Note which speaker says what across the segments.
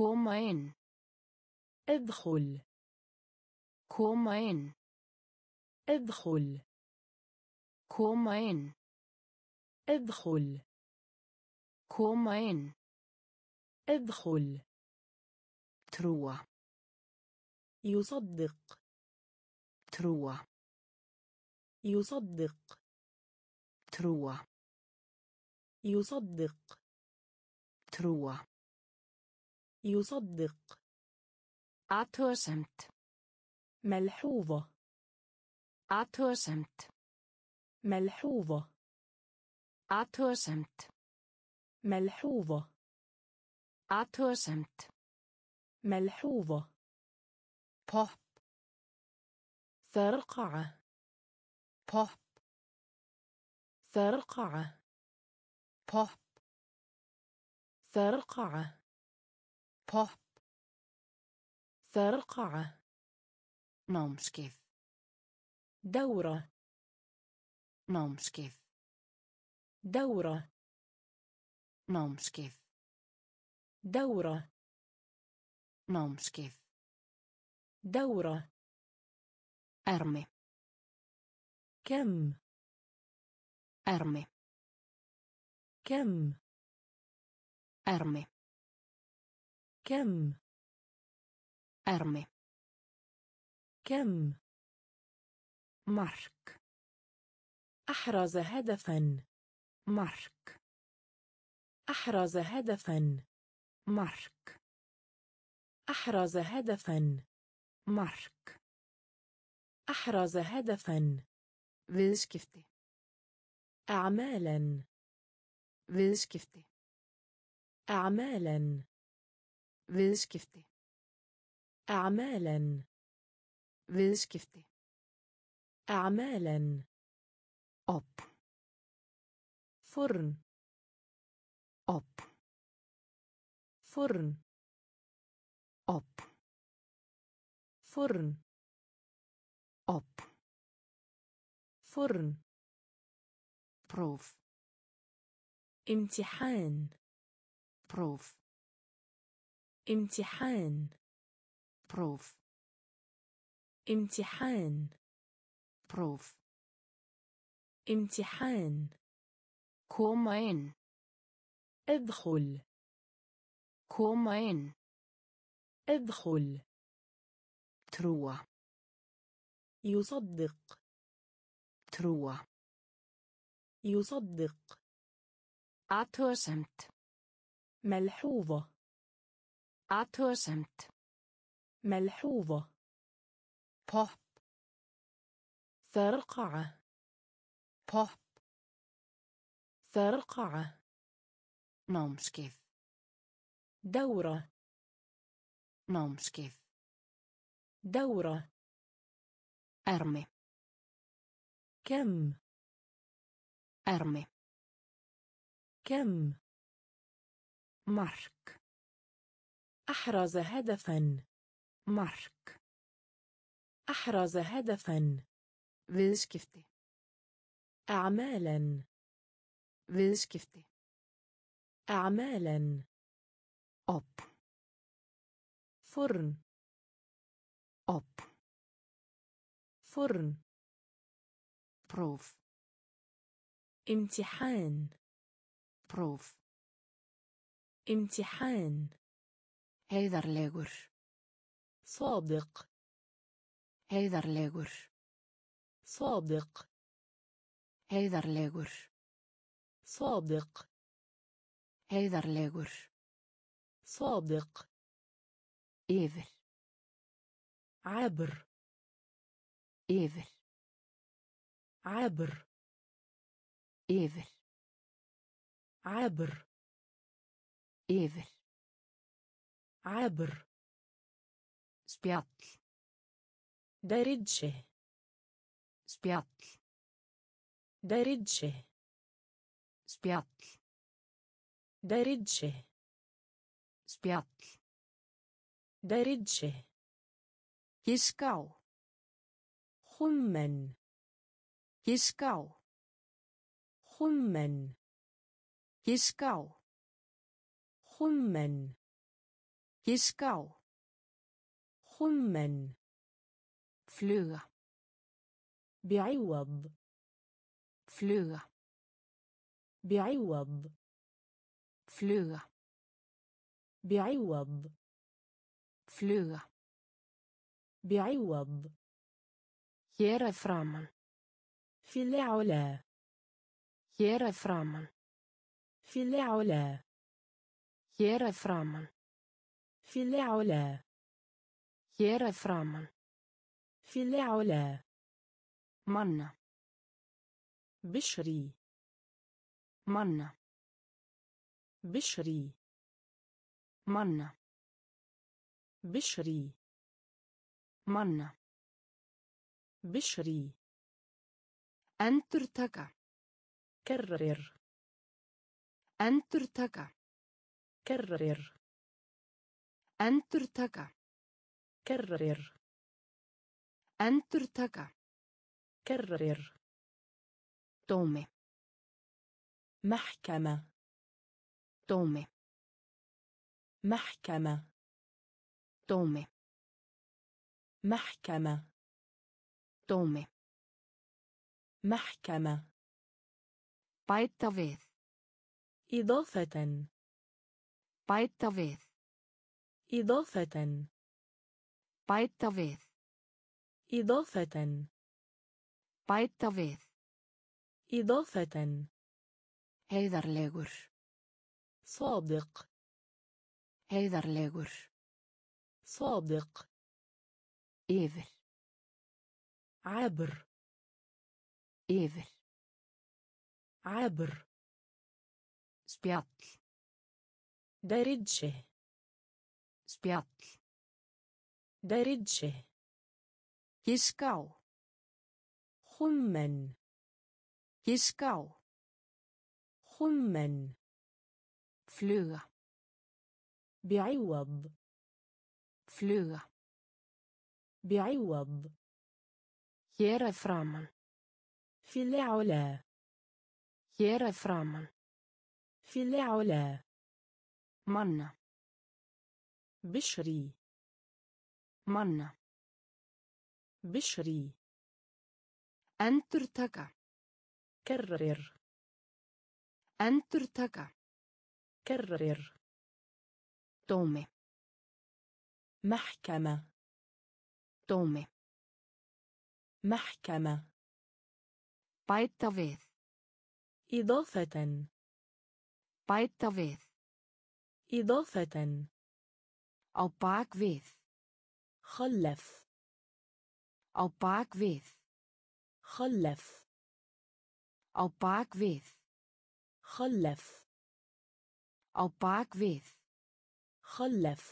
Speaker 1: komma in
Speaker 2: ادخل
Speaker 1: komma in
Speaker 2: ادخل
Speaker 1: komma in
Speaker 2: ادخل
Speaker 1: komma in
Speaker 2: ادخل
Speaker 1: تروى
Speaker 2: يصدق
Speaker 1: تروى
Speaker 2: يصدق
Speaker 1: تروى
Speaker 2: يصدق
Speaker 1: تروى
Speaker 2: يصدق.
Speaker 1: أتوسمت
Speaker 2: ملحوظة.
Speaker 1: أتوسمت
Speaker 2: ملحوظة.
Speaker 1: أتوسمت
Speaker 2: ملحوظة.
Speaker 1: أتوسمت
Speaker 2: ملحوظة.
Speaker 1: pop
Speaker 2: ثرقعة
Speaker 1: pop
Speaker 2: ثرقعة
Speaker 1: pop
Speaker 2: ثرقعة
Speaker 1: pop
Speaker 2: فرقعة
Speaker 1: námskeið
Speaker 2: دورة
Speaker 1: námskeið
Speaker 2: دورة
Speaker 1: námskeið
Speaker 2: دورة
Speaker 1: námskeið
Speaker 2: دورة
Speaker 1: ermi
Speaker 2: كم
Speaker 1: ermi
Speaker 2: كم
Speaker 1: ermi
Speaker 2: كم؟
Speaker 1: ermi
Speaker 2: كم؟
Speaker 1: mark
Speaker 2: أحرز هدفا.
Speaker 1: mark
Speaker 2: أحرز هدفا.
Speaker 1: mark
Speaker 2: أحرز هدفا.
Speaker 1: mark
Speaker 2: أحرز هدفا.
Speaker 1: Viðskipti.
Speaker 2: أعمالا.
Speaker 1: Viðskipti.
Speaker 2: أعمالا.
Speaker 1: Viðskipti
Speaker 2: أعمالا
Speaker 1: viðskipti
Speaker 2: أعمالا
Speaker 1: op
Speaker 2: فرن
Speaker 1: op
Speaker 2: فرن
Speaker 1: op
Speaker 2: فرن
Speaker 1: op
Speaker 2: فرن
Speaker 1: próf
Speaker 2: امتحان
Speaker 1: próf
Speaker 2: امتحان.
Speaker 1: Próf
Speaker 2: امتحان.
Speaker 1: Próf
Speaker 2: امتحان.
Speaker 1: Inn
Speaker 2: ادخل.
Speaker 1: Inn
Speaker 2: ادخل.
Speaker 1: Trúa
Speaker 2: يصدق.
Speaker 1: Trúa
Speaker 2: يصدق.
Speaker 1: Athugasemd
Speaker 2: ملحوظة.
Speaker 1: أتوسمت
Speaker 2: ملحوظة.
Speaker 1: pop
Speaker 2: ثرقعة
Speaker 1: pop
Speaker 2: ثرقعة
Speaker 1: نومسكيف
Speaker 2: دورة.
Speaker 1: نومسكيف
Speaker 2: دورة.
Speaker 1: أرمي.
Speaker 2: كم.
Speaker 1: أرمي.
Speaker 2: كم.
Speaker 1: مارك.
Speaker 2: أحرز هدفا.
Speaker 1: Mark.
Speaker 2: أحرز هدفا.
Speaker 1: Viðskipti.
Speaker 2: أعمالا.
Speaker 1: Viðskipti.
Speaker 2: أعمالا.
Speaker 1: Op.
Speaker 2: فرن.
Speaker 1: Op.
Speaker 2: فرن.
Speaker 1: Próf
Speaker 2: امتحان.
Speaker 1: Próf
Speaker 2: امتحان.
Speaker 1: Heiðarlegur
Speaker 2: صادق
Speaker 1: heiðarlegur
Speaker 2: صادق
Speaker 1: heiðarlegur
Speaker 2: صادق
Speaker 1: heiðarlegur
Speaker 2: صادق
Speaker 1: yfir
Speaker 2: عبر
Speaker 1: yfir
Speaker 2: عبر
Speaker 1: yfir
Speaker 2: عبر
Speaker 1: yfir
Speaker 2: عبر.
Speaker 1: سبيتل
Speaker 2: درجة
Speaker 1: سبيتل
Speaker 2: درجة
Speaker 1: سبيتل درجة
Speaker 2: سبيتل
Speaker 1: درجة يسكاو
Speaker 2: خمّن.
Speaker 1: يسكاو خمّن.
Speaker 2: يسكاو
Speaker 1: خمّن. Ská.
Speaker 2: خما
Speaker 1: Fluga.
Speaker 2: بعوض
Speaker 1: Fluga.
Speaker 2: بعوض
Speaker 1: Fluga.
Speaker 2: بعوض
Speaker 1: Fluga.
Speaker 2: بعوض
Speaker 1: Hér er framann.
Speaker 2: في العلا
Speaker 1: Hér er framann.
Speaker 2: في العلا
Speaker 1: Hér er framann.
Speaker 2: في العلا
Speaker 1: Hér er framann.
Speaker 2: في العلا
Speaker 1: Manna.
Speaker 2: بشري
Speaker 1: Manna.
Speaker 2: بشري
Speaker 1: Manna.
Speaker 2: بشري
Speaker 1: Manna.
Speaker 2: بشري
Speaker 1: Endurtaka.
Speaker 2: كرر
Speaker 1: Endurtaka.
Speaker 2: كرر
Speaker 1: أنتر تكا
Speaker 2: كرر.
Speaker 1: أنتر تكا
Speaker 2: كرر.
Speaker 1: تومي.
Speaker 2: محكمة.
Speaker 1: تومي.
Speaker 2: محكمة.
Speaker 1: تومي.
Speaker 2: محكمة.
Speaker 1: تومي.
Speaker 2: محكمة.
Speaker 1: بايتا فيث
Speaker 2: إضافة.
Speaker 1: بايتا فيث
Speaker 2: إضافة.
Speaker 1: bæta við
Speaker 2: إضافة.
Speaker 1: bæta við
Speaker 2: إضافة.
Speaker 1: heiðarlegur
Speaker 2: صادق.
Speaker 1: heiðarlegur
Speaker 2: صادق.
Speaker 1: yfir
Speaker 2: عبر
Speaker 1: yfir
Speaker 2: عبر
Speaker 1: سبيطل
Speaker 2: درجة.
Speaker 1: Spjall.
Speaker 2: درجه
Speaker 1: Ég ská.
Speaker 2: خما
Speaker 1: Ég ská.
Speaker 2: خما
Speaker 1: Fluga.
Speaker 2: بعوض
Speaker 1: Fluga.
Speaker 2: بعوض
Speaker 1: Hér er framann.
Speaker 2: في العلا
Speaker 1: Hér er framann.
Speaker 2: في العلا
Speaker 1: Manna.
Speaker 2: بشري.
Speaker 1: مانا
Speaker 2: بشري.
Speaker 1: انتر تاكا
Speaker 2: كرر.
Speaker 1: انتر تاكا
Speaker 2: كرر.
Speaker 1: تومي
Speaker 2: محكمة.
Speaker 1: تومي
Speaker 2: محكمة.
Speaker 1: بيتا
Speaker 2: إضافة.
Speaker 1: بيتا
Speaker 2: إضافة.
Speaker 1: Á bak við.
Speaker 2: خلف
Speaker 1: Á bak við.
Speaker 2: خلف
Speaker 1: Á bak við.
Speaker 2: خلف
Speaker 1: Á bak við.
Speaker 2: خلف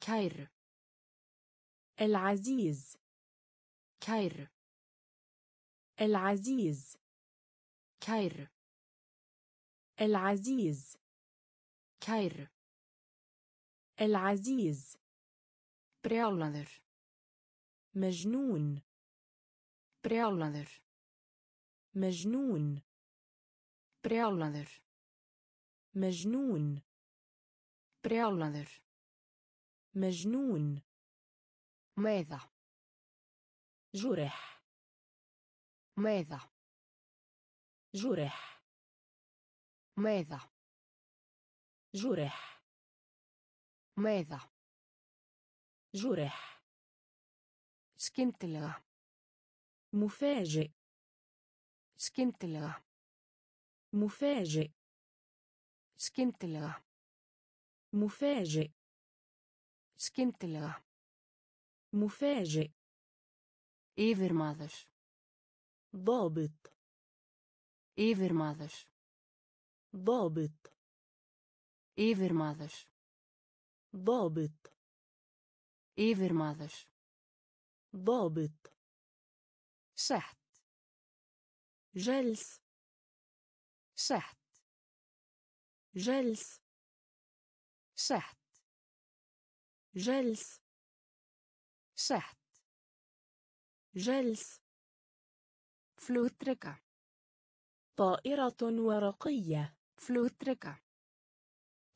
Speaker 1: Kæru.
Speaker 2: العزيز
Speaker 1: Kæru.
Speaker 2: العزيز
Speaker 1: Kæru.
Speaker 2: العزيز
Speaker 1: Kæru.
Speaker 2: العزيز.
Speaker 1: بريالنادر
Speaker 2: مجنون.
Speaker 1: بريالنادر
Speaker 2: مجنون.
Speaker 1: بريالنادر
Speaker 2: مجنون.
Speaker 1: بريالنادر
Speaker 2: مجنون.
Speaker 1: ماذا
Speaker 2: جرح.
Speaker 1: ماذا
Speaker 2: جرح.
Speaker 1: ماذا
Speaker 2: جرح.
Speaker 1: ماذا؟
Speaker 2: جرح.
Speaker 1: سكنتلغا
Speaker 2: مفاجئ.
Speaker 1: سكنتلغا
Speaker 2: مفاجئ.
Speaker 1: سكنتلغا
Speaker 2: مفاجئ.
Speaker 1: سكنتلغا
Speaker 2: مفاجئ.
Speaker 1: إيفر ماذر
Speaker 2: ضابط.
Speaker 1: إيفر ماذر
Speaker 2: ضابط.
Speaker 1: إيفر ماذر
Speaker 2: ضابط.
Speaker 1: yfirmaður
Speaker 2: ضابط.
Speaker 1: sat
Speaker 2: جلس.
Speaker 1: sat
Speaker 2: جلس.
Speaker 1: sat
Speaker 2: جلس.
Speaker 1: sat
Speaker 2: جلس.
Speaker 1: flugdreka
Speaker 2: طائرة ورقية.
Speaker 1: flugdreka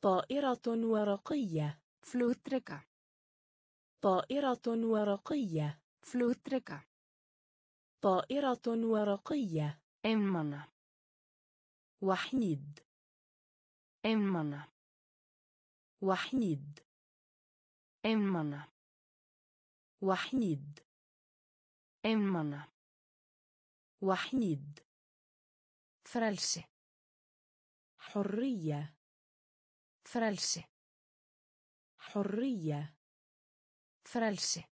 Speaker 2: طائرة ورقية.
Speaker 1: فلوتركا
Speaker 2: طائرة ورقية.
Speaker 1: فلوتركا
Speaker 2: طائرة ورقية.
Speaker 1: إمنا
Speaker 2: وحيد.
Speaker 1: إمنا
Speaker 2: وحيد.
Speaker 1: إمنا
Speaker 2: وحيد.
Speaker 1: إمنا
Speaker 2: وحيد.
Speaker 1: frelsi.
Speaker 2: حرية.
Speaker 1: frelsi.
Speaker 2: حرية.
Speaker 1: frelsi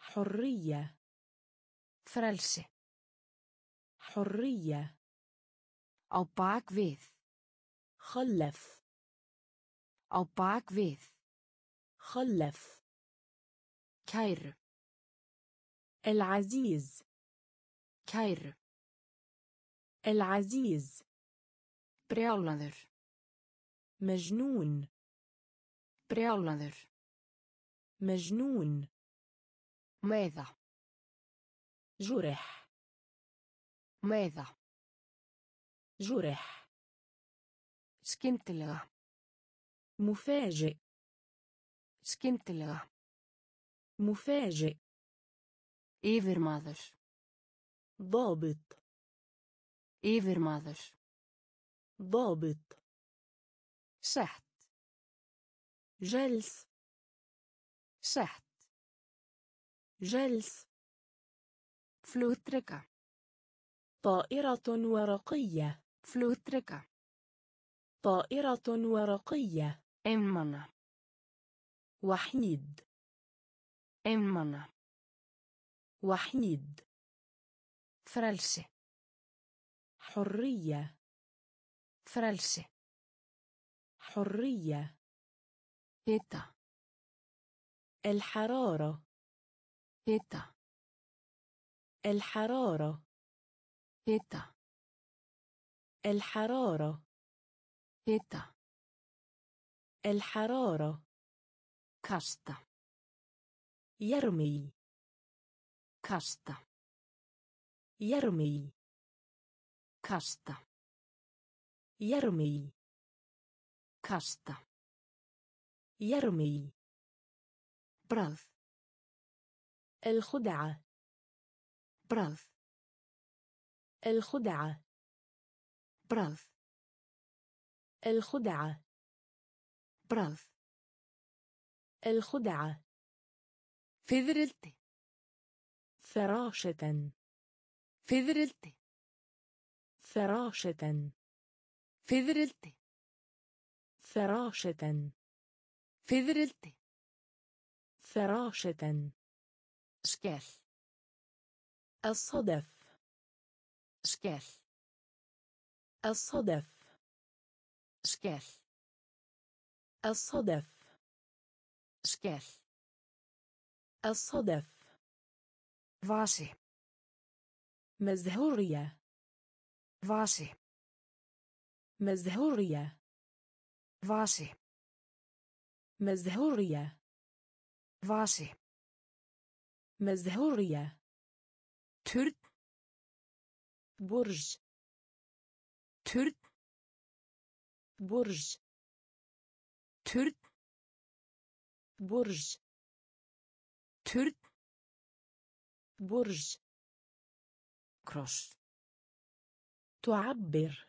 Speaker 2: حرية.
Speaker 1: frelsi
Speaker 2: حرية.
Speaker 1: á bak við.
Speaker 2: خلف.
Speaker 1: á bak við.
Speaker 2: خلف.
Speaker 1: كير
Speaker 2: العزيز.
Speaker 1: كير
Speaker 2: العزيز.
Speaker 1: بريالنذر
Speaker 2: مجنون.
Speaker 1: Brjálaður
Speaker 2: مجنون
Speaker 1: meða
Speaker 2: جرح
Speaker 1: meða
Speaker 2: جرح
Speaker 1: skyndilega
Speaker 2: مفاجئ
Speaker 1: skyndilega
Speaker 2: مفاجئ
Speaker 1: yfirmaður
Speaker 2: ضابط
Speaker 1: yfirmaður
Speaker 2: ضابط
Speaker 1: sett
Speaker 2: جلس.
Speaker 1: شحت.
Speaker 2: جلس.
Speaker 1: فلوتركا
Speaker 2: طائرة ورقية.
Speaker 1: فلوتركا
Speaker 2: طائرة ورقية.
Speaker 1: إمنا
Speaker 2: وحيد.
Speaker 1: إمنا
Speaker 2: وحيد.
Speaker 1: فرلش
Speaker 2: حرية.
Speaker 1: فرلش
Speaker 2: حرية.
Speaker 1: Hita
Speaker 2: الحرارة
Speaker 1: hita
Speaker 2: الحرارة
Speaker 1: hita
Speaker 2: الحرارة
Speaker 1: hita
Speaker 2: الحرارة
Speaker 1: kasta.
Speaker 2: يرمي
Speaker 1: kasta.
Speaker 2: يرمي
Speaker 1: kasta.
Speaker 2: يرمي
Speaker 1: kasta.
Speaker 2: يرمي.
Speaker 1: براث
Speaker 2: الخدعة.
Speaker 1: براث
Speaker 2: الخدعة.
Speaker 1: براث
Speaker 2: الخدعة.
Speaker 1: براث
Speaker 2: الخدعة.
Speaker 1: فذرلت.
Speaker 2: فراشة.
Speaker 1: فذرلت.
Speaker 2: فراشة.
Speaker 1: فذرلت.
Speaker 2: فراشة.
Speaker 1: Fiðrildi
Speaker 2: فراشة
Speaker 1: skell
Speaker 2: الصدف
Speaker 1: skell
Speaker 2: الصدف
Speaker 1: skell
Speaker 2: الصدف
Speaker 1: skell
Speaker 2: الصدف
Speaker 1: vasi
Speaker 2: مزهورية
Speaker 1: vasi
Speaker 2: مزهورية
Speaker 1: vasi
Speaker 2: مزهورية.
Speaker 1: Vasi.
Speaker 2: مزهورية.
Speaker 1: Turn
Speaker 2: برج.
Speaker 1: Turn
Speaker 2: برج.
Speaker 1: Turn
Speaker 2: برج.
Speaker 1: Turn
Speaker 2: برج.
Speaker 1: Kross.
Speaker 2: تعبر.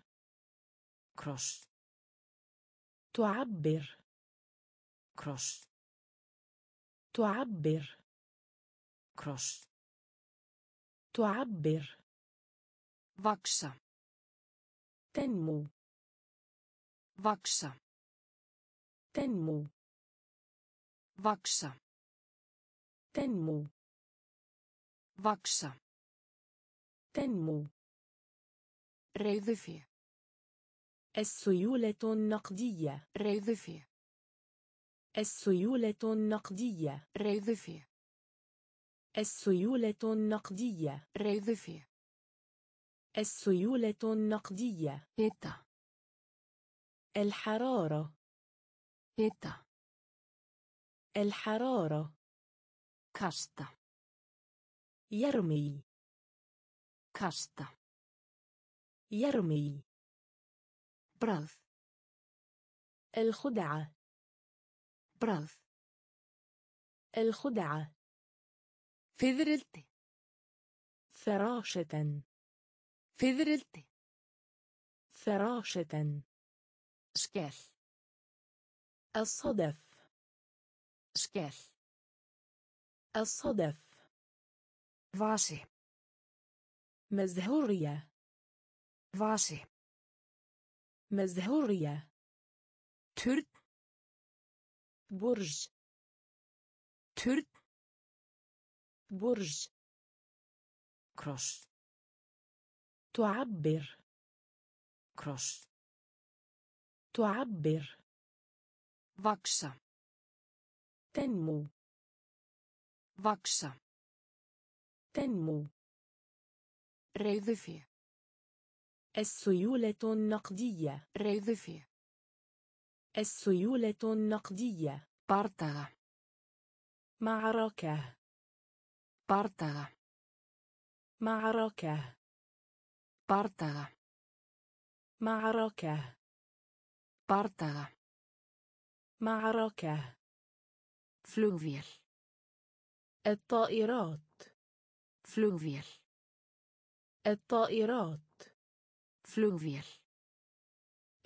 Speaker 1: Kross.
Speaker 2: تعبر.
Speaker 1: كروس.
Speaker 2: تعبر.
Speaker 1: كروس.
Speaker 2: تعبر.
Speaker 1: واكسا
Speaker 2: تنمو.
Speaker 1: واكسا
Speaker 2: تنمو.
Speaker 1: واكسا
Speaker 2: تنمو.
Speaker 1: واكسا
Speaker 2: تنمو.
Speaker 1: ريذفي
Speaker 2: السيولة النقدية.
Speaker 1: ريذفي
Speaker 2: السيولة النقدية.
Speaker 1: reiðufé
Speaker 2: السيولة النقدية.
Speaker 1: reiðufé
Speaker 2: السيولة النقدية.
Speaker 1: hita
Speaker 2: الحرارة.
Speaker 1: hita
Speaker 2: الحرارة.
Speaker 1: kasta
Speaker 2: يرمي.
Speaker 1: kasta
Speaker 2: يرمي.
Speaker 1: bragð
Speaker 2: الخدعة.
Speaker 1: Bragð.
Speaker 2: الخدعة
Speaker 1: Fiðrildi.
Speaker 2: فراشة
Speaker 1: Fiðrildi.
Speaker 2: فراشة
Speaker 1: Skell.
Speaker 2: الصدف
Speaker 1: Skell.
Speaker 2: الصدف
Speaker 1: Vasi.
Speaker 2: مزهورية
Speaker 1: Vasi.
Speaker 2: مزهورية
Speaker 1: Turn.
Speaker 2: برج.
Speaker 1: ترد.
Speaker 2: برج.
Speaker 1: كروش.
Speaker 2: تعبر.
Speaker 1: كروش.
Speaker 2: تعبر.
Speaker 1: وكسا
Speaker 2: تنمو.
Speaker 1: وكسا
Speaker 2: تنمو.
Speaker 1: ريذفي
Speaker 2: السيولة النقدية.
Speaker 1: ريذفي
Speaker 2: السيولة النقدية
Speaker 1: Bardaga.
Speaker 2: معركة
Speaker 1: Bardaga.
Speaker 2: معركة
Speaker 1: Bardaga.
Speaker 2: معركة
Speaker 1: Bardaga.
Speaker 2: معركة
Speaker 1: Flugvél.
Speaker 2: الطائرات
Speaker 1: Flugvél.
Speaker 2: الطائرات
Speaker 1: Flugvél.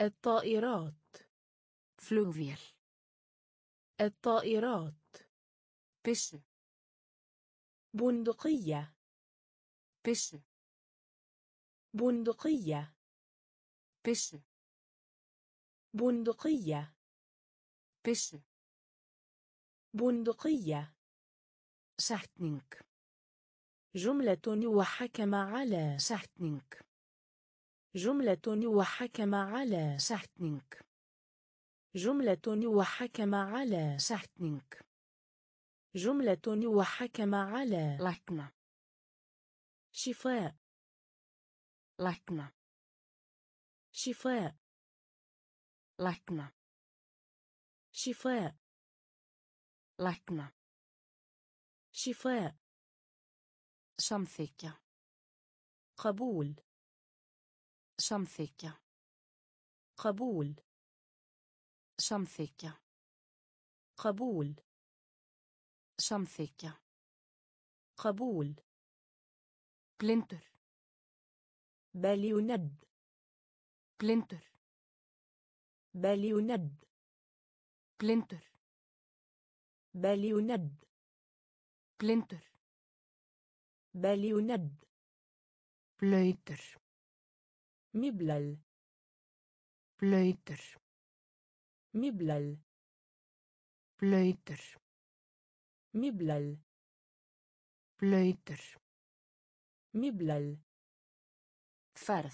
Speaker 2: الطائرات
Speaker 1: Flugvél.
Speaker 2: الطائرات
Speaker 1: Byssu.
Speaker 2: بندقية
Speaker 1: Byssu.
Speaker 2: بندقية
Speaker 1: Byssu.
Speaker 2: بندقية
Speaker 1: Byssu.
Speaker 2: بندقية
Speaker 1: Setning.
Speaker 2: جملة وحكم على
Speaker 1: Setning.
Speaker 2: جملة وحكم على
Speaker 1: Setning.
Speaker 2: جملة وحكم على
Speaker 1: Setning.
Speaker 2: جملة وحكم على
Speaker 1: Lækna.
Speaker 2: شفاء
Speaker 1: Lækna.
Speaker 2: شفاء
Speaker 1: Lækna.
Speaker 2: شفاء
Speaker 1: Lækna.
Speaker 2: شفاء
Speaker 1: Samþykja.
Speaker 2: قبول
Speaker 1: Samþykja.
Speaker 2: قبول
Speaker 1: Samþykja.
Speaker 2: قبول
Speaker 1: Samþykja.
Speaker 2: قبول
Speaker 1: Blindur.
Speaker 2: بل يند
Speaker 1: Blindur.
Speaker 2: بل يند
Speaker 1: Blindur.
Speaker 2: بل يند
Speaker 1: Blindur.
Speaker 2: بل يند
Speaker 1: Blöytur.
Speaker 2: مبلل
Speaker 1: Blöytur.
Speaker 2: مبلل.
Speaker 1: بلويتر
Speaker 2: مبلل.
Speaker 1: بلويتر
Speaker 2: مبلل.
Speaker 1: فرض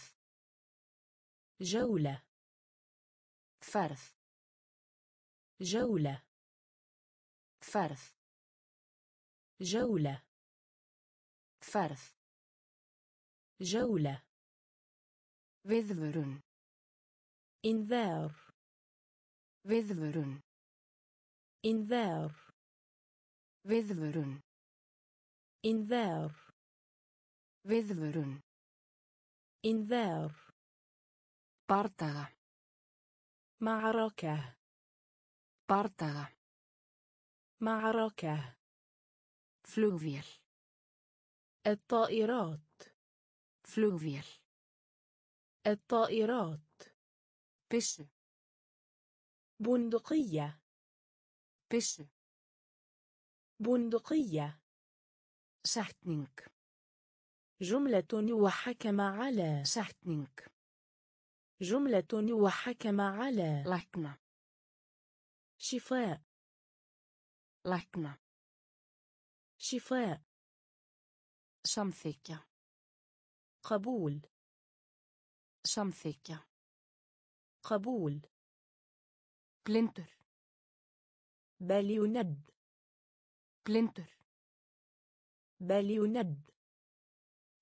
Speaker 2: جولة.
Speaker 1: فرض
Speaker 2: جولة.
Speaker 1: فرض
Speaker 2: جولة.
Speaker 1: فرض
Speaker 2: جولة.
Speaker 1: فيذفرون
Speaker 2: إنذار.
Speaker 1: Viðvörun.
Speaker 2: إنذار
Speaker 1: Viðvörun.
Speaker 2: إنذار
Speaker 1: Viðvörun.
Speaker 2: إنذار
Speaker 1: Bardaga.
Speaker 2: معركة
Speaker 1: Bardaga.
Speaker 2: معركة
Speaker 1: Flugvél.
Speaker 2: الطائرات
Speaker 1: Flugvél.
Speaker 2: الطائرات
Speaker 1: Byssu.
Speaker 2: بندقية
Speaker 1: Byssu.
Speaker 2: بندقية
Speaker 1: Setning.
Speaker 2: جملة وحكم على
Speaker 1: Setning.
Speaker 2: جملة وحكم على
Speaker 1: Lækna.
Speaker 2: شفاء
Speaker 1: Lækna.
Speaker 2: شفاء
Speaker 1: Samþykja.
Speaker 2: قبول
Speaker 1: Samþykja.
Speaker 2: قبول بلينتر
Speaker 1: باليوند
Speaker 2: بلينتر باليوند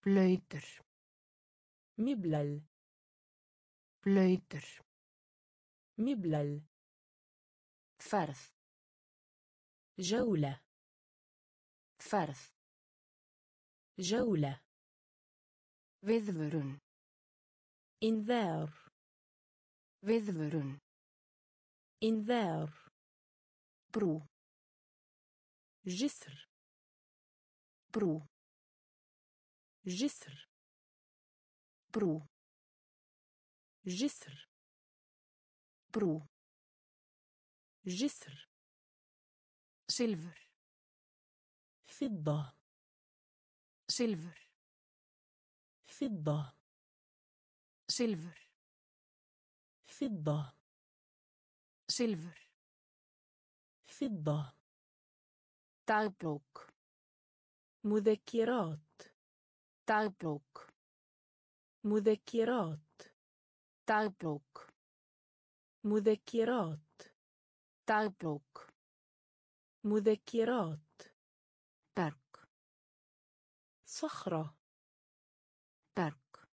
Speaker 1: بلويتر
Speaker 2: مبلل
Speaker 1: بلويتر
Speaker 2: مبلل
Speaker 1: فرث
Speaker 2: جولة
Speaker 1: فرث
Speaker 2: جولة
Speaker 1: فيذفرون
Speaker 2: انذار
Speaker 1: فيذفرون
Speaker 2: إنذار
Speaker 1: brú
Speaker 2: جسر
Speaker 1: brú
Speaker 2: جسر
Speaker 1: brú
Speaker 2: جسر
Speaker 1: brú
Speaker 2: جسر
Speaker 1: silfur
Speaker 2: فضة
Speaker 1: silfur
Speaker 2: فضة
Speaker 1: silfur
Speaker 2: فضة
Speaker 1: silfur
Speaker 2: فضة.
Speaker 1: dagbók
Speaker 2: مذكرات.
Speaker 1: dagbók
Speaker 2: مذكرات.
Speaker 1: dagbók
Speaker 2: مذكرات.
Speaker 1: dagbók
Speaker 2: مذكرات.
Speaker 1: برك
Speaker 2: صخرة.
Speaker 1: برك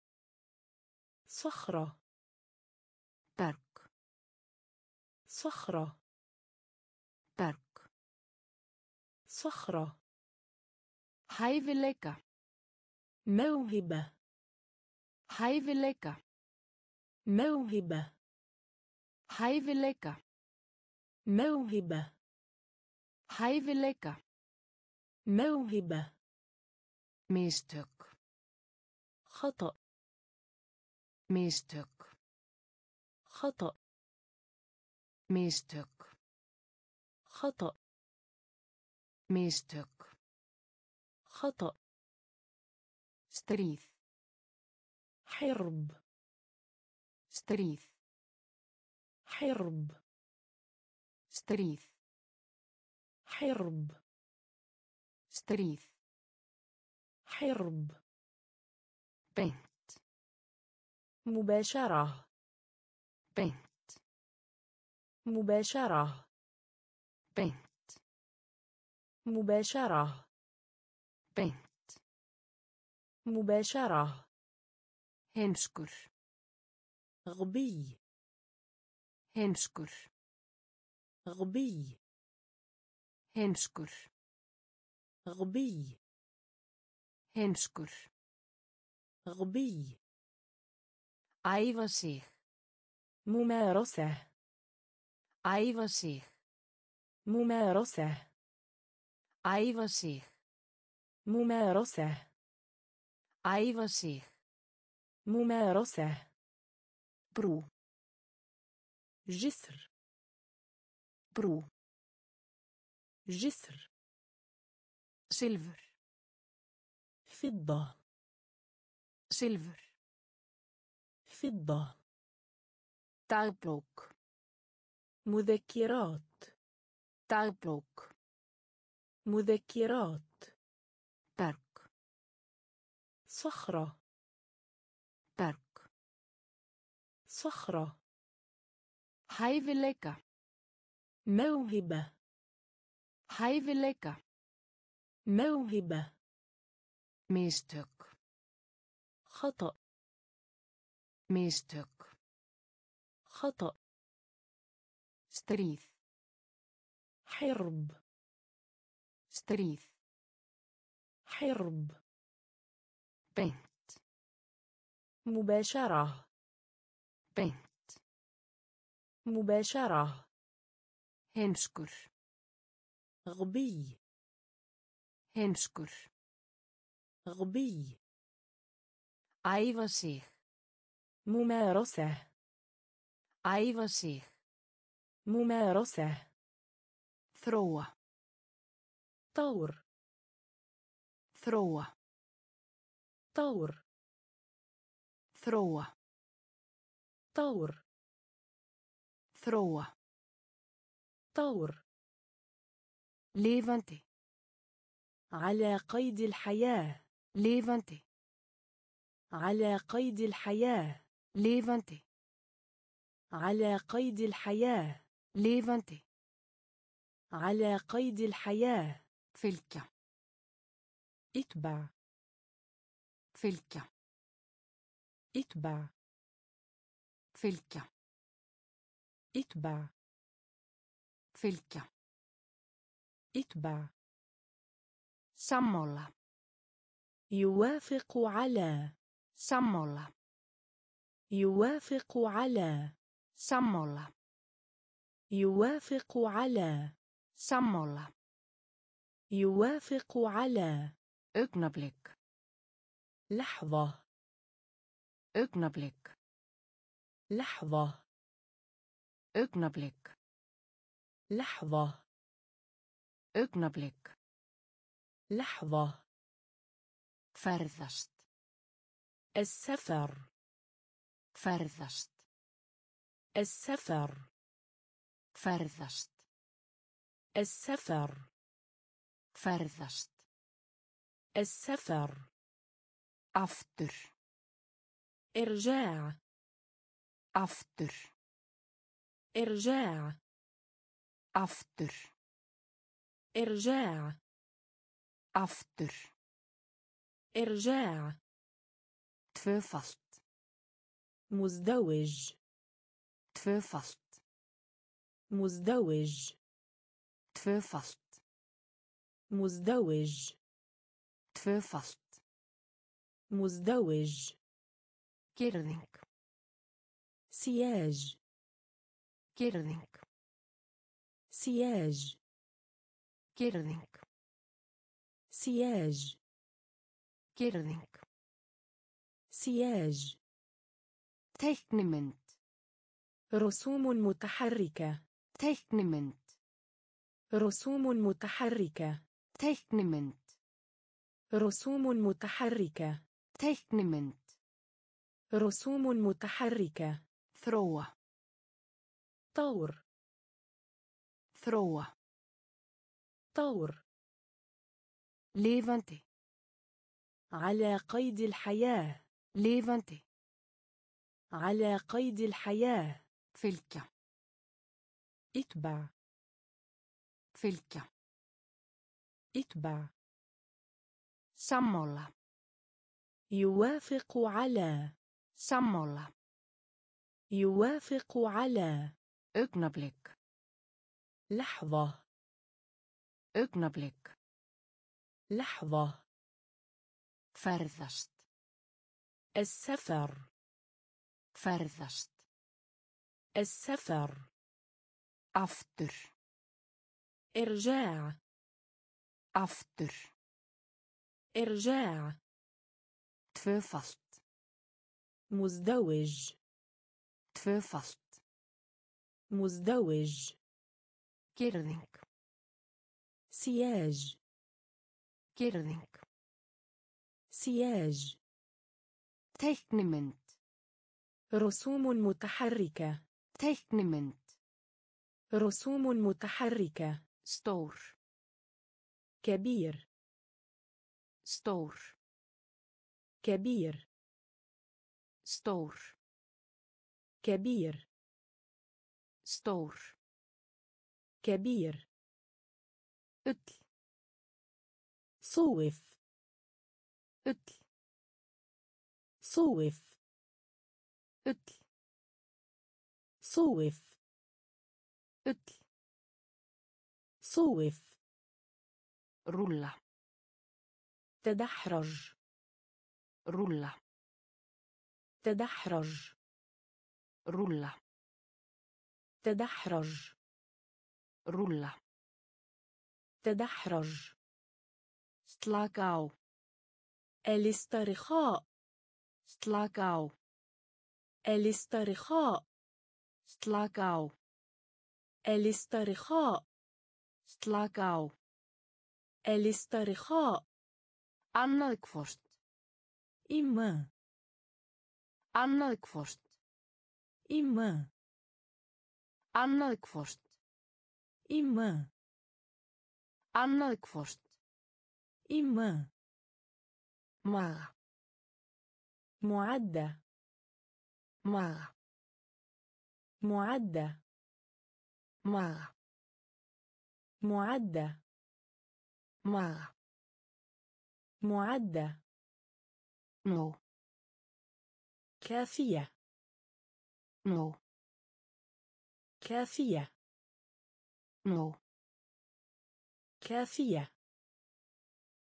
Speaker 2: صخرة.
Speaker 1: برك
Speaker 2: صخرة.
Speaker 1: ترك.
Speaker 2: صخرة.
Speaker 1: حيفلكة
Speaker 2: موهبة.
Speaker 1: حيفلكة
Speaker 2: موهبة.
Speaker 1: حيفلكة
Speaker 2: موهبة.
Speaker 1: hæfileika
Speaker 2: موهبة.
Speaker 1: mistök
Speaker 2: خطأ.
Speaker 1: mistök
Speaker 2: خطأ.
Speaker 1: mistök.
Speaker 2: خطأ.
Speaker 1: mistök.
Speaker 2: خطأ.
Speaker 1: stríð.
Speaker 2: حرب.
Speaker 1: stríð.
Speaker 2: حرب.
Speaker 1: stríð.
Speaker 2: حرب.
Speaker 1: stríð.
Speaker 2: حرب.
Speaker 1: beint.
Speaker 2: مباشرة.
Speaker 1: beint.
Speaker 2: مباشرة.
Speaker 1: beint.
Speaker 2: مباشرة.
Speaker 1: beint.
Speaker 2: مباشرة.
Speaker 1: هنسكر
Speaker 2: غبي.
Speaker 1: هنسكر
Speaker 2: غبي.
Speaker 1: هنسكر
Speaker 2: غبي.
Speaker 1: هنسكر
Speaker 2: غبي.
Speaker 1: أيوة سيخ
Speaker 2: ممارسة.
Speaker 1: Sig
Speaker 2: ممارسة
Speaker 1: sig
Speaker 2: ممارسة
Speaker 1: sig
Speaker 2: ممارسة
Speaker 1: brú
Speaker 2: جسر
Speaker 1: brú
Speaker 2: جسر
Speaker 1: silfur
Speaker 2: فضة
Speaker 1: silfur
Speaker 2: فضة
Speaker 1: dagbók
Speaker 2: مذكرات.
Speaker 1: dagbók
Speaker 2: مذكرات.
Speaker 1: berg
Speaker 2: صخرة.
Speaker 1: berg
Speaker 2: صخرة.
Speaker 1: hæfileika
Speaker 2: موهبة.
Speaker 1: hæfileika
Speaker 2: موهبة.
Speaker 1: mistök
Speaker 2: خطأ.
Speaker 1: mistök
Speaker 2: خطأ.
Speaker 1: stríð
Speaker 2: حرب.
Speaker 1: stríð
Speaker 2: حرب.
Speaker 1: beint
Speaker 2: مباشرة.
Speaker 1: beint
Speaker 2: مباشرة.
Speaker 1: heimskur
Speaker 2: غبي.
Speaker 1: heimskur
Speaker 2: غبي.
Speaker 1: أيوة سيخ
Speaker 2: ممارسة.
Speaker 1: أيوة سيخ
Speaker 2: ممارسة.
Speaker 1: Þróa
Speaker 2: طور.
Speaker 1: Þróa
Speaker 2: طور.
Speaker 1: Þróa
Speaker 2: طور.
Speaker 1: Þróa
Speaker 2: طور.
Speaker 1: Lifandi
Speaker 2: على قيد الحياة.
Speaker 1: Lifandi
Speaker 2: على قيد الحياة.
Speaker 1: Lifandi
Speaker 2: على قيد الحياة.
Speaker 1: levante
Speaker 2: على قيد الحياة.
Speaker 1: فيلكا
Speaker 2: اتبع.
Speaker 1: فيلكا
Speaker 2: اتبع.
Speaker 1: فيلكا
Speaker 2: اتبع.
Speaker 1: فيلكا
Speaker 2: اتبع.
Speaker 1: سامولا
Speaker 2: يوافق على.
Speaker 1: سامولا
Speaker 2: يوافق على.
Speaker 1: سامولا
Speaker 2: يوافق على.
Speaker 1: سمولا
Speaker 2: يوافق على.
Speaker 1: اغنبليك
Speaker 2: لحظة.
Speaker 1: اغنبليك
Speaker 2: لحظة.
Speaker 1: اغنبليك
Speaker 2: لحظة.
Speaker 1: اغنبليك
Speaker 2: لحظة.
Speaker 1: فرذشت
Speaker 2: السفر.
Speaker 1: فرذشت
Speaker 2: السفر.
Speaker 1: Ferðast.
Speaker 2: السفر
Speaker 1: Ferðast.
Speaker 2: السفر
Speaker 1: Aftur.
Speaker 2: إرجاع
Speaker 1: Aftur.
Speaker 2: إرجاع
Speaker 1: Aftur.
Speaker 2: إرجاع
Speaker 1: Aftur.
Speaker 2: إرجاع
Speaker 1: Tvöfalt.
Speaker 2: مزدوج
Speaker 1: Tvöfalt.
Speaker 2: مزدوج.
Speaker 1: tvöfalt
Speaker 2: مزدوج.
Speaker 1: tvöfalt
Speaker 2: مزدوج.
Speaker 1: girðing
Speaker 2: سياج.
Speaker 1: girðing
Speaker 2: سياج.
Speaker 1: girðing
Speaker 2: سياج.
Speaker 1: girðing
Speaker 2: سياج.
Speaker 1: teiknimynd
Speaker 2: رسوم متحركة.
Speaker 1: Teiknimynd.
Speaker 2: رسوم متحركة
Speaker 1: Teiknimynd.
Speaker 2: رسوم متحركة
Speaker 1: Teiknimynd.
Speaker 2: رسوم متحركة
Speaker 1: Þróa.
Speaker 2: طور
Speaker 1: Þróa.
Speaker 2: طور
Speaker 1: Lifandi.
Speaker 2: على قيد الحياة
Speaker 1: Lifandi.
Speaker 2: على قيد الحياة
Speaker 1: Fylgja.
Speaker 2: اتبع.
Speaker 1: فلكة
Speaker 2: اتبع.
Speaker 1: سمولا
Speaker 2: يوافق على.
Speaker 1: سمولا
Speaker 2: يوافق على.
Speaker 1: اقنبلك
Speaker 2: لحظة.
Speaker 1: اقنبلك
Speaker 2: لحظة.
Speaker 1: فرذشت
Speaker 2: السفر.
Speaker 1: فرذشت
Speaker 2: السفر.
Speaker 1: Aftur.
Speaker 2: إرجاع
Speaker 1: Aftur.
Speaker 2: إرجاع
Speaker 1: Tvöfalt.
Speaker 2: مزدوج
Speaker 1: Tvöfalt.
Speaker 2: مزدوج
Speaker 1: Girðing.
Speaker 2: سياج
Speaker 1: Girðing.
Speaker 2: سياج
Speaker 1: Teiknimynd.
Speaker 2: رسوم متحركة
Speaker 1: Teiknimynd.
Speaker 2: رسوم متحركة
Speaker 1: Stór.
Speaker 2: كبير
Speaker 1: Stór.
Speaker 2: كبير
Speaker 1: Stór.
Speaker 2: كبير
Speaker 1: Stór.
Speaker 2: كبير
Speaker 1: Ull.
Speaker 2: صوف
Speaker 1: Ull.
Speaker 2: صوف
Speaker 1: Ull.
Speaker 2: صوف
Speaker 1: Ull.
Speaker 2: صوف
Speaker 1: Rúlla.
Speaker 2: تدحرج
Speaker 1: Rúlla.
Speaker 2: تدحرج
Speaker 1: Rúlla.
Speaker 2: تدحرج
Speaker 1: Rúlla.
Speaker 2: تدحرج
Speaker 1: á.
Speaker 2: الاسترخاء
Speaker 1: á.
Speaker 2: الاسترخاء
Speaker 1: á.
Speaker 2: الاسترخاء
Speaker 1: Slaka á.
Speaker 2: الاسترخاء
Speaker 1: Annað hvort.
Speaker 2: إما
Speaker 1: Annað hvort.
Speaker 2: إما
Speaker 1: Annað hvort.
Speaker 2: إما
Speaker 1: Annað hvort.
Speaker 2: إما
Speaker 1: Maga.
Speaker 2: معدة
Speaker 1: Maga.
Speaker 2: معدة
Speaker 1: Maga.
Speaker 2: معدة
Speaker 1: Maga.
Speaker 2: معدة
Speaker 1: Nó.
Speaker 2: كافية
Speaker 1: Nó.
Speaker 2: كافية
Speaker 1: Nó.
Speaker 2: كافية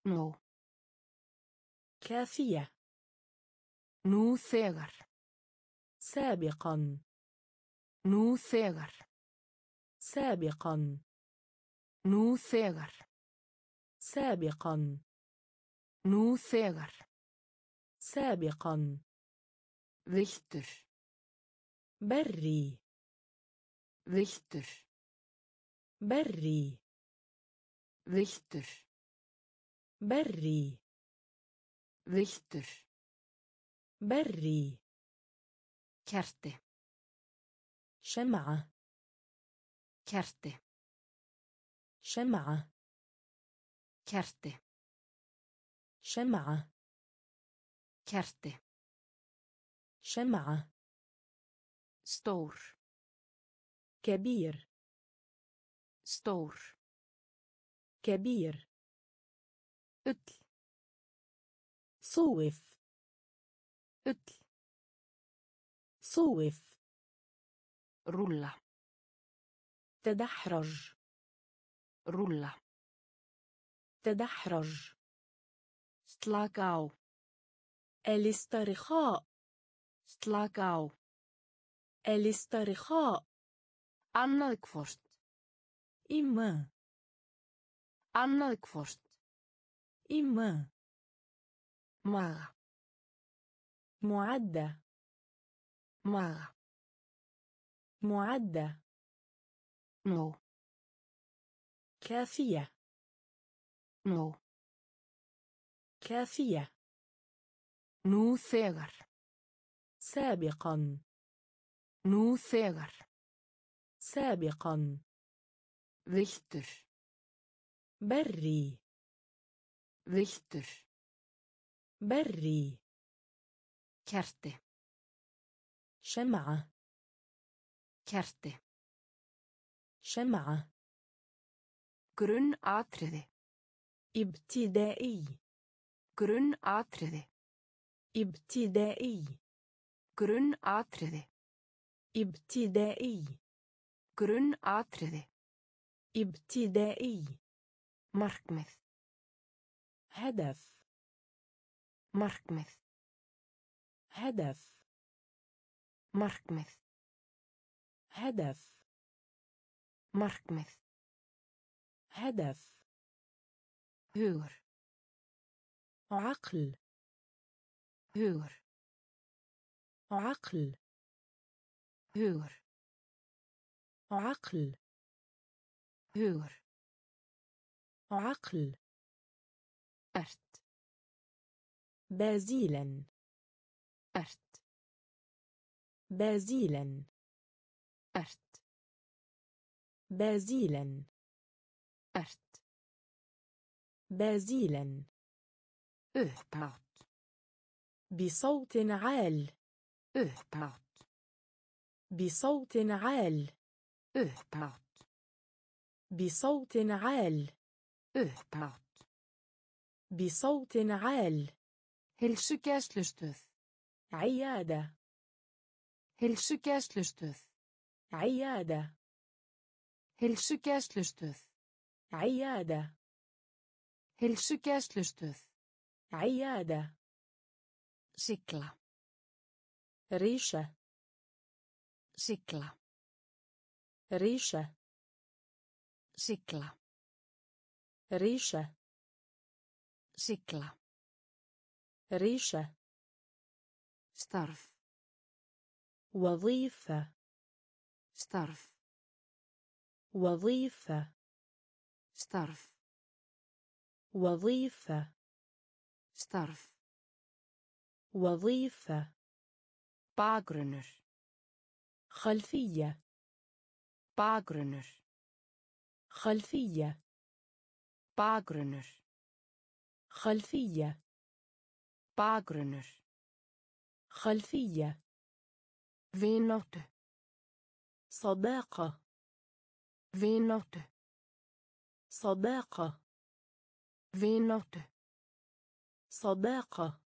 Speaker 1: Nó.
Speaker 2: كافية
Speaker 1: þegar.
Speaker 2: سابقا
Speaker 1: þegar.
Speaker 2: سابقا.
Speaker 1: nú þegar
Speaker 2: سابقا.
Speaker 1: nú þegar
Speaker 2: سابقا.
Speaker 1: villtur
Speaker 2: بري.
Speaker 1: villtur
Speaker 2: بري.
Speaker 1: villtur
Speaker 2: بري.
Speaker 1: ويلتر
Speaker 2: بري.
Speaker 1: كارتي
Speaker 2: شمعة.
Speaker 1: Kerti.
Speaker 2: شمعة
Speaker 1: Kerti.
Speaker 2: شمعة
Speaker 1: Kerti.
Speaker 2: شمعة
Speaker 1: Stór.
Speaker 2: كبير
Speaker 1: Stór.
Speaker 2: كبير
Speaker 1: Ull.
Speaker 2: صوف
Speaker 1: Ull.
Speaker 2: صوف
Speaker 1: Rúlla.
Speaker 2: تدحرج.
Speaker 1: رولا
Speaker 2: تدحرج.
Speaker 1: ستلاكاو.
Speaker 2: الاسترخاء.
Speaker 1: ستلاكاو.
Speaker 2: الاسترخاء.
Speaker 1: أنكفورت
Speaker 2: إما.
Speaker 1: أنكفورت
Speaker 2: إما.
Speaker 1: مرة
Speaker 2: معدة.
Speaker 1: مرة
Speaker 2: معدة.
Speaker 1: Nó.
Speaker 2: كافية
Speaker 1: Nó.
Speaker 2: كافية
Speaker 1: Nú þegar.
Speaker 2: سابقا
Speaker 1: Nú þegar.
Speaker 2: سابقا
Speaker 1: Viltur.
Speaker 2: بري
Speaker 1: Viltur.
Speaker 2: بري
Speaker 1: Kerti.
Speaker 2: شمعة
Speaker 1: Kerti.
Speaker 2: شمعة
Speaker 1: Grunn atriði.
Speaker 2: ابتدائي
Speaker 1: Grunn atriði.
Speaker 2: ابتدائي
Speaker 1: Grunn atriði.
Speaker 2: ابتدائي
Speaker 1: Grunn atriði.
Speaker 2: ابتدائي
Speaker 1: Markmið.
Speaker 2: هدف
Speaker 1: Markmið.
Speaker 2: هدف
Speaker 1: Markmið.
Speaker 2: هدف
Speaker 1: Markmið.
Speaker 2: هدف
Speaker 1: Hugur.
Speaker 2: عقل
Speaker 1: Hugur.
Speaker 2: عقل
Speaker 1: Hugur.
Speaker 2: عقل
Speaker 1: Hugur.
Speaker 2: عقل
Speaker 1: Ert.
Speaker 2: بازيلا
Speaker 1: Ert.
Speaker 2: بازيلا
Speaker 1: Ert.
Speaker 2: بازيلا.
Speaker 1: أرت.
Speaker 2: بازيلا.
Speaker 1: اهبط
Speaker 2: بصوت عال.
Speaker 1: اهبط
Speaker 2: بصوت عال.
Speaker 1: اهبط
Speaker 2: بصوت عال.
Speaker 1: اهبط
Speaker 2: بصوت عال.
Speaker 1: هلشكاشلشتث
Speaker 2: عيادة.
Speaker 1: هلشكاشلشتث
Speaker 2: عيادة.
Speaker 1: Hilsugæslustöð.
Speaker 2: عيادة
Speaker 1: Hilsugæslustöð.
Speaker 2: عيادة
Speaker 1: Sigla.
Speaker 2: ريشة
Speaker 1: Sigla.
Speaker 2: ريشة
Speaker 1: Sigla.
Speaker 2: ريشة
Speaker 1: Sigla.
Speaker 2: ريشة
Speaker 1: Starf.
Speaker 2: وظيفة
Speaker 1: Starf.
Speaker 2: وظيفة.
Speaker 1: ستارف
Speaker 2: وظيفة.
Speaker 1: ستارف
Speaker 2: وظيفة.
Speaker 1: باغرنر.
Speaker 2: خلفية.
Speaker 1: باغرنر.
Speaker 2: خلفية.
Speaker 1: باغرنر.
Speaker 2: خلفية.
Speaker 1: باغرنر.
Speaker 2: خلفية.
Speaker 1: فينوت
Speaker 2: صداقة.
Speaker 1: Vináttu.
Speaker 2: صداقة
Speaker 1: Vináttu.
Speaker 2: صداقة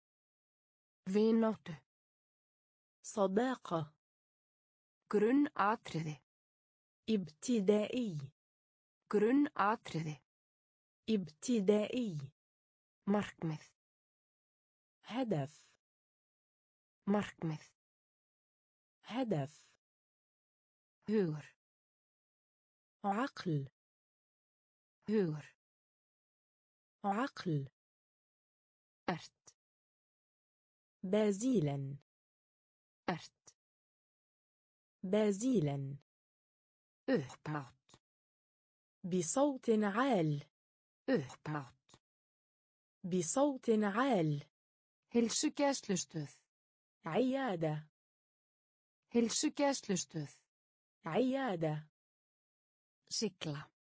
Speaker 1: Vináttu.
Speaker 2: صداقة
Speaker 1: Grunn atriði.
Speaker 2: ابتدائي
Speaker 1: Grunn atriði.
Speaker 2: ابتدائي
Speaker 1: Markmið.
Speaker 2: هدف
Speaker 1: Markmið.
Speaker 2: هدف
Speaker 1: Hugur.
Speaker 2: عقل.
Speaker 1: هور
Speaker 2: عقل.
Speaker 1: أرت
Speaker 2: بازيلا.
Speaker 1: أرت
Speaker 2: بازيلا.
Speaker 1: أهبط
Speaker 2: بصوت عال.
Speaker 1: أهبط
Speaker 2: بصوت عال.
Speaker 1: هل شكاش لشتث
Speaker 2: عيادة.
Speaker 1: هل شكاش لشتث
Speaker 2: عيادة.
Speaker 1: Sigla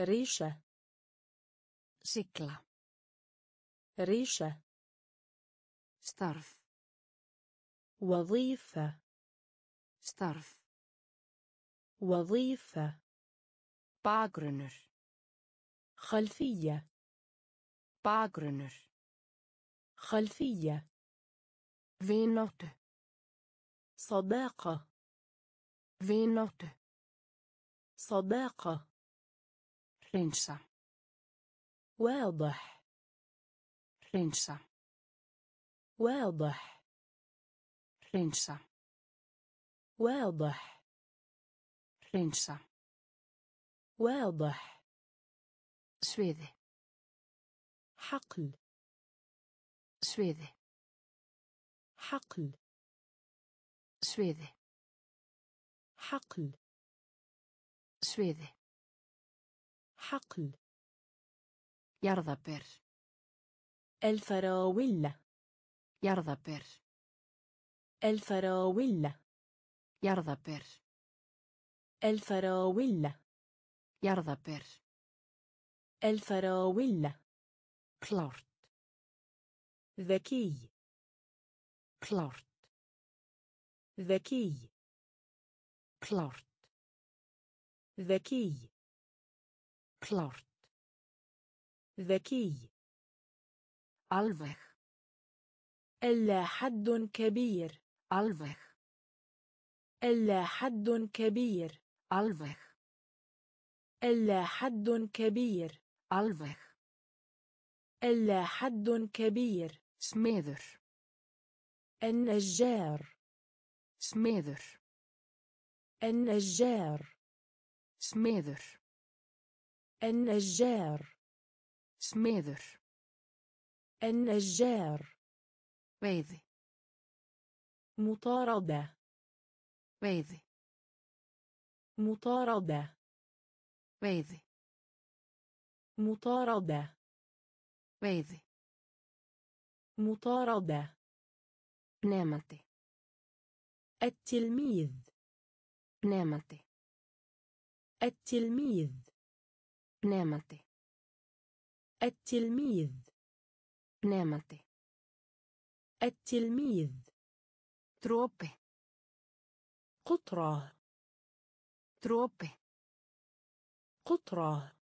Speaker 2: ريشة
Speaker 1: sigla
Speaker 2: ريشة
Speaker 1: starf
Speaker 2: وظيفة
Speaker 1: starf
Speaker 2: وظيفة
Speaker 1: bakgrunnur
Speaker 2: خلفية
Speaker 1: bakgrunnur
Speaker 2: خلفية
Speaker 1: vináttu
Speaker 2: صداقة
Speaker 1: vináttu
Speaker 2: صداقة.
Speaker 1: رينشا
Speaker 2: واضح.
Speaker 1: رينشا
Speaker 2: واضح.
Speaker 1: رينشا
Speaker 2: واضح.
Speaker 1: رينشا
Speaker 2: واضح.
Speaker 1: سويدي
Speaker 2: حقل.
Speaker 1: سويدي
Speaker 2: حقل.
Speaker 1: سويدي
Speaker 2: حقل.
Speaker 1: sviði
Speaker 2: حقل
Speaker 1: jarðaber
Speaker 2: الفراولة
Speaker 1: jarðaber
Speaker 2: الفراولة
Speaker 1: jarðaber
Speaker 2: الفراولة
Speaker 1: jarðaber
Speaker 2: الفراولة
Speaker 1: klárt
Speaker 2: ذكي
Speaker 1: klárt
Speaker 2: ذكي
Speaker 1: klárt
Speaker 2: ذكي.
Speaker 1: Klárt
Speaker 2: ذكي.
Speaker 1: Alveg.
Speaker 2: ألا حد كبير.
Speaker 1: Alveg.
Speaker 2: ألا حد كبير.
Speaker 1: Alveg.
Speaker 2: ألا حد كبير.
Speaker 1: Alveg.
Speaker 2: ألا حد كبير.
Speaker 1: Smiður
Speaker 2: النجار.
Speaker 1: Smiður
Speaker 2: النجار.
Speaker 1: Smiður
Speaker 2: النجار
Speaker 1: smiður
Speaker 2: النجار
Speaker 1: veiði
Speaker 2: مطاردة
Speaker 1: veiði
Speaker 2: مطاردة
Speaker 1: veiði
Speaker 2: مطاردة
Speaker 1: veiði
Speaker 2: مطاردة
Speaker 1: nemandi
Speaker 2: التلميذ
Speaker 1: nemandi
Speaker 2: التلميذ.
Speaker 1: نامتي
Speaker 2: التلميذ.
Speaker 1: نامتي
Speaker 2: التلميذ.
Speaker 1: dropi.
Speaker 2: قطرة.
Speaker 1: dropi.
Speaker 2: قطرة.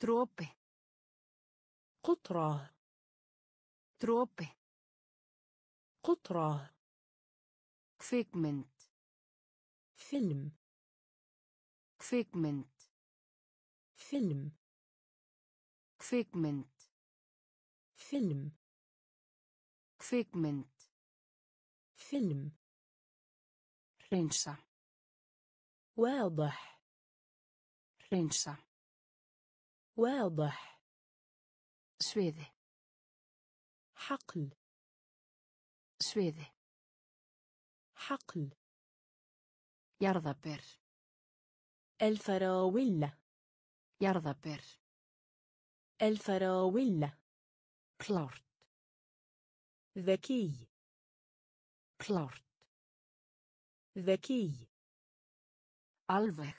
Speaker 1: dropi.
Speaker 2: قطرة.
Speaker 1: dropi.
Speaker 2: قطرة.
Speaker 1: kvikmynd
Speaker 2: فيلم.
Speaker 1: kvikmynd
Speaker 2: فيلم
Speaker 1: kvikmynd
Speaker 2: فيلم
Speaker 1: كفيكمنت
Speaker 2: فيلم
Speaker 1: رينشا
Speaker 2: واضح
Speaker 1: رينشا
Speaker 2: واضح
Speaker 1: سويدي
Speaker 2: حقل
Speaker 1: سويدي
Speaker 2: حقل
Speaker 1: يرضى بير
Speaker 2: الفراولة.
Speaker 1: jarðaber
Speaker 2: الفراولة.
Speaker 1: klárt
Speaker 2: ذكي.
Speaker 1: klárt
Speaker 2: ذكي.
Speaker 1: alveg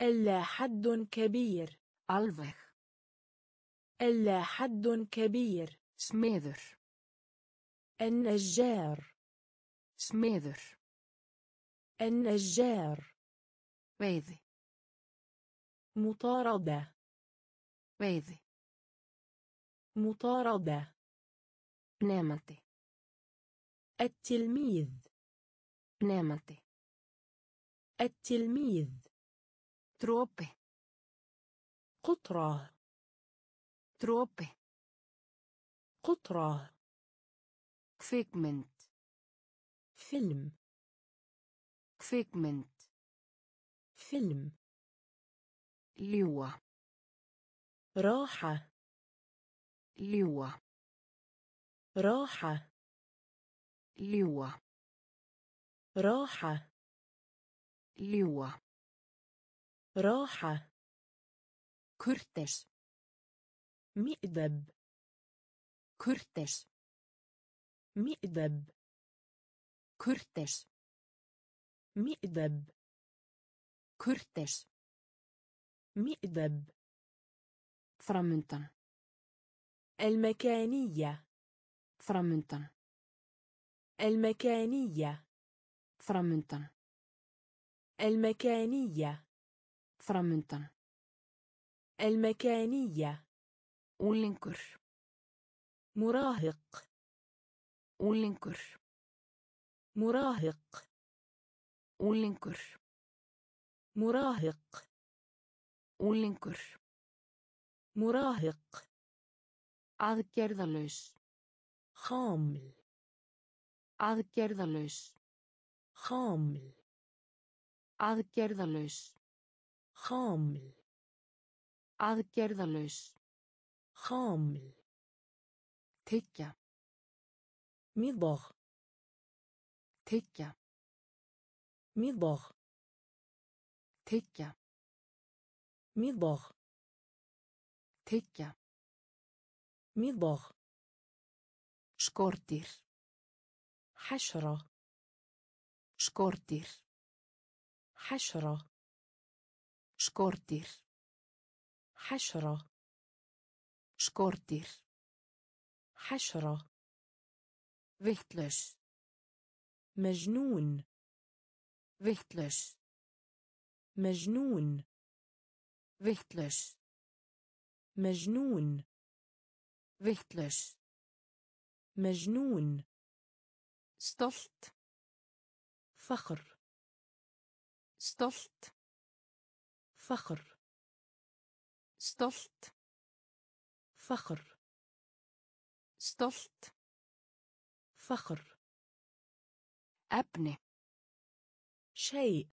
Speaker 2: ألا حد كبير.
Speaker 1: alveg
Speaker 2: ألا حد كبير.
Speaker 1: smiður
Speaker 2: النجار.
Speaker 1: smiður
Speaker 2: النجار.
Speaker 1: ويد
Speaker 2: مطاردة.
Speaker 1: ويد
Speaker 2: مطاردة.
Speaker 1: بنامتي
Speaker 2: التلميذ.
Speaker 1: بنامتي
Speaker 2: التلميذ.
Speaker 1: تروبي
Speaker 2: قطرة.
Speaker 1: تروبي
Speaker 2: قطرة.
Speaker 1: كفيكمنت
Speaker 2: فيلم.
Speaker 1: فيكمنت
Speaker 2: فيلم.
Speaker 1: لوا
Speaker 2: راحة.
Speaker 1: لوا
Speaker 2: راحة.
Speaker 1: لوا
Speaker 2: راحة.
Speaker 1: لوا
Speaker 2: راحة.
Speaker 1: كرتش
Speaker 2: مئدب.
Speaker 1: كرتش
Speaker 2: مئدب.
Speaker 1: كرتش
Speaker 2: مئدب.
Speaker 1: كرتش
Speaker 2: مئدب
Speaker 1: فرامنتن
Speaker 2: المكانية.
Speaker 1: فرامنتن
Speaker 2: المكانية.
Speaker 1: فرامنتن
Speaker 2: المكانية.
Speaker 1: فرامنتن
Speaker 2: المكانية.
Speaker 1: ولينكر
Speaker 2: مراهق.
Speaker 1: ولينكر
Speaker 2: مراهق.
Speaker 1: ولينكر
Speaker 2: مراهق
Speaker 1: Úlingur.
Speaker 2: مراهق
Speaker 1: Aðgerðalaus.
Speaker 2: خامل
Speaker 1: Aðgerðalaus.
Speaker 2: خامل
Speaker 1: Aðgerðalaus.
Speaker 2: خامل
Speaker 1: Aðgerðalaus.
Speaker 2: خامل
Speaker 1: Tyggja.
Speaker 2: مضغ
Speaker 1: Tyggja.
Speaker 2: مضغ
Speaker 1: Tyggja.
Speaker 2: مضغ
Speaker 1: Tyggja.
Speaker 2: مضغ
Speaker 1: Skordýr.
Speaker 2: حشرة
Speaker 1: Skordýr.
Speaker 2: حشرة
Speaker 1: Skordýr.
Speaker 2: حشرة
Speaker 1: Skordýr.
Speaker 2: حشرة
Speaker 1: Vittlaus.
Speaker 2: مجنون
Speaker 1: Vittlaus.
Speaker 2: مجنون.
Speaker 1: ويختلش
Speaker 2: مجنون.
Speaker 1: vitlaus
Speaker 2: مجنون.
Speaker 1: stolt
Speaker 2: فخر.
Speaker 1: stolt
Speaker 2: فخر.
Speaker 1: stolt
Speaker 2: فخر.
Speaker 1: stolt
Speaker 2: فخر.
Speaker 1: efni
Speaker 2: شيء.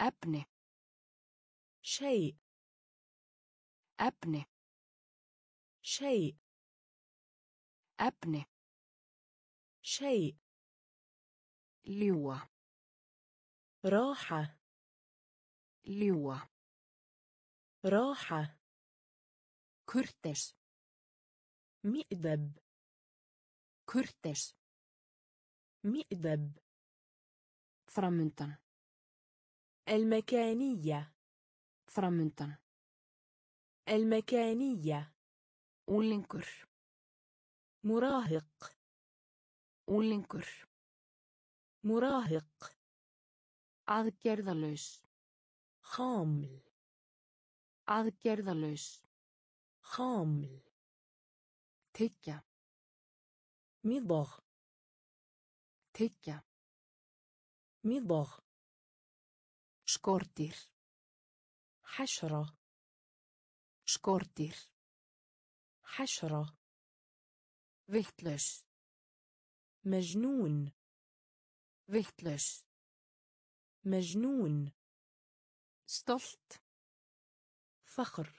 Speaker 1: أبني.
Speaker 2: شيء.
Speaker 1: أبني.
Speaker 2: شيء.
Speaker 1: أبني.
Speaker 2: شيء.
Speaker 1: لوا
Speaker 2: راحة.
Speaker 1: لوا
Speaker 2: راحة.
Speaker 1: كرتش
Speaker 2: مئدب
Speaker 1: كرتش
Speaker 2: مئدب
Speaker 1: فرامنتن
Speaker 2: المكانية
Speaker 1: Framundan.
Speaker 2: المكانية
Speaker 1: Úlingur.
Speaker 2: مراهق
Speaker 1: Úlingur.
Speaker 2: مراهق
Speaker 1: Aðgerðalaus.
Speaker 2: خامل
Speaker 1: Aðgerðalaus.
Speaker 2: خامل
Speaker 1: Tyggja.
Speaker 2: مضغ
Speaker 1: Tyggja.
Speaker 2: مضغ
Speaker 1: Skordýr.
Speaker 2: Hæsra.
Speaker 1: Skordýr.
Speaker 2: Hæsra.
Speaker 1: Vittlös.
Speaker 2: Mejnún.
Speaker 1: Vittlös.
Speaker 2: Mejnún.
Speaker 1: Stolt.
Speaker 2: Fakhr.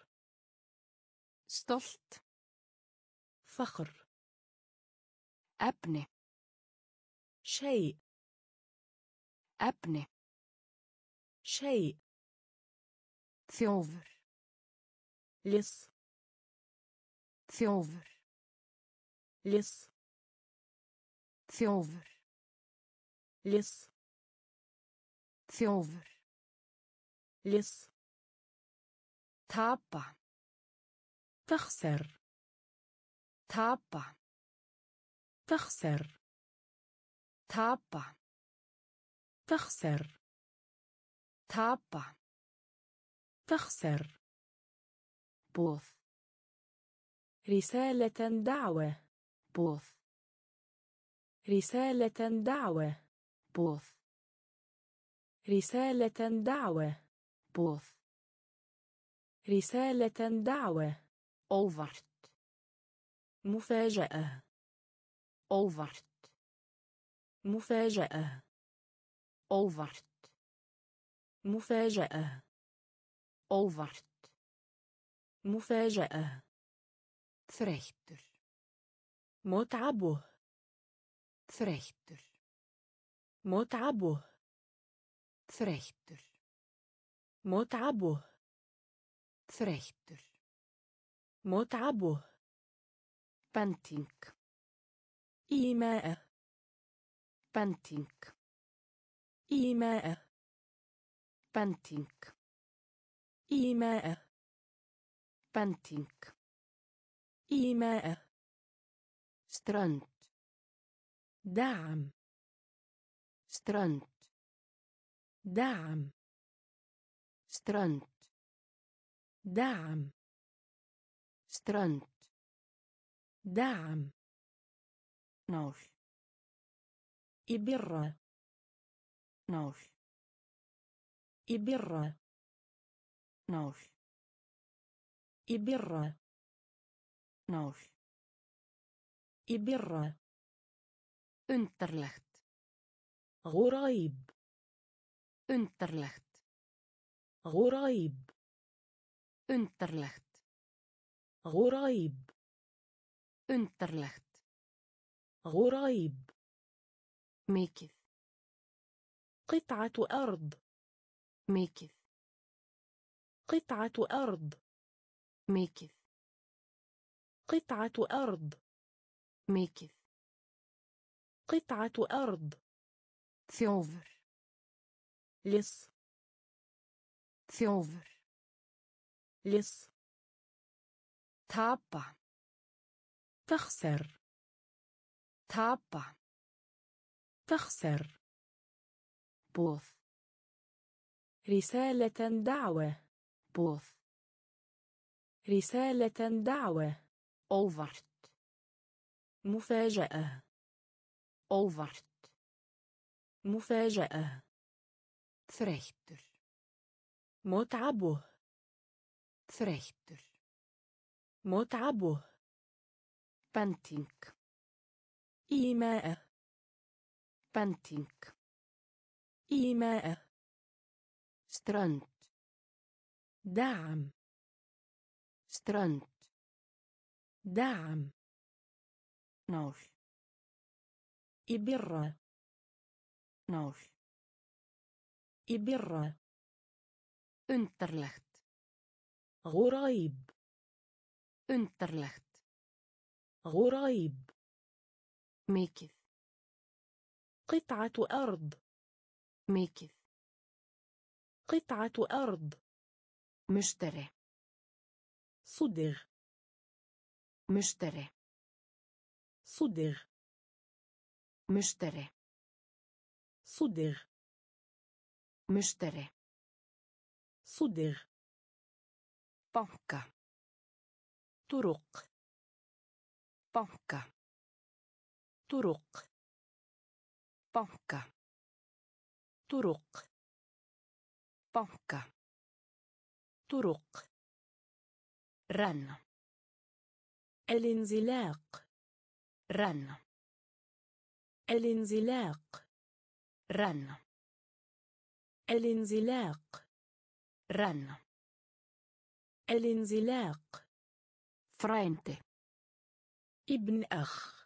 Speaker 1: Stolt.
Speaker 2: Fakhr.
Speaker 1: Efni.
Speaker 2: Sjei.
Speaker 1: Efni.
Speaker 2: شيء.
Speaker 1: ثيوفر.
Speaker 2: لص.
Speaker 1: ثيوفر.
Speaker 2: لص.
Speaker 1: ثيوفر.
Speaker 2: لص.
Speaker 1: ثيوفر.
Speaker 2: لص.
Speaker 1: تابا.
Speaker 2: تخسر.
Speaker 1: تابا.
Speaker 2: تخسر.
Speaker 1: تابا.
Speaker 2: تخسر.
Speaker 1: Tapa.
Speaker 2: تخسر
Speaker 1: Boð.
Speaker 2: رسالة دعوة
Speaker 1: Boð.
Speaker 2: رسالة دعوة
Speaker 1: Boð.
Speaker 2: رسالة دعوة
Speaker 1: Boð.
Speaker 2: رسالة دعوة
Speaker 1: Óvart.
Speaker 2: مفاجأة
Speaker 1: Óvart.
Speaker 2: مفاجأة
Speaker 1: Óvart.
Speaker 2: مفاجأة.
Speaker 1: أوفرت
Speaker 2: مفاجأة.
Speaker 1: þreyttur
Speaker 2: متعبه.
Speaker 1: þreyttur
Speaker 2: متعبه.
Speaker 1: þreyttur
Speaker 2: متعبه.
Speaker 1: þreyttur
Speaker 2: متعبه.
Speaker 1: bending
Speaker 2: إيماء
Speaker 1: bending
Speaker 2: إيماء
Speaker 1: Bending.
Speaker 2: إيماء
Speaker 1: Bending.
Speaker 2: إيماء
Speaker 1: Strönd.
Speaker 2: دعم
Speaker 1: Strönd.
Speaker 2: دعم
Speaker 1: Strönd.
Speaker 2: دعم
Speaker 1: Strönd.
Speaker 2: دعم
Speaker 1: Nál.
Speaker 2: إبرة
Speaker 1: Nál.
Speaker 2: إبرة
Speaker 1: نول
Speaker 2: إبرة
Speaker 1: نول
Speaker 2: إبرة
Speaker 1: أنترلخت.
Speaker 2: غرايب.
Speaker 1: أنترلخت.
Speaker 2: غرايب.
Speaker 1: أنترلخت.
Speaker 2: غرايب.
Speaker 1: أنترلخت.
Speaker 2: غرايب.
Speaker 1: ميكث
Speaker 2: قطعة أرض.
Speaker 1: ميكث
Speaker 2: قطعة أرض.
Speaker 1: ميكث
Speaker 2: قطعة أرض.
Speaker 1: ميكث
Speaker 2: قطعة أرض.
Speaker 1: ثيوفر.
Speaker 2: لص.
Speaker 1: ثيوفر.
Speaker 2: لص.
Speaker 1: تابا.
Speaker 2: تخسر.
Speaker 1: تابا.
Speaker 2: تخسر.
Speaker 1: بوث.
Speaker 2: رسالة دعوة
Speaker 1: Boð.
Speaker 2: رسالة دعوة
Speaker 1: Óvart.
Speaker 2: مفاجأة
Speaker 1: Óvart.
Speaker 2: مفاجأة
Speaker 1: Þreyttur.
Speaker 2: متعبه
Speaker 1: Þreyttur.
Speaker 2: متعبه
Speaker 1: Bending.
Speaker 2: إيماء
Speaker 1: Bending.
Speaker 2: إيماء
Speaker 1: ستراند
Speaker 2: دعم.
Speaker 1: ستراند
Speaker 2: دعم.
Speaker 1: نوش
Speaker 2: إبرة.
Speaker 1: نوش
Speaker 2: إبرة.
Speaker 1: انترلخت
Speaker 2: غرايب
Speaker 1: انترلخت
Speaker 2: غرايب
Speaker 1: ميكث
Speaker 2: قطعة أرض.
Speaker 1: ميكث
Speaker 2: قطعة أرض.
Speaker 1: مشتري.
Speaker 2: صدر
Speaker 1: مشتري.
Speaker 2: صدر
Speaker 1: مشتري.
Speaker 2: صدر
Speaker 1: مشتري.
Speaker 2: صدر
Speaker 1: بنكة
Speaker 2: طرق.
Speaker 1: بنكة
Speaker 2: طرق.
Speaker 1: بنكة
Speaker 2: طرق.
Speaker 1: Banka.
Speaker 2: طرق
Speaker 1: Renna.
Speaker 2: الانزلاق
Speaker 1: Renna.
Speaker 2: الانزلاق
Speaker 1: Renna.
Speaker 2: الانزلاق
Speaker 1: Renna.
Speaker 2: الانزلاق
Speaker 1: Frændi.
Speaker 2: ابن أخ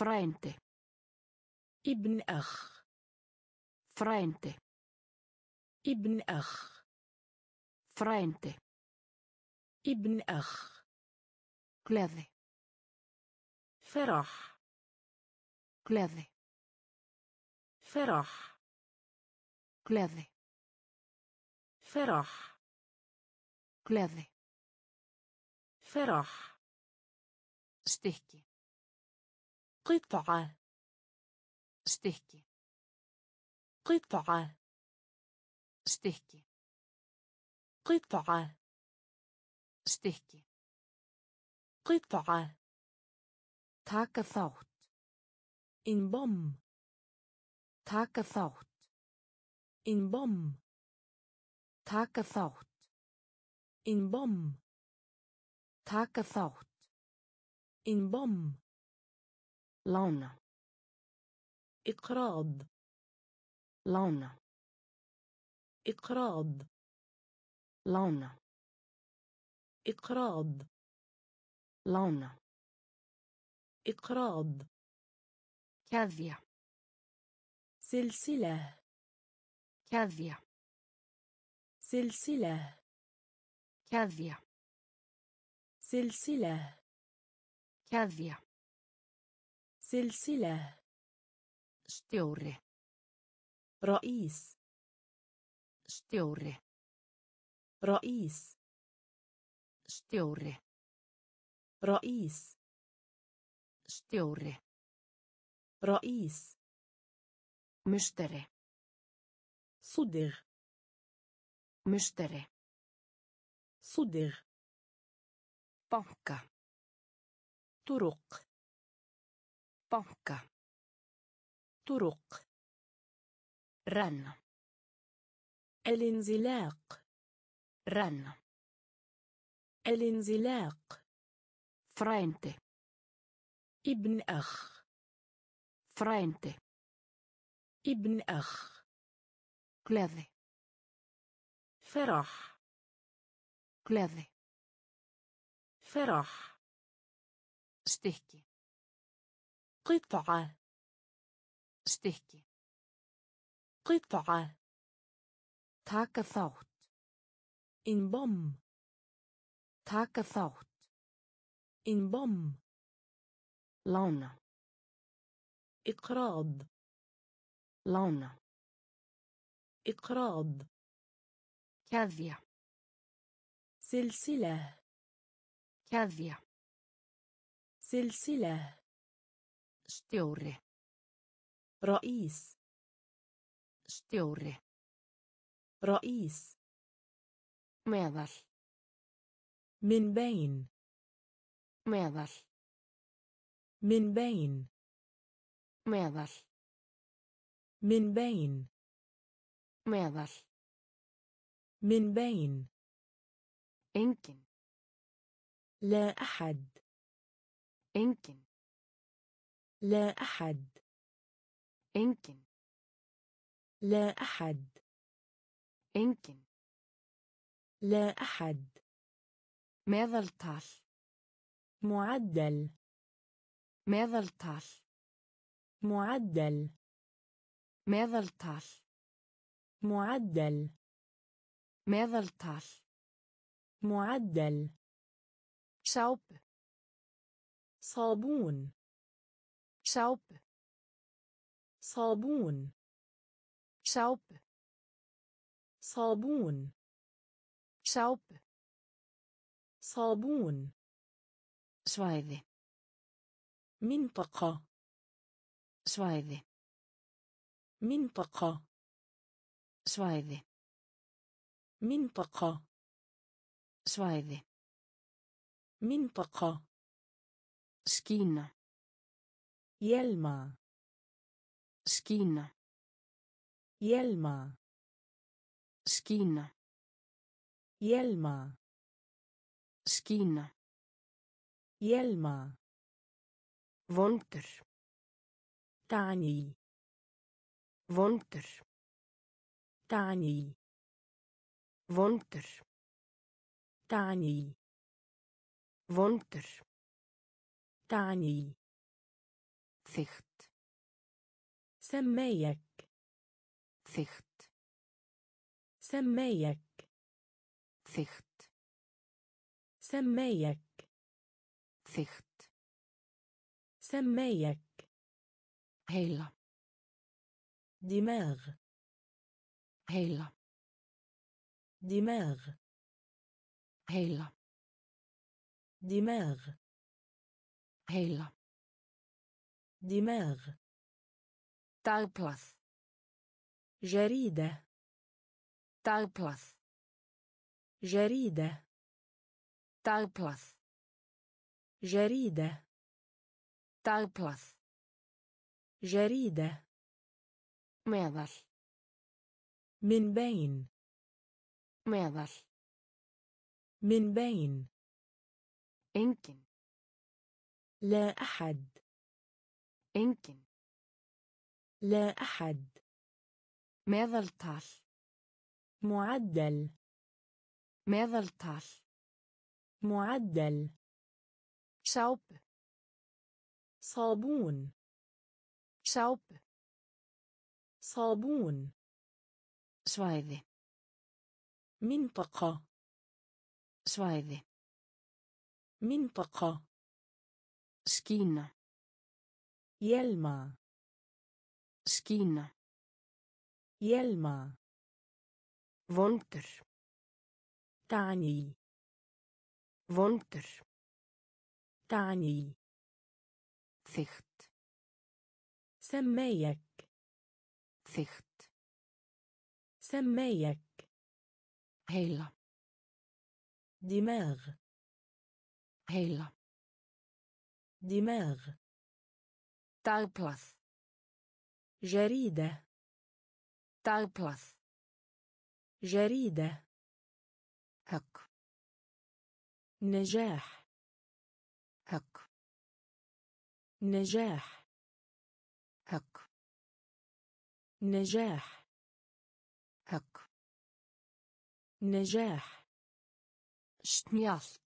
Speaker 1: Frændi.
Speaker 2: ابن أخ
Speaker 1: Frændi.
Speaker 2: ابن أخ.
Speaker 1: فرينتي
Speaker 2: ابن أخ.
Speaker 1: كلاذي
Speaker 2: فرح.
Speaker 1: كلاذي
Speaker 2: فرح.
Speaker 1: كلاذي
Speaker 2: فرح.
Speaker 1: كلاذي
Speaker 2: فرح.
Speaker 1: استهكي
Speaker 2: قطعة.
Speaker 1: استهكي
Speaker 2: قطعة.
Speaker 1: Stykki.
Speaker 2: قطعة
Speaker 1: Stykki.
Speaker 2: قطعة
Speaker 1: Taka þátt.
Speaker 2: انضم
Speaker 1: Taka þátt.
Speaker 2: انضم
Speaker 1: Taka þátt.
Speaker 2: انضم
Speaker 1: Taka þátt.
Speaker 2: انضم
Speaker 1: Lána.
Speaker 2: إقراض
Speaker 1: Lána.
Speaker 2: إقراض.
Speaker 1: lána
Speaker 2: إقراض.
Speaker 1: lána
Speaker 2: إقراض.
Speaker 1: keðja
Speaker 2: سلسلة.
Speaker 1: keðja
Speaker 2: سلسلة.
Speaker 1: keðja
Speaker 2: سلسلة.
Speaker 1: keðja
Speaker 2: سلسلة.
Speaker 1: stjóri
Speaker 2: رئيس.
Speaker 1: Stjóri
Speaker 2: رئيس
Speaker 1: stjóri
Speaker 2: رئيس
Speaker 1: stjóri
Speaker 2: رئيس
Speaker 1: musteri
Speaker 2: صدغ
Speaker 1: musteri
Speaker 2: صدغ
Speaker 1: banka
Speaker 2: طرق
Speaker 1: banka
Speaker 2: طرق
Speaker 1: renna
Speaker 2: الانزلاق.
Speaker 1: renna
Speaker 2: الانزلاق.
Speaker 1: frændi
Speaker 2: ابن أخ.
Speaker 1: frændi
Speaker 2: ابن أخ.
Speaker 1: gleði
Speaker 2: فرح.
Speaker 1: gleði
Speaker 2: فرح.
Speaker 1: stykki
Speaker 2: قطعة.
Speaker 1: stykki
Speaker 2: قطعة.
Speaker 1: Taka þátt
Speaker 2: انضم
Speaker 1: taka þátt
Speaker 2: انضم
Speaker 1: lána
Speaker 2: إقراض
Speaker 1: lána
Speaker 2: إقراض
Speaker 1: keðja
Speaker 2: سلسلة
Speaker 1: keðja
Speaker 2: سلسلة
Speaker 1: stjóri
Speaker 2: رئيس
Speaker 1: stjóri
Speaker 2: رئيس.
Speaker 1: meðal
Speaker 2: من بين.
Speaker 1: meðal
Speaker 2: من بين.
Speaker 1: meðal
Speaker 2: من بين.
Speaker 1: meðal
Speaker 2: من بين.
Speaker 1: engin
Speaker 2: لا أحد.
Speaker 1: engin
Speaker 2: لا أحد.
Speaker 1: engin
Speaker 2: لا أحد.
Speaker 1: إنكن
Speaker 2: لا أحد.
Speaker 1: ماذا الطال
Speaker 2: معدل.
Speaker 1: ماذا الطال
Speaker 2: معدل.
Speaker 1: ماذا الطال
Speaker 2: معدل.
Speaker 1: ماذا الطال
Speaker 2: معدل.
Speaker 1: شوب.
Speaker 2: صابون.
Speaker 1: شوب.
Speaker 2: صابون.
Speaker 1: شوب.
Speaker 2: صابون.
Speaker 1: Sápu
Speaker 2: صابون.
Speaker 1: Svæði.
Speaker 2: منطقة.
Speaker 1: Svæði.
Speaker 2: منطقة.
Speaker 1: Svæði.
Speaker 2: منطقة.
Speaker 1: Svæði.
Speaker 2: منطقة.
Speaker 1: Skína.
Speaker 2: يلمع.
Speaker 1: Skína.
Speaker 2: يلمع.
Speaker 1: Skína.
Speaker 2: Hjelma.
Speaker 1: Skína.
Speaker 2: Hjelma.
Speaker 1: Vondur.
Speaker 2: Tani.
Speaker 1: Vondur.
Speaker 2: Tani.
Speaker 1: Vondur.
Speaker 2: Tani.
Speaker 1: Vondur.
Speaker 2: Tani.
Speaker 1: Þygt.
Speaker 2: Semmeyak.
Speaker 1: Þygt.
Speaker 2: سميك
Speaker 1: þygt
Speaker 2: سميك
Speaker 1: þygt
Speaker 2: سميك
Speaker 1: heila
Speaker 2: دماغ
Speaker 1: heila
Speaker 2: دماغ
Speaker 1: heila
Speaker 2: دماغ
Speaker 1: heila
Speaker 2: دماغ
Speaker 1: dagblað
Speaker 2: جريدة
Speaker 1: تاغبلاث
Speaker 2: جريدة
Speaker 1: تاغبلاث
Speaker 2: جريدة
Speaker 1: تاغبلاث
Speaker 2: جريدة
Speaker 1: ميضل
Speaker 2: من بين
Speaker 1: ميضل
Speaker 2: من بين
Speaker 1: إنكن
Speaker 2: لا أحد
Speaker 1: إنكن
Speaker 2: لا أحد
Speaker 1: ماذا التال
Speaker 2: معدل
Speaker 1: Meðaltal.
Speaker 2: معدل
Speaker 1: Sápu.
Speaker 2: صابون
Speaker 1: Sápu.
Speaker 2: صابون
Speaker 1: Svæði.
Speaker 2: منطقة
Speaker 1: Svæði.
Speaker 2: منطقة
Speaker 1: Skína.
Speaker 2: يلمع
Speaker 1: Skína.
Speaker 2: يلمع
Speaker 1: Vondur.
Speaker 2: تعني
Speaker 1: Vondur.
Speaker 2: تعني
Speaker 1: Þygt.
Speaker 2: سميك
Speaker 1: Þygt.
Speaker 2: سميك
Speaker 1: Heila.
Speaker 2: دماغ
Speaker 1: Heila.
Speaker 2: دماغ
Speaker 1: Dagblað.
Speaker 2: جريدة
Speaker 1: Dagblað.
Speaker 2: جريدة.
Speaker 1: حق.
Speaker 2: نجاح.
Speaker 1: حق.
Speaker 2: نجاح.
Speaker 1: حق.
Speaker 2: نجاح.
Speaker 1: حق.
Speaker 2: نجاح.
Speaker 1: شتنيالت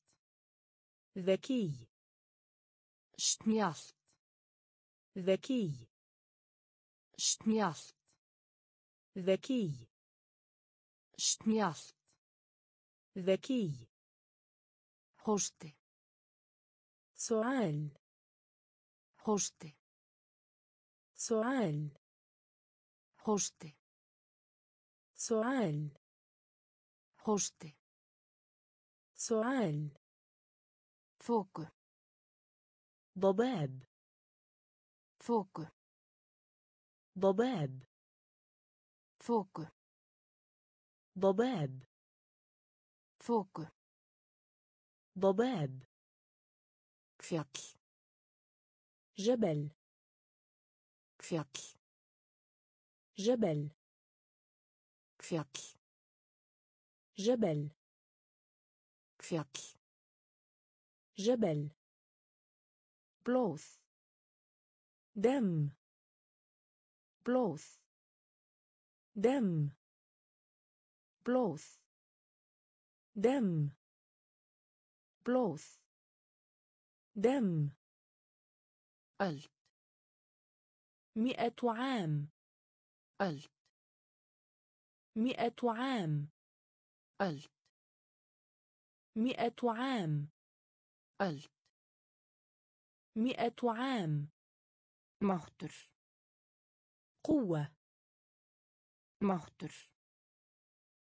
Speaker 2: ذكي.
Speaker 1: شتنيالت
Speaker 2: ذكي.
Speaker 1: شتنيالت
Speaker 2: ذكي.
Speaker 1: Snjallt.
Speaker 2: ذكي
Speaker 1: Hósti.
Speaker 2: سؤال
Speaker 1: Hósti.
Speaker 2: سؤال
Speaker 1: Hósti.
Speaker 2: سؤال
Speaker 1: Hósti.
Speaker 2: سؤال
Speaker 1: Þóku.
Speaker 2: ضباب
Speaker 1: Þóku.
Speaker 2: ضباب
Speaker 1: Þóku.
Speaker 2: ضباب.
Speaker 1: فوق.
Speaker 2: ضباب.
Speaker 1: فيطل
Speaker 2: جبل.
Speaker 1: فيطل
Speaker 2: جبل.
Speaker 1: فيطل
Speaker 2: جبل.
Speaker 1: فيطل
Speaker 2: جبل.
Speaker 1: بلوث.
Speaker 2: دم.
Speaker 1: بلوث.
Speaker 2: دم.
Speaker 1: Blóð.
Speaker 2: دم
Speaker 1: Blóð.
Speaker 2: دم
Speaker 1: Öld.
Speaker 2: مئة عام
Speaker 1: Öld.
Speaker 2: مئة عام
Speaker 1: Öld.
Speaker 2: مئة عام
Speaker 1: Öld.
Speaker 2: مئة عام
Speaker 1: Máttur.
Speaker 2: قوة
Speaker 1: Máttur.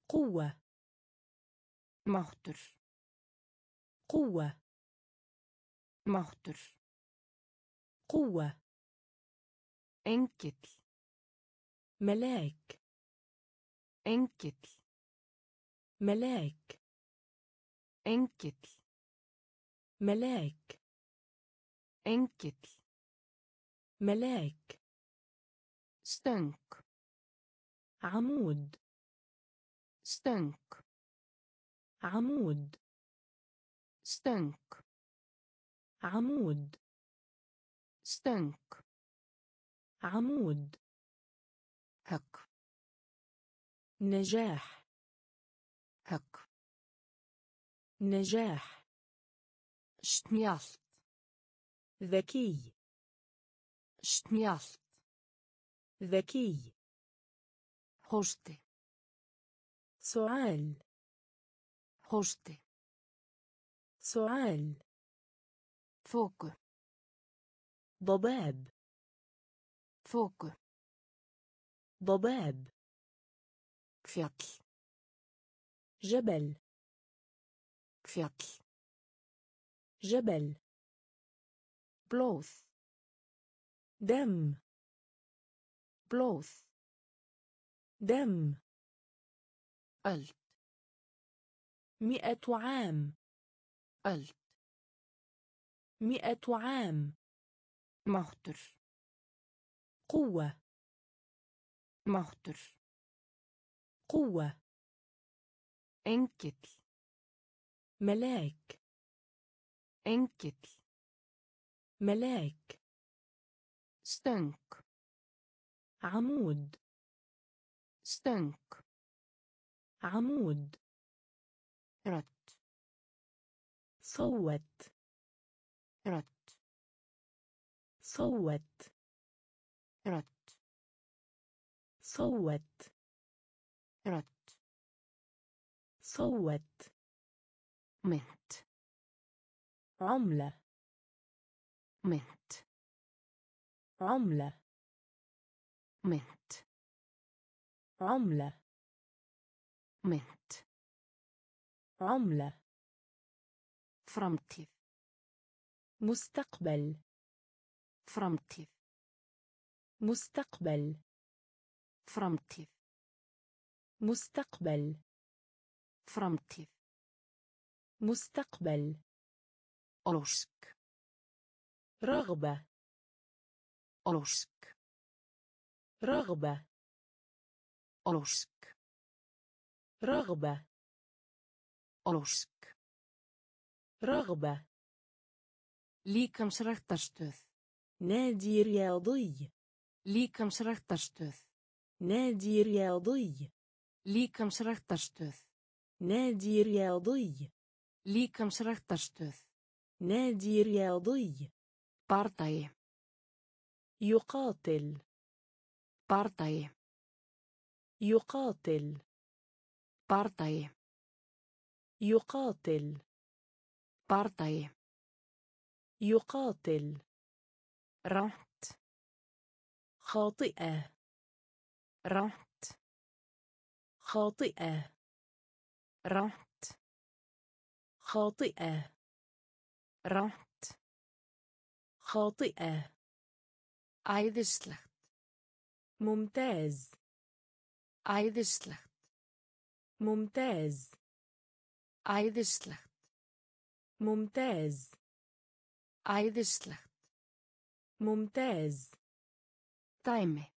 Speaker 2: قوة.
Speaker 1: مختر
Speaker 2: قوة.
Speaker 1: مختر
Speaker 2: قوة.
Speaker 1: انكتل
Speaker 2: ملاك.
Speaker 1: انكتل
Speaker 2: ملاك.
Speaker 1: انكتل
Speaker 2: ملاك.
Speaker 1: انكتل
Speaker 2: ملاك.
Speaker 1: ستنك.
Speaker 2: عمود.
Speaker 1: ستنك.
Speaker 2: عمود.
Speaker 1: ستنك.
Speaker 2: عمود.
Speaker 1: ستنك.
Speaker 2: عمود.
Speaker 1: هك.
Speaker 2: نجاح.
Speaker 1: هك.
Speaker 2: نجاح.
Speaker 1: شتنيالت
Speaker 2: ذكي.
Speaker 1: شتنيالت
Speaker 2: ذكي.
Speaker 1: هوستي
Speaker 2: سؤال.
Speaker 1: هوشتي
Speaker 2: سؤال.
Speaker 1: فوق
Speaker 2: ضباب.
Speaker 1: فوق
Speaker 2: ضباب.
Speaker 1: فيطل
Speaker 2: جبل.
Speaker 1: فيطل
Speaker 2: جبل.
Speaker 1: بلوث
Speaker 2: دم.
Speaker 1: بلوث
Speaker 2: دم.
Speaker 1: ألت.
Speaker 2: مئة عام.
Speaker 1: ألت.
Speaker 2: مئة عام.
Speaker 1: مختر
Speaker 2: قوة.
Speaker 1: مختر
Speaker 2: قوة.
Speaker 1: إنكتل.
Speaker 2: ملاك.
Speaker 1: إنكتل.
Speaker 2: ملاك.
Speaker 1: ستنك.
Speaker 2: عمود.
Speaker 1: ستنك.
Speaker 2: عمود.
Speaker 1: rödd
Speaker 2: صوت.
Speaker 1: rödd
Speaker 2: صوت.
Speaker 1: rödd
Speaker 2: صوت.
Speaker 1: rödd
Speaker 2: صوت.
Speaker 1: mynt
Speaker 2: عملة.
Speaker 1: mynt
Speaker 2: عملة.
Speaker 1: mynt
Speaker 2: عملة.
Speaker 1: Mynt
Speaker 2: عملة
Speaker 1: framtíð
Speaker 2: مستقبل
Speaker 1: framtíð
Speaker 2: مستقبل
Speaker 1: framtíð
Speaker 2: مستقبل
Speaker 1: framtíð
Speaker 2: مستقبل
Speaker 1: ósk
Speaker 2: رغبة
Speaker 1: ósk
Speaker 2: رغبة
Speaker 1: ósk
Speaker 2: رغبة
Speaker 1: ósk
Speaker 2: رغبة
Speaker 1: líkamsræktarstöð
Speaker 2: نادي رياضي
Speaker 1: líkamsræktarstöð
Speaker 2: نادي رياضي
Speaker 1: líkamsræktarstöð
Speaker 2: نادي رياضي
Speaker 1: líkamsræktarstöð
Speaker 2: نادي رياضي
Speaker 1: bardagi
Speaker 2: يقاتل
Speaker 1: bardagi
Speaker 2: يقاتل
Speaker 1: بارتاي
Speaker 2: يقاتل.
Speaker 1: بارتاي
Speaker 2: يقاتل.
Speaker 1: رحت.
Speaker 2: خاطئة.
Speaker 1: رحت.
Speaker 2: خاطئة.
Speaker 1: رحت.
Speaker 2: خاطئة.
Speaker 1: رحت.
Speaker 2: خاطئة.
Speaker 1: عيد
Speaker 2: ممتاز.
Speaker 1: عيد
Speaker 2: ممتاز.
Speaker 1: عيدشلخت
Speaker 2: ممتاز.
Speaker 1: عيدشلخت
Speaker 2: ممتاز.
Speaker 1: تايمي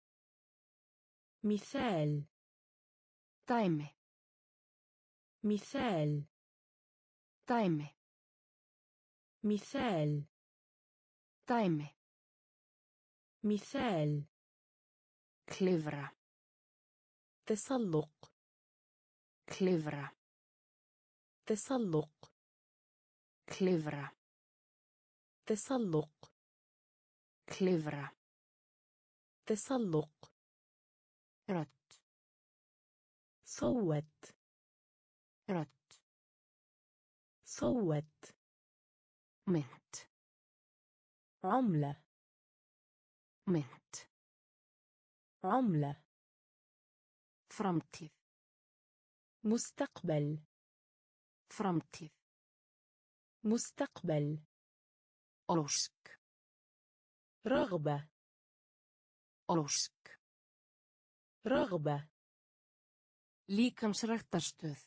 Speaker 2: مثال.
Speaker 1: تايمي
Speaker 2: مثال.
Speaker 1: تايمي
Speaker 2: مثال.
Speaker 1: تايمي
Speaker 2: مثال.
Speaker 1: كليفرا
Speaker 2: تسلق.
Speaker 1: كليفرا.
Speaker 2: تسلق.
Speaker 1: كليفرا.
Speaker 2: تسلق.
Speaker 1: كليفرا.
Speaker 2: تسلق.
Speaker 1: رت
Speaker 2: صوت.
Speaker 1: رت
Speaker 2: صوت.
Speaker 1: مهت
Speaker 2: عملة.
Speaker 1: مهت
Speaker 2: عملة.
Speaker 1: فرمتيف
Speaker 2: مستقبل.
Speaker 1: فرمتي
Speaker 2: مستقبل.
Speaker 1: أولوشك
Speaker 2: رغبة.
Speaker 1: أولوشك
Speaker 2: رغبة.
Speaker 1: ليكم شرختشتوث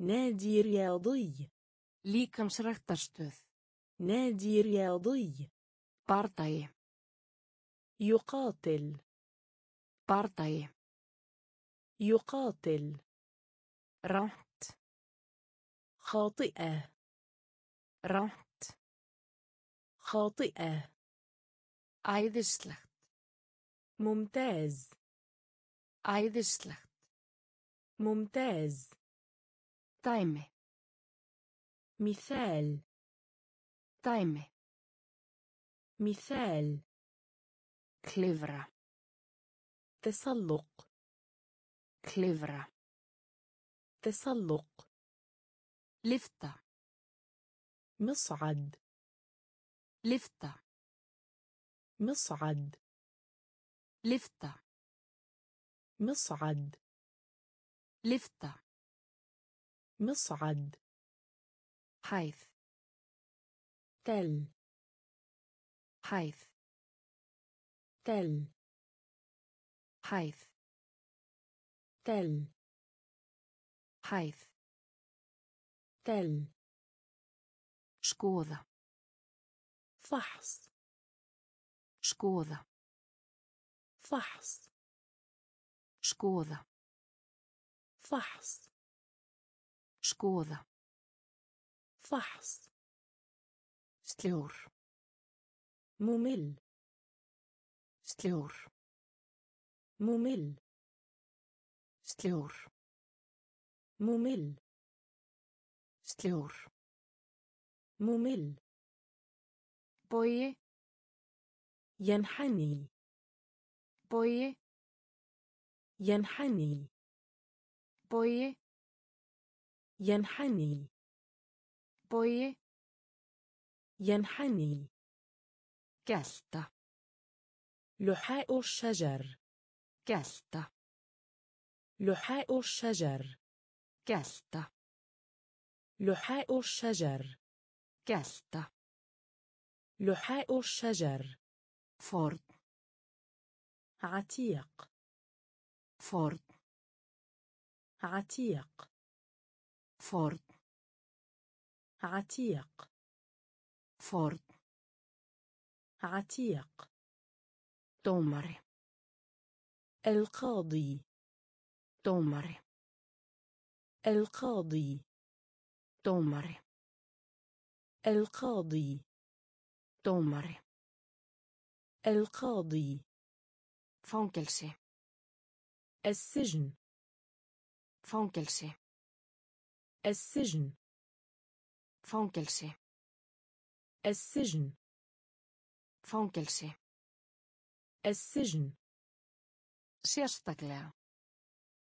Speaker 2: نادي رياضي.
Speaker 1: líkamsræktarstöð
Speaker 2: نادي رياضي.
Speaker 1: bardagi
Speaker 2: يقاتل.
Speaker 1: bardagi
Speaker 2: يقاتل.
Speaker 1: rangt
Speaker 2: خاطئة.
Speaker 1: rangt
Speaker 2: خاطئة.
Speaker 1: æðislegt
Speaker 2: ممتاز.
Speaker 1: æðislegt
Speaker 2: ممتاز.
Speaker 1: تايمة
Speaker 2: مثال.
Speaker 1: تايمة
Speaker 2: مثال.
Speaker 1: كليفرا
Speaker 2: تسلق.
Speaker 1: كليفرا
Speaker 2: تسلق.
Speaker 1: لفتة.
Speaker 2: مصعد.
Speaker 1: لفتة.
Speaker 2: مصعد.
Speaker 1: لفتة.
Speaker 2: مصعد.
Speaker 1: لفتة.
Speaker 2: مصعد.
Speaker 1: حيث.
Speaker 2: تل.
Speaker 1: حيث.
Speaker 2: تل.
Speaker 1: حيث.
Speaker 2: تل.
Speaker 1: hæð
Speaker 2: تل
Speaker 1: skoða
Speaker 2: فحص
Speaker 1: skoða
Speaker 2: فحص
Speaker 1: skoða
Speaker 2: فحص
Speaker 1: skoða
Speaker 2: فحص
Speaker 1: sljór
Speaker 2: ممل
Speaker 1: sljór
Speaker 2: ممل
Speaker 1: sljór
Speaker 2: ممل
Speaker 1: Sljór.
Speaker 2: ممل
Speaker 1: Bogi.
Speaker 2: ينحني
Speaker 1: Bogi.
Speaker 2: ينحني
Speaker 1: Bogi.
Speaker 2: ينحني
Speaker 1: Bogi.
Speaker 2: ينحني
Speaker 1: Gelta.
Speaker 2: لحاء الشجر
Speaker 1: Gelta.
Speaker 2: لحاء الشجر
Speaker 1: Gelta.
Speaker 2: لحاء الشجر
Speaker 1: Gelta.
Speaker 2: لحاء الشجر
Speaker 1: Ford.
Speaker 2: عتيق
Speaker 1: Ford.
Speaker 2: عتيق
Speaker 1: Ford.
Speaker 2: عتيق
Speaker 1: Ford.
Speaker 2: عتيق
Speaker 1: Dómari.
Speaker 2: القاضي
Speaker 1: Dómari.
Speaker 2: القاضي.
Speaker 1: dómari.
Speaker 2: القاضي.
Speaker 1: dómari.
Speaker 2: القاضي.
Speaker 1: fangelsi
Speaker 2: السجن.
Speaker 1: fangelsi
Speaker 2: السجن.
Speaker 1: fangelsi
Speaker 2: السجن.
Speaker 1: فانكلسي
Speaker 2: السجن.
Speaker 1: شيشتكلا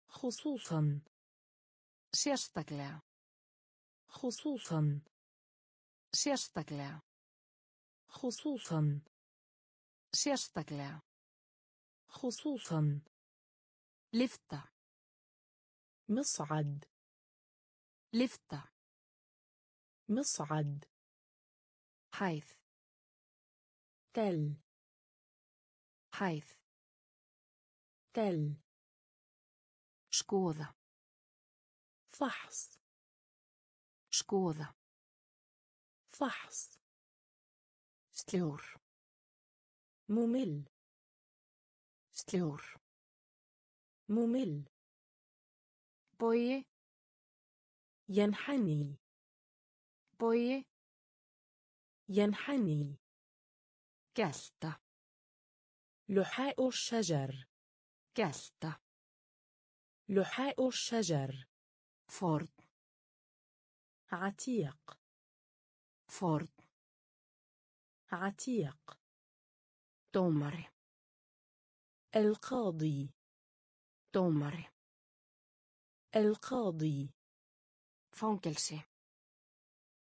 Speaker 2: خصوصا.
Speaker 1: Sérstaklega.
Speaker 2: خصوصا
Speaker 1: Sérstaklega.
Speaker 2: خصوصا
Speaker 1: Sérstaklega.
Speaker 2: خصوصا
Speaker 1: Lyfta.
Speaker 2: مصعد
Speaker 1: Lyfta.
Speaker 2: مصعد
Speaker 1: Hæð.
Speaker 2: تل
Speaker 1: Hæð.
Speaker 2: تل
Speaker 1: Skoða.
Speaker 2: فحص
Speaker 1: Skoða.
Speaker 2: فحص
Speaker 1: Sljór.
Speaker 2: ممل
Speaker 1: Sljór.
Speaker 2: ممل
Speaker 1: Bogi.
Speaker 2: ينحني
Speaker 1: Bogi.
Speaker 2: ينحني
Speaker 1: Gelta.
Speaker 2: لحاء الشجر
Speaker 1: Gelta.
Speaker 2: لحاء الشجر
Speaker 1: فورد.
Speaker 2: عتيق.
Speaker 1: فورد.
Speaker 2: عتيق.
Speaker 1: dómari.
Speaker 2: القاضي.
Speaker 1: dómari.
Speaker 2: القاضي.
Speaker 1: fangelsi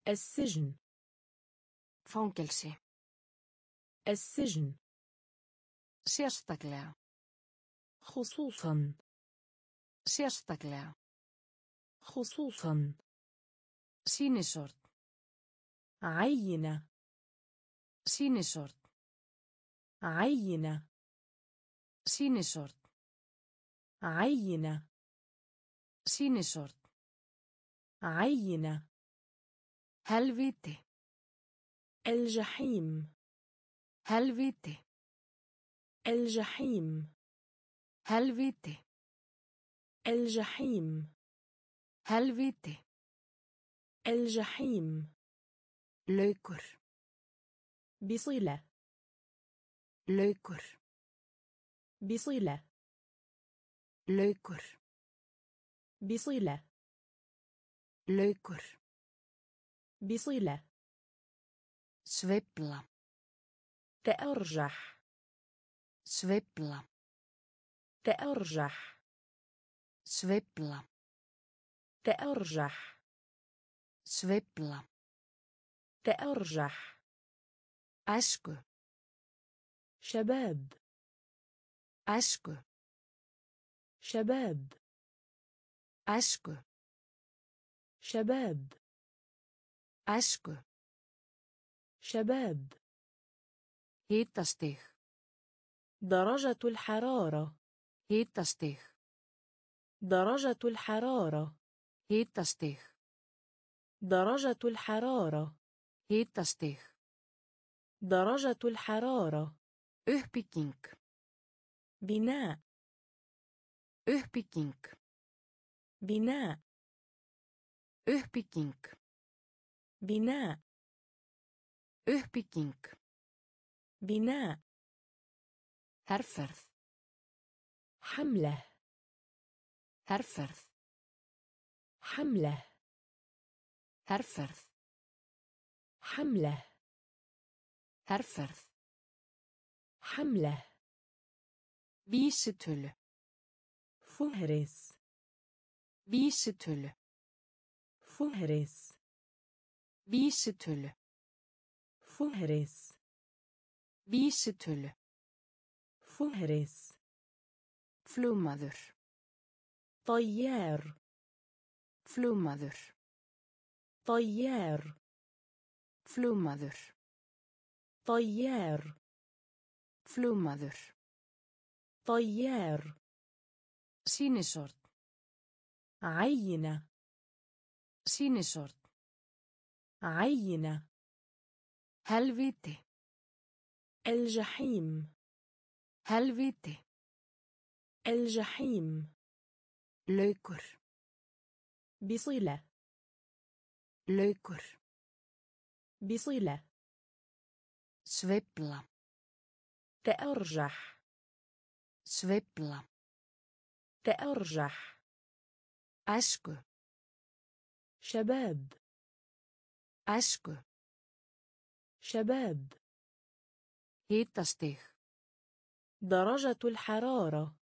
Speaker 2: السجن.
Speaker 1: fangelsi
Speaker 2: السجن.
Speaker 1: sérstaklega
Speaker 2: خصوصا.
Speaker 1: sérstaklega
Speaker 2: خصوصا.
Speaker 1: sýnishorn
Speaker 2: عينة.
Speaker 1: sýnishorn
Speaker 2: عينة.
Speaker 1: sýnishorn
Speaker 2: عينة.
Speaker 1: sýnishorn
Speaker 2: عينة.
Speaker 1: helvíti
Speaker 2: الجحيم.
Speaker 1: helvíti
Speaker 2: الجحيم.
Speaker 1: helvíti
Speaker 2: الجحيم.
Speaker 1: helvíti
Speaker 2: الجحيم.
Speaker 1: laukur
Speaker 2: بصيلة
Speaker 1: laukur
Speaker 2: بصيلة
Speaker 1: laukur
Speaker 2: بصيلة
Speaker 1: laukur
Speaker 2: بصيلة
Speaker 1: sveifla.
Speaker 2: تأرجح.
Speaker 1: sveifla.
Speaker 2: تأرجح.
Speaker 1: سويبلا.
Speaker 2: تأرجح
Speaker 1: Sveifla.
Speaker 2: تأرجح
Speaker 1: Æsku.
Speaker 2: شباب
Speaker 1: Æsku.
Speaker 2: شباب
Speaker 1: Æsku.
Speaker 2: شباب
Speaker 1: Æsku.
Speaker 2: شباب
Speaker 1: Hitastig.
Speaker 2: درجة الحرارة
Speaker 1: Hitastig.
Speaker 2: درجة الحرارة
Speaker 1: هيتاستيخ
Speaker 2: درجة الحرارة.
Speaker 1: هيتاستيخ
Speaker 2: درجة الحرارة.
Speaker 1: اهبيكينك
Speaker 2: بناء.
Speaker 1: اهبيكينك
Speaker 2: بناء.
Speaker 1: اهبيكينك
Speaker 2: بناء.
Speaker 1: اهبيكينك
Speaker 2: بناء.
Speaker 1: هرفرث
Speaker 2: حملة.
Speaker 1: هرفرث
Speaker 2: حملة.
Speaker 1: هرفرث
Speaker 2: حملة.
Speaker 1: هرفرث
Speaker 2: حملة.
Speaker 1: بيشتل
Speaker 2: فهرس.
Speaker 1: بيشتل
Speaker 2: فهرس.
Speaker 1: بيشتل
Speaker 2: فهرس.
Speaker 1: بيشتل
Speaker 2: فهرس.
Speaker 1: فلومادر.
Speaker 2: طيار.
Speaker 1: Flugmaður.
Speaker 2: طيار
Speaker 1: Flugmaður.
Speaker 2: طيار
Speaker 1: Flugmaður.
Speaker 2: طيار
Speaker 1: Sýnisort.
Speaker 2: عينة
Speaker 1: Sýnisort.
Speaker 2: عينة
Speaker 1: Helviti.
Speaker 2: الجحيم
Speaker 1: Helviti.
Speaker 2: الجحيم
Speaker 1: Laukur.
Speaker 2: بصلة
Speaker 1: Laukur.
Speaker 2: بصلة
Speaker 1: Sveifla.
Speaker 2: تأرجح
Speaker 1: Sveifla.
Speaker 2: تأرجح
Speaker 1: Æsku.
Speaker 2: شباب
Speaker 1: Æsku.
Speaker 2: شباب
Speaker 1: Hitastig.
Speaker 2: درجة الحرارة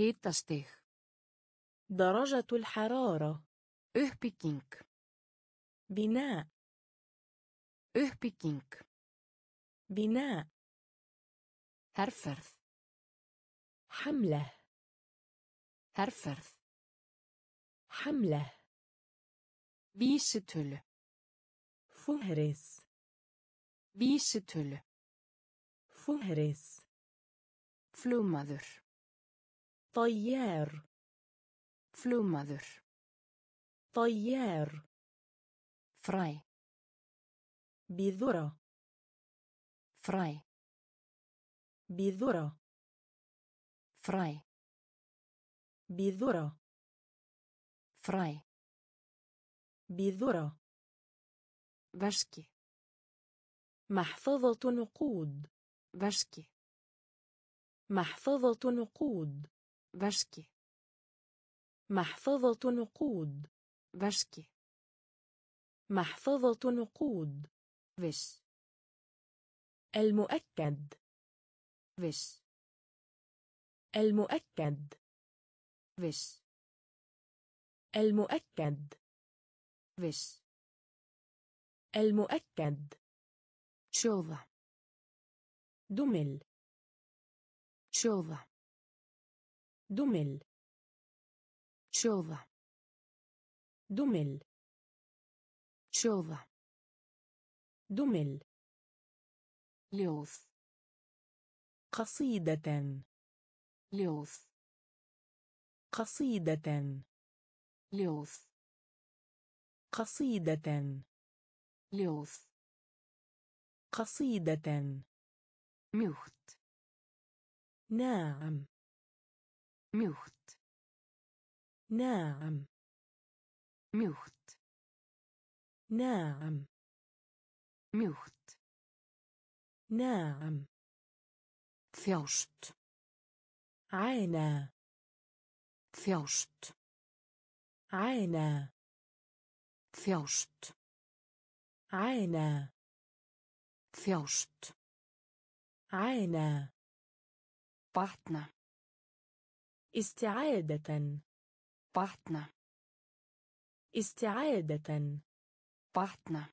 Speaker 1: Hitastig.
Speaker 2: درجة الحرارة
Speaker 1: Uppbygging.
Speaker 2: Bina.
Speaker 1: Uppbygging.
Speaker 2: Bina.
Speaker 1: Herferð.
Speaker 2: Hamle.
Speaker 1: Herferð.
Speaker 2: Hamle.
Speaker 1: Vísitölu.
Speaker 2: Fúheris.
Speaker 1: Vísitölu.
Speaker 2: Fúheris.
Speaker 1: Flúmaður.
Speaker 2: Dójér.
Speaker 1: Flúmaður.
Speaker 2: طيار
Speaker 1: Fræ.
Speaker 2: بذرة
Speaker 1: Fræ.
Speaker 2: بذرة
Speaker 1: Fræ.
Speaker 2: بذرة
Speaker 1: Fræ.
Speaker 2: بذرة
Speaker 1: Veski.
Speaker 2: محفظة نقود
Speaker 1: Veski.
Speaker 2: محفظة نقود
Speaker 1: Veski.
Speaker 2: محفظة نقود
Speaker 1: Veski.
Speaker 2: محفظة نقود
Speaker 1: Viss.
Speaker 2: المؤكد
Speaker 1: Viss.
Speaker 2: المؤكد
Speaker 1: Viss.
Speaker 2: المؤكد
Speaker 1: Viss.
Speaker 2: المؤكد
Speaker 1: Sjóða.
Speaker 2: دمل
Speaker 1: Sjóða.
Speaker 2: دمل
Speaker 1: Sjóða.
Speaker 2: دمل
Speaker 1: Sjóða.
Speaker 2: دمل
Speaker 1: Ljóð.
Speaker 2: قصيدة
Speaker 1: Ljóð.
Speaker 2: قصيدة
Speaker 1: Ljóð.
Speaker 2: قصيدة
Speaker 1: Ljóð.
Speaker 2: قصيدة
Speaker 1: Mjúkt.
Speaker 2: ناعم
Speaker 1: Mjúkt.
Speaker 2: ناعم
Speaker 1: Mjúkt.
Speaker 2: ناعم
Speaker 1: Mjúkt.
Speaker 2: ناعم
Speaker 1: Þjást.
Speaker 2: عانى
Speaker 1: Þjást.
Speaker 2: عانى
Speaker 1: Þjást.
Speaker 2: عانى
Speaker 1: Þjást.
Speaker 2: عانى
Speaker 1: Batna.
Speaker 2: استعادة
Speaker 1: Batna.
Speaker 2: استعادة
Speaker 1: Batna.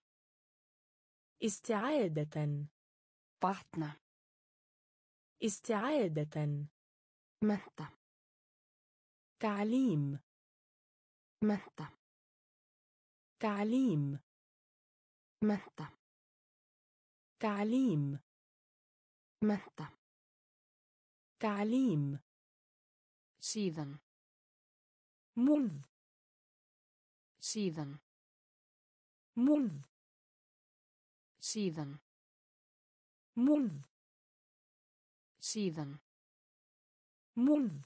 Speaker 2: استعادة
Speaker 1: Batna.
Speaker 2: استعادة
Speaker 1: Menta.
Speaker 2: تعليم
Speaker 1: Menta.
Speaker 2: تعليم
Speaker 1: Menta.
Speaker 2: تعليم
Speaker 1: Menta.
Speaker 2: تعليم
Speaker 1: Síðan.
Speaker 2: منذ
Speaker 1: Síðan.
Speaker 2: منذ
Speaker 1: Síðan.
Speaker 2: منذ
Speaker 1: Síðan.
Speaker 2: منذ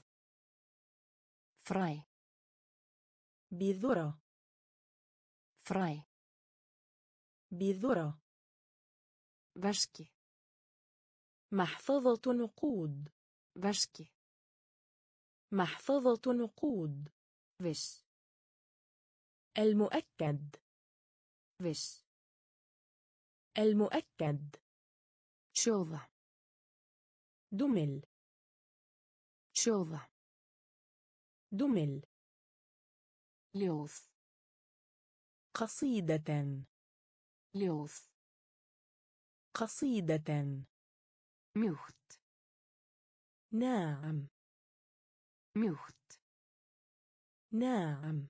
Speaker 1: Fræ.
Speaker 2: بذرة
Speaker 1: Fræ.
Speaker 2: بذرة
Speaker 1: Veski.
Speaker 2: محفظة نقود
Speaker 1: Veski.
Speaker 2: محفظة نقود
Speaker 1: Viss.
Speaker 2: المؤكد
Speaker 1: Viss.
Speaker 2: المؤكد
Speaker 1: Sjóða.
Speaker 2: دمل
Speaker 1: Sjóða.
Speaker 2: دمل
Speaker 1: Ljóð.
Speaker 2: قصيدة
Speaker 1: Ljóð.
Speaker 2: قصيدة
Speaker 1: Mjúkt.
Speaker 2: ناعم
Speaker 1: Mjúkt.
Speaker 2: ناعم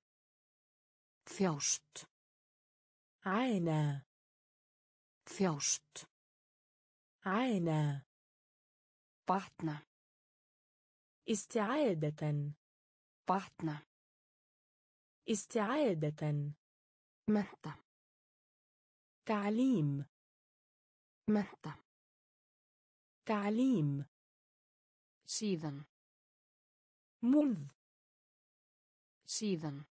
Speaker 1: Þjást.
Speaker 2: عانى
Speaker 1: Þjást.
Speaker 2: عانى
Speaker 1: Batna.
Speaker 2: استعادة
Speaker 1: Batna.
Speaker 2: استعادة
Speaker 1: Menta.
Speaker 2: تعليم
Speaker 1: Menta.
Speaker 2: تعليم
Speaker 1: Síðan.
Speaker 2: منذ
Speaker 1: Síðan.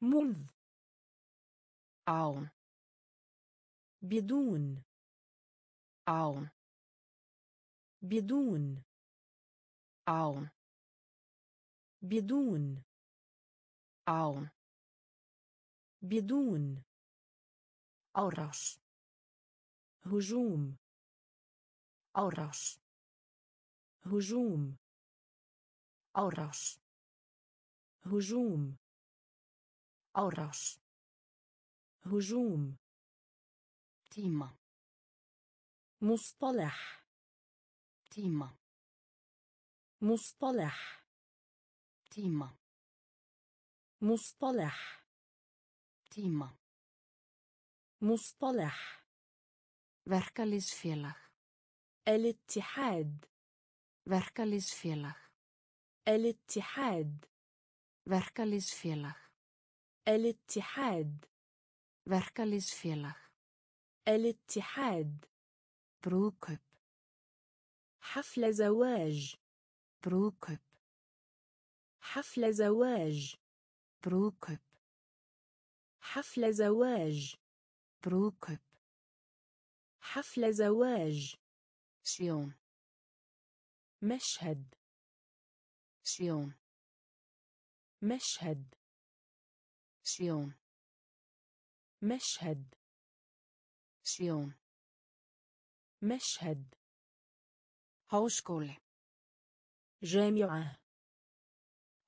Speaker 2: منذ
Speaker 1: Án.
Speaker 2: بدون
Speaker 1: Án.
Speaker 2: بدون
Speaker 1: Án.
Speaker 2: بدون
Speaker 1: Án.
Speaker 2: بدون
Speaker 1: Árás.
Speaker 2: هجوم
Speaker 1: Árás.
Speaker 2: هجوم
Speaker 1: Árás.
Speaker 2: هجوم
Speaker 1: Árás.
Speaker 2: هجوم
Speaker 1: Tíma.
Speaker 2: مصطلح
Speaker 1: Tíma.
Speaker 2: مصطلح
Speaker 1: Tíma.
Speaker 2: مصطلح
Speaker 1: Tíma.
Speaker 2: مصطلح
Speaker 1: Verkalýsfélag.
Speaker 2: الاتحاد
Speaker 1: Verkalýsfélag.
Speaker 2: الاتحاد
Speaker 1: Verkalýsfélag.
Speaker 2: الاتحاد.
Speaker 1: وركاليس فيلاخ
Speaker 2: الاتحاد.
Speaker 1: بروكب
Speaker 2: حفل زواج.
Speaker 1: بروكب
Speaker 2: حفل زواج.
Speaker 1: بروكب
Speaker 2: حفل زواج.
Speaker 1: بروكب
Speaker 2: حفل زواج.
Speaker 1: شيون
Speaker 2: مشهد.
Speaker 1: شيون
Speaker 2: مشهد.
Speaker 1: شيون
Speaker 2: مشهد.
Speaker 1: شيون
Speaker 2: مشهد.
Speaker 1: هوشكولي
Speaker 2: جامعة.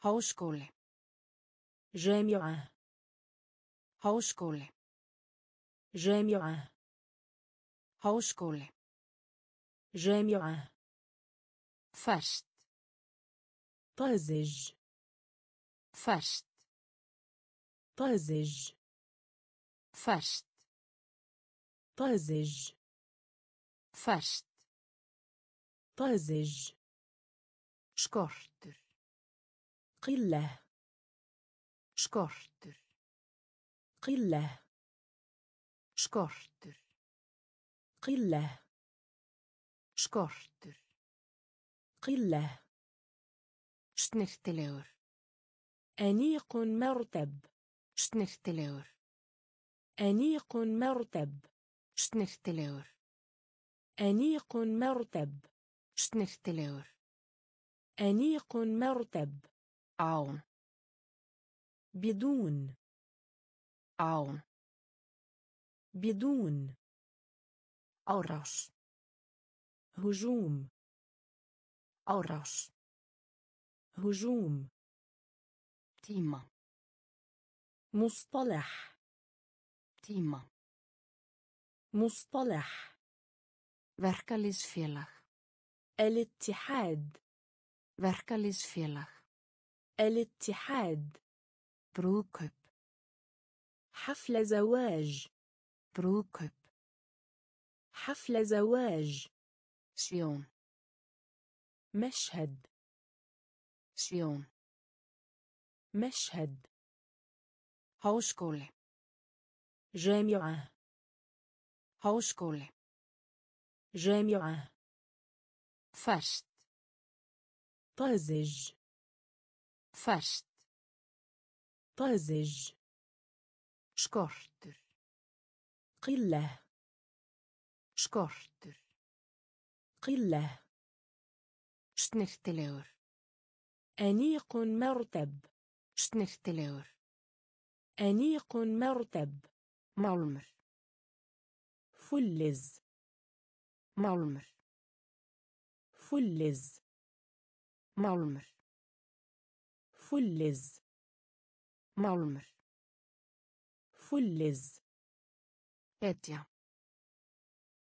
Speaker 1: هوشكولي
Speaker 2: جامعة.
Speaker 1: هوشكولي
Speaker 2: جامعة.
Speaker 1: هوشكولي
Speaker 2: جامعة.
Speaker 1: فشت
Speaker 2: طازج.
Speaker 1: فشت
Speaker 2: طازج.
Speaker 1: فشت
Speaker 2: طازج.
Speaker 1: فشت
Speaker 2: طازج.
Speaker 1: شكورتر
Speaker 2: قلة.
Speaker 1: شكورتر
Speaker 2: قلة.
Speaker 1: شكورتر
Speaker 2: قلة.
Speaker 1: شكورتر
Speaker 2: قلة.
Speaker 1: شنرتلور
Speaker 2: أنيق مرتب.
Speaker 1: snyrtilegur
Speaker 2: أنيق مرتب.
Speaker 1: snyrtilegur
Speaker 2: أنيق مرتب.
Speaker 1: snyrtilegur
Speaker 2: أنيق مرتب.
Speaker 1: án.
Speaker 2: بدون.
Speaker 1: án.
Speaker 2: بدون.
Speaker 1: árás
Speaker 2: هجوم.
Speaker 1: أوراس
Speaker 2: هجوم.
Speaker 1: تيمان
Speaker 2: مصطلح.
Speaker 1: تيما
Speaker 2: مصطلح.
Speaker 1: وركاليس فيلاخ
Speaker 2: الاتحاد.
Speaker 1: وركاليس فيلاخ
Speaker 2: الاتحاد.
Speaker 1: بروكوب
Speaker 2: حفل زواج.
Speaker 1: بروكوب
Speaker 2: حفل زواج.
Speaker 1: شيون
Speaker 2: مشهد.
Speaker 1: شيون
Speaker 2: مشهد.
Speaker 1: Háskóli.
Speaker 2: جامعة
Speaker 1: Háskóli.
Speaker 2: جامعة
Speaker 1: Ferskt.
Speaker 2: طازج
Speaker 1: Ferskt.
Speaker 2: طازج
Speaker 1: Skortur.
Speaker 2: قلة
Speaker 1: Skortur.
Speaker 2: قلة
Speaker 1: Snirtilegur.
Speaker 2: أنيق مرتب
Speaker 1: Snirtilegur.
Speaker 2: أنيق مرتب.
Speaker 1: مولمر
Speaker 2: فلز.
Speaker 1: مولمر
Speaker 2: فلز.
Speaker 1: مولمر
Speaker 2: فلز.
Speaker 1: مولمر
Speaker 2: فلز.
Speaker 1: اتيا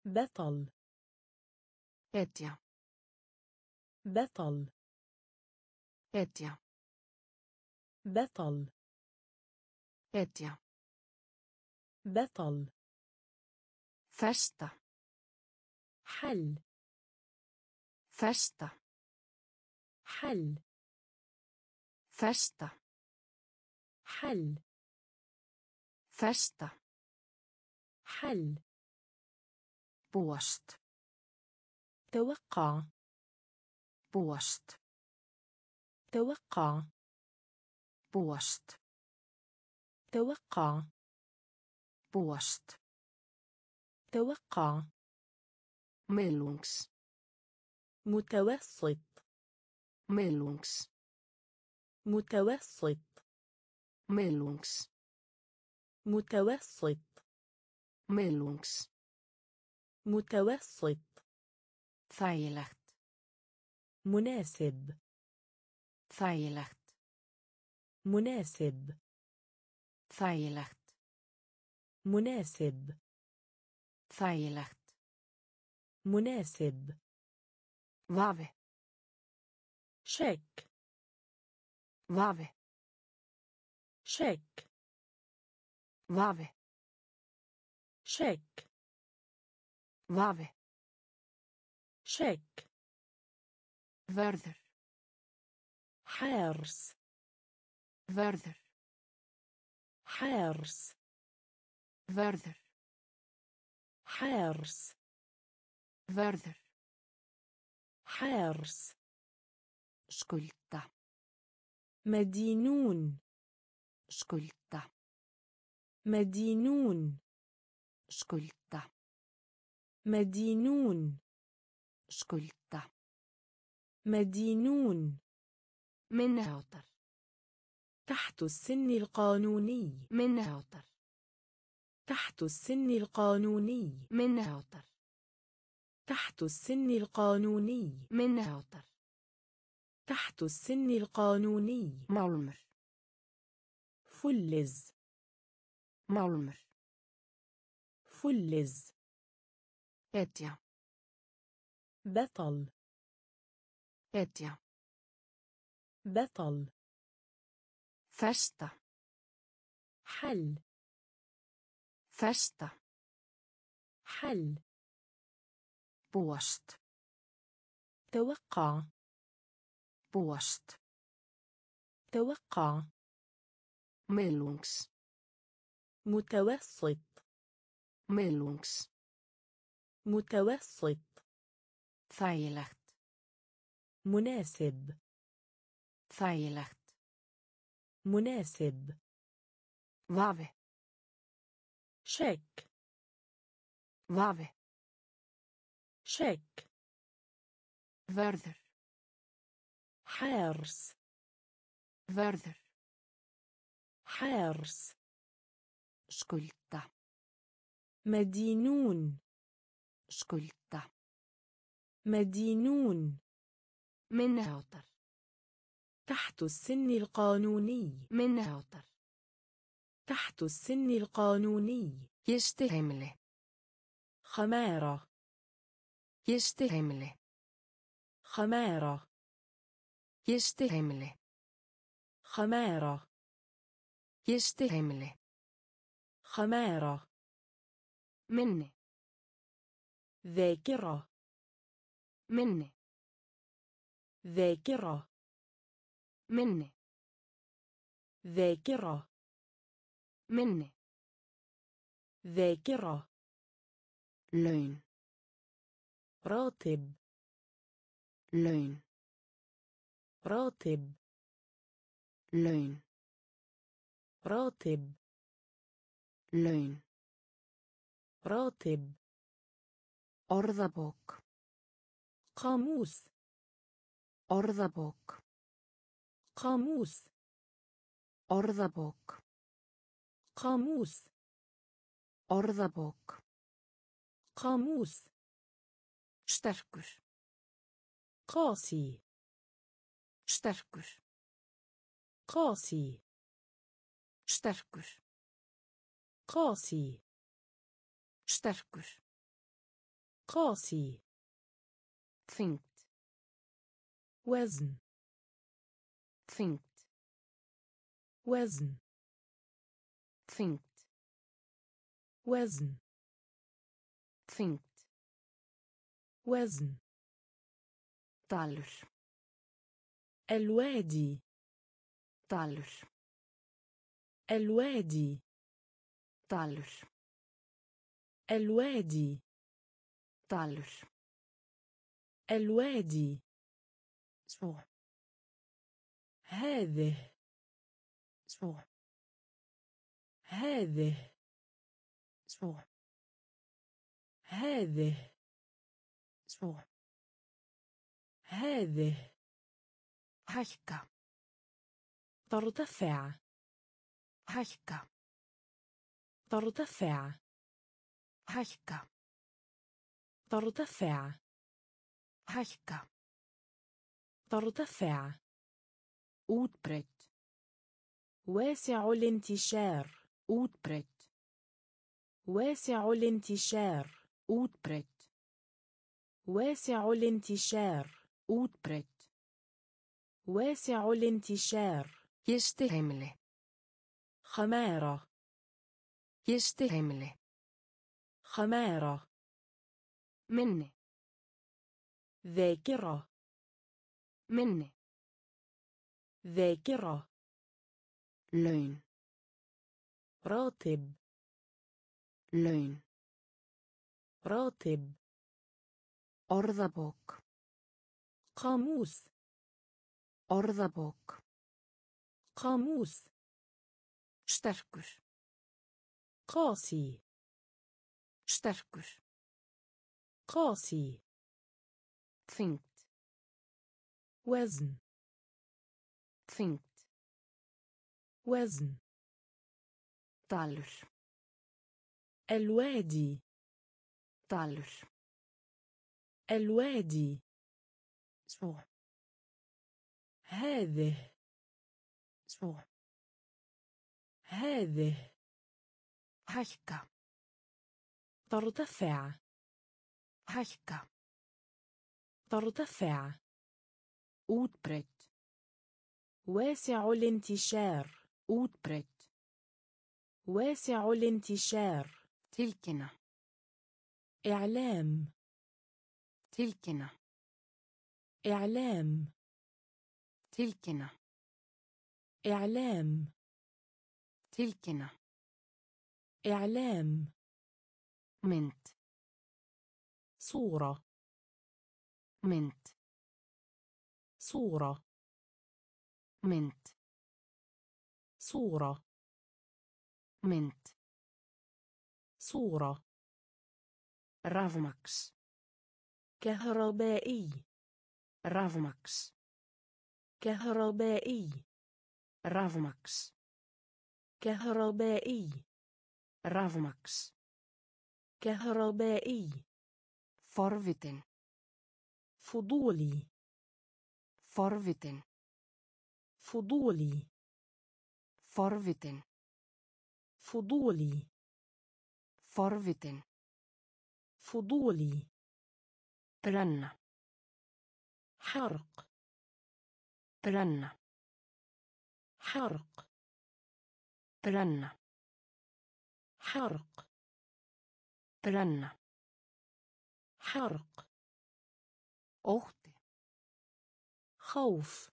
Speaker 2: بطل.
Speaker 1: اتيا
Speaker 2: بطل.
Speaker 1: اتيا
Speaker 2: بطل.
Speaker 1: هتيا
Speaker 2: بطل
Speaker 1: فشتا
Speaker 2: حل
Speaker 1: festa
Speaker 2: حل
Speaker 1: festa
Speaker 2: حل
Speaker 1: festa
Speaker 2: حل
Speaker 1: búast
Speaker 2: توقع
Speaker 1: búast
Speaker 2: توقع
Speaker 1: búast
Speaker 2: توقع.
Speaker 1: búast
Speaker 2: توقع.
Speaker 1: miðlungs.
Speaker 2: متوسط.
Speaker 1: miðlungs.
Speaker 2: متوسط.
Speaker 1: miðlungs.
Speaker 2: متوسط.
Speaker 1: miðlungs.
Speaker 2: متوسط.
Speaker 1: þægilegt
Speaker 2: مناسب.
Speaker 1: þægilegt.
Speaker 2: مناسب.
Speaker 1: ثايلخت
Speaker 2: مناسب.
Speaker 1: ثايلخت
Speaker 2: مناسب.
Speaker 1: وافي
Speaker 2: شك
Speaker 1: وافي
Speaker 2: شك
Speaker 1: وافي
Speaker 2: شك
Speaker 1: وافي
Speaker 2: شك
Speaker 1: فرذر
Speaker 2: حارس
Speaker 1: فرذر
Speaker 2: حارس
Speaker 1: فردر
Speaker 2: حارس
Speaker 1: فردر
Speaker 2: حارس
Speaker 1: شكلتا
Speaker 2: مدينون.
Speaker 1: شكلتا
Speaker 2: مدينون.
Speaker 1: شكلتا
Speaker 2: مدينون.
Speaker 1: شكلتا
Speaker 2: مدينون.
Speaker 1: من هاوتر
Speaker 2: تحت السن القانوني
Speaker 1: Minniháttar.
Speaker 2: تحت السن القانوني
Speaker 1: Minniháttar.
Speaker 2: تحت السن القانوني
Speaker 1: Minniháttar.
Speaker 2: تحت السن القانوني
Speaker 1: Málmur.
Speaker 2: فلز
Speaker 1: Málmur.
Speaker 2: فلز
Speaker 1: Etja.
Speaker 2: بطل
Speaker 1: Etja.
Speaker 2: بطل
Speaker 1: فشتة
Speaker 2: حل.
Speaker 1: فشتة
Speaker 2: حل.
Speaker 1: بوشت
Speaker 2: توقع.
Speaker 1: بوشت
Speaker 2: توقع.
Speaker 1: miðlungs
Speaker 2: متوسط.
Speaker 1: miðlungs
Speaker 2: متوسط.
Speaker 1: þægilegt
Speaker 2: مناسب.
Speaker 1: þægilegt
Speaker 2: مناسب.
Speaker 1: واضح.
Speaker 2: شك.
Speaker 1: واضح.
Speaker 2: شك.
Speaker 1: فرذر
Speaker 2: حارس.
Speaker 1: فرذر
Speaker 2: حارس.
Speaker 1: شكلتا
Speaker 2: مدينون.
Speaker 1: شكلتا
Speaker 2: مدينون.
Speaker 1: من هاوتر
Speaker 2: تحت السن القانوني.
Speaker 1: من أوتر.
Speaker 2: تحت السن القانوني.
Speaker 1: يستهمل
Speaker 2: خمارة.
Speaker 1: يستهمل
Speaker 2: خمارة.
Speaker 1: يستهمل
Speaker 2: خمارة.
Speaker 1: يستهمل
Speaker 2: خمارة.
Speaker 1: من
Speaker 2: ذاكرة.
Speaker 1: من
Speaker 2: ذاكرة.
Speaker 1: منه
Speaker 2: ذاكرة.
Speaker 1: منه
Speaker 2: ذاكرة.
Speaker 1: لين.
Speaker 2: راتب.
Speaker 1: لين.
Speaker 2: راتب.
Speaker 1: لين.
Speaker 2: راتب.
Speaker 1: لين.
Speaker 2: راتب.
Speaker 1: أرضبوك.
Speaker 2: قاموس.
Speaker 1: أرضبوك.
Speaker 2: قاموس.
Speaker 1: Orðabók.
Speaker 2: قاموس
Speaker 1: Orðabók.
Speaker 2: قاموس
Speaker 1: Sterkur.
Speaker 2: قاسي
Speaker 1: Sterkur.
Speaker 2: قاسي
Speaker 1: Sterkur.
Speaker 2: قاسي
Speaker 1: Sterkur.
Speaker 2: قاسي
Speaker 1: Þyngd.
Speaker 2: وزن
Speaker 1: تفنكت
Speaker 2: وزن.
Speaker 1: تفنكت
Speaker 2: وزن.
Speaker 1: تفنكت
Speaker 2: وزن.
Speaker 1: تالر
Speaker 2: الوادي.
Speaker 1: تالر
Speaker 2: الوادي.
Speaker 1: تالر
Speaker 2: الوادي.
Speaker 1: تالر
Speaker 2: الوادي.
Speaker 1: سوح
Speaker 2: هذه
Speaker 1: Svo.
Speaker 2: هذه
Speaker 1: Svo.
Speaker 2: هذه
Speaker 1: Svo.
Speaker 2: هذه
Speaker 1: Hækka.
Speaker 2: ترتفع
Speaker 1: Hækka.
Speaker 2: ترتفع
Speaker 1: Hækka.
Speaker 2: ترتفع
Speaker 1: Hækka.
Speaker 2: ترتفع
Speaker 1: اوتبريت
Speaker 2: واسع الانتشار.
Speaker 1: أوتبرت
Speaker 2: واسع الانتشار.
Speaker 1: أوتبرت
Speaker 2: واسع الانتشار.
Speaker 1: أوتبرت
Speaker 2: واسع الانتشار.
Speaker 1: يستهمله
Speaker 2: خمارة.
Speaker 1: يستهمله
Speaker 2: خمارة.
Speaker 1: من
Speaker 2: ذاكرة.
Speaker 1: من
Speaker 2: ذاكرة.
Speaker 1: لين
Speaker 2: راتب.
Speaker 1: لين
Speaker 2: راتب.
Speaker 1: أرضبوك
Speaker 2: قاموس.
Speaker 1: أرضبوك
Speaker 2: قاموس.
Speaker 1: شتركر
Speaker 2: قاسي.
Speaker 1: شتركر
Speaker 2: قاسي.
Speaker 1: ثنت
Speaker 2: وزن.
Speaker 1: Þyngd.
Speaker 2: وزن
Speaker 1: Dalur.
Speaker 2: الوادي
Speaker 1: Dalur.
Speaker 2: الوادي
Speaker 1: Svo.
Speaker 2: هذه
Speaker 1: Svo.
Speaker 2: هذه
Speaker 1: Hækka.
Speaker 2: ترتفع
Speaker 1: Hækka.
Speaker 2: ترتفع
Speaker 1: Útbreytt.
Speaker 2: واسع الانتشار
Speaker 1: Útbreytt.
Speaker 2: واسع الانتشار
Speaker 1: Tilkynna.
Speaker 2: إعلام
Speaker 1: Tilkynna.
Speaker 2: إعلام
Speaker 1: Tilkynna.
Speaker 2: إعلام
Speaker 1: Tilkynna.
Speaker 2: إعلام
Speaker 1: Mynd.
Speaker 2: صورة
Speaker 1: Mynd.
Speaker 2: صورة
Speaker 1: mynd
Speaker 2: صورة
Speaker 1: mynd
Speaker 2: صورة
Speaker 1: rafmagns
Speaker 2: كهربائي
Speaker 1: rafmagns
Speaker 2: كهربائي
Speaker 1: rafmagns
Speaker 2: كهربائي
Speaker 1: rafmagns
Speaker 2: كهربائي
Speaker 1: forvitinn
Speaker 2: فضولي
Speaker 1: forvitinn.
Speaker 2: فضولي.
Speaker 1: forvitinn
Speaker 2: فضولي.
Speaker 1: forvitinn
Speaker 2: فضولي.
Speaker 1: brenna
Speaker 2: حرق.
Speaker 1: brenna
Speaker 2: حرق.
Speaker 1: brenna
Speaker 2: حرق.
Speaker 1: برن
Speaker 2: حرق.
Speaker 1: اوخت
Speaker 2: خوف.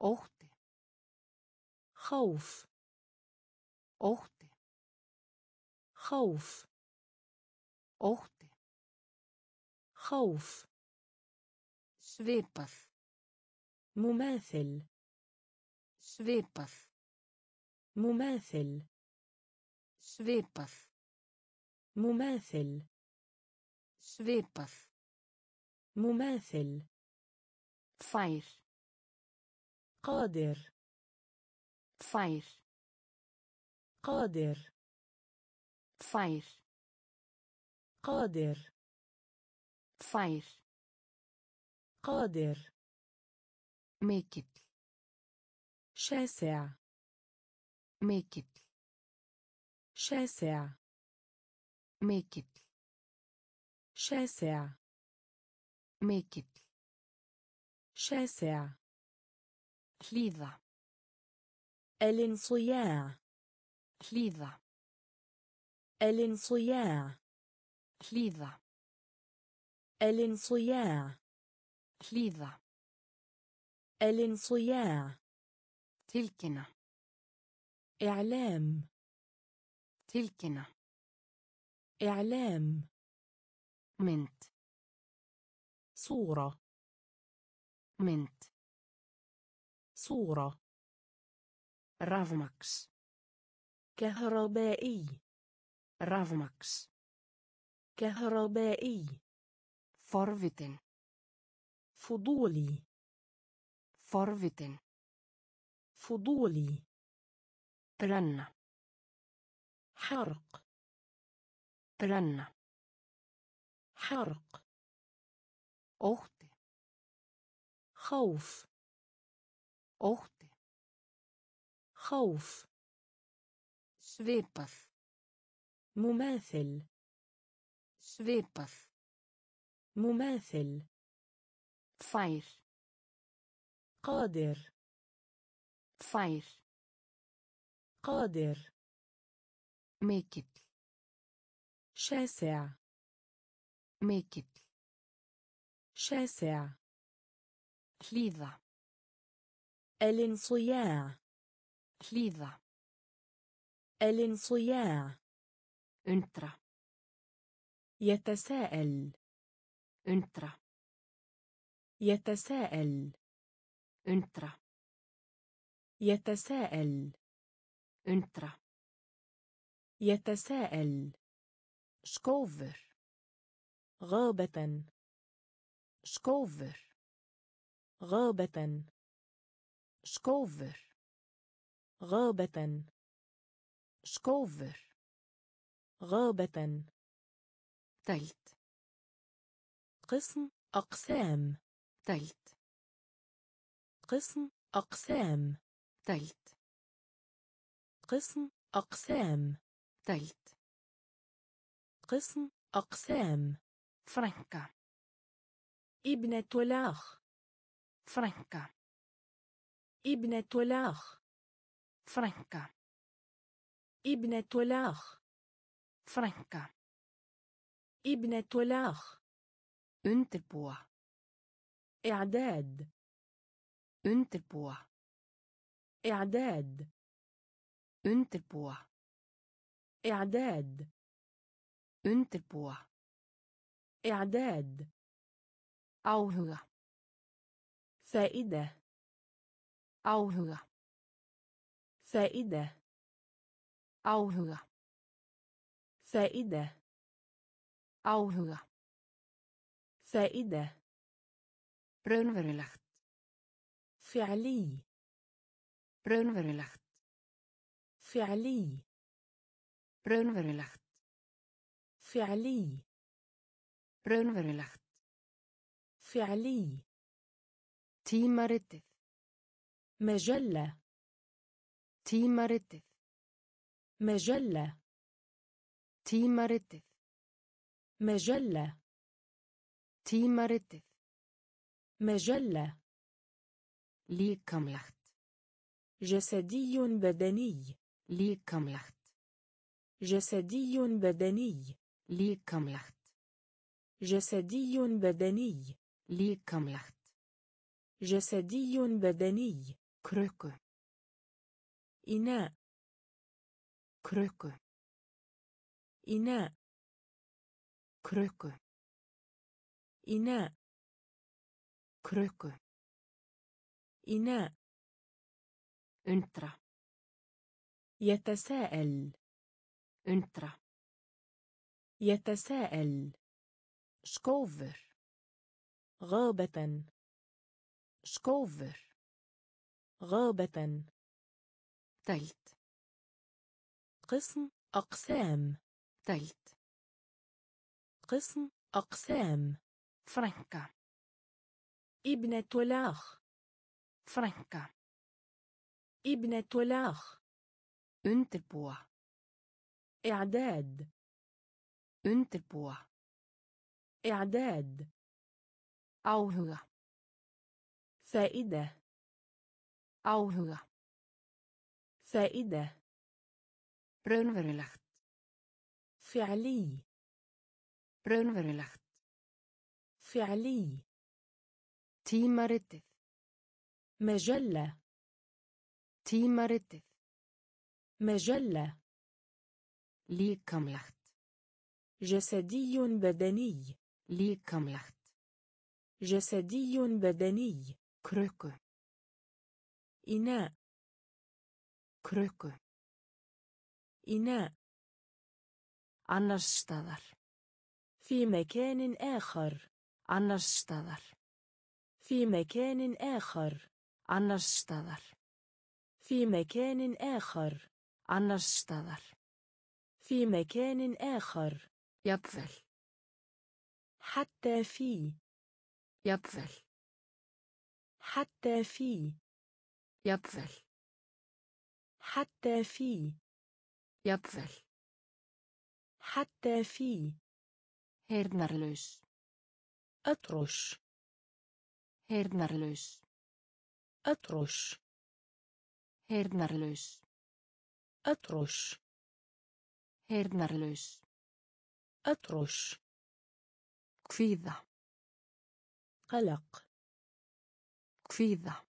Speaker 1: Ótti.
Speaker 2: خوف
Speaker 1: Ótti.
Speaker 2: خوف
Speaker 1: Ótti.
Speaker 2: خوف
Speaker 1: Svipað.
Speaker 2: مماثل
Speaker 1: Svipað.
Speaker 2: مماثل
Speaker 1: Svipað.
Speaker 2: مماثل
Speaker 1: Svipað.
Speaker 2: مماثل
Speaker 1: Fær.
Speaker 2: قادر.
Speaker 1: fær
Speaker 2: قادر.
Speaker 1: fær
Speaker 2: قادر.
Speaker 1: fær
Speaker 2: قادر.
Speaker 1: ميكل
Speaker 2: شاسع.
Speaker 1: ميكل
Speaker 2: شاسع.
Speaker 1: ميكل
Speaker 2: شاسع.
Speaker 1: ميكل
Speaker 2: شاسع.
Speaker 1: Hlýða
Speaker 2: الانصياع.
Speaker 1: hlýða
Speaker 2: الانصياع.
Speaker 1: hlýða
Speaker 2: الانصياع.
Speaker 1: hlýða
Speaker 2: الانصياع.
Speaker 1: tilkynna
Speaker 2: إعلام.
Speaker 1: tilkynna
Speaker 2: إعلام.
Speaker 1: mynd
Speaker 2: صورة.
Speaker 1: mynd
Speaker 2: صورة.
Speaker 1: رافماكس.
Speaker 2: كهربائي.
Speaker 1: rafmagns.
Speaker 2: كهربائي.
Speaker 1: forvitinn
Speaker 2: فضولي.
Speaker 1: forvitinn
Speaker 2: فضولي.
Speaker 1: brenna
Speaker 2: حرق.
Speaker 1: brenna
Speaker 2: حرق.
Speaker 1: ótti.
Speaker 2: خوف.
Speaker 1: Ótti
Speaker 2: خوف
Speaker 1: svipað
Speaker 2: مماثل
Speaker 1: svipað
Speaker 2: مماثل
Speaker 1: fær
Speaker 2: قادر
Speaker 1: fær
Speaker 2: قادر
Speaker 1: mikill
Speaker 2: شاسع
Speaker 1: mikill
Speaker 2: شاسع
Speaker 1: hlýða
Speaker 2: الانصياع.
Speaker 1: hlýða
Speaker 2: الانصياع.
Speaker 1: undra
Speaker 2: يتساءل.
Speaker 1: undra
Speaker 2: يتساءل.
Speaker 1: undra
Speaker 2: يتساءل.
Speaker 1: undra
Speaker 2: يتساءل.
Speaker 1: skófur
Speaker 2: غابة.
Speaker 1: skófur
Speaker 2: غابة.
Speaker 1: Skófur
Speaker 2: غابة.
Speaker 1: skófur
Speaker 2: غابة.
Speaker 1: deild
Speaker 2: قسم أقسام.
Speaker 1: deild
Speaker 2: قسم أقسام.
Speaker 1: deild
Speaker 2: قسم أقسام.
Speaker 1: deild
Speaker 2: قسم أقسام.
Speaker 1: frænka
Speaker 2: ابنة الأخ
Speaker 1: frænka
Speaker 2: ابنة الأخ
Speaker 1: frænka
Speaker 2: ابنة الأخ
Speaker 1: frænka
Speaker 2: ابنة الأخ
Speaker 1: undirbúa
Speaker 2: إعداد.
Speaker 1: undirbúa
Speaker 2: إعداد.
Speaker 1: undirbúa
Speaker 2: إعداد.
Speaker 1: undirbúa
Speaker 2: إعداد.
Speaker 1: áhuga
Speaker 2: فائدة.
Speaker 1: áhuga
Speaker 2: فائدة
Speaker 1: áhuga
Speaker 2: فائدة
Speaker 1: áhuga
Speaker 2: فائدة
Speaker 1: raunverulegt
Speaker 2: فعلي
Speaker 1: raunverulegt
Speaker 2: فعلي
Speaker 1: raunverulegt
Speaker 2: فعلي
Speaker 1: raunverulegt
Speaker 2: فعلي
Speaker 1: tímaritið
Speaker 2: مجلة.
Speaker 1: تيمارتف
Speaker 2: مجلة.
Speaker 1: تيمارتف
Speaker 2: مجلة.
Speaker 1: تيمارتف
Speaker 2: مجلة.
Speaker 1: ليكملخت
Speaker 2: جسدي بدني.
Speaker 1: ليكملخت
Speaker 2: جسدي بدني.
Speaker 1: ليكملخت
Speaker 2: جسدي بدني.
Speaker 1: ليكملخت
Speaker 2: جسدي بدني.
Speaker 1: كرك
Speaker 2: إناء
Speaker 1: كرك
Speaker 2: إناء
Speaker 1: كرك
Speaker 2: إناء
Speaker 1: كرك
Speaker 2: إناء
Speaker 1: انترا
Speaker 2: يتساءل
Speaker 1: انترا
Speaker 2: يتساءل
Speaker 1: شكوفر
Speaker 2: غابة
Speaker 1: شكوفر
Speaker 2: غابة.
Speaker 1: deild
Speaker 2: قسم أقسام.
Speaker 1: deild
Speaker 2: قسم أقسام.
Speaker 1: frænka
Speaker 2: ابنة الأخ
Speaker 1: frænka
Speaker 2: ابنة الأخ
Speaker 1: undirbúa
Speaker 2: إعداد.
Speaker 1: undirbúa
Speaker 2: إعداد.
Speaker 1: áhuga
Speaker 2: فائدة.
Speaker 1: Áhuga
Speaker 2: فائدة
Speaker 1: raunverulegt
Speaker 2: فعلي
Speaker 1: raunverulegt
Speaker 2: فعلي
Speaker 1: tímaritið
Speaker 2: مجلة
Speaker 1: tímaritið
Speaker 2: مجلة
Speaker 1: líkamlegt
Speaker 2: جسدي بدني
Speaker 1: líkamlegt
Speaker 2: جسدي بدني
Speaker 1: krukku
Speaker 2: إناء
Speaker 1: krukku
Speaker 2: إناء
Speaker 1: annars staðar
Speaker 2: في مكان آخر
Speaker 1: annars staðar
Speaker 2: في مكان آخر
Speaker 1: annars staðar
Speaker 2: في مكان آخر
Speaker 1: annars staðar
Speaker 2: في مكان آخر
Speaker 1: jafnvel
Speaker 2: حتى في
Speaker 1: jafnvel
Speaker 2: حتى في
Speaker 1: يبذل.
Speaker 2: حتى في.
Speaker 1: يبذل.
Speaker 2: حتى في.
Speaker 1: هيرنرلوس
Speaker 2: أطرش.
Speaker 1: هيرنرلوس
Speaker 2: أطرش.
Speaker 1: هيرنرلوس
Speaker 2: أطرش.
Speaker 1: هيرنرلوس
Speaker 2: أطرش.
Speaker 1: كفيدة
Speaker 2: قلق.
Speaker 1: كفيدة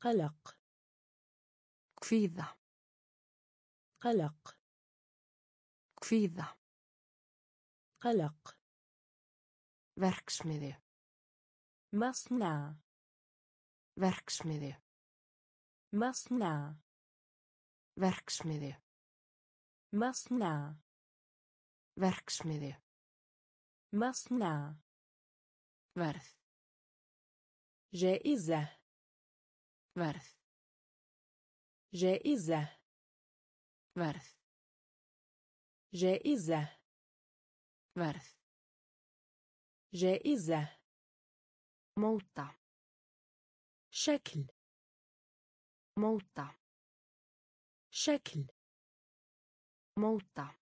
Speaker 2: قلق
Speaker 1: kvíða
Speaker 2: قلق
Speaker 1: kvíða
Speaker 2: قلق
Speaker 1: verksmiðju
Speaker 2: مصنع
Speaker 1: verksmiðju
Speaker 2: مصنع
Speaker 1: verksmiðju
Speaker 2: مصنع
Speaker 1: verksmiðju
Speaker 2: مصنع
Speaker 1: verð
Speaker 2: جائزة
Speaker 1: verð
Speaker 2: جائزة
Speaker 1: verð
Speaker 2: جائزة
Speaker 1: verð
Speaker 2: جائزة
Speaker 1: móta
Speaker 2: شكل
Speaker 1: móta
Speaker 2: شكل
Speaker 1: móta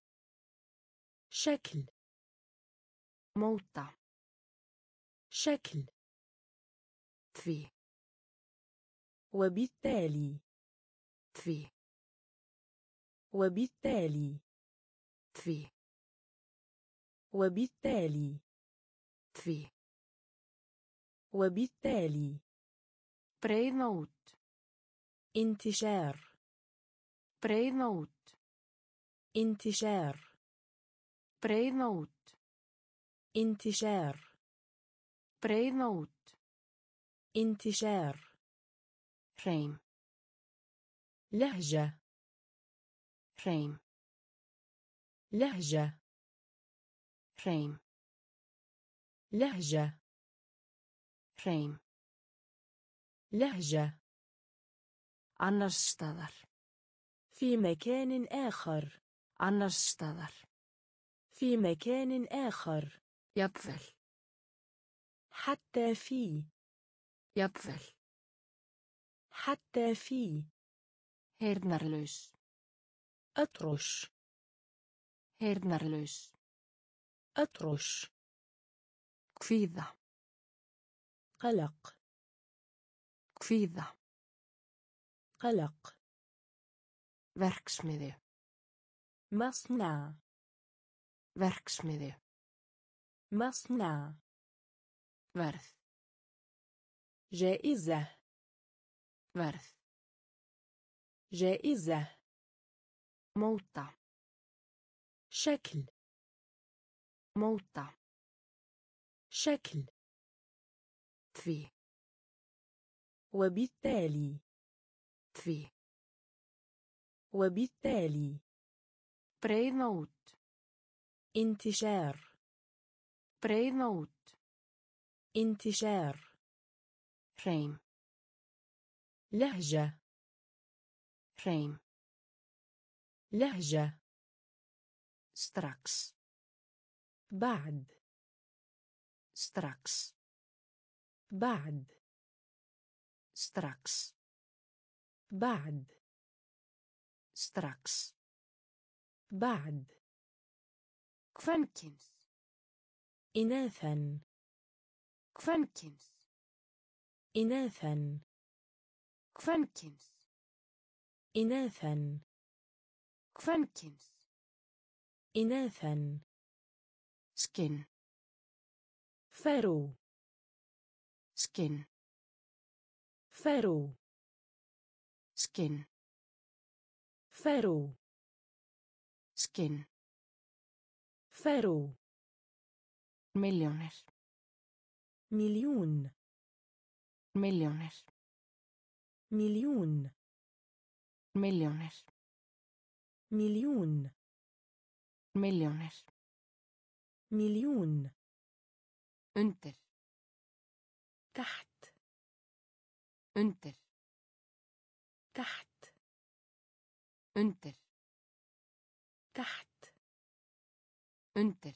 Speaker 2: شكل
Speaker 1: móta
Speaker 2: شكل
Speaker 1: því
Speaker 2: وبالتالي.
Speaker 1: því
Speaker 2: وبالتالي.
Speaker 1: því
Speaker 2: وبالتالي.
Speaker 1: því
Speaker 2: وبالتالي.
Speaker 1: út
Speaker 2: انتشار.
Speaker 1: út
Speaker 2: انتشار.
Speaker 1: út
Speaker 2: انتشار.
Speaker 1: út
Speaker 2: انتشار.
Speaker 1: ريم
Speaker 2: لهجة.
Speaker 1: ريم
Speaker 2: لهجة.
Speaker 1: ريم
Speaker 2: لهجة.
Speaker 1: ريم
Speaker 2: لهجة.
Speaker 1: أنرستادر
Speaker 2: في مكان آخر.
Speaker 1: أنرستادر
Speaker 2: في مكان آخر.
Speaker 1: يبذل.
Speaker 2: حتى في.
Speaker 1: يبذل.
Speaker 2: حتى في
Speaker 1: هيرنرلوس
Speaker 2: أترش
Speaker 1: هيرنرلوس
Speaker 2: أترش
Speaker 1: كفيدة
Speaker 2: قلق.
Speaker 1: كفيدة
Speaker 2: قلق.
Speaker 1: verksmiðju
Speaker 2: مصنع.
Speaker 1: verksmiðju
Speaker 2: مصنع.
Speaker 1: ورث.
Speaker 2: جائزة.
Speaker 1: verð
Speaker 2: جائزة
Speaker 1: موطة
Speaker 2: شكل
Speaker 1: موطة
Speaker 2: شكل
Speaker 1: في
Speaker 2: وبالتالي
Speaker 1: því
Speaker 2: وبالتالي
Speaker 1: breiða út
Speaker 2: انتشار
Speaker 1: breiða út
Speaker 2: انتشار
Speaker 1: hreim
Speaker 2: لهجة.
Speaker 1: hreim
Speaker 2: لهجة.
Speaker 1: strax
Speaker 2: بعد.
Speaker 1: strax
Speaker 2: بعد.
Speaker 1: strax
Speaker 2: بعد.
Speaker 1: strax
Speaker 2: بعد.
Speaker 1: kvenkyns
Speaker 2: إناثا.
Speaker 1: kvenkyns
Speaker 2: إناثا.
Speaker 1: kvenkins
Speaker 2: إناثا
Speaker 1: kvenkins
Speaker 2: إناثا
Speaker 1: skinn
Speaker 2: فرو
Speaker 1: skinn
Speaker 2: فرو
Speaker 1: skinn
Speaker 2: فرو
Speaker 1: skinn
Speaker 2: فرو
Speaker 1: miljónir
Speaker 2: مليون
Speaker 1: miljónir
Speaker 2: مليون.
Speaker 1: milljónir.
Speaker 2: مليون.
Speaker 1: مليونير.
Speaker 2: مليون.
Speaker 1: أنتر.
Speaker 2: تحت.
Speaker 1: أنتر.
Speaker 2: تحت.
Speaker 1: أنتر.
Speaker 2: تحت.
Speaker 1: أنتر.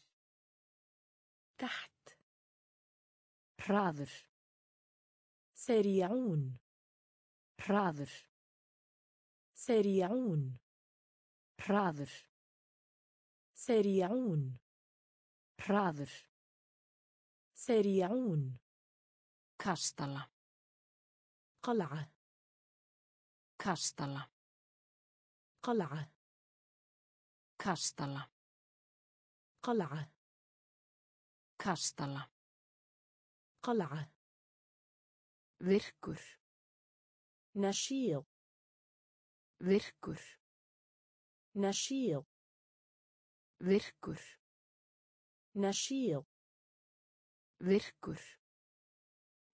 Speaker 2: تحت.
Speaker 1: راذر
Speaker 2: سريعون.
Speaker 1: hraður
Speaker 2: سريعون
Speaker 1: hraður
Speaker 2: سريعون
Speaker 1: hraður
Speaker 2: سريعون
Speaker 1: kastala
Speaker 2: قلعة
Speaker 1: kastala
Speaker 2: قلعة
Speaker 1: kastala
Speaker 2: قلعة
Speaker 1: kastala
Speaker 2: قلعة
Speaker 1: virkur
Speaker 2: نشيط
Speaker 1: virkur
Speaker 2: نشيط
Speaker 1: virkur
Speaker 2: نشيط
Speaker 1: virkur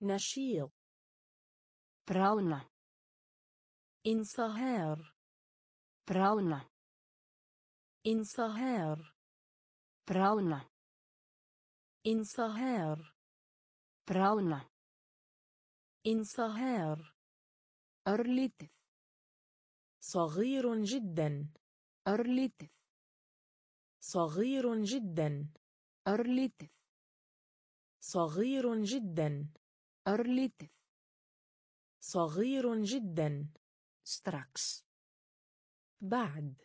Speaker 2: نشيط
Speaker 1: bráðna
Speaker 2: انصهار
Speaker 1: bráðna
Speaker 2: انصهار
Speaker 1: bráðna
Speaker 2: انصهار
Speaker 1: bráðna
Speaker 2: انصهار
Speaker 1: أرليتف
Speaker 2: صغير جدا.
Speaker 1: أرليتف
Speaker 2: صغير جدا.
Speaker 1: أرليتف
Speaker 2: صغير جدا.
Speaker 1: أرليتف
Speaker 2: صغير جدا.
Speaker 1: ستراكس
Speaker 2: بعد.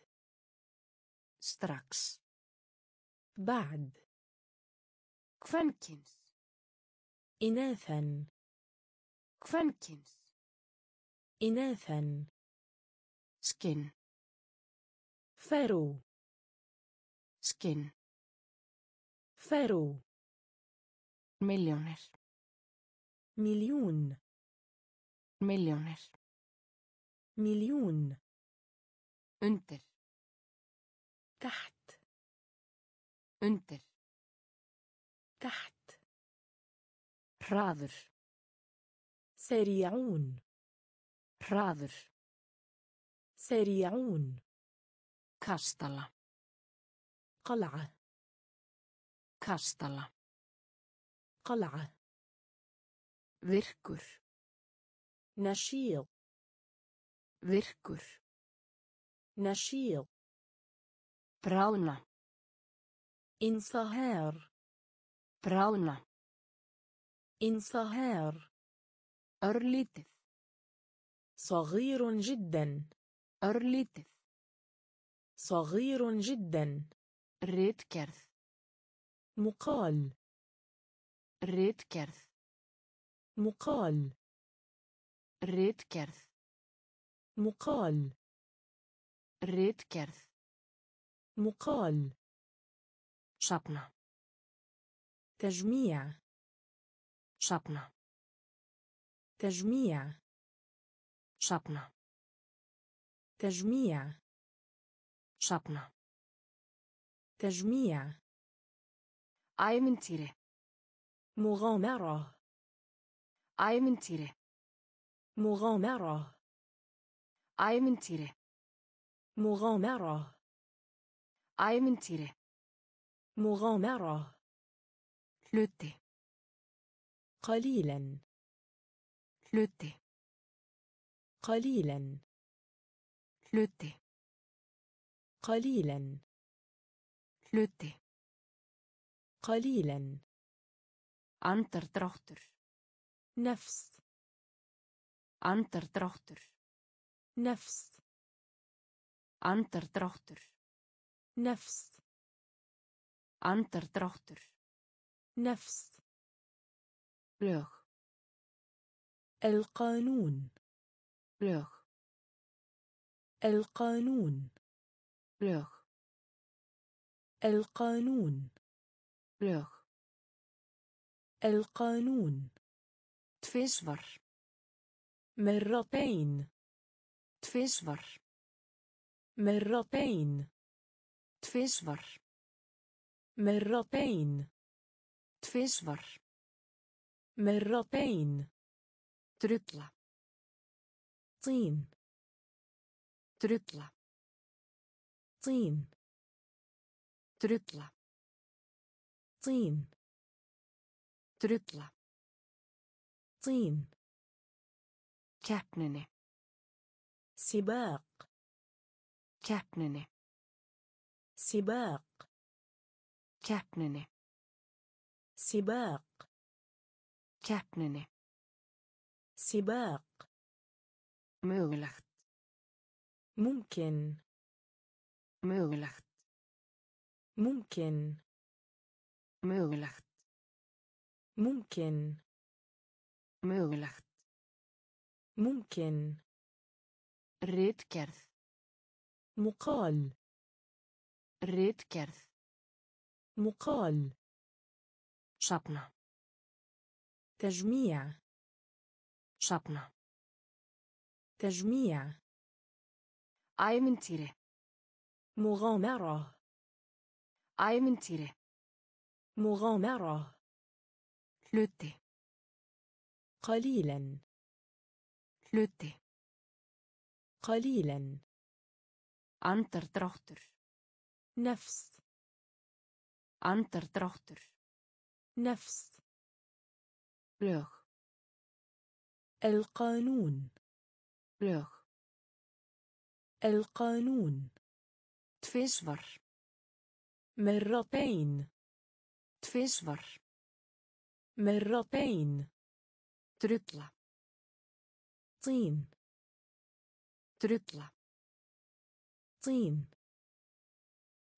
Speaker 1: strax
Speaker 2: بعد.
Speaker 1: kvenkyns
Speaker 2: إناثا.
Speaker 1: kvenkyns
Speaker 2: إناثا.
Speaker 1: skinn
Speaker 2: فرو
Speaker 1: skinn
Speaker 2: فرو
Speaker 1: milljónir
Speaker 2: مليون.
Speaker 1: مليونير
Speaker 2: مليون.
Speaker 1: انتر
Speaker 2: تحت.
Speaker 1: انتر
Speaker 2: تحت.
Speaker 1: راذر
Speaker 2: سريعون.
Speaker 1: hraður
Speaker 2: سريعون
Speaker 1: kastala
Speaker 2: قلعة
Speaker 1: kastala
Speaker 2: قلعة
Speaker 1: virkur
Speaker 2: نشيط
Speaker 1: virkur
Speaker 2: نشيط
Speaker 1: bráðna
Speaker 2: انصهار
Speaker 1: bráðna
Speaker 2: انصهار
Speaker 1: örlítið
Speaker 2: صغير جدا.
Speaker 1: أرليت
Speaker 2: صغير جدا.
Speaker 1: ريتكرث
Speaker 2: مقال.
Speaker 1: ريتكرث
Speaker 2: مقال.
Speaker 1: ريتكرث
Speaker 2: مقال.
Speaker 1: ريتكرث
Speaker 2: مقال.
Speaker 1: شطنا
Speaker 2: تجميع.
Speaker 1: شطنا
Speaker 2: تجميع.
Speaker 1: شطنة.
Speaker 2: تجميع.
Speaker 1: safna.
Speaker 2: تجميع.
Speaker 1: ævintýri
Speaker 2: مغامرة.
Speaker 1: ævintýri
Speaker 2: مغامرة.
Speaker 1: ævintýri
Speaker 2: مغامرة.
Speaker 1: ævintýri
Speaker 2: مغامرة.
Speaker 1: lítið.
Speaker 2: قليلا.
Speaker 1: لوتي.
Speaker 2: قليلا.
Speaker 1: لوتي
Speaker 2: قليلا.
Speaker 1: لوتي
Speaker 2: قليلا.
Speaker 1: انتر تروختر
Speaker 2: نفس.
Speaker 1: انتر تروختر
Speaker 2: نفس.
Speaker 1: انتر تروختر
Speaker 2: نفس.
Speaker 1: انتر تروختر
Speaker 2: نفس.
Speaker 1: لوغ
Speaker 2: القانون.
Speaker 1: Lög
Speaker 2: القانون
Speaker 1: lög
Speaker 2: القانون
Speaker 1: lög
Speaker 2: القانون
Speaker 1: tvisvar
Speaker 2: مرتين
Speaker 1: tvisvar
Speaker 2: مرتين
Speaker 1: tvisvar
Speaker 2: مرتين
Speaker 1: tvisvar
Speaker 2: مرتين
Speaker 1: drulla
Speaker 2: طين
Speaker 1: drulla
Speaker 2: طين
Speaker 1: drulla
Speaker 2: طين
Speaker 1: drulla
Speaker 2: طين
Speaker 1: keppninni
Speaker 2: سباق
Speaker 1: keppninni
Speaker 2: سباق
Speaker 1: keppninni
Speaker 2: سباق
Speaker 1: keppninni
Speaker 2: سباق
Speaker 1: mögulegt
Speaker 2: ممكن
Speaker 1: mögulegt
Speaker 2: ممكن
Speaker 1: mögulegt
Speaker 2: ممكن
Speaker 1: mögulegt
Speaker 2: ممكن
Speaker 1: ritgerð
Speaker 2: مقال
Speaker 1: ritgerð
Speaker 2: مقال
Speaker 1: safna
Speaker 2: تجميع
Speaker 1: safna
Speaker 2: تجميع.
Speaker 1: ævintýri
Speaker 2: مغامرة.
Speaker 1: ævintýri
Speaker 2: مغامرة.
Speaker 1: لوتي
Speaker 2: قليلا.
Speaker 1: لوتي
Speaker 2: قليلا.
Speaker 1: أنتر تروختر
Speaker 2: نفس.
Speaker 1: أنتر تروختر
Speaker 2: نفس.
Speaker 1: لوغ
Speaker 2: القانون.
Speaker 1: لغ
Speaker 2: القانون.
Speaker 1: تفجر.
Speaker 2: مرتين.
Speaker 1: تفجر.
Speaker 2: مرتين.
Speaker 1: ترطلة
Speaker 2: طين.
Speaker 1: ترطلة
Speaker 2: طين.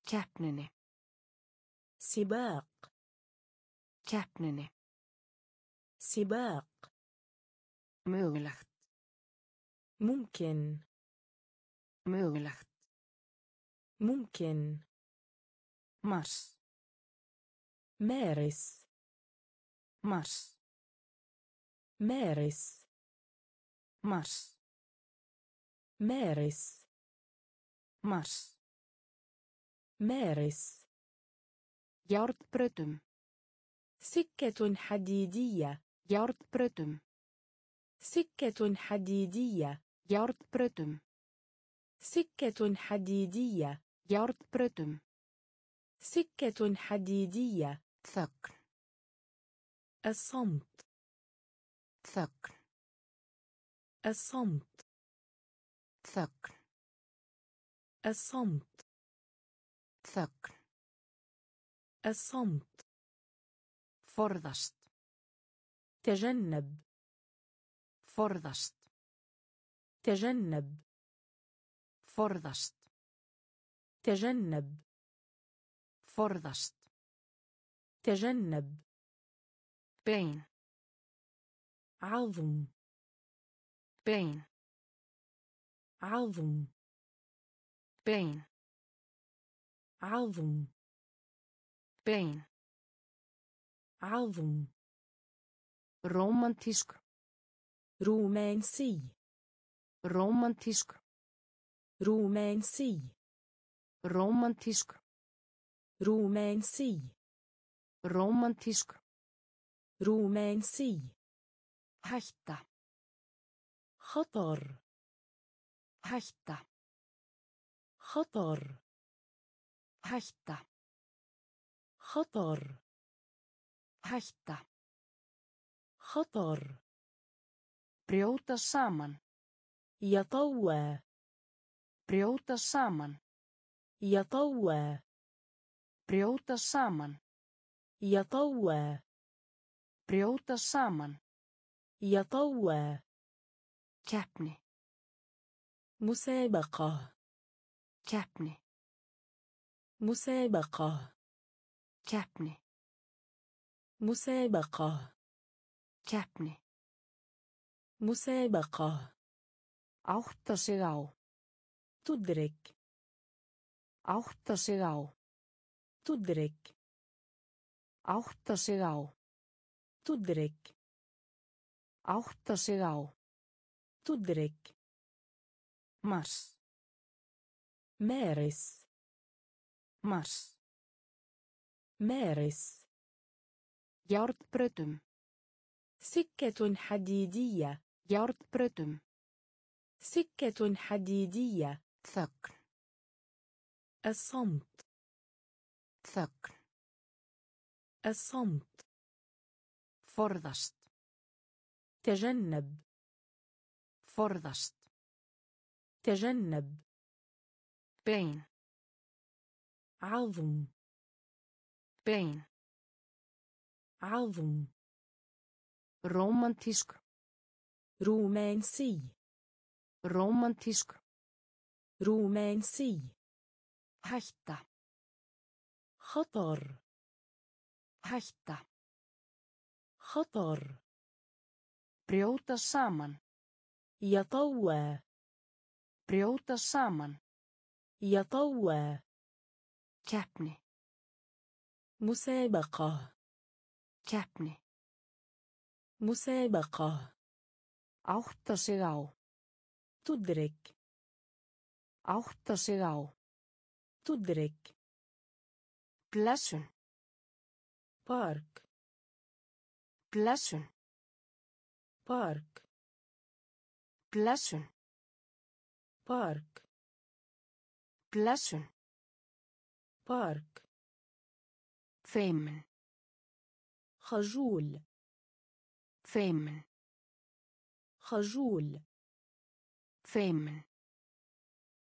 Speaker 1: كابنني.
Speaker 2: سباق.
Speaker 1: كابنني.
Speaker 2: سباق.
Speaker 1: مغلق.
Speaker 2: ممكن.
Speaker 1: مولخت
Speaker 2: ممكن.
Speaker 1: مارس.
Speaker 2: مارس.
Speaker 1: مارس.
Speaker 2: مارس.
Speaker 1: مارس.
Speaker 2: مارس.
Speaker 1: مارس.
Speaker 2: مارس.
Speaker 1: يارد برتم.
Speaker 2: سكة حديدية.
Speaker 1: يارد برتم.
Speaker 2: سكة حديدية.
Speaker 1: Járnbrautum
Speaker 2: سكة حديدية
Speaker 1: járnbrautum
Speaker 2: سكة حديدية
Speaker 1: þögn
Speaker 2: الصمت
Speaker 1: þögn
Speaker 2: الصمت
Speaker 1: þögn
Speaker 2: الصمت
Speaker 1: þögn
Speaker 2: الصمت
Speaker 1: forðast
Speaker 2: تجنب
Speaker 1: forðast
Speaker 2: تجنب.
Speaker 1: فورداست
Speaker 2: تجنب.
Speaker 1: فورداست
Speaker 2: تجنب.
Speaker 1: بين
Speaker 2: عظم.
Speaker 1: بين
Speaker 2: عظم.
Speaker 1: بين
Speaker 2: عظم.
Speaker 1: بين
Speaker 2: عظم.
Speaker 1: رومانتيسك
Speaker 2: رومانسي.
Speaker 1: Rómantísk.
Speaker 2: Rúmensi.
Speaker 1: Rómantísk.
Speaker 2: Rúmensi.
Speaker 1: Rómantísk.
Speaker 2: Rúmensi.
Speaker 1: Hætta.
Speaker 2: Hátor.
Speaker 1: Hætta.
Speaker 2: Hátor.
Speaker 1: Hætta.
Speaker 2: Hátor.
Speaker 1: Hætta.
Speaker 2: Hátor.
Speaker 1: Brjóta saman.
Speaker 2: يطوى
Speaker 1: بريوتا سامن
Speaker 2: يطوى
Speaker 1: بريوتا سامن
Speaker 2: يطوى
Speaker 1: بريوتا سامن
Speaker 2: يطوى.
Speaker 1: كابني
Speaker 2: مسابقة.
Speaker 1: كابني
Speaker 2: مسابقة.
Speaker 1: كابني
Speaker 2: مسابقة.
Speaker 1: كابني
Speaker 2: مسابقة,
Speaker 1: Átta sig á.
Speaker 2: تدرك
Speaker 1: Átta sig á.
Speaker 2: تدرك
Speaker 1: Átta sig á.
Speaker 2: تدرك
Speaker 1: Átta sig á.
Speaker 2: تدرك
Speaker 1: Mars.
Speaker 2: مارس
Speaker 1: Mars.
Speaker 2: مارس
Speaker 1: Járnbrautum.
Speaker 2: سكة حديدية
Speaker 1: Járnbrautum.
Speaker 2: سكة حديدية
Speaker 1: Þögn.
Speaker 2: الصمت
Speaker 1: Þögn.
Speaker 2: الصمت
Speaker 1: Forðast.
Speaker 2: تجنب
Speaker 1: Forðast.
Speaker 2: تجنب
Speaker 1: Bein.
Speaker 2: عظم
Speaker 1: Bein.
Speaker 2: عظم
Speaker 1: Rómantísk.
Speaker 2: رومانسي
Speaker 1: Rómantísk.
Speaker 2: رومانسي
Speaker 1: Hætta.
Speaker 2: خطر
Speaker 1: Hætta.
Speaker 2: خطر
Speaker 1: Brjóta saman.
Speaker 2: يطوى
Speaker 1: Brjóta saman.
Speaker 2: يطوى
Speaker 1: Keppni.
Speaker 2: مسابقة
Speaker 1: Keppni.
Speaker 2: مسابقة
Speaker 1: Átta sig á.
Speaker 2: تدرك
Speaker 1: Átta sig á.
Speaker 2: تدرك
Speaker 1: Blessun.
Speaker 2: بارك
Speaker 1: Blessun.
Speaker 2: بارك
Speaker 1: Blessun.
Speaker 2: بارك
Speaker 1: Blessun.
Speaker 2: بارك
Speaker 1: Feimin.
Speaker 2: خجول
Speaker 1: Feimin.
Speaker 2: خجول
Speaker 1: فيمن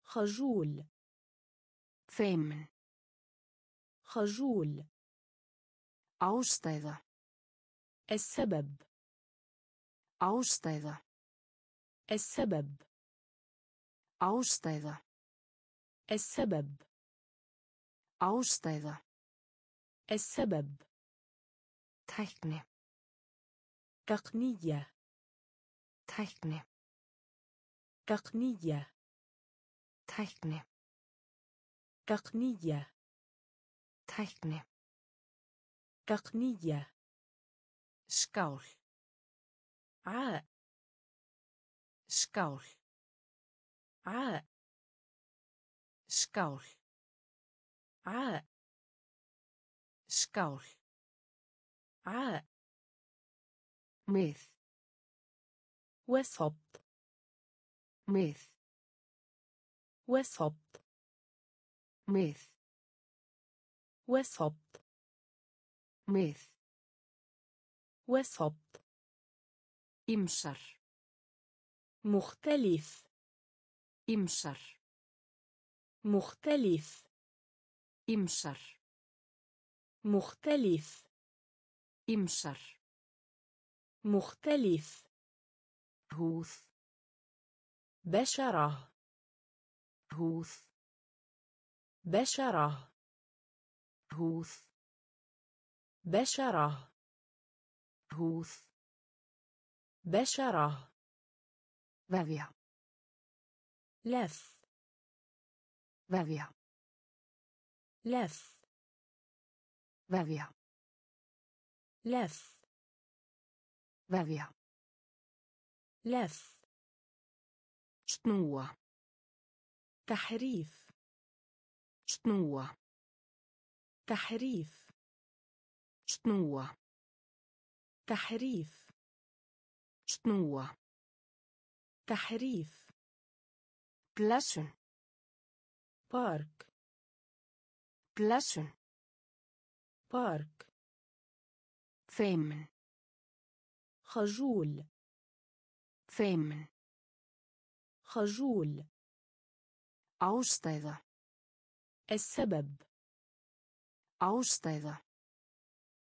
Speaker 2: خجول.
Speaker 1: فيمن
Speaker 2: خجول.
Speaker 1: أوستيدا
Speaker 2: السبب.
Speaker 1: أوستيدا
Speaker 2: السبب.
Speaker 1: أوستيدا
Speaker 2: السبب.
Speaker 1: أوستيدا
Speaker 2: السبب. تقنية.
Speaker 1: تقنية
Speaker 2: تقنية
Speaker 1: Tækni.
Speaker 2: تقنية
Speaker 1: Tækni.
Speaker 2: تقنية
Speaker 1: Skál.
Speaker 2: عاء
Speaker 1: Skál.
Speaker 2: عاء
Speaker 1: Skál.
Speaker 2: عاء
Speaker 1: Skál.
Speaker 2: عاء
Speaker 1: Mið.
Speaker 2: وسط
Speaker 1: ميث.
Speaker 2: وسط
Speaker 1: ميث.
Speaker 2: وسط
Speaker 1: ميث.
Speaker 2: وسط
Speaker 1: إمشر.
Speaker 2: مختلف.
Speaker 1: إمشر.
Speaker 2: مختلف.
Speaker 1: إمشر.
Speaker 2: مختلف.
Speaker 1: إمشر.
Speaker 2: مختلف.
Speaker 1: هوث
Speaker 2: بشرة
Speaker 1: Húð.
Speaker 2: بشرة
Speaker 1: Húð.
Speaker 2: بشرة
Speaker 1: Húð.
Speaker 2: بشرة
Speaker 1: Vefja.
Speaker 2: لف
Speaker 1: Vefja.
Speaker 2: لف
Speaker 1: Vefja.
Speaker 2: لف
Speaker 1: Vefja.
Speaker 2: لف
Speaker 1: تنوع
Speaker 2: تحريف.
Speaker 1: تنوع
Speaker 2: تحريف.
Speaker 1: تنوع
Speaker 2: تحريف.
Speaker 1: تنوع
Speaker 2: تحريف.
Speaker 1: بلاسون.
Speaker 2: بارك.
Speaker 1: بلاسون.
Speaker 2: بارك.
Speaker 1: فيمن.
Speaker 2: خجول.
Speaker 1: فيمن.
Speaker 2: خجول
Speaker 1: Ástæða.
Speaker 2: السبب
Speaker 1: Ástæða.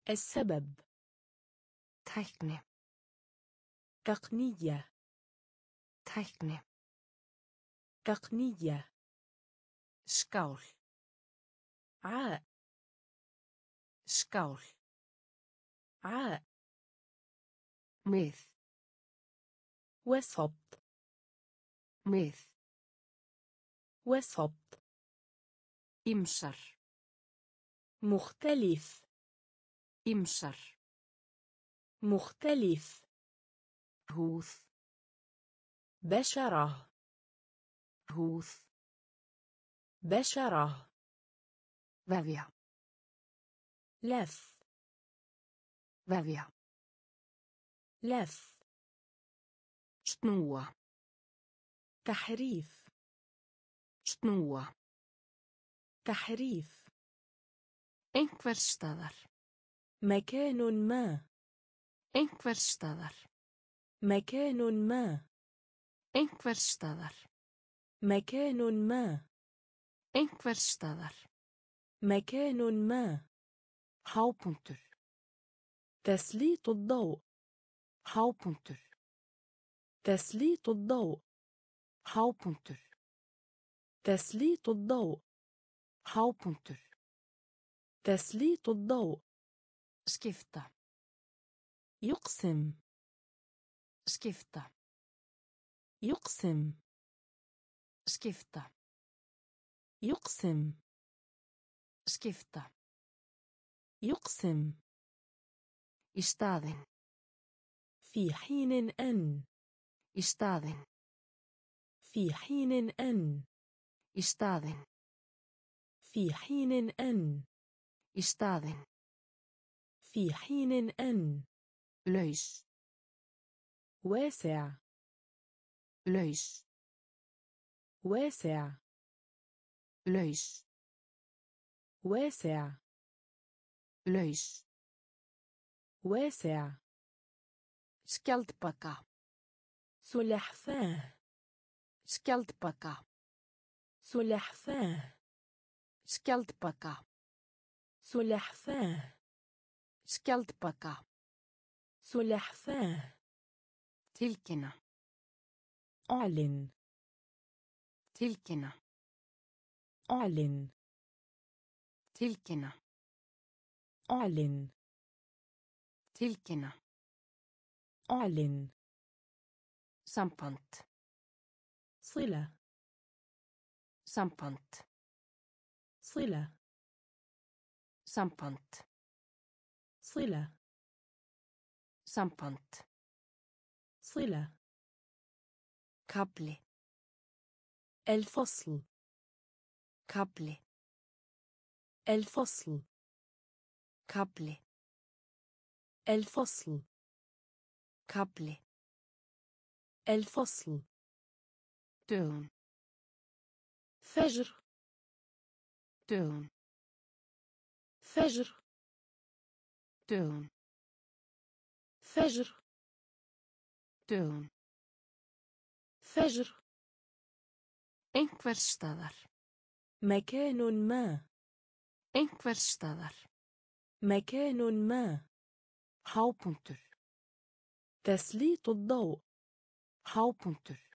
Speaker 2: السبب
Speaker 1: Tækni.
Speaker 2: تقنية
Speaker 1: Tækni.
Speaker 2: تقنية
Speaker 1: Skál.
Speaker 2: عاء
Speaker 1: Skál.
Speaker 2: عاء
Speaker 1: Mið.
Speaker 2: وسط
Speaker 1: ميث.
Speaker 2: وسط
Speaker 1: امشر.
Speaker 2: مختلف.
Speaker 1: امشر.
Speaker 2: مختلف.
Speaker 1: هوث.
Speaker 2: بشره.
Speaker 1: هوث.
Speaker 2: بشره.
Speaker 1: بغيا
Speaker 2: لف
Speaker 1: بغيا
Speaker 2: لف
Speaker 1: شتنوه
Speaker 2: تحريف.
Speaker 1: شنوة
Speaker 2: تحريف.
Speaker 1: انكفرشتاذر
Speaker 2: مكان ما.
Speaker 1: انكفرشتاذر
Speaker 2: مكان ما.
Speaker 1: einhvers staðar
Speaker 2: مكان ما.
Speaker 1: einhvers staðar
Speaker 2: مكان ما.
Speaker 1: hápunktur
Speaker 2: تسليط الضوء.
Speaker 1: hápunktur
Speaker 2: تسليط الضوء.
Speaker 1: Hápunktur.
Speaker 2: تسليط الضوء
Speaker 1: Hápunktur.
Speaker 2: تسليط الضوء
Speaker 1: Skipta.
Speaker 2: يقسم
Speaker 1: Skipta.
Speaker 2: يقسم
Speaker 1: Skipta.
Speaker 2: يقسم
Speaker 1: Skipta.
Speaker 2: يقسم
Speaker 1: Í staðinn.
Speaker 2: في حين أن
Speaker 1: Í staðinn.
Speaker 2: في حين أن
Speaker 1: Í staðinn.
Speaker 2: في حين أن
Speaker 1: Í staðinn.
Speaker 2: في حين أن
Speaker 1: Laus.
Speaker 2: واسع
Speaker 1: Laus.
Speaker 2: واسع
Speaker 1: Laus.
Speaker 2: واسع
Speaker 1: Laus.
Speaker 2: واسع
Speaker 1: Skjaldbaka.
Speaker 2: سلحفاة
Speaker 1: Skjaldbaka.
Speaker 2: سلحفاة
Speaker 1: Skjaldbaka.
Speaker 2: سلحفاة
Speaker 1: Skjaldbaka.
Speaker 2: سلحفاة
Speaker 1: Tilkynna.
Speaker 2: أعلن
Speaker 1: Tilkynna.
Speaker 2: أعلن
Speaker 1: Tilkynna.
Speaker 2: أعلن
Speaker 1: Tilkynna.
Speaker 2: أعلن
Speaker 1: Samband.
Speaker 2: صلة
Speaker 1: Samband.
Speaker 2: صلة
Speaker 1: Samband.
Speaker 2: صلة
Speaker 1: Samband.
Speaker 2: صلة
Speaker 1: Kabli.
Speaker 2: الفصل
Speaker 1: Kabli.
Speaker 2: الفصل
Speaker 1: Kabli.
Speaker 2: الفصل
Speaker 1: Kabli.
Speaker 2: الفصل
Speaker 1: Dögun.
Speaker 2: فجر
Speaker 1: Dögun.
Speaker 2: فجر
Speaker 1: Dögun.
Speaker 2: فجر
Speaker 1: Dögun.
Speaker 2: فجر
Speaker 1: Einhvers staðar.
Speaker 2: مكان ما
Speaker 1: Einhvers staðar.
Speaker 2: مكان ما
Speaker 1: Hápunktur.
Speaker 2: تسليط الضوء
Speaker 1: Hápunktur.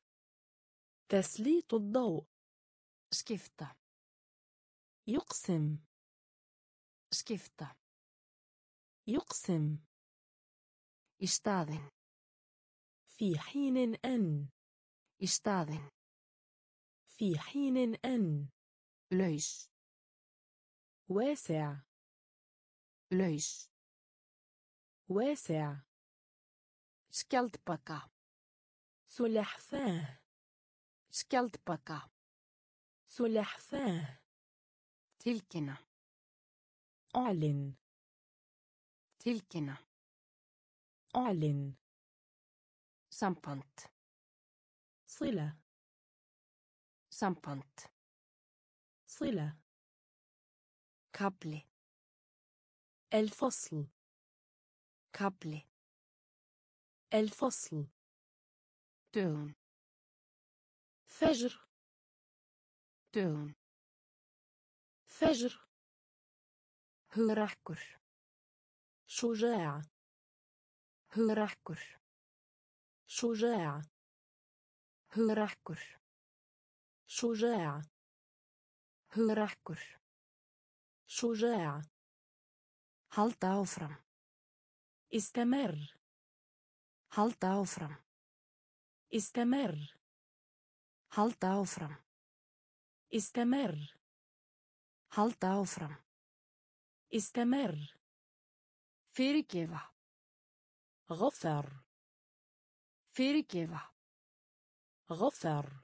Speaker 2: تسليط الضوء
Speaker 1: Skipta.
Speaker 2: يقسم
Speaker 1: Skipta.
Speaker 2: يقسم
Speaker 1: staðinn.
Speaker 2: في حين أن
Speaker 1: staðinn.
Speaker 2: في حين أن
Speaker 1: Laus.
Speaker 2: واسع
Speaker 1: Laus.
Speaker 2: واسع
Speaker 1: Skjaldbaka.
Speaker 2: سلحفاة
Speaker 1: Skjaldbaka.
Speaker 2: سلحفاة
Speaker 1: Tilkynna.
Speaker 2: أعلن
Speaker 1: Tilkynna.
Speaker 2: أعلن
Speaker 1: Samband.
Speaker 2: صلة
Speaker 1: Samband.
Speaker 2: صلة
Speaker 1: Kabli.
Speaker 2: الفصل
Speaker 1: Kabli.
Speaker 2: الفصل
Speaker 1: Dögun.
Speaker 2: فجر
Speaker 1: Dögun.
Speaker 2: فجر
Speaker 1: Hugrakkur.
Speaker 2: شجاع
Speaker 1: Hugrakkur.
Speaker 2: شجاع
Speaker 1: Hugrakkur.
Speaker 2: شجاع
Speaker 1: Hugrakkur.
Speaker 2: شجاع
Speaker 1: Halda áfram.
Speaker 2: استمر
Speaker 1: Halda áfram.
Speaker 2: استمر
Speaker 1: هالتا أوفرم
Speaker 2: استمر.
Speaker 1: halda áfram
Speaker 2: استمر.
Speaker 1: fyrirgefa
Speaker 2: غفر.
Speaker 1: fyrirgefa
Speaker 2: غفر.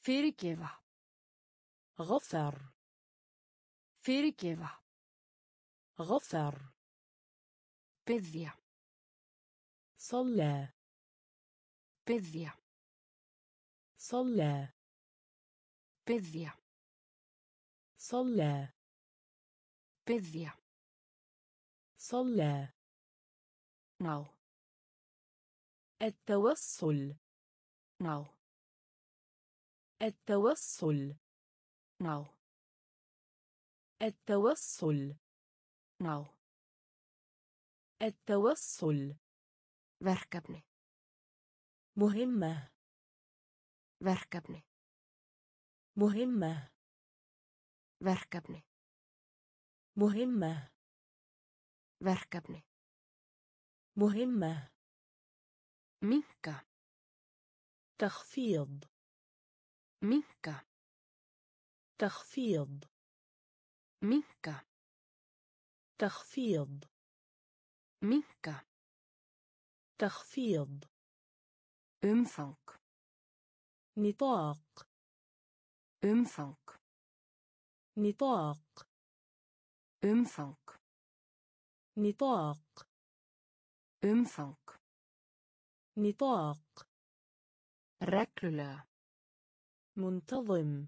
Speaker 1: fyrirgefa
Speaker 2: غفر.
Speaker 1: fyrirgefa
Speaker 2: غفر.
Speaker 1: biðja
Speaker 2: صلى.
Speaker 1: biðja
Speaker 2: صلى
Speaker 1: Biðja.
Speaker 2: صلى
Speaker 1: Biðja.
Speaker 2: صلى
Speaker 1: Ná.
Speaker 2: التوصل
Speaker 1: Ná.
Speaker 2: التوصل
Speaker 1: Ná.
Speaker 2: التوصل
Speaker 1: Ná.
Speaker 2: التوصل
Speaker 1: Verkefni.
Speaker 2: مهمة
Speaker 1: Verkefni.
Speaker 2: مهمة
Speaker 1: Verkefni.
Speaker 2: مهمة
Speaker 1: Verkefni.
Speaker 2: مهمة
Speaker 1: Minka.
Speaker 2: تخفيض
Speaker 1: Minka.
Speaker 2: تخفيض
Speaker 1: Minka.
Speaker 2: تخفيض
Speaker 1: Minka.
Speaker 2: تخفيض
Speaker 1: Umfang.
Speaker 2: نطاق.
Speaker 1: امفنك
Speaker 2: نطاق.
Speaker 1: امفنك
Speaker 2: نطاق.
Speaker 1: امفنك
Speaker 2: نطاق.
Speaker 1: ركلة.
Speaker 2: منتظم.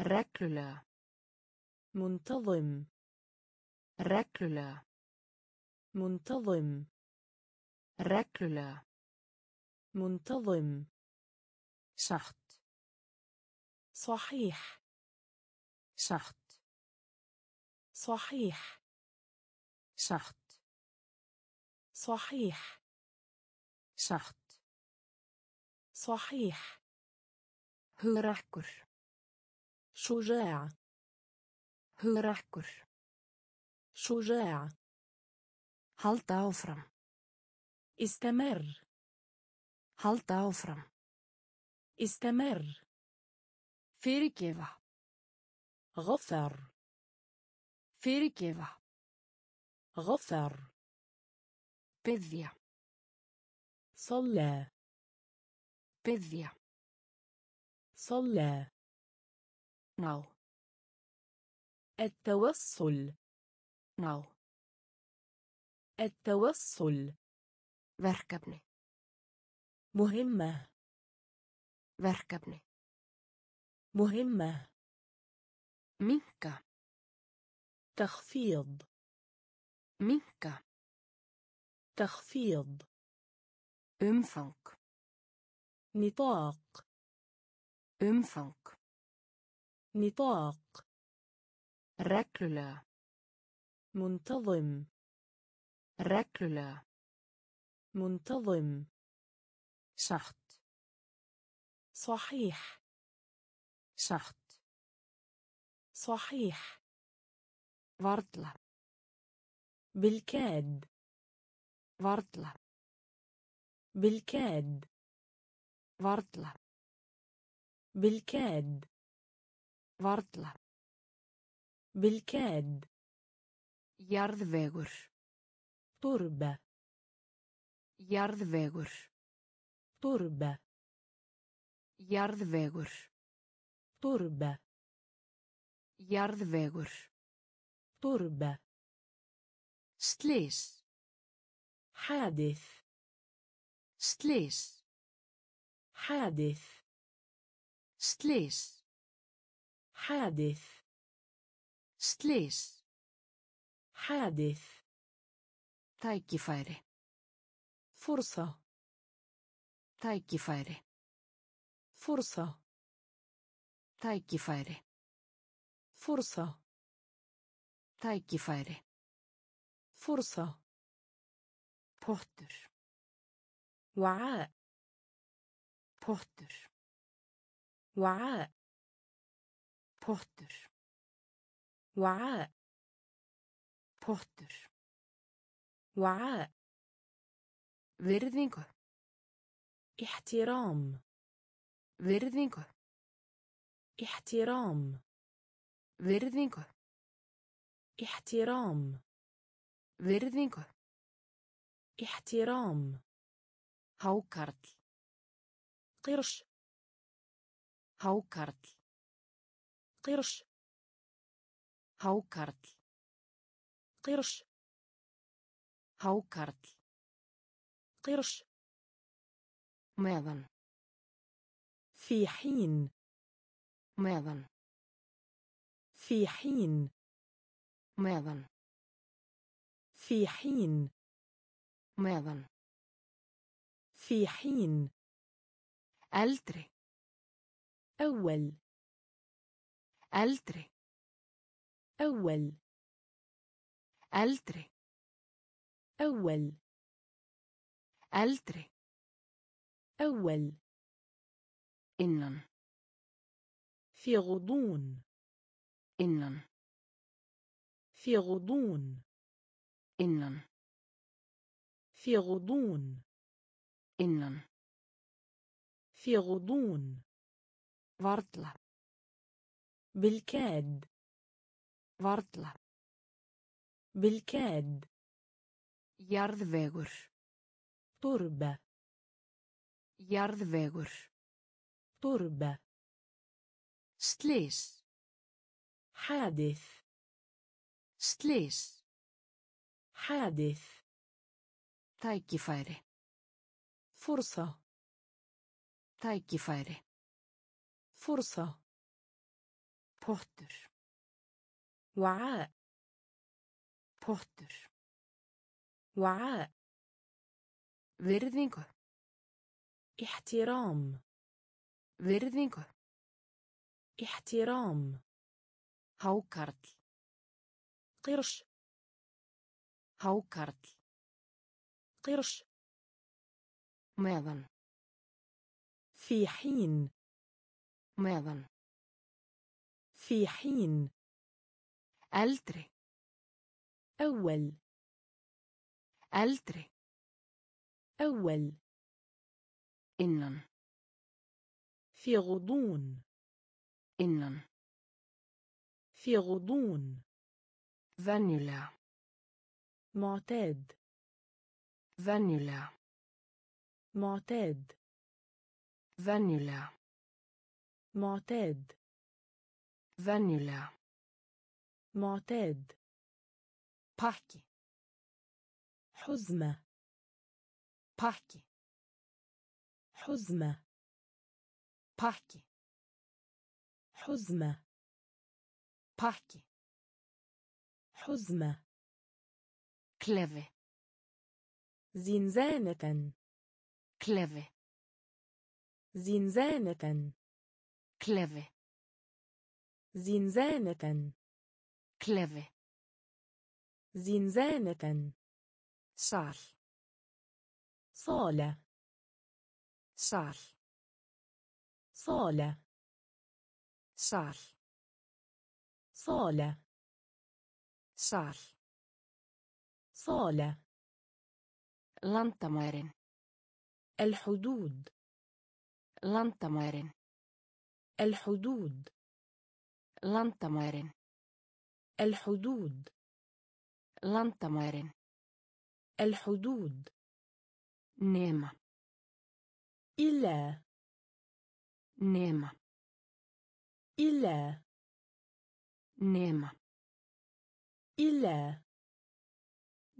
Speaker 1: ركلة.
Speaker 2: منتظم.
Speaker 1: ركلة.
Speaker 2: منتظم.
Speaker 1: ركلة.
Speaker 2: منتظم.
Speaker 1: Satt.
Speaker 2: صحيح
Speaker 1: Satt.
Speaker 2: صحيح
Speaker 1: Satt.
Speaker 2: صحيح
Speaker 1: Satt.
Speaker 2: صحيح
Speaker 1: Hugrakkur.
Speaker 2: شجاع
Speaker 1: Hugrakkur.
Speaker 2: شجاع
Speaker 1: Halda áfram.
Speaker 2: استمر
Speaker 1: Halda áfram.
Speaker 2: استمر.
Speaker 1: fyrirgefa
Speaker 2: غفر.
Speaker 1: fyrirgefa
Speaker 2: غفر.
Speaker 1: بذيا
Speaker 2: صلى.
Speaker 1: بذيا
Speaker 2: صلى.
Speaker 1: ناو
Speaker 2: التوصل.
Speaker 1: ناو
Speaker 2: التوصل.
Speaker 1: مركبني
Speaker 2: مهمة.
Speaker 1: Verkefni.
Speaker 2: مهمة
Speaker 1: Minka.
Speaker 2: تخفيض
Speaker 1: Minka.
Speaker 2: تخفيض
Speaker 1: Umfang.
Speaker 2: نطاق
Speaker 1: Umfang.
Speaker 2: نطاق
Speaker 1: Reglulega.
Speaker 2: منتظم
Speaker 1: Reglulega.
Speaker 2: منتظم
Speaker 1: Satt.
Speaker 2: صحيح.
Speaker 1: شخط
Speaker 2: صحيح.
Speaker 1: وردلا
Speaker 2: بالكاد.
Speaker 1: وردلا
Speaker 2: بالكاد.
Speaker 1: وردلا
Speaker 2: بالكاد.
Speaker 1: وردلا
Speaker 2: بالكاد.
Speaker 1: يارد فيغور
Speaker 2: تربة.
Speaker 1: يارد فيغور
Speaker 2: تربة.
Speaker 1: Jarðvegur.
Speaker 2: Turbe.
Speaker 1: Jarðvegur.
Speaker 2: Turbe.
Speaker 1: Slís.
Speaker 2: Hæðið.
Speaker 1: Slís.
Speaker 2: Hæðið.
Speaker 1: Slís.
Speaker 2: Hæðið.
Speaker 1: Slís.
Speaker 2: Hæðið.
Speaker 1: Tækifæri.
Speaker 2: Fúrþá.
Speaker 1: Tækifæri.
Speaker 2: Fúrþá.
Speaker 1: Tækifæri.
Speaker 2: Fúrþá.
Speaker 1: Tækifæri.
Speaker 2: Fúrþá.
Speaker 1: Pottur.
Speaker 2: Wa'a.
Speaker 1: Pottur.
Speaker 2: Wa'a.
Speaker 1: Pottur.
Speaker 2: Wa'a.
Speaker 1: Pottur.
Speaker 2: Wa'a.
Speaker 1: Virðingu.
Speaker 2: Ihtiram
Speaker 1: Virðingu.
Speaker 2: احترام
Speaker 1: Virðingu.
Speaker 2: احترام
Speaker 1: Virðingu.
Speaker 2: احترام
Speaker 1: Hákarl.
Speaker 2: قرش
Speaker 1: Hákarl.
Speaker 2: قرش
Speaker 1: Hákarl.
Speaker 2: قرش
Speaker 1: Hákarl.
Speaker 2: قرش
Speaker 1: Meðan.
Speaker 2: في حين.
Speaker 1: مادن
Speaker 2: في حين.
Speaker 1: مادن
Speaker 2: في حين.
Speaker 1: مادن
Speaker 2: في حين.
Speaker 1: ألتري.
Speaker 2: أول.
Speaker 1: ألتري.
Speaker 2: أول.
Speaker 1: ألتري.
Speaker 2: أول.
Speaker 1: ألتري.
Speaker 2: أول.
Speaker 1: innen
Speaker 2: في غضون.
Speaker 1: إنن
Speaker 2: في غضون.
Speaker 1: إنن
Speaker 2: في غضون.
Speaker 1: إنن
Speaker 2: في غضون.
Speaker 1: ورطلة
Speaker 2: بالكاد.
Speaker 1: ورطلة
Speaker 2: بالكاد.
Speaker 1: يارد فيغور.
Speaker 2: تربة.
Speaker 1: يارد فيغور.
Speaker 2: تربة
Speaker 1: Slys.
Speaker 2: حادث
Speaker 1: Slys.
Speaker 2: حادث
Speaker 1: Tækifæri.
Speaker 2: فرصة
Speaker 1: Tækifæri.
Speaker 2: فرصة
Speaker 1: Pottur.
Speaker 2: وعاء
Speaker 1: Pottur.
Speaker 2: وعاء
Speaker 1: Virðingu.
Speaker 2: احترام
Speaker 1: Virðingu.
Speaker 2: احترام
Speaker 1: Hákarl.
Speaker 2: قرش
Speaker 1: Hákarl.
Speaker 2: قرش
Speaker 1: Meðan.
Speaker 2: في حين
Speaker 1: Meðan.
Speaker 2: في حين
Speaker 1: Eldri.
Speaker 2: أول
Speaker 1: Eldri.
Speaker 2: أول
Speaker 1: Innan.
Speaker 2: في غضون.
Speaker 1: إن
Speaker 2: في غضون.
Speaker 1: فانيلا.
Speaker 2: معتاد.
Speaker 1: فانيلا.
Speaker 2: معتاد.
Speaker 1: فانيلا.
Speaker 2: معتاد.
Speaker 1: فانيلا.
Speaker 2: معتاد.
Speaker 1: باكي
Speaker 2: حزمة.
Speaker 1: باكي
Speaker 2: حزمة.
Speaker 1: Pakki.
Speaker 2: حزمة
Speaker 1: Pakki.
Speaker 2: حزمة
Speaker 1: Klefi.
Speaker 2: زنزانة
Speaker 1: Klefi.
Speaker 2: زنزانة
Speaker 1: Klefi.
Speaker 2: زنزانة
Speaker 1: Klefi.
Speaker 2: زنزانة
Speaker 1: Sal.
Speaker 2: صالة
Speaker 1: Sal.
Speaker 2: صالة.
Speaker 1: سال
Speaker 2: صالة.
Speaker 1: سال
Speaker 2: صالة.
Speaker 1: لانتمارن
Speaker 2: الحدود.
Speaker 1: لانتمارن
Speaker 2: الحدود.
Speaker 1: لانتمارن
Speaker 2: الحدود.
Speaker 1: لانتمارن
Speaker 2: الحدود.
Speaker 1: نيمة
Speaker 2: إلا
Speaker 1: Nema.
Speaker 2: إلا
Speaker 1: Nema.
Speaker 2: إلا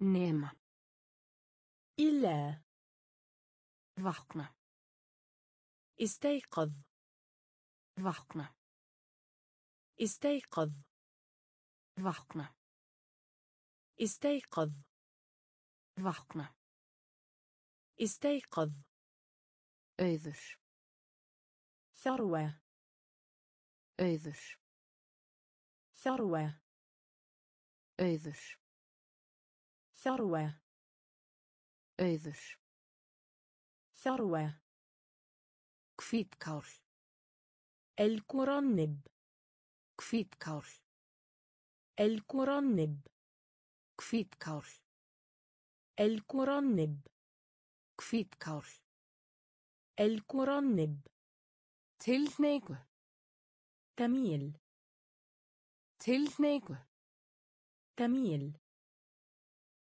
Speaker 1: Nema.
Speaker 2: إلا
Speaker 1: Vakna.
Speaker 2: استيقظ
Speaker 1: Vakna.
Speaker 2: استيقظ
Speaker 1: Vakna.
Speaker 2: استيقظ
Speaker 1: Vakna.
Speaker 2: استيقظ
Speaker 1: Auður.
Speaker 2: ثروة.
Speaker 1: أيذر
Speaker 2: ثروة.
Speaker 1: auður
Speaker 2: ثروة.
Speaker 1: auður
Speaker 2: ثروة.
Speaker 1: hvítkál
Speaker 2: الكرنب.
Speaker 1: hvítkál
Speaker 2: الكرنب.
Speaker 1: hvítkál
Speaker 2: الكرنب.
Speaker 1: hvítkál
Speaker 2: الكرنب.
Speaker 1: تلتنيكو
Speaker 2: تميل
Speaker 1: تلتنيكو
Speaker 2: تميل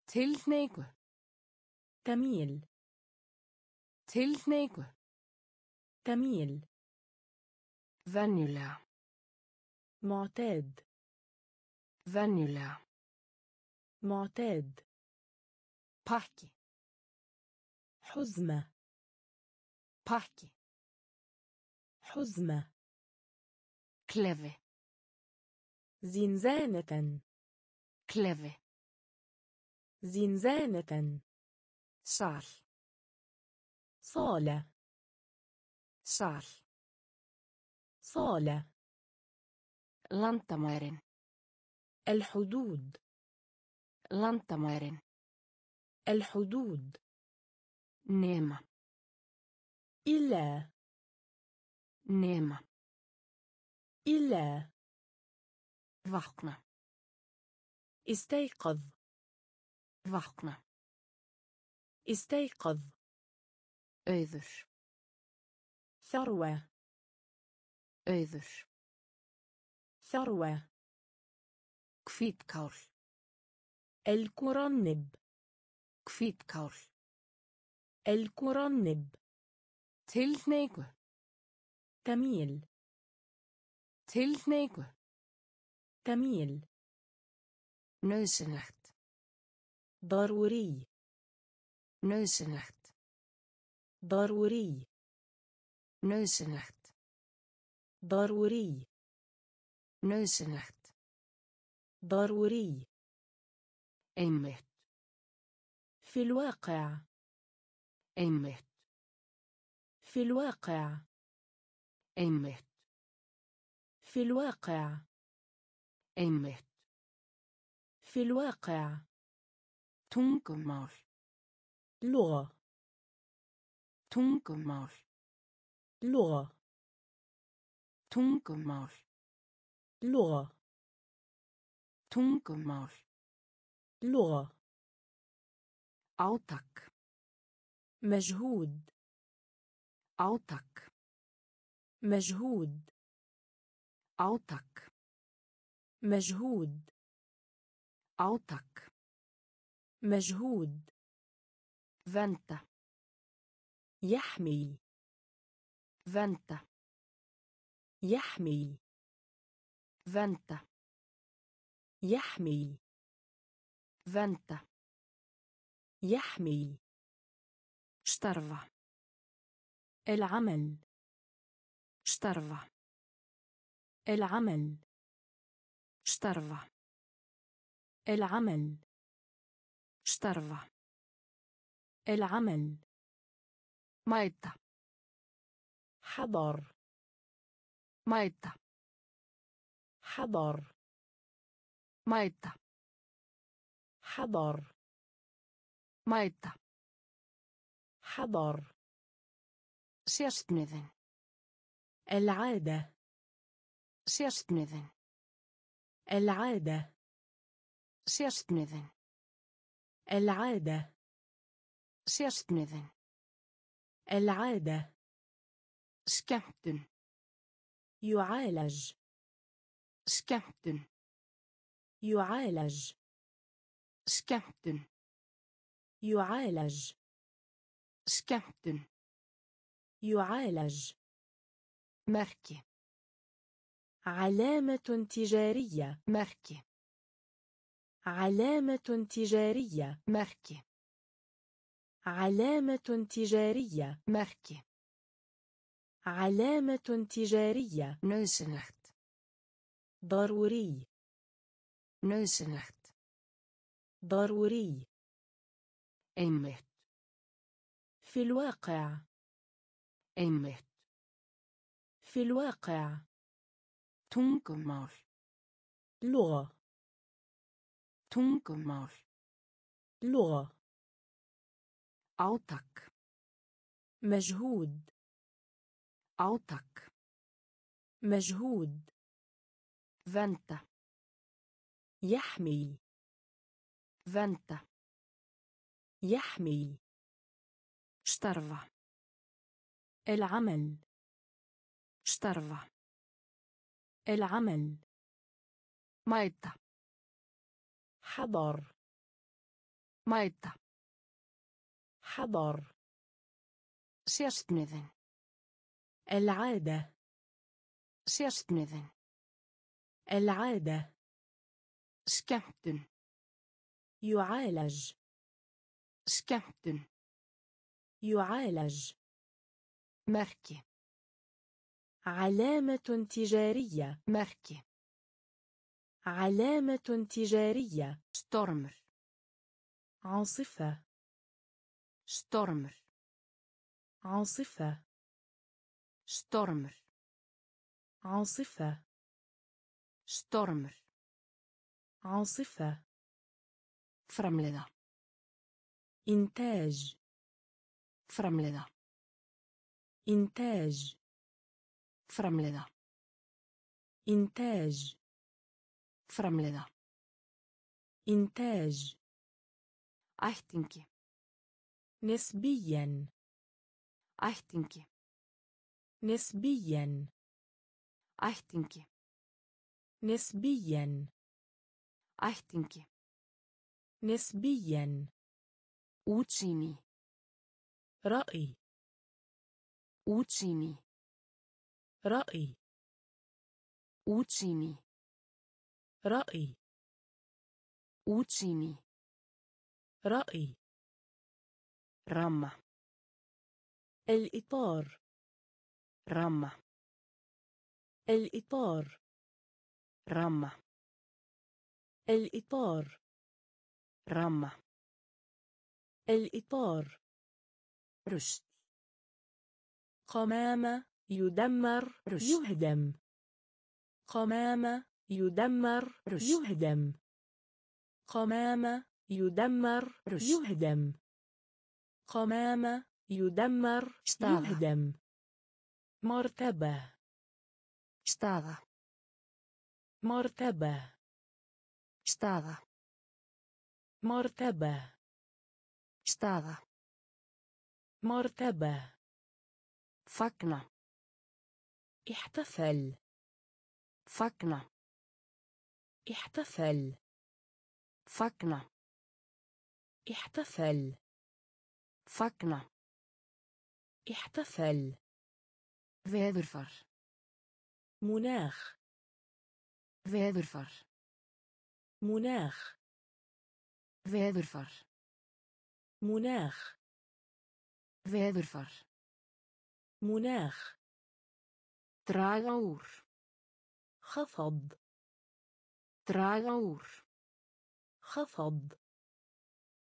Speaker 1: تلتنيكو
Speaker 2: تميل
Speaker 1: تلتنيكو
Speaker 2: تميل
Speaker 1: فانيلا
Speaker 2: معتاد
Speaker 1: فانيلا
Speaker 2: معتاد
Speaker 1: باكي
Speaker 2: حزمة
Speaker 1: باكي
Speaker 2: حزمة.
Speaker 1: كلافة
Speaker 2: زنزانة.
Speaker 1: كلافة
Speaker 2: زنزانة.
Speaker 1: شعر.
Speaker 2: صالة.
Speaker 1: شعر.
Speaker 2: صالة.
Speaker 1: لانتمارن
Speaker 2: الحدود.
Speaker 1: لانتمارن
Speaker 2: الحدود.
Speaker 1: نيمة
Speaker 2: إلا.
Speaker 1: Nema
Speaker 2: إلا
Speaker 1: vakna
Speaker 2: استيقظ
Speaker 1: vakna
Speaker 2: استيقظ
Speaker 1: auður
Speaker 2: ثروة
Speaker 1: auður
Speaker 2: ثروة
Speaker 1: hvítkál
Speaker 2: الكرنب
Speaker 1: hvítkál
Speaker 2: الكرنب
Speaker 1: tilhneigu
Speaker 2: تميل.
Speaker 1: تلتنيكو.
Speaker 2: تميل.
Speaker 1: نوزنلخت
Speaker 2: ضروري.
Speaker 1: نوزنلخت
Speaker 2: ضروري.
Speaker 1: نوزنلخت
Speaker 2: ضروري.
Speaker 1: نوزنلخت
Speaker 2: ضروري.
Speaker 1: إمت.
Speaker 2: في الواقع.
Speaker 1: إمت.
Speaker 2: في الواقع.
Speaker 1: إمت.
Speaker 2: في الواقع.
Speaker 1: إمت.
Speaker 2: في الواقع.
Speaker 1: تونكمال
Speaker 2: لغة.
Speaker 1: تونكمال
Speaker 2: لغة.
Speaker 1: تونكمال
Speaker 2: لغة.
Speaker 1: تونكمال
Speaker 2: لغة.
Speaker 1: أوتك.
Speaker 2: مجهود.
Speaker 1: أوتك.
Speaker 2: مجهود.
Speaker 1: átak
Speaker 2: مجهود.
Speaker 1: átak
Speaker 2: مجهود.
Speaker 1: venda
Speaker 2: يحمي
Speaker 1: venda
Speaker 2: يحمي
Speaker 1: venda
Speaker 2: يحمي
Speaker 1: venda
Speaker 2: يحمي
Speaker 1: starfa
Speaker 2: العمل.
Speaker 1: شترفا
Speaker 2: العمل.
Speaker 1: starfa
Speaker 2: العمل.
Speaker 1: شترفا
Speaker 2: العمل.
Speaker 1: mæta
Speaker 2: حضر.
Speaker 1: mæta
Speaker 2: حضر.
Speaker 1: mæta
Speaker 2: حضر.
Speaker 1: mæta
Speaker 2: حضر.
Speaker 1: سيستنذن
Speaker 2: العادة.
Speaker 1: سيستنذن
Speaker 2: العادة.
Speaker 1: سيستنذن
Speaker 2: العادة.
Speaker 1: سيستنذن
Speaker 2: العادة.
Speaker 1: سكمتن
Speaker 2: يعالج.
Speaker 1: سكمتن
Speaker 2: يعالج.
Speaker 1: سكمتن
Speaker 2: يعالج.
Speaker 1: سكمتن
Speaker 2: يعالج.
Speaker 1: Merki
Speaker 2: علامة تجارية.
Speaker 1: merki
Speaker 2: علامة تجارية.
Speaker 1: merki
Speaker 2: علامة تجارية.
Speaker 1: merki
Speaker 2: علامة تجارية.
Speaker 1: nauðsynlegt
Speaker 2: ضروري.
Speaker 1: nauðsynlegt
Speaker 2: ضروري.
Speaker 1: einmitt
Speaker 2: في الواقع.
Speaker 1: einmitt
Speaker 2: في الواقع.
Speaker 1: تونغمال
Speaker 2: لغة.
Speaker 1: تونغمال
Speaker 2: لغة.
Speaker 1: أوتك.
Speaker 2: مجهود.
Speaker 1: أوتك.
Speaker 2: مجهود.
Speaker 1: vernda
Speaker 2: يحمي
Speaker 1: vernda
Speaker 2: يحمي
Speaker 1: starfa
Speaker 2: العمل.
Speaker 1: starfa
Speaker 2: العمل.
Speaker 1: mæta
Speaker 2: حضر.
Speaker 1: mæta
Speaker 2: حضر.
Speaker 1: سيستنذن
Speaker 2: العادة.
Speaker 1: سيستنذن
Speaker 2: العادة.
Speaker 1: سكمتن
Speaker 2: يعالج.
Speaker 1: سكمتن
Speaker 2: يعالج.
Speaker 1: مركي
Speaker 2: علامة تجارية
Speaker 1: Merki.
Speaker 2: علامة تجارية
Speaker 1: Stormur.
Speaker 2: عاصفة
Speaker 1: Stormur.
Speaker 2: عاصفة
Speaker 1: Stormur.
Speaker 2: عاصفة
Speaker 1: Stormur.
Speaker 2: عاصفة
Speaker 1: Framleiða.
Speaker 2: إنتاج
Speaker 1: Framleiða.
Speaker 2: إنتاج
Speaker 1: Framleiða.
Speaker 2: إنتاج
Speaker 1: Framleiða.
Speaker 2: إنتاج
Speaker 1: Ættingi.
Speaker 2: نسبيا
Speaker 1: Ættingi.
Speaker 2: نسبيا
Speaker 1: Ættingi.
Speaker 2: نسبيا
Speaker 1: Ættingi.
Speaker 2: نسبيا
Speaker 1: Útsýni.
Speaker 2: رأي
Speaker 1: Útsýni.
Speaker 2: رأي
Speaker 1: Útsýni.
Speaker 2: رأي
Speaker 1: Útsýni.
Speaker 2: رأي
Speaker 1: Ramma.
Speaker 2: الإطار
Speaker 1: Ramma.
Speaker 2: الإطار
Speaker 1: Ramma.
Speaker 2: الإطار
Speaker 1: Ramma.
Speaker 2: الإطار
Speaker 1: Rust.
Speaker 2: قمامة يدمر
Speaker 1: رشد.
Speaker 2: يهدم قمامة يدمر
Speaker 1: رشد.
Speaker 2: يهدم قمامة يدمر
Speaker 1: رشد.
Speaker 2: يهدم قمامة يدمر
Speaker 1: اشتغل.
Speaker 2: يهدم مرتبة
Speaker 1: Staða.
Speaker 2: مرتبة
Speaker 1: Staða.
Speaker 2: مرتبة
Speaker 1: Staða.
Speaker 2: مرتبة
Speaker 1: Fagna.
Speaker 2: احتفل.
Speaker 1: فكنا
Speaker 2: احتفل.
Speaker 1: فكنا
Speaker 2: احتفل.
Speaker 1: فكنا
Speaker 2: احتفل.
Speaker 1: فيدرفر
Speaker 2: مناخ.
Speaker 1: فيدرفر
Speaker 2: مناخ.
Speaker 1: فيدرفر
Speaker 2: مناخ.
Speaker 1: فيدرفر
Speaker 2: مناخ.
Speaker 1: Draga úr.
Speaker 2: خفض
Speaker 1: Draga úr.
Speaker 2: خفض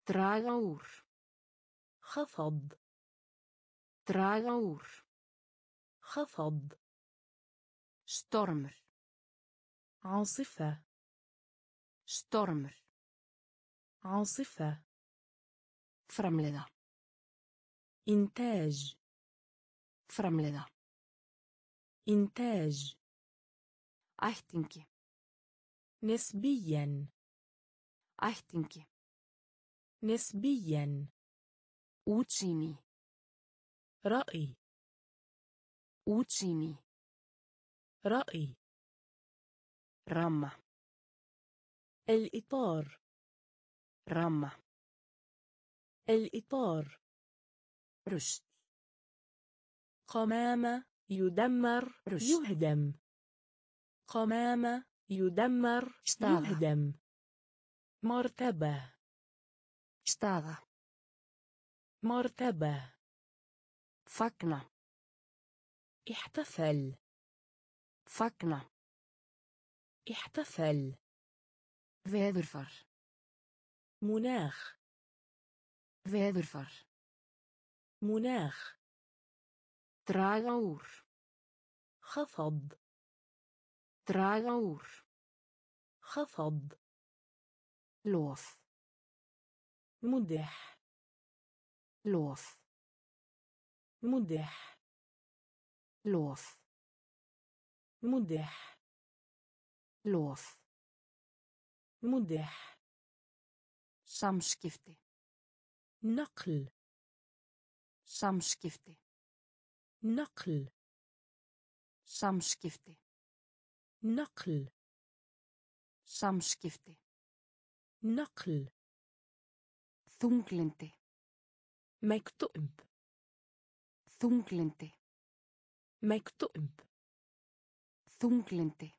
Speaker 1: Draga úr.
Speaker 2: خفض
Speaker 1: Draga úr.
Speaker 2: خفض
Speaker 1: Stormur.
Speaker 2: عاصفة
Speaker 1: Stormur.
Speaker 2: عاصفة
Speaker 1: Framleiða.
Speaker 2: إنتاج
Speaker 1: Framleiða.
Speaker 2: إنتاج.
Speaker 1: أحتنكي
Speaker 2: نسبياً.
Speaker 1: أحتنكي
Speaker 2: نسبياً.
Speaker 1: أوتشيني.
Speaker 2: رأي.
Speaker 1: أوتشيني.
Speaker 2: رأي.
Speaker 1: رمى.
Speaker 2: الإطار.
Speaker 1: رمى.
Speaker 2: الإطار.
Speaker 1: رشد.
Speaker 2: قمامة. يدمر
Speaker 1: رشد.
Speaker 2: يهدم قمامة يدمر
Speaker 1: اشتغل.
Speaker 2: يهدم مرتبة
Speaker 1: Staða.
Speaker 2: مرتبة
Speaker 1: Fagna.
Speaker 2: احتفل
Speaker 1: Fagna.
Speaker 2: احتفل
Speaker 1: Veðurfar.
Speaker 2: مناخ
Speaker 1: Veðurfar.
Speaker 2: مناخ
Speaker 1: Draga úr.
Speaker 2: خفض
Speaker 1: Draga úr.
Speaker 2: خفض
Speaker 1: Lof.
Speaker 2: مدح
Speaker 1: Lof.
Speaker 2: مدح
Speaker 1: Lof.
Speaker 2: مدح
Speaker 1: Lof.
Speaker 2: مدح
Speaker 1: Samskipti.
Speaker 2: نقل
Speaker 1: Samskipti.
Speaker 2: نقل
Speaker 1: Samskipti.
Speaker 2: نقل
Speaker 1: Samskipti.
Speaker 2: نقل
Speaker 1: Þunglindi.
Speaker 2: مكتئب
Speaker 1: Þunglindi.
Speaker 2: مكتئب
Speaker 1: Þunglindi.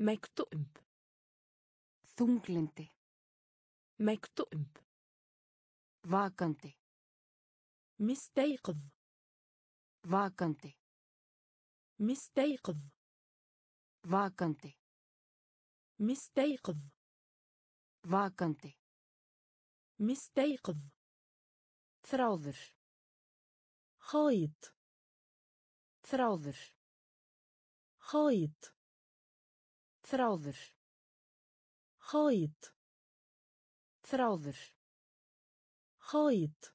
Speaker 2: مكتئب
Speaker 1: Þunglindi.
Speaker 2: مكتئب
Speaker 1: Vakandi.
Speaker 2: مستيقظ
Speaker 1: Vakandi.
Speaker 2: مستيقظ
Speaker 1: Vakandi.
Speaker 2: مستيقظ
Speaker 1: Vakandi.
Speaker 2: مستيقظ
Speaker 1: Þráður.
Speaker 2: خيط
Speaker 1: Þráður.
Speaker 2: خيط
Speaker 1: Þráður.
Speaker 2: خيط
Speaker 1: Þráður.
Speaker 2: خيط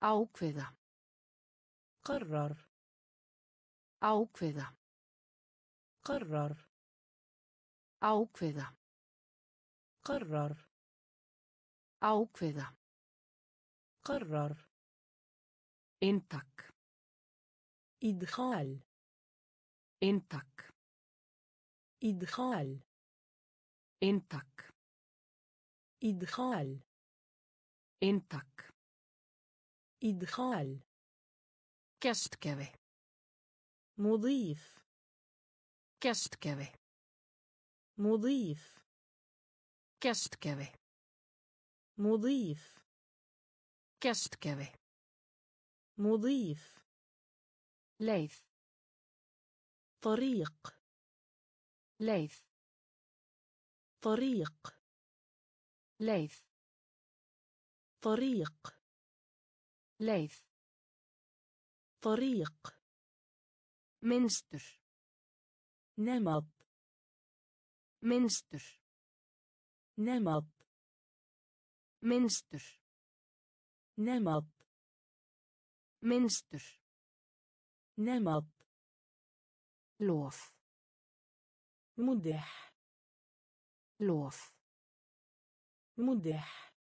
Speaker 1: Ákveða.
Speaker 2: قرر.
Speaker 1: أوكفذا
Speaker 2: قرر.
Speaker 1: أوكفذا
Speaker 2: قرر.
Speaker 1: أوكفذا
Speaker 2: قرر.
Speaker 1: انتك.
Speaker 2: إدخال.
Speaker 1: انتك.
Speaker 2: إدخال.
Speaker 1: انتك.
Speaker 2: إدخال.
Speaker 1: انتك.
Speaker 2: إدخال.
Speaker 1: كستكفي
Speaker 2: مضيف.
Speaker 1: كستكفي
Speaker 2: مضيف.
Speaker 1: كستكفي
Speaker 2: مضيف.
Speaker 1: كستكفي
Speaker 2: مضيف.
Speaker 1: ليث.
Speaker 2: طريق.
Speaker 1: ليث.
Speaker 2: طريق.
Speaker 1: ليث.
Speaker 2: طريق.
Speaker 1: ليث.
Speaker 2: طريق.
Speaker 1: منستر.
Speaker 2: نمط.
Speaker 1: منستر.
Speaker 2: نمط.
Speaker 1: منستر.
Speaker 2: نمط.
Speaker 1: منستر.
Speaker 2: نمط.
Speaker 1: لوف.
Speaker 2: مدح.
Speaker 1: لوف.
Speaker 2: مدح.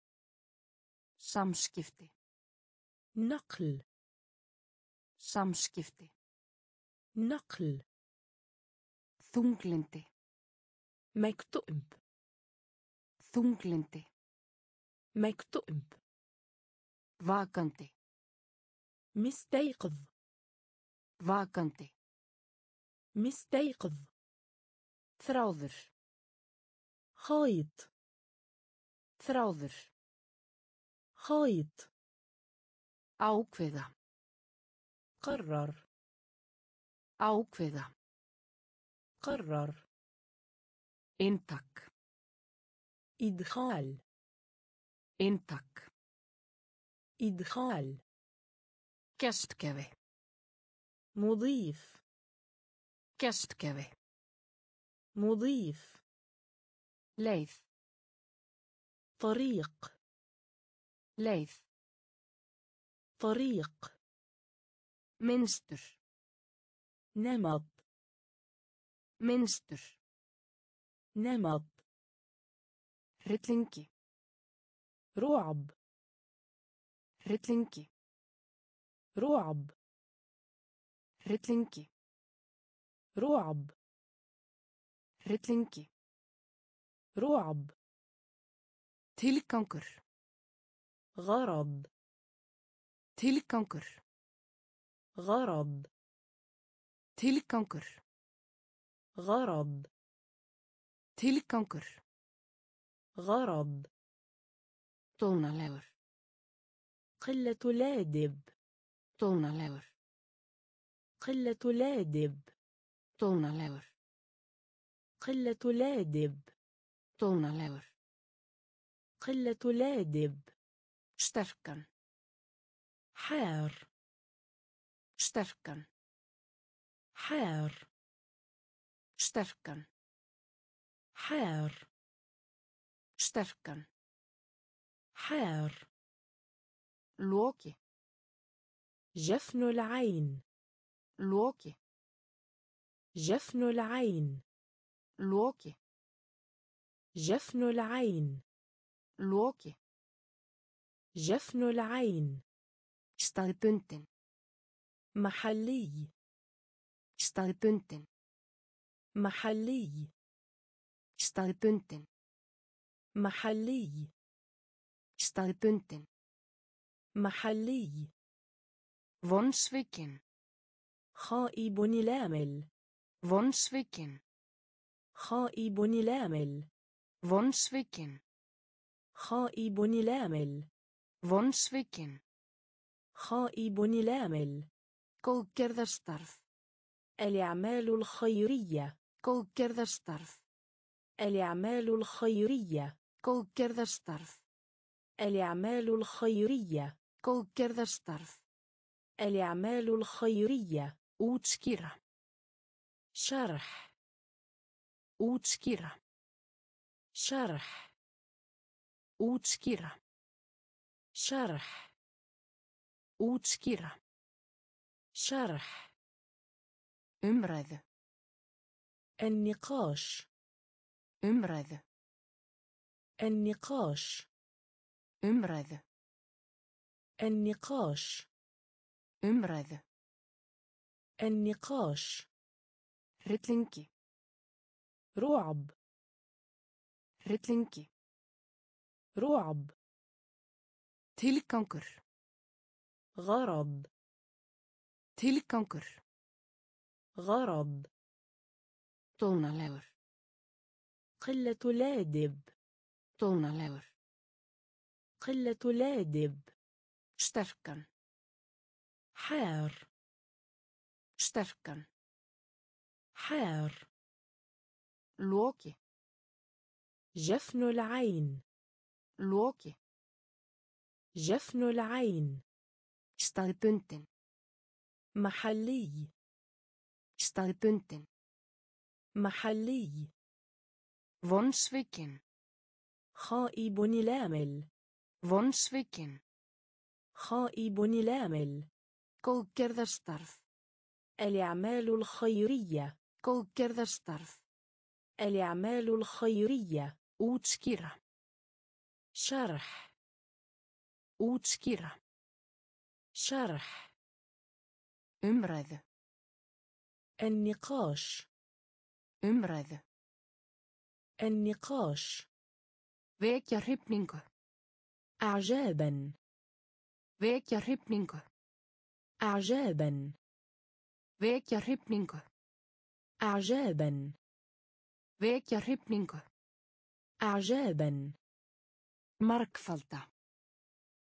Speaker 1: سامسكيفتي.
Speaker 2: نقل.
Speaker 1: Samskipti.
Speaker 2: Nakl.
Speaker 1: Þunglindi.
Speaker 2: Mæktu umb.
Speaker 1: Þunglindi.
Speaker 2: Mæktu umb.
Speaker 1: Vakandi.
Speaker 2: Misteyqð.
Speaker 1: Vakandi.
Speaker 2: Misteyqð.
Speaker 1: Þráður.
Speaker 2: Hætt.
Speaker 1: Þráður.
Speaker 2: Hætt.
Speaker 1: Ákveða.
Speaker 2: قرر.
Speaker 1: أوكذا
Speaker 2: قرر.
Speaker 1: انتك
Speaker 2: إدخال.
Speaker 1: انتك
Speaker 2: إدخال.
Speaker 1: كشتكوي.
Speaker 2: مضيف.
Speaker 1: كشتكوي.
Speaker 2: مضيف.
Speaker 1: ليث.
Speaker 2: طريق.
Speaker 1: ليث.
Speaker 2: طريق.
Speaker 1: Minnstur.
Speaker 2: نمط
Speaker 1: Minnstur.
Speaker 2: نمط
Speaker 1: Hryllingi.
Speaker 2: رعب
Speaker 1: Hryllingi.
Speaker 2: رعب
Speaker 1: Hryllingi.
Speaker 2: رعب
Speaker 1: Hryllingi.
Speaker 2: رعب
Speaker 1: Tilgangur.
Speaker 2: غرض
Speaker 1: Tilgangur.
Speaker 2: غرض.
Speaker 1: تلكنكر
Speaker 2: غرض.
Speaker 1: تلكنكر
Speaker 2: غرض.
Speaker 1: تونا لور.
Speaker 2: قلة لادب.
Speaker 1: تونا لور.
Speaker 2: قلة لادب.
Speaker 1: تونا لور.
Speaker 2: قلة لادب.
Speaker 1: تونا لور.
Speaker 2: قلة لادب.
Speaker 1: شتركن.
Speaker 2: حار.
Speaker 1: Sterkan.
Speaker 2: حار
Speaker 1: Sterkan.
Speaker 2: حار
Speaker 1: sterkan
Speaker 2: حار
Speaker 1: loki
Speaker 2: جفن العين
Speaker 1: loki
Speaker 2: جفن العين
Speaker 1: loki
Speaker 2: جفن العين
Speaker 1: loki
Speaker 2: جفن العين
Speaker 1: staðbundin
Speaker 2: محلي
Speaker 1: staðbundin
Speaker 2: محلي
Speaker 1: staðbundin
Speaker 2: محلي
Speaker 1: staðbundin
Speaker 2: محلي
Speaker 1: vonsvikin
Speaker 2: خائب لامل
Speaker 1: vonsvikin
Speaker 2: خائب لامل
Speaker 1: vonsvikin
Speaker 2: خائب لامل
Speaker 1: vonsvikin
Speaker 2: خائب لامل
Speaker 1: كوكيرداستارف
Speaker 2: الأعمال الخيرية.
Speaker 1: كوكيرداستارف
Speaker 2: الأعمال الخيرية.
Speaker 1: كوكيرداستارف
Speaker 2: الأعمال الخيرية.
Speaker 1: كوكيرداستارف
Speaker 2: الأعمال الخيرية.
Speaker 1: اوتشكيرا
Speaker 2: شرح.
Speaker 1: اوتشكيرا
Speaker 2: شرح.
Speaker 1: اوتشكيرا
Speaker 2: شرح.
Speaker 1: اوتسكيرا
Speaker 2: شرح.
Speaker 1: امرض.
Speaker 2: النقاش.
Speaker 1: امرض.
Speaker 2: النقاش.
Speaker 1: امرض.
Speaker 2: النقاش.
Speaker 1: امرض.
Speaker 2: النقاش.
Speaker 1: رتلنكي
Speaker 2: رعب.
Speaker 1: رتلنكي
Speaker 2: رعب.
Speaker 1: تلكنكر
Speaker 2: غرض.
Speaker 1: Tilgangur
Speaker 2: غرض
Speaker 1: dónalegur
Speaker 2: قلة لادب
Speaker 1: dónalegur
Speaker 2: قلة لادب
Speaker 1: sterkan
Speaker 2: حار
Speaker 1: sterkan
Speaker 2: حار
Speaker 1: loki
Speaker 2: جفن العين
Speaker 1: loki
Speaker 2: جفن العين
Speaker 1: staðbundin
Speaker 2: محلي
Speaker 1: staðbundin
Speaker 2: محلي
Speaker 1: vonsvikin
Speaker 2: خائب لامل
Speaker 1: vonsvikin
Speaker 2: خائب لامل
Speaker 1: góðgerðarstarf
Speaker 2: الأعمال الخيرية
Speaker 1: góðgerðarstarf
Speaker 2: الأعمال الخيرية
Speaker 1: útskýra
Speaker 2: شرح
Speaker 1: útskýra
Speaker 2: شرح
Speaker 1: umræðu
Speaker 2: النقاش
Speaker 1: umræðu
Speaker 2: النقاش
Speaker 1: vekja hrifningu
Speaker 2: أعجابا
Speaker 1: vekja hrifningu
Speaker 2: أعجابا
Speaker 1: vekja hrifningu
Speaker 2: أعجابا
Speaker 1: vekja hrifningu
Speaker 2: إعجابا
Speaker 1: margfalda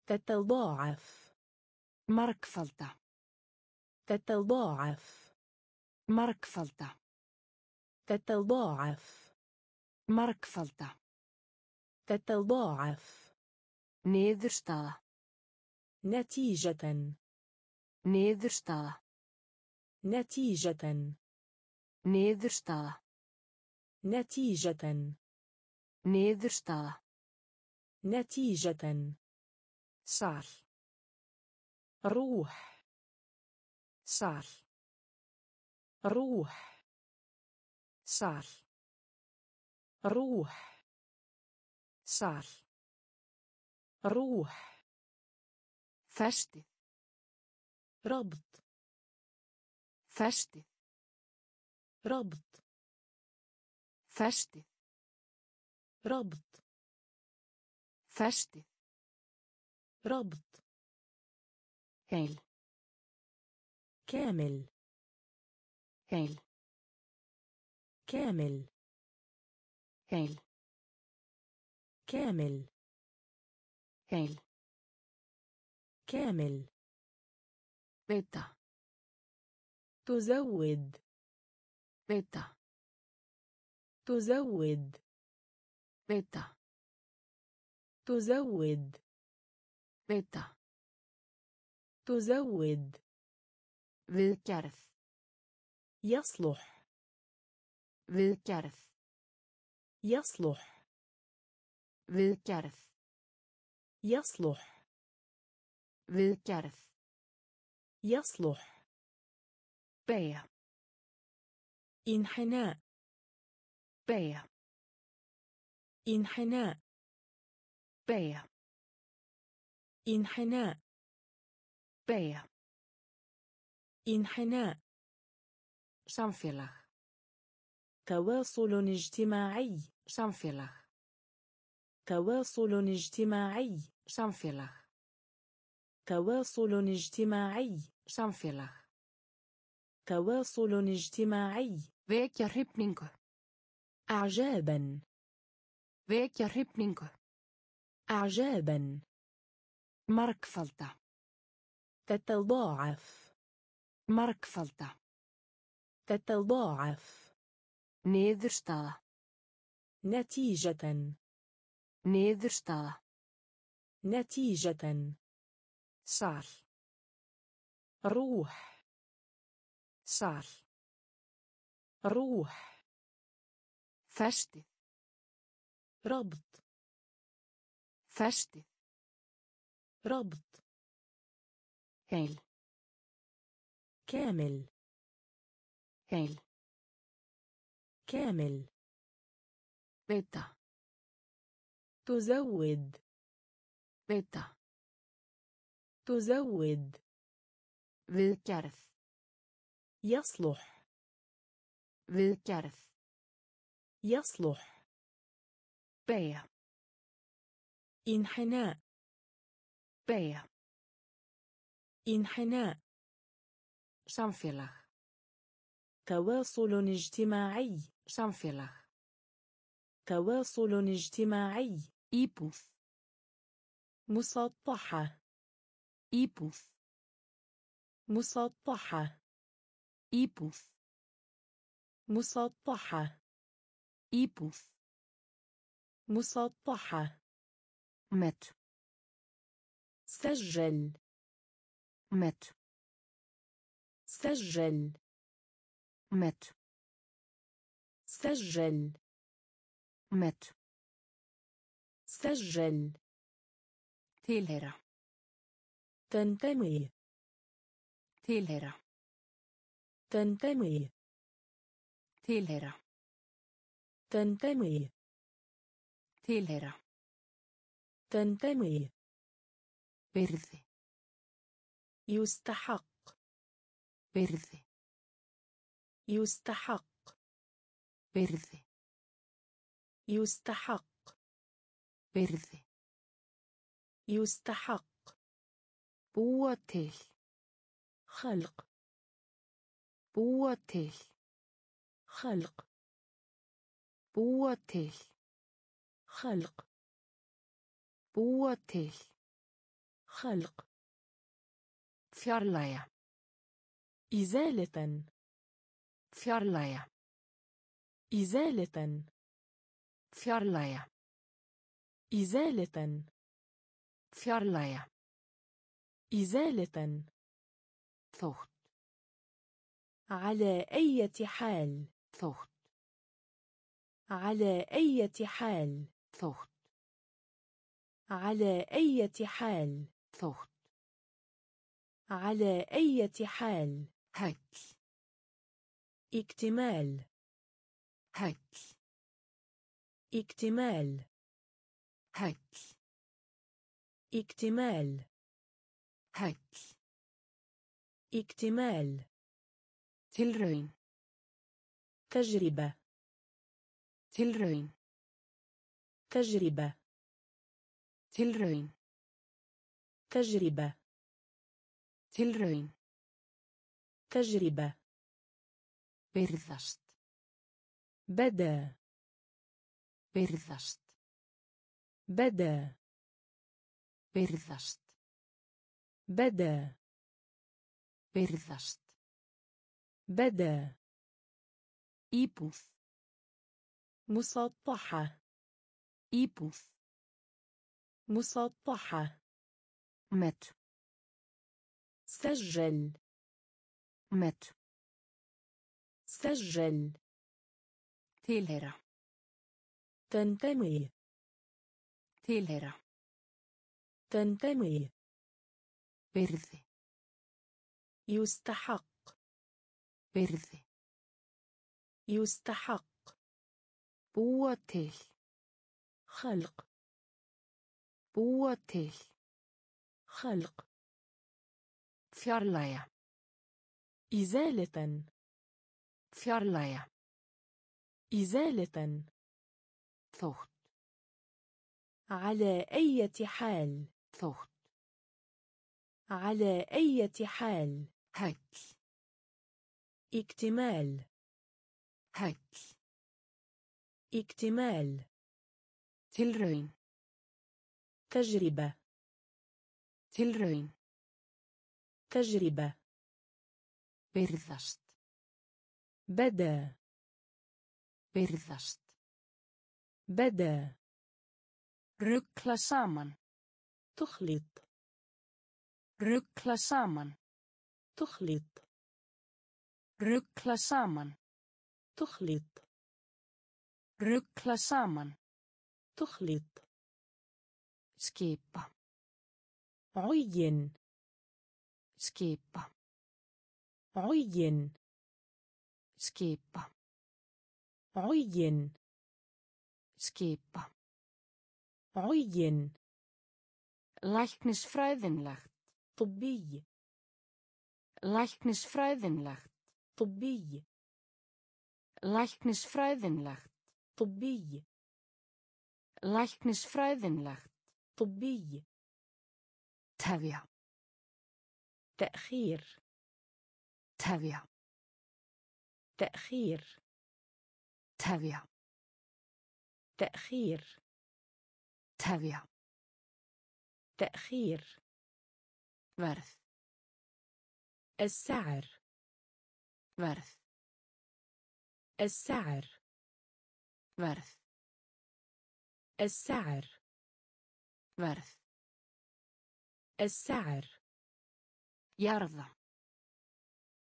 Speaker 2: تتضاعف
Speaker 1: margfalda
Speaker 2: تتضاعف.
Speaker 1: margfalda
Speaker 2: تتضاعف.
Speaker 1: margfalda
Speaker 2: تتضاعف.
Speaker 1: niðurstaða.
Speaker 2: نتيجة.
Speaker 1: niðurstaða.
Speaker 2: نتيجة.
Speaker 1: niðurstaða.
Speaker 2: نتيجة.
Speaker 1: niðurstaða.
Speaker 2: نتيجة.
Speaker 1: sál
Speaker 2: روح.
Speaker 1: sal
Speaker 2: روح
Speaker 1: sal
Speaker 2: روح
Speaker 1: sal
Speaker 2: روح
Speaker 1: festið
Speaker 2: ربط
Speaker 1: festið
Speaker 2: ربط
Speaker 1: festið
Speaker 2: ربط
Speaker 1: festið
Speaker 2: ربط
Speaker 1: heil
Speaker 2: كامل.
Speaker 1: heil
Speaker 2: كامل.
Speaker 1: heil
Speaker 2: كامل.
Speaker 1: heil
Speaker 2: كامل.
Speaker 1: veita
Speaker 2: تزود.
Speaker 1: veita
Speaker 2: تزود.
Speaker 1: veita
Speaker 2: تزود.
Speaker 1: veita
Speaker 2: تزود.
Speaker 1: Viðgerð
Speaker 2: يصلح
Speaker 1: viðgerð
Speaker 2: يصلح
Speaker 1: Viðgerð.
Speaker 2: يصلح
Speaker 1: Viðgerð.
Speaker 2: يصلح
Speaker 1: Beygja.
Speaker 2: انحناء
Speaker 1: Beygja.
Speaker 2: انحناء
Speaker 1: Beygja.
Speaker 2: انحناء
Speaker 1: Beygja.
Speaker 2: انحناء
Speaker 1: Samfélag.
Speaker 2: تواصل اجتماعي
Speaker 1: Samfélag.
Speaker 2: تواصل اجتماعي
Speaker 1: Samfélag.
Speaker 2: تواصل اجتماعي
Speaker 1: Samfélag.
Speaker 2: تواصل اجتماعي
Speaker 1: Vekja hrifningu.
Speaker 2: أعجابا
Speaker 1: Vekja hrifningu.
Speaker 2: أعجابا
Speaker 1: Margfalda.
Speaker 2: تتضاعف
Speaker 1: Margfalda.
Speaker 2: تتضاعف
Speaker 1: Niðurstaða.
Speaker 2: نتيجة
Speaker 1: Niðurstaða.
Speaker 2: نتيجة
Speaker 1: Sal.
Speaker 2: روح
Speaker 1: Sal.
Speaker 2: روح
Speaker 1: Festið.
Speaker 2: ربط
Speaker 1: Festið.
Speaker 2: ربط
Speaker 1: Heil.
Speaker 2: كامل.
Speaker 1: كيل
Speaker 2: كامل.
Speaker 1: بيتا
Speaker 2: تزود.
Speaker 1: بيتا
Speaker 2: تزود.
Speaker 1: بالكرف
Speaker 2: يصلح.
Speaker 1: بالكرف
Speaker 2: يصلح.
Speaker 1: بيع.
Speaker 2: انحناء.
Speaker 1: بيع.
Speaker 2: انحناء.
Speaker 1: Samfélag.
Speaker 2: تواصل اجتماعي
Speaker 1: Samfélag.
Speaker 2: تواصل اجتماعي
Speaker 1: Íbúð.
Speaker 2: مسطحة
Speaker 1: Íbúð.
Speaker 2: مسطحة
Speaker 1: Íbúð.
Speaker 2: مسطحة
Speaker 1: Íbúð.
Speaker 2: مسطحة
Speaker 1: Met.
Speaker 2: سجل
Speaker 1: Met.
Speaker 2: سجل.
Speaker 1: مت.
Speaker 2: سجل.
Speaker 1: مت.
Speaker 2: سجل.
Speaker 1: تيلهرا
Speaker 2: تنتمي.
Speaker 1: تيلهرا
Speaker 2: تنتمي.
Speaker 1: تيلهرا
Speaker 2: تنتمي.
Speaker 1: تيلهرا
Speaker 2: تنتمي.
Speaker 1: برد
Speaker 2: يستحق.
Speaker 1: verde
Speaker 2: يستحق.
Speaker 1: verde
Speaker 2: يستحق.
Speaker 1: verde
Speaker 2: يستحق.
Speaker 1: búa til.
Speaker 2: خلق.
Speaker 1: búa til.
Speaker 2: خلق.
Speaker 1: búa til.
Speaker 2: خلق.
Speaker 1: búa til.
Speaker 2: خلق.
Speaker 1: fjarlægja
Speaker 2: إزالة
Speaker 1: Fjarlæga.
Speaker 2: إزالة
Speaker 1: Fjarlæga.
Speaker 2: إزالة
Speaker 1: Fjarlæga.
Speaker 2: إزالة
Speaker 1: Þótt.
Speaker 2: على أي حال
Speaker 1: Þótt.
Speaker 2: على أي حال
Speaker 1: Þótt.
Speaker 2: على أي حال
Speaker 1: Þótt.
Speaker 2: على أي حال
Speaker 1: هكل
Speaker 2: اكتمال.
Speaker 1: هكل
Speaker 2: اكتمال.
Speaker 1: هكل
Speaker 2: اكتمال.
Speaker 1: هكل
Speaker 2: اكتمال.
Speaker 1: تلرين.
Speaker 2: تجربة.
Speaker 1: تلرين.
Speaker 2: تجربة.
Speaker 1: تلرين.
Speaker 2: تجربة.
Speaker 1: تلرين.
Speaker 2: تجربة.
Speaker 1: بيرذشت.
Speaker 2: بدا.
Speaker 1: بيرذشت.
Speaker 2: بدا.
Speaker 1: بيرذشت.
Speaker 2: بدا.
Speaker 1: بيرذشت.
Speaker 2: بدا.
Speaker 1: إيبوث.
Speaker 2: مسطحة.
Speaker 1: إيبوث.
Speaker 2: مسطحة.
Speaker 1: مت.
Speaker 2: سجل.
Speaker 1: مت.
Speaker 2: سجل.
Speaker 1: تيلهرا
Speaker 2: تنتمي.
Speaker 1: تيلهرا
Speaker 2: تنتمي.
Speaker 1: برد
Speaker 2: يستحق.
Speaker 1: برد
Speaker 2: يستحق.
Speaker 1: بواتيل.
Speaker 2: خلق.
Speaker 1: بواتيل.
Speaker 2: خلق.
Speaker 1: فيارلايا
Speaker 2: إزالة
Speaker 1: Fjarlæga.
Speaker 2: إزالة
Speaker 1: Þótt.
Speaker 2: على أي حال
Speaker 1: Þótt.
Speaker 2: على أي حال
Speaker 1: Hæll.
Speaker 2: اكتمال
Speaker 1: Hæll.
Speaker 2: اكتمال
Speaker 1: Tilraun.
Speaker 2: تجربة
Speaker 1: Tilraun.
Speaker 2: تجربة
Speaker 1: Virðast.
Speaker 2: Bede.
Speaker 1: Virðast.
Speaker 2: Bede.
Speaker 1: Ruggla saman.
Speaker 2: Tuxlit.
Speaker 1: Ruggla saman.
Speaker 2: Tuxlit.
Speaker 1: Ruggla saman.
Speaker 2: Tuxlit.
Speaker 1: Ruggla saman.
Speaker 2: Tuxlit.
Speaker 1: Skipa.
Speaker 2: Ágin.
Speaker 1: Skipa.
Speaker 2: عين
Speaker 1: Skipa.
Speaker 2: عين
Speaker 1: Skipa.
Speaker 2: عين
Speaker 1: Læknisfræðinlegt.
Speaker 2: طبي
Speaker 1: Læknisfræðinlegt.
Speaker 2: طبي
Speaker 1: Læknisfræðinlegt.
Speaker 2: طبي
Speaker 1: Læknisfræðinlegt.
Speaker 2: طبي
Speaker 1: Tefja.
Speaker 2: تأخير
Speaker 1: تابع
Speaker 2: تأخير.
Speaker 1: تابع
Speaker 2: تأخير.
Speaker 1: تابع
Speaker 2: تأخير.
Speaker 1: ورث.
Speaker 2: السعر.
Speaker 1: مرث
Speaker 2: السعر.
Speaker 1: مرث
Speaker 2: السعر.
Speaker 1: ورث.
Speaker 2: السعر.
Speaker 1: يرضى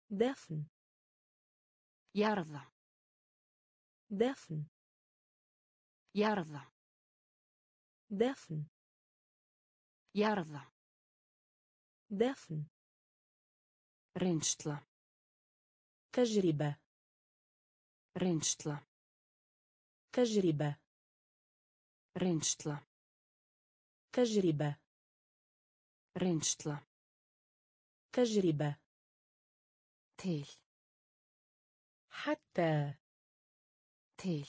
Speaker 2: دفن.
Speaker 1: يرضى.
Speaker 2: دفن.
Speaker 1: يرضى.
Speaker 2: دفن.
Speaker 1: يرضى.
Speaker 2: دفن.
Speaker 1: رينشتلا
Speaker 2: تجربة.
Speaker 1: رينشتلا
Speaker 2: تجربة.
Speaker 1: رينشتلا
Speaker 2: تجربة.
Speaker 1: رينشتلا
Speaker 2: تجربة, تجربة.
Speaker 1: Til.
Speaker 2: حتى
Speaker 1: Til.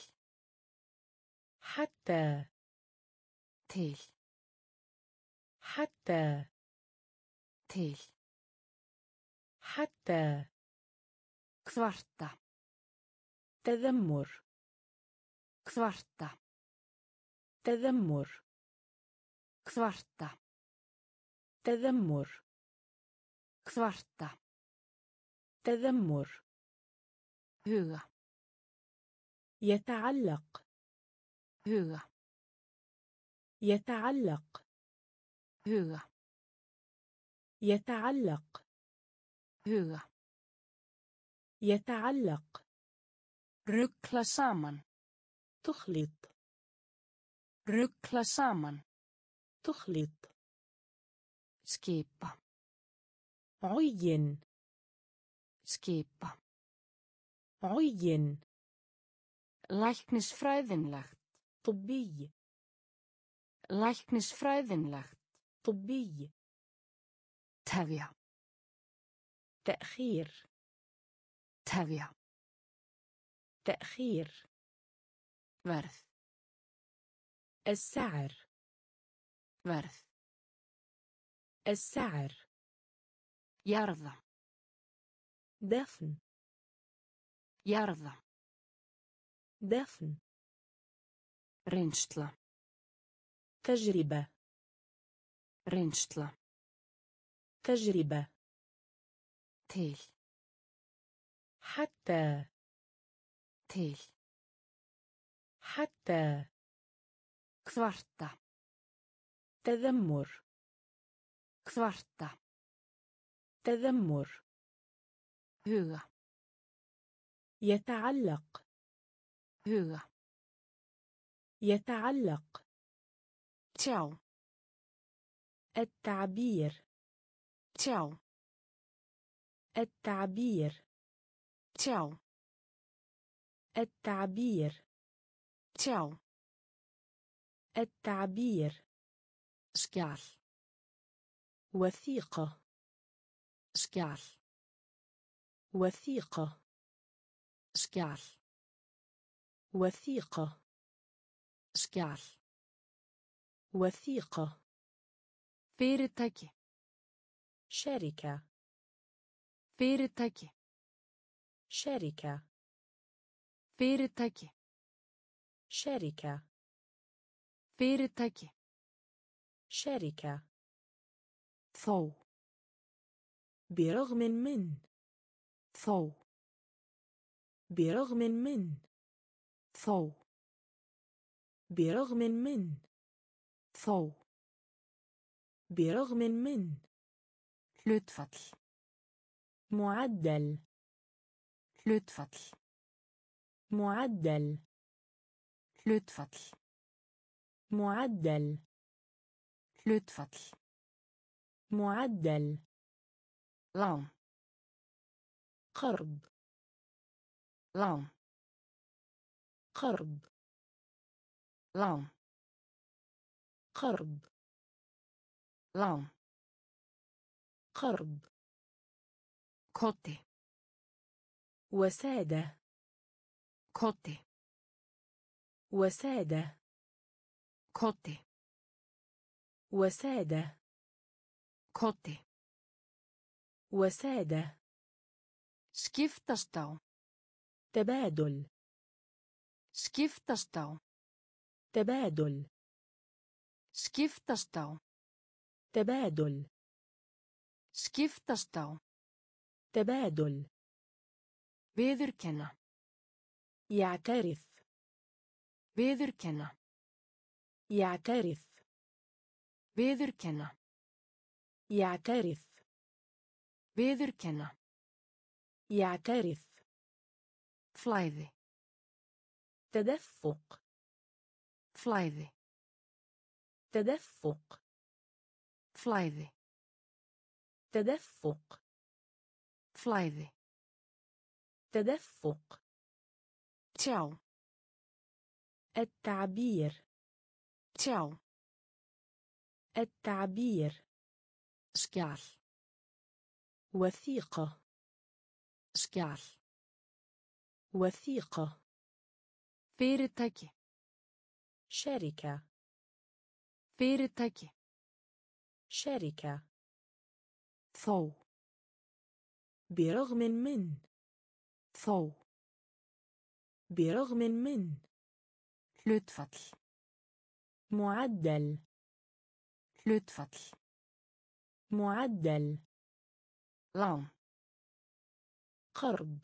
Speaker 2: حتى
Speaker 1: Til.
Speaker 2: حتى
Speaker 1: Til.
Speaker 2: حتى
Speaker 1: Kvarta.
Speaker 2: تذمر
Speaker 1: Kvarta.
Speaker 2: تذمر
Speaker 1: Kvarta.
Speaker 2: تذمر
Speaker 1: Kvarta.
Speaker 2: تذمر
Speaker 1: هغ
Speaker 2: يتعلق.
Speaker 1: هغ
Speaker 2: يتعلق.
Speaker 1: هغ
Speaker 2: يتعلق.
Speaker 1: هغ
Speaker 2: يتعلق.
Speaker 1: ركلا سامن
Speaker 2: تخلط.
Speaker 1: ركلا سامن
Speaker 2: تخلط.
Speaker 1: سكيب
Speaker 2: عين.
Speaker 1: Skipa.
Speaker 2: عين
Speaker 1: Læknisfræðinlegt.
Speaker 2: طبي
Speaker 1: Læknisfræðinlegt.
Speaker 2: طبي
Speaker 1: Tefja.
Speaker 2: تأخير
Speaker 1: Tefja.
Speaker 2: تأخير
Speaker 1: Verð.
Speaker 2: السعر
Speaker 1: Verð.
Speaker 2: السعر
Speaker 1: Jarða.
Speaker 2: دفن.
Speaker 1: يرضى.
Speaker 2: دفن.
Speaker 1: رينشتلا
Speaker 2: تجربة.
Speaker 1: رينشتلا
Speaker 2: تجربة.
Speaker 1: تيل.
Speaker 2: حتى.
Speaker 1: تيل.
Speaker 2: حتى.
Speaker 1: كثرتا
Speaker 2: تذمر.
Speaker 1: كثرتا
Speaker 2: تذمر.
Speaker 1: Huga.
Speaker 2: يتعلق.
Speaker 1: Huga.
Speaker 2: يتعلق.
Speaker 1: Tjá
Speaker 2: التعبير.
Speaker 1: Tjá
Speaker 2: التعبير.
Speaker 1: Tjá
Speaker 2: التعبير.
Speaker 1: Tjá
Speaker 2: التعبير.
Speaker 1: Skjal.
Speaker 2: وثيقة.
Speaker 1: Skjal.
Speaker 2: وثيقة.
Speaker 1: شكال
Speaker 2: وثيقة.
Speaker 1: شكال
Speaker 2: وثيقة.
Speaker 1: فيرتك
Speaker 2: شركة.
Speaker 1: فيرتك
Speaker 2: شركة.
Speaker 1: فيرتك
Speaker 2: شركة.
Speaker 1: فيرتك
Speaker 2: شركة.
Speaker 1: ثو
Speaker 2: برغم من.
Speaker 1: ثو
Speaker 2: برغم من.
Speaker 1: ثو
Speaker 2: برغم من.
Speaker 1: ثو
Speaker 2: برغم من.
Speaker 1: لطفل
Speaker 2: معدل.
Speaker 1: لطفل
Speaker 2: معدل.
Speaker 1: لطفل
Speaker 2: معدل.
Speaker 1: لطفل
Speaker 2: معدل.
Speaker 1: لون
Speaker 2: قرض.
Speaker 1: lán
Speaker 2: قرض.
Speaker 1: lán
Speaker 2: قرض.
Speaker 1: lán
Speaker 2: قرض.
Speaker 1: koti
Speaker 2: وسادة.
Speaker 1: koti
Speaker 2: وسادة.
Speaker 1: koti
Speaker 2: وسادة.
Speaker 1: koti
Speaker 2: وسادة.
Speaker 1: Skiptast á
Speaker 2: تبادل
Speaker 1: skiptast á
Speaker 2: تبادل
Speaker 1: skiptast á
Speaker 2: تبادل
Speaker 1: skiptast á
Speaker 2: تبادل
Speaker 1: viðurkenna
Speaker 2: يعترف
Speaker 1: viðurkenna
Speaker 2: يعترف
Speaker 1: viðurkenna
Speaker 2: يعترف
Speaker 1: viðurkenna
Speaker 2: يعترف.
Speaker 1: Flæði.
Speaker 2: تدفق.
Speaker 1: Flæði.
Speaker 2: تدفق.
Speaker 1: Flæði.
Speaker 2: تدفق.
Speaker 1: Flæði.
Speaker 2: تدفق.
Speaker 1: Tjá.
Speaker 2: التعبير.
Speaker 1: Tjá.
Speaker 2: التعبير.
Speaker 1: Skjal.
Speaker 2: وثيقة.
Speaker 1: Skjal
Speaker 2: وثيقة
Speaker 1: fyrirtæki
Speaker 2: شركة
Speaker 1: fyrirtæki
Speaker 2: شركة
Speaker 1: þó
Speaker 2: برغم من
Speaker 1: þó
Speaker 2: برغم من
Speaker 1: hlutfall
Speaker 2: معدل
Speaker 1: hlutfall
Speaker 2: معدل
Speaker 1: lán
Speaker 2: قرض.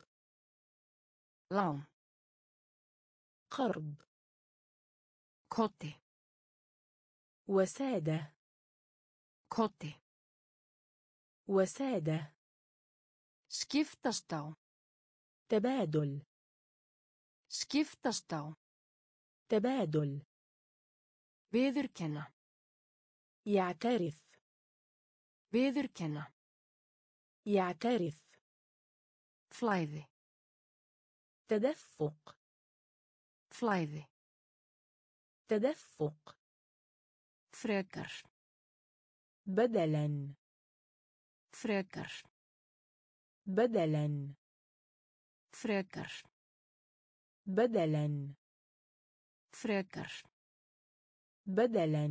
Speaker 1: lán.
Speaker 2: قرض.
Speaker 1: koddi.
Speaker 2: وسادة.
Speaker 1: koddi.
Speaker 2: وسادة.
Speaker 1: skiptast á
Speaker 2: تبادل.
Speaker 1: skiptast á
Speaker 2: تبادل.
Speaker 1: viðurkenna.
Speaker 2: يعترف.
Speaker 1: بيذركنا.
Speaker 2: يعترف.
Speaker 1: Flæði
Speaker 2: تدفق
Speaker 1: flæði
Speaker 2: تدفق
Speaker 1: frekar
Speaker 2: بدلا
Speaker 1: frekar
Speaker 2: بدلا
Speaker 1: frekar
Speaker 2: بدلا
Speaker 1: frekar
Speaker 2: بدلا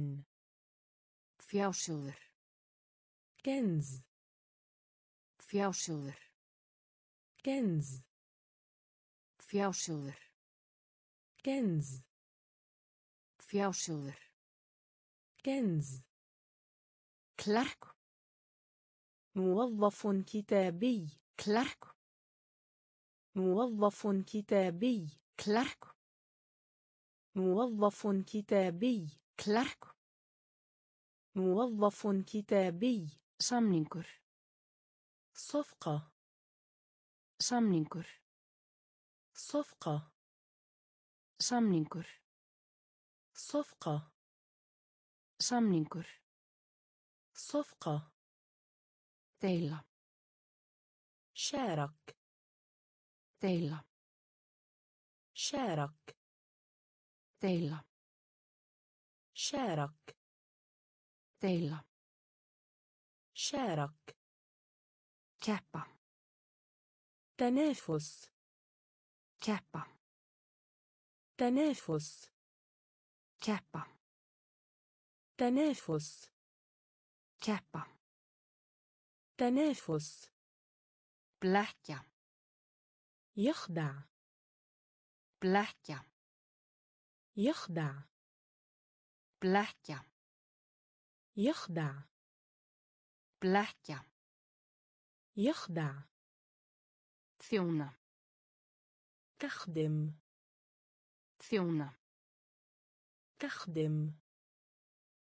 Speaker 1: fjásjóður
Speaker 2: كنز
Speaker 1: fjásjóður
Speaker 2: كنز
Speaker 1: fjásjóður
Speaker 2: كنز
Speaker 1: fjásjóður
Speaker 2: كنز.
Speaker 1: Klerk.
Speaker 2: موظف كتابي.
Speaker 1: Klerk.
Speaker 2: موظف كتابي.
Speaker 1: Klerk.
Speaker 2: موظف كتابي.
Speaker 1: Klerk.
Speaker 2: موظف كتابي.
Speaker 1: Samningur
Speaker 2: صفقة.
Speaker 1: Samningur
Speaker 2: صفقة
Speaker 1: samningur
Speaker 2: صفقة
Speaker 1: Samningur.
Speaker 2: صفقة
Speaker 1: Deila.
Speaker 2: شارك
Speaker 1: Deila.
Speaker 2: شارك
Speaker 1: Deila.
Speaker 2: شارك
Speaker 1: Deila.
Speaker 2: شارك
Speaker 1: Keppa.
Speaker 2: تنافس.
Speaker 1: كابا
Speaker 2: تنافس.
Speaker 1: كابا
Speaker 2: تنافس.
Speaker 1: كابا
Speaker 2: تنافس.
Speaker 1: بلاكيا
Speaker 2: يخدع.
Speaker 1: بلاكيا
Speaker 2: يخدع.
Speaker 1: بلاكيا
Speaker 2: يخدع.
Speaker 1: بلاكيا
Speaker 2: يخدع,
Speaker 1: يخدع.
Speaker 2: ثيونا تخدم.
Speaker 1: ثيونا
Speaker 2: تخدم.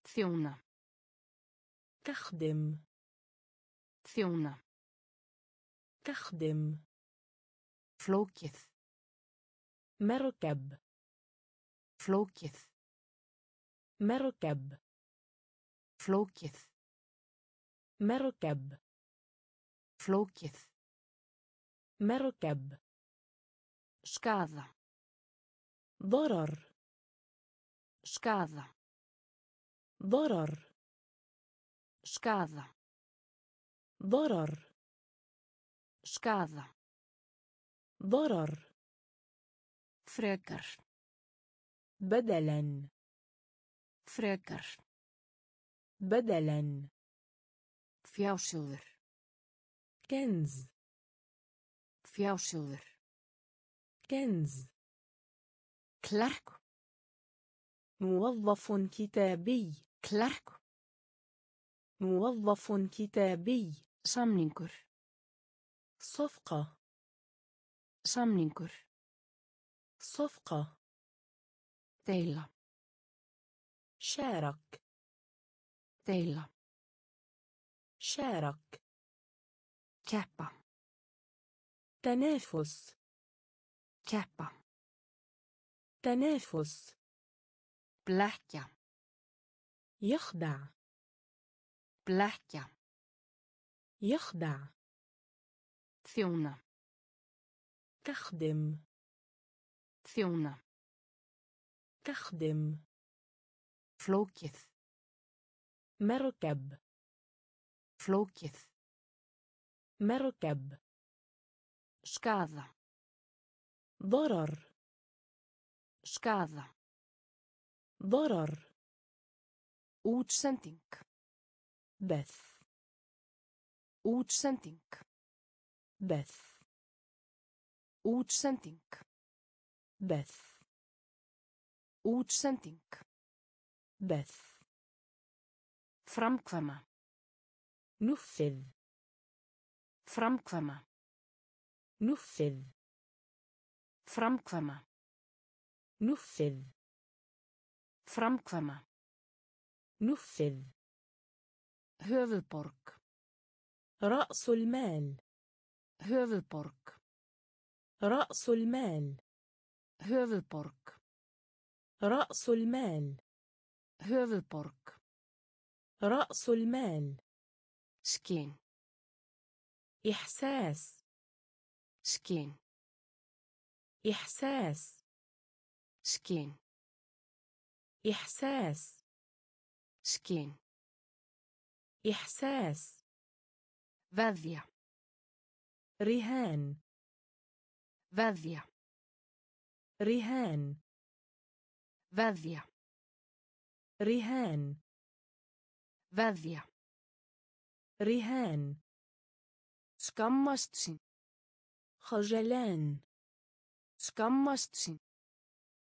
Speaker 1: ثيونا
Speaker 2: تخدم.
Speaker 1: ثيونا
Speaker 2: تخدم.
Speaker 1: فلوكث
Speaker 2: مركب.
Speaker 1: فلوكث
Speaker 2: مركب.
Speaker 1: فلوكث
Speaker 2: مركب.
Speaker 1: فلوكث
Speaker 2: مركب.
Speaker 1: Skaða.
Speaker 2: ضرر.
Speaker 1: Skaða.
Speaker 2: ضرر.
Speaker 1: Skaða.
Speaker 2: ضرر.
Speaker 1: Skaða.
Speaker 2: ضرر.
Speaker 1: Frekar.
Speaker 2: بدلا.
Speaker 1: Frekar.
Speaker 2: بدلا.
Speaker 1: فياوشيلر
Speaker 2: كنز.
Speaker 1: Fjásjóður.
Speaker 2: كنز
Speaker 1: Klerk.
Speaker 2: موظف كتابي
Speaker 1: Klerk.
Speaker 2: موظف كتابي
Speaker 1: Samningur.
Speaker 2: صفقة
Speaker 1: Samningur.
Speaker 2: صفقة
Speaker 1: Deila.
Speaker 2: شارك
Speaker 1: Deila.
Speaker 2: شارك
Speaker 1: Keppa.
Speaker 2: تنافس.
Speaker 1: كابا
Speaker 2: تنافس.
Speaker 1: بلاكيا
Speaker 2: يخدع.
Speaker 1: بلاكيا
Speaker 2: يخدع.
Speaker 1: ثيونا
Speaker 2: تخدم.
Speaker 1: ثيونا
Speaker 2: تخدم.
Speaker 1: فلوكث.
Speaker 2: مركب.
Speaker 1: فلوكث.
Speaker 2: مركب.
Speaker 1: Skaða.
Speaker 2: Dorar.
Speaker 1: Skaða.
Speaker 2: Dorar.
Speaker 1: Útsending.
Speaker 2: Beth.
Speaker 1: Útsending.
Speaker 2: Beth.
Speaker 1: Útsending.
Speaker 2: Beth.
Speaker 1: Útsending.
Speaker 2: Beth.
Speaker 1: Framkvæma.
Speaker 2: Nuffið.
Speaker 1: Framkvæma.
Speaker 2: نفذ
Speaker 1: فرمقمة
Speaker 2: نفذ
Speaker 1: فرمقمة
Speaker 2: نفذ
Speaker 1: هوفبورك
Speaker 2: رأس المال.
Speaker 1: Höfuðborg
Speaker 2: رأس المال.
Speaker 1: Höfuðborg
Speaker 2: رأس المال.
Speaker 1: Höfuðborg
Speaker 2: رأس المال.
Speaker 1: Skyn.
Speaker 2: إحساس.
Speaker 1: Skyn
Speaker 2: إحساس
Speaker 1: Skyn
Speaker 2: إحساس
Speaker 1: سكين
Speaker 2: إحساس
Speaker 1: فاذيا
Speaker 2: رهان
Speaker 1: فاذيا
Speaker 2: رهان
Speaker 1: فاذيا
Speaker 2: رهان
Speaker 1: فاذيا
Speaker 2: رهان
Speaker 1: سكمستسين
Speaker 2: خجلان
Speaker 1: Skammast sín.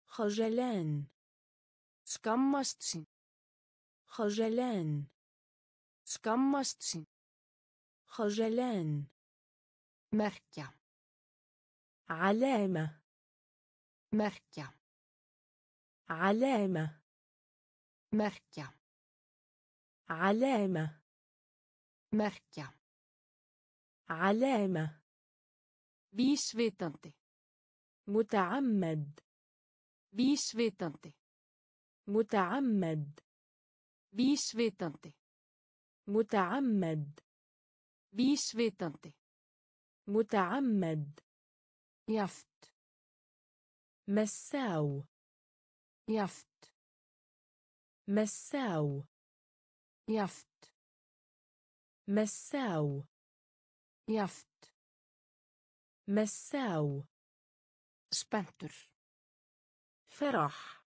Speaker 2: خجلان
Speaker 1: Skammast sín.
Speaker 2: خجلان
Speaker 1: Skammast sín.
Speaker 2: خجلان
Speaker 1: Merkja.
Speaker 2: علامة
Speaker 1: Merkja.
Speaker 2: علامة
Speaker 1: Merkja.
Speaker 2: علامة
Speaker 1: Merkja.
Speaker 2: علامة
Speaker 1: Vísvitandi.
Speaker 2: متعمد
Speaker 1: Vísvitandi.
Speaker 2: متعمد
Speaker 1: Vísvitandi.
Speaker 2: متعمد
Speaker 1: Vísvitandi.
Speaker 2: متعمد
Speaker 1: Jaft.
Speaker 2: مساو
Speaker 1: Jaft.
Speaker 2: مساو
Speaker 1: Jaft.
Speaker 2: مساو
Speaker 1: Jafnt.
Speaker 2: مساو
Speaker 1: Spenntur.
Speaker 2: فرح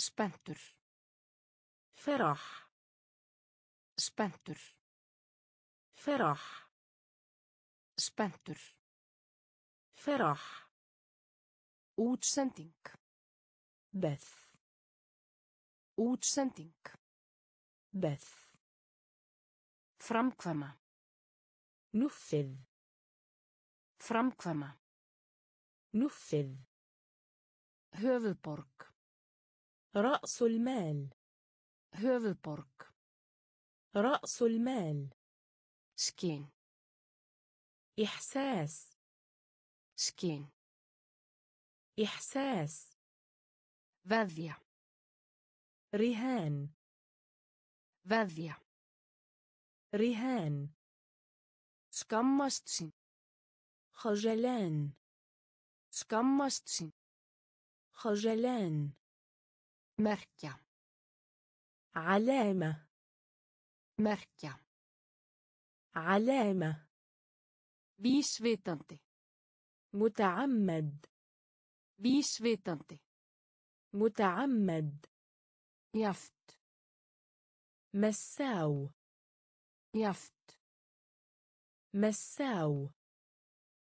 Speaker 1: Spenntur.
Speaker 2: فرح
Speaker 1: Spenntur.
Speaker 2: فرح
Speaker 1: Spenntur.
Speaker 2: فرح
Speaker 1: Útsending.
Speaker 2: بث
Speaker 1: Útsending.
Speaker 2: بث
Speaker 1: Framkvæma.
Speaker 2: نفذ
Speaker 1: Framkvæma.
Speaker 2: نفذ
Speaker 1: Höfuðborg.
Speaker 2: رأس المال
Speaker 1: Höfuðborg.
Speaker 2: رأس المال
Speaker 1: Skinn.
Speaker 2: إحساس
Speaker 1: Skinn.
Speaker 2: إحساس
Speaker 1: Veðja.
Speaker 2: رهان
Speaker 1: Veðja.
Speaker 2: رهان
Speaker 1: Skammast sín.
Speaker 2: خجلان
Speaker 1: Skammast sín.
Speaker 2: خجلان
Speaker 1: Merkja.
Speaker 2: علامة
Speaker 1: Merkja.
Speaker 2: علامة
Speaker 1: Vísvitandi.
Speaker 2: متعمد
Speaker 1: Vísvitandi.
Speaker 2: متعمد
Speaker 1: Jaft.
Speaker 2: مساو
Speaker 1: Jaft.
Speaker 2: مساو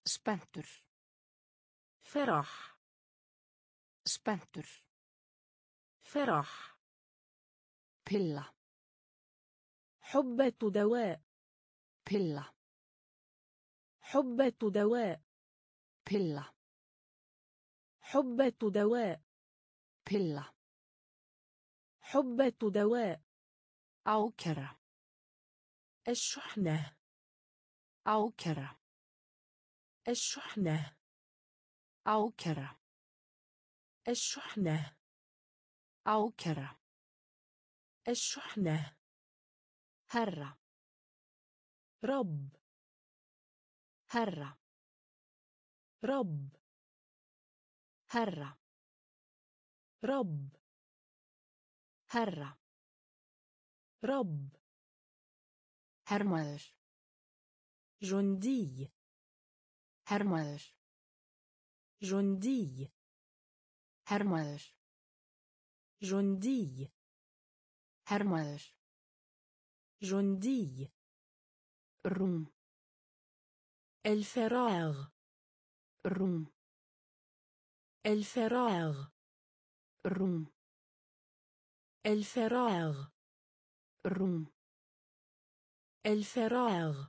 Speaker 1: Spenntur.
Speaker 2: فرح
Speaker 1: Spenntur.
Speaker 2: فرح
Speaker 1: Pilla.
Speaker 2: حبة دواء
Speaker 1: Pilla.
Speaker 2: حبة دواء
Speaker 1: Pilla.
Speaker 2: حبة دواء
Speaker 1: Pilla.
Speaker 2: حبة دواء
Speaker 1: Ákæra.
Speaker 2: الشحنة
Speaker 1: Ákæra.
Speaker 2: الشحنة.
Speaker 1: أوكرا
Speaker 2: الشحنة.
Speaker 1: أوكرا
Speaker 2: الشحنة.
Speaker 1: هرة.
Speaker 2: رب.
Speaker 1: هرة.
Speaker 2: رب.
Speaker 1: هرة.
Speaker 2: رب.
Speaker 1: هرة.
Speaker 2: رب.
Speaker 1: هرمر
Speaker 2: جندي.
Speaker 1: هرمر
Speaker 2: جندي.
Speaker 1: Hermaður
Speaker 2: جندي.
Speaker 1: Hermaður
Speaker 2: جندي.
Speaker 1: Rúm.
Speaker 2: الفراغ.
Speaker 1: Rúm.
Speaker 2: الفراغ.
Speaker 1: Rúm.
Speaker 2: الفراغ.
Speaker 1: Rúm.
Speaker 2: الفراغ.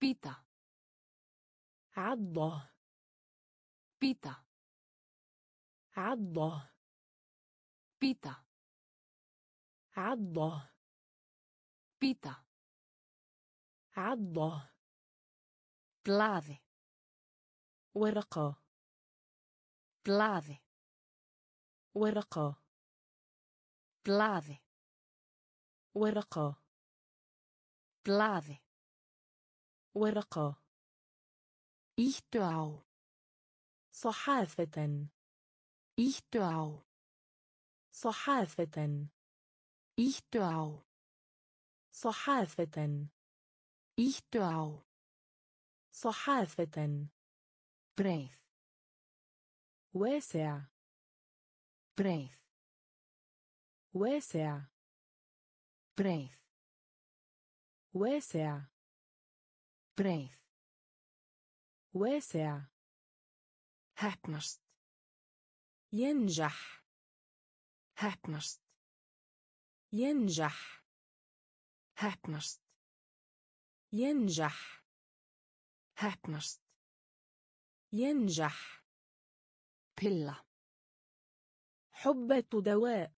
Speaker 1: بيتا.
Speaker 2: عضة
Speaker 1: Bíta.
Speaker 2: عضة
Speaker 1: Bíta.
Speaker 2: عضة
Speaker 1: Bíta.
Speaker 2: عضة
Speaker 1: Blaði.
Speaker 2: ورقة
Speaker 1: Blaði.
Speaker 2: ورقة
Speaker 1: Blaði.
Speaker 2: ورقة
Speaker 1: Blaði.
Speaker 2: ورقة
Speaker 1: Íttu á.
Speaker 2: صحافة
Speaker 1: Íttu á.
Speaker 2: صحافة
Speaker 1: Íttu á.
Speaker 2: صحافة
Speaker 1: Íttu á.
Speaker 2: صحافة
Speaker 1: Breið.
Speaker 2: واسع
Speaker 1: Breið.
Speaker 2: واسع
Speaker 1: Breið.
Speaker 2: واسع
Speaker 1: Breið.
Speaker 2: واسع.
Speaker 1: هاتنشت
Speaker 2: ينجح.
Speaker 1: هاتنشت
Speaker 2: ينجح.
Speaker 1: هاتنشت
Speaker 2: ينجح.
Speaker 1: هاتنشت
Speaker 2: ينجح.
Speaker 1: بيلا.
Speaker 2: حبة دواء.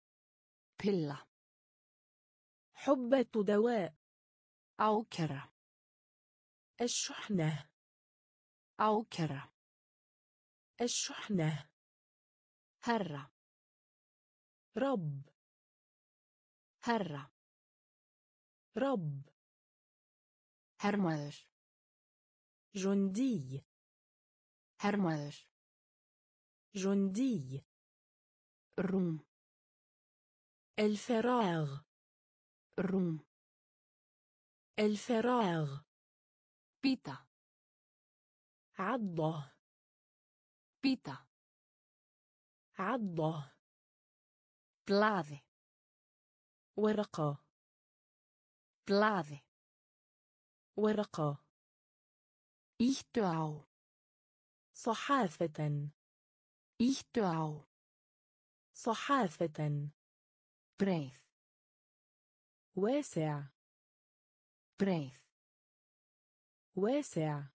Speaker 1: بيلا.
Speaker 2: حبة دواء.
Speaker 1: أوكرا
Speaker 2: الشحنة.
Speaker 1: أوكرة
Speaker 2: الشحنة.
Speaker 1: هرة.
Speaker 2: رب.
Speaker 1: هرة.
Speaker 2: رب.
Speaker 1: Hermaður
Speaker 2: جندي.
Speaker 1: Hermaður
Speaker 2: جندي.
Speaker 1: Rúm.
Speaker 2: الفراغ.
Speaker 1: Rúm.
Speaker 2: الفراغ.
Speaker 1: Bíta.
Speaker 2: عضة.
Speaker 1: Bíta
Speaker 2: عضة.
Speaker 1: Blaði
Speaker 2: ورقة.
Speaker 1: Blaði
Speaker 2: ورقة.
Speaker 1: Ýttu
Speaker 2: صحافة.
Speaker 1: Ýttu
Speaker 2: صحافة.
Speaker 1: Breið
Speaker 2: واسع.
Speaker 1: Breið
Speaker 2: واسع.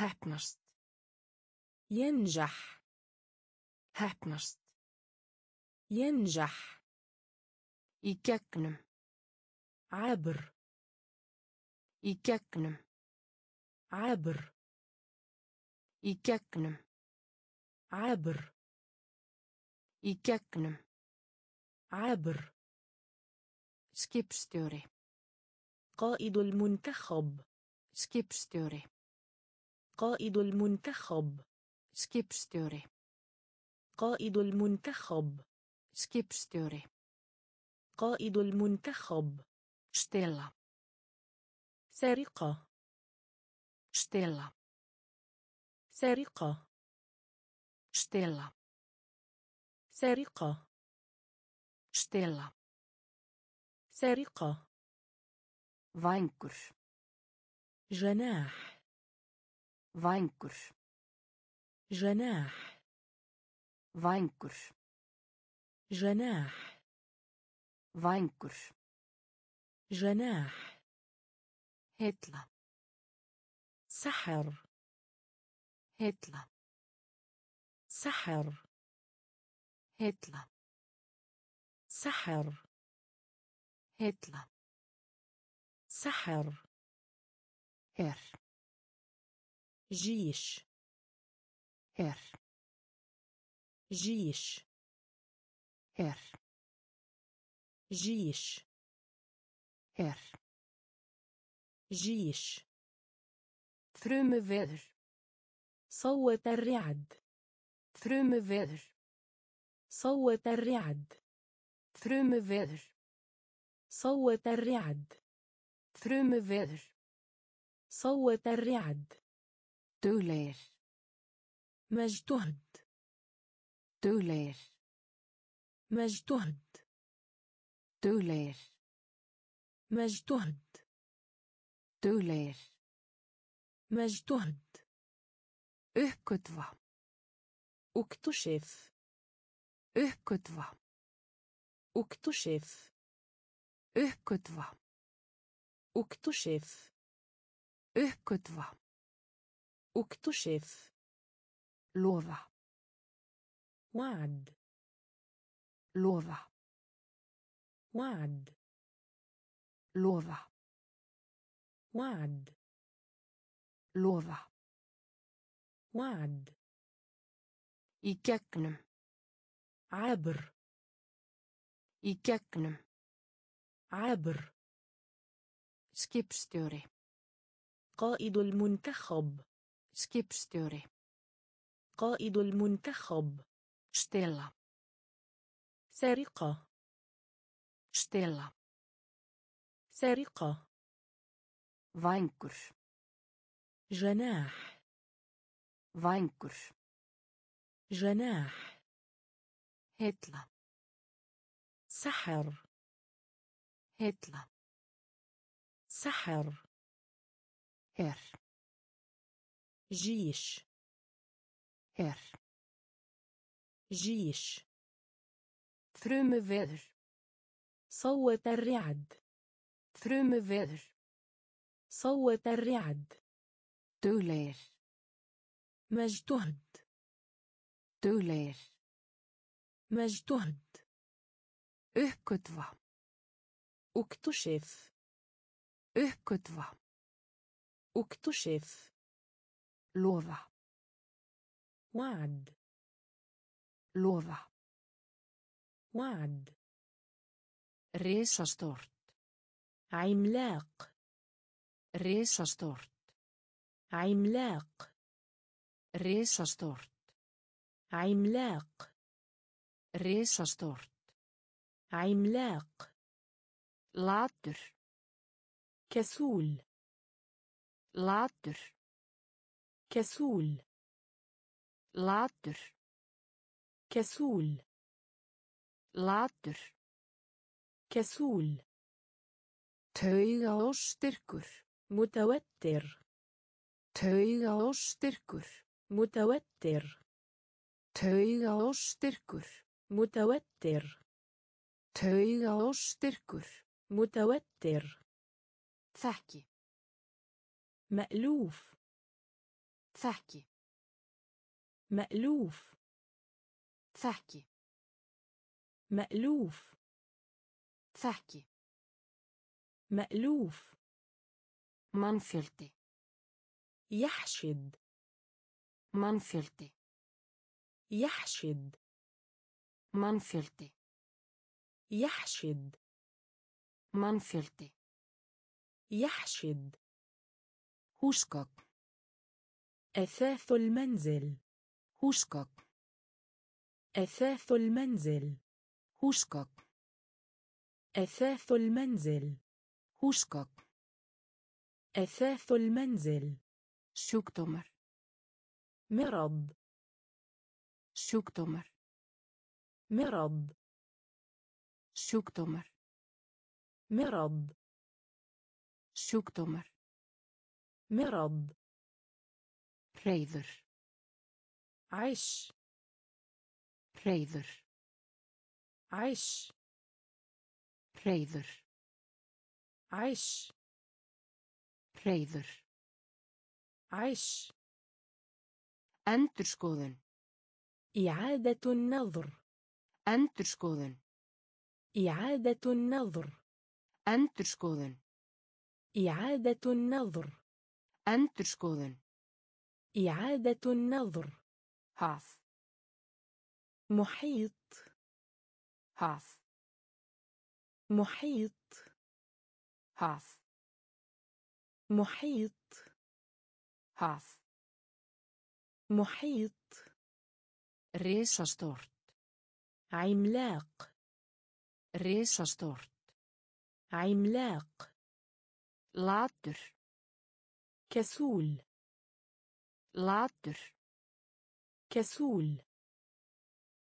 Speaker 1: Heppnast
Speaker 2: ينجح.
Speaker 1: Heppnast
Speaker 2: ينجح.
Speaker 1: Í gegnum
Speaker 2: عبر
Speaker 1: Í gegnum
Speaker 2: عبر
Speaker 1: Í gegnum
Speaker 2: عبر
Speaker 1: Í gegnum
Speaker 2: عبر
Speaker 1: Skipstjóri
Speaker 2: قائد المنتخب.
Speaker 1: Skipstjóri
Speaker 2: قائد المنتخب
Speaker 1: Skipstjóri.
Speaker 2: قائد المنتخب
Speaker 1: Skipstjóri.
Speaker 2: قائد المنتخب
Speaker 1: Stela.
Speaker 2: سرقة
Speaker 1: Stela.
Speaker 2: سرقة
Speaker 1: Stela.
Speaker 2: سرقة
Speaker 1: Stela.
Speaker 2: سرقة
Speaker 1: Vængur.
Speaker 2: جناح
Speaker 1: Vængur.
Speaker 2: جناح
Speaker 1: Vængur.
Speaker 2: جناح
Speaker 1: Vængur.
Speaker 2: جناح
Speaker 1: Hilla.
Speaker 2: سحر
Speaker 1: Hilla.
Speaker 2: سحر
Speaker 1: Hilla.
Speaker 2: سحر
Speaker 1: Hilla.
Speaker 2: سحر
Speaker 1: Her.
Speaker 2: جيش.
Speaker 1: هر.
Speaker 2: جيش.
Speaker 1: هر.
Speaker 2: جيش.
Speaker 1: هر.
Speaker 2: جيش.
Speaker 1: ثرم فيذر
Speaker 2: صوت الرعد
Speaker 1: ثرم فيذر
Speaker 2: صوت الرعد
Speaker 1: ثرم فيذر
Speaker 2: صوت الرعد
Speaker 1: ثرم فيذر
Speaker 2: صوت الرعد
Speaker 1: Duglegir.
Speaker 2: مجتهد
Speaker 1: Duglegir.
Speaker 2: مجتهد
Speaker 1: Duglegir.
Speaker 2: مجتهد
Speaker 1: Duglegir.
Speaker 2: مجتهد
Speaker 1: Uppgötva.
Speaker 2: اكتشف
Speaker 1: Uppgötva.
Speaker 2: اكتشف
Speaker 1: Uppgötva.
Speaker 2: اكتشف
Speaker 1: Uppgötva.
Speaker 2: اكتشف
Speaker 1: لوضع
Speaker 2: وعد.
Speaker 1: لوضع
Speaker 2: وعد.
Speaker 1: لوضع
Speaker 2: وعد.
Speaker 1: لوضع
Speaker 2: وعد.
Speaker 1: يكاكن
Speaker 2: عبر.
Speaker 1: يكاكن
Speaker 2: عبر.
Speaker 1: سكيبستوري
Speaker 2: قائد المنتخب.
Speaker 1: Skipstjóri.
Speaker 2: قائد المنتخب
Speaker 1: Stela.
Speaker 2: سرقة
Speaker 1: Stela.
Speaker 2: سرقة
Speaker 1: Vængur.
Speaker 2: جناح
Speaker 1: Vængur.
Speaker 2: جناح
Speaker 1: Hilla.
Speaker 2: سحر
Speaker 1: Hilla.
Speaker 2: سحر
Speaker 1: Her.
Speaker 2: جيش.
Speaker 1: هر
Speaker 2: جيش.
Speaker 1: ثرم فيذر
Speaker 2: صوت الرعد.
Speaker 1: ثرم فيذر
Speaker 2: صوت الرعد.
Speaker 1: دولير
Speaker 2: مجتهد.
Speaker 1: دولير
Speaker 2: مجتهد.
Speaker 1: اهكتوا
Speaker 2: اكتشف.
Speaker 1: اهكتوا
Speaker 2: اكتشف.
Speaker 1: Loforð
Speaker 2: وعد.
Speaker 1: Loforð
Speaker 2: وعد.
Speaker 1: Risastórt
Speaker 2: عملاق.
Speaker 1: Risastórt
Speaker 2: عملاق.
Speaker 1: Risastórt
Speaker 2: عملاق.
Speaker 1: Risastórt
Speaker 2: عملاق.
Speaker 1: لاتر.
Speaker 2: كسول.
Speaker 1: لاتر.
Speaker 2: كسول
Speaker 1: Latur.
Speaker 2: كسول
Speaker 1: Latur.
Speaker 2: كسول
Speaker 1: Tauga og styrkur.
Speaker 2: متوتر
Speaker 1: Tauga og styrkur.
Speaker 2: متوتر
Speaker 1: Tauga og styrkur.
Speaker 2: متوتر
Speaker 1: Tauga og styrkur.
Speaker 2: متوتر
Speaker 1: Þekki.
Speaker 2: مألوف
Speaker 1: تحكي
Speaker 2: مألوف.
Speaker 1: تحكي
Speaker 2: مألوف.
Speaker 1: تحكي
Speaker 2: مألوف.
Speaker 1: منفلتي
Speaker 2: يحشد.
Speaker 1: منفلتي
Speaker 2: يحشد.
Speaker 1: منفلتي
Speaker 2: يحشد.
Speaker 1: منفلتي
Speaker 2: يحشد.
Speaker 1: هوشكوك
Speaker 2: أثاث المنزل.
Speaker 1: هوشكك
Speaker 2: أثاث المنزل.
Speaker 1: هوشكك
Speaker 2: أثاث المنزل.
Speaker 1: هوشكك
Speaker 2: أثاث المنزل.
Speaker 1: شوكتومر
Speaker 2: مرض.
Speaker 1: شوكتومر
Speaker 2: مرض.
Speaker 1: شوكتومر
Speaker 2: مرض.
Speaker 1: شوكتومر
Speaker 2: مرض.
Speaker 1: Hreyður.
Speaker 2: عش
Speaker 1: Hreyður.
Speaker 2: عش
Speaker 1: Hreyður.
Speaker 2: عش
Speaker 1: Hreyður.
Speaker 2: عش
Speaker 1: Endurskoðun.
Speaker 2: إعادة النظر
Speaker 1: Endurskoðun.
Speaker 2: إعادة النظر
Speaker 1: Endurskoðun.
Speaker 2: إعادة النظر
Speaker 1: Endurskoðun.
Speaker 2: إعادة النظر
Speaker 1: Haf.
Speaker 2: محيط
Speaker 1: Haf.
Speaker 2: محيط
Speaker 1: Haf.
Speaker 2: محيط
Speaker 1: Haf.
Speaker 2: محيط
Speaker 1: Risastórt.
Speaker 2: عملاق
Speaker 1: Risastórt.
Speaker 2: عملاق
Speaker 1: Latur.
Speaker 2: كسول
Speaker 1: Latur.
Speaker 2: كسول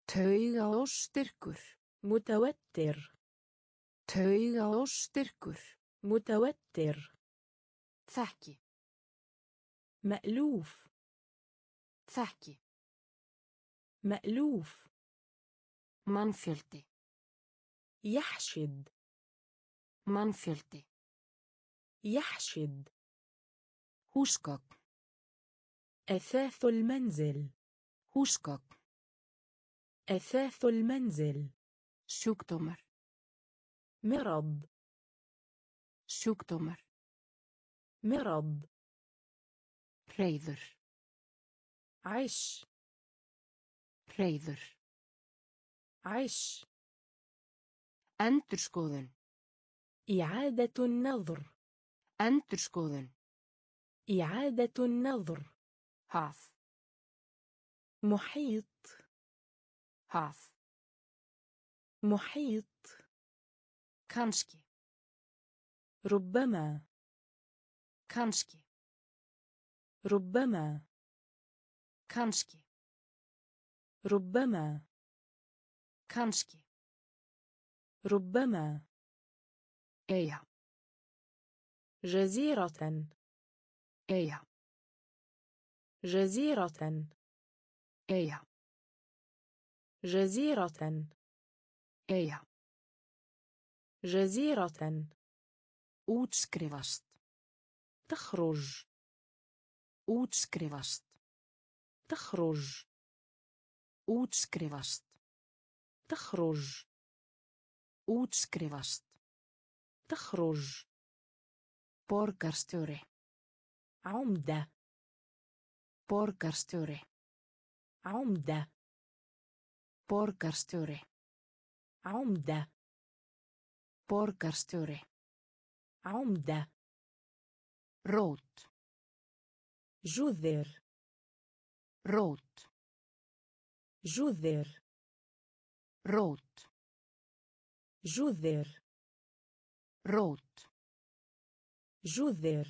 Speaker 1: Tauga og styrkur.
Speaker 2: متوتر
Speaker 1: Tauga og styrkur.
Speaker 2: متوتر
Speaker 1: Þekki.
Speaker 2: مألوف
Speaker 1: Þekki.
Speaker 2: مألوف
Speaker 1: Mannfjöldi.
Speaker 2: يحشد
Speaker 1: Mannfjöldi.
Speaker 2: يحشد
Speaker 1: Húsgögn.
Speaker 2: أثاث المنزل.
Speaker 1: هوشكوك
Speaker 2: أثاث المنزل.
Speaker 1: شوكتومر
Speaker 2: مرض.
Speaker 1: شوكتومر
Speaker 2: مرض.
Speaker 1: ريذر
Speaker 2: عش
Speaker 1: ريذر
Speaker 2: عش
Speaker 1: Endurskoðun
Speaker 2: إعادة النظر.
Speaker 1: Endurskoðun
Speaker 2: إعادة النظر.
Speaker 1: Haf
Speaker 2: محيط.
Speaker 1: Haf
Speaker 2: محيط.
Speaker 1: Kannski
Speaker 2: ربما.
Speaker 1: Kannski
Speaker 2: ربما.
Speaker 1: Kannski
Speaker 2: ربما.
Speaker 1: كانشكي
Speaker 2: ربما.
Speaker 1: إيه
Speaker 2: جزيرة.
Speaker 1: إيه
Speaker 2: جزيرة
Speaker 1: Eyja.
Speaker 2: جزيرة
Speaker 1: Eyja.
Speaker 2: جزيرة
Speaker 1: Útskrifast.
Speaker 2: تخرج
Speaker 1: Útskrifast.
Speaker 2: تخرج
Speaker 1: Útskrifast.
Speaker 2: تخرج
Speaker 1: Útskrifast.
Speaker 2: تخرج
Speaker 1: Borgarstjóri.
Speaker 2: عمدة
Speaker 1: Borgarstjóri.
Speaker 2: Ámda.
Speaker 1: Borgarstjóri.
Speaker 2: Ámda.
Speaker 1: Borgarstjóri.
Speaker 2: Ámda.
Speaker 1: Rót.
Speaker 2: Júðir.
Speaker 1: Rót.
Speaker 2: Júðir.
Speaker 1: Rót.
Speaker 2: Júðir.
Speaker 1: Rót.
Speaker 2: Júðir.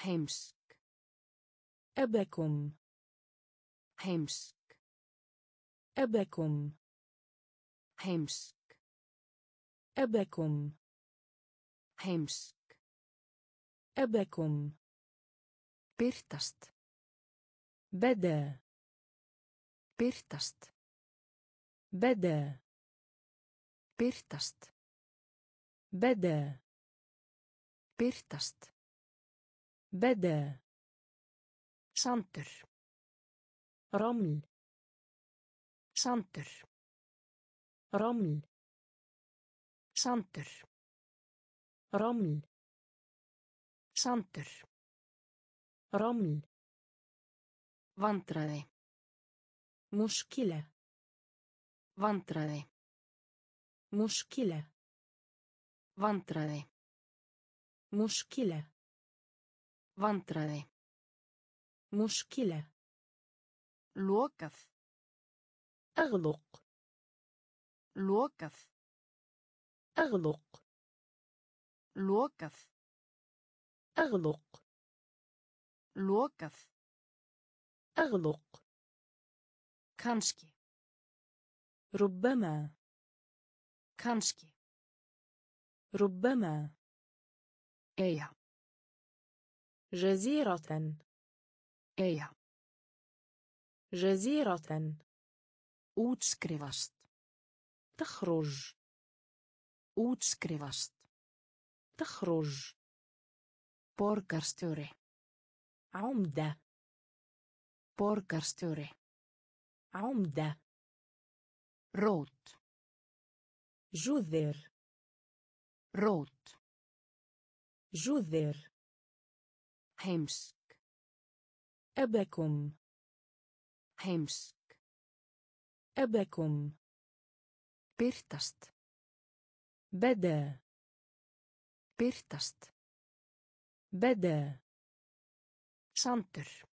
Speaker 1: Heims.
Speaker 2: أبكم
Speaker 1: Heimsk.
Speaker 2: أبكم
Speaker 1: Heimsk.
Speaker 2: أبكم
Speaker 1: Heimsk.
Speaker 2: أبكم
Speaker 1: Byrtast.
Speaker 2: بدا
Speaker 1: Byrtast.
Speaker 2: بدا
Speaker 1: Byrtast.
Speaker 2: بدا
Speaker 1: Byrtast.
Speaker 2: بدا
Speaker 1: Sandur.
Speaker 2: Rommel.
Speaker 1: Sandur.
Speaker 2: Rommel.
Speaker 1: Sandur.
Speaker 2: Rommel.
Speaker 1: Sandur.
Speaker 2: Rommel.
Speaker 1: Vandræði.
Speaker 2: Muskile.
Speaker 1: Vandræði.
Speaker 2: Muskile.
Speaker 1: Vandræði.
Speaker 2: Muskile.
Speaker 1: Vandræði.
Speaker 2: مشكلة.
Speaker 1: لوقف
Speaker 2: أغلق.
Speaker 1: لوقف
Speaker 2: أغلق.
Speaker 1: لوقف
Speaker 2: أغلق.
Speaker 1: لوقف
Speaker 2: أغلق.
Speaker 1: كانشكي.
Speaker 2: ربما.
Speaker 1: كانشكي.
Speaker 2: ربما.
Speaker 1: إيه
Speaker 2: جزيرة.
Speaker 1: Eyja.
Speaker 2: جزيرة
Speaker 1: Útskrifast.
Speaker 2: تخرج
Speaker 1: Útskrifast.
Speaker 2: تخرج
Speaker 1: Borgarstjóri.
Speaker 2: عمدة
Speaker 1: Borgarstjóri.
Speaker 2: عمدة
Speaker 1: Rót.
Speaker 2: جذر
Speaker 1: Rót.
Speaker 2: جذر
Speaker 1: Heimsk.
Speaker 2: أبكم
Speaker 1: Heimsk.
Speaker 2: أبكم
Speaker 1: Byrtast.
Speaker 2: بدا
Speaker 1: Byrtast.
Speaker 2: بدا
Speaker 1: Sandur.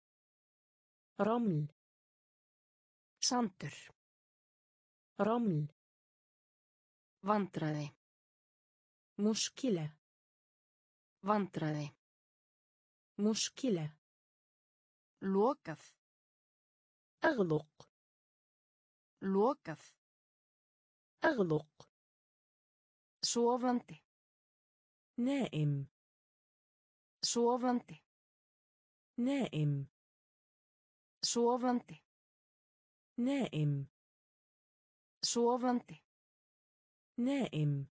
Speaker 2: رمل
Speaker 1: Sandur.
Speaker 2: رمل
Speaker 1: Vandræði.
Speaker 2: مشكلة
Speaker 1: Vandræði.
Speaker 2: مشكلة
Speaker 1: لوكف
Speaker 2: أغلق.
Speaker 1: لوكف
Speaker 2: أغلق.
Speaker 1: سوفنتي
Speaker 2: نائم.
Speaker 1: Sofandi
Speaker 2: نائم.
Speaker 1: Sofandi
Speaker 2: نائم.
Speaker 1: Sofandi
Speaker 2: نائم.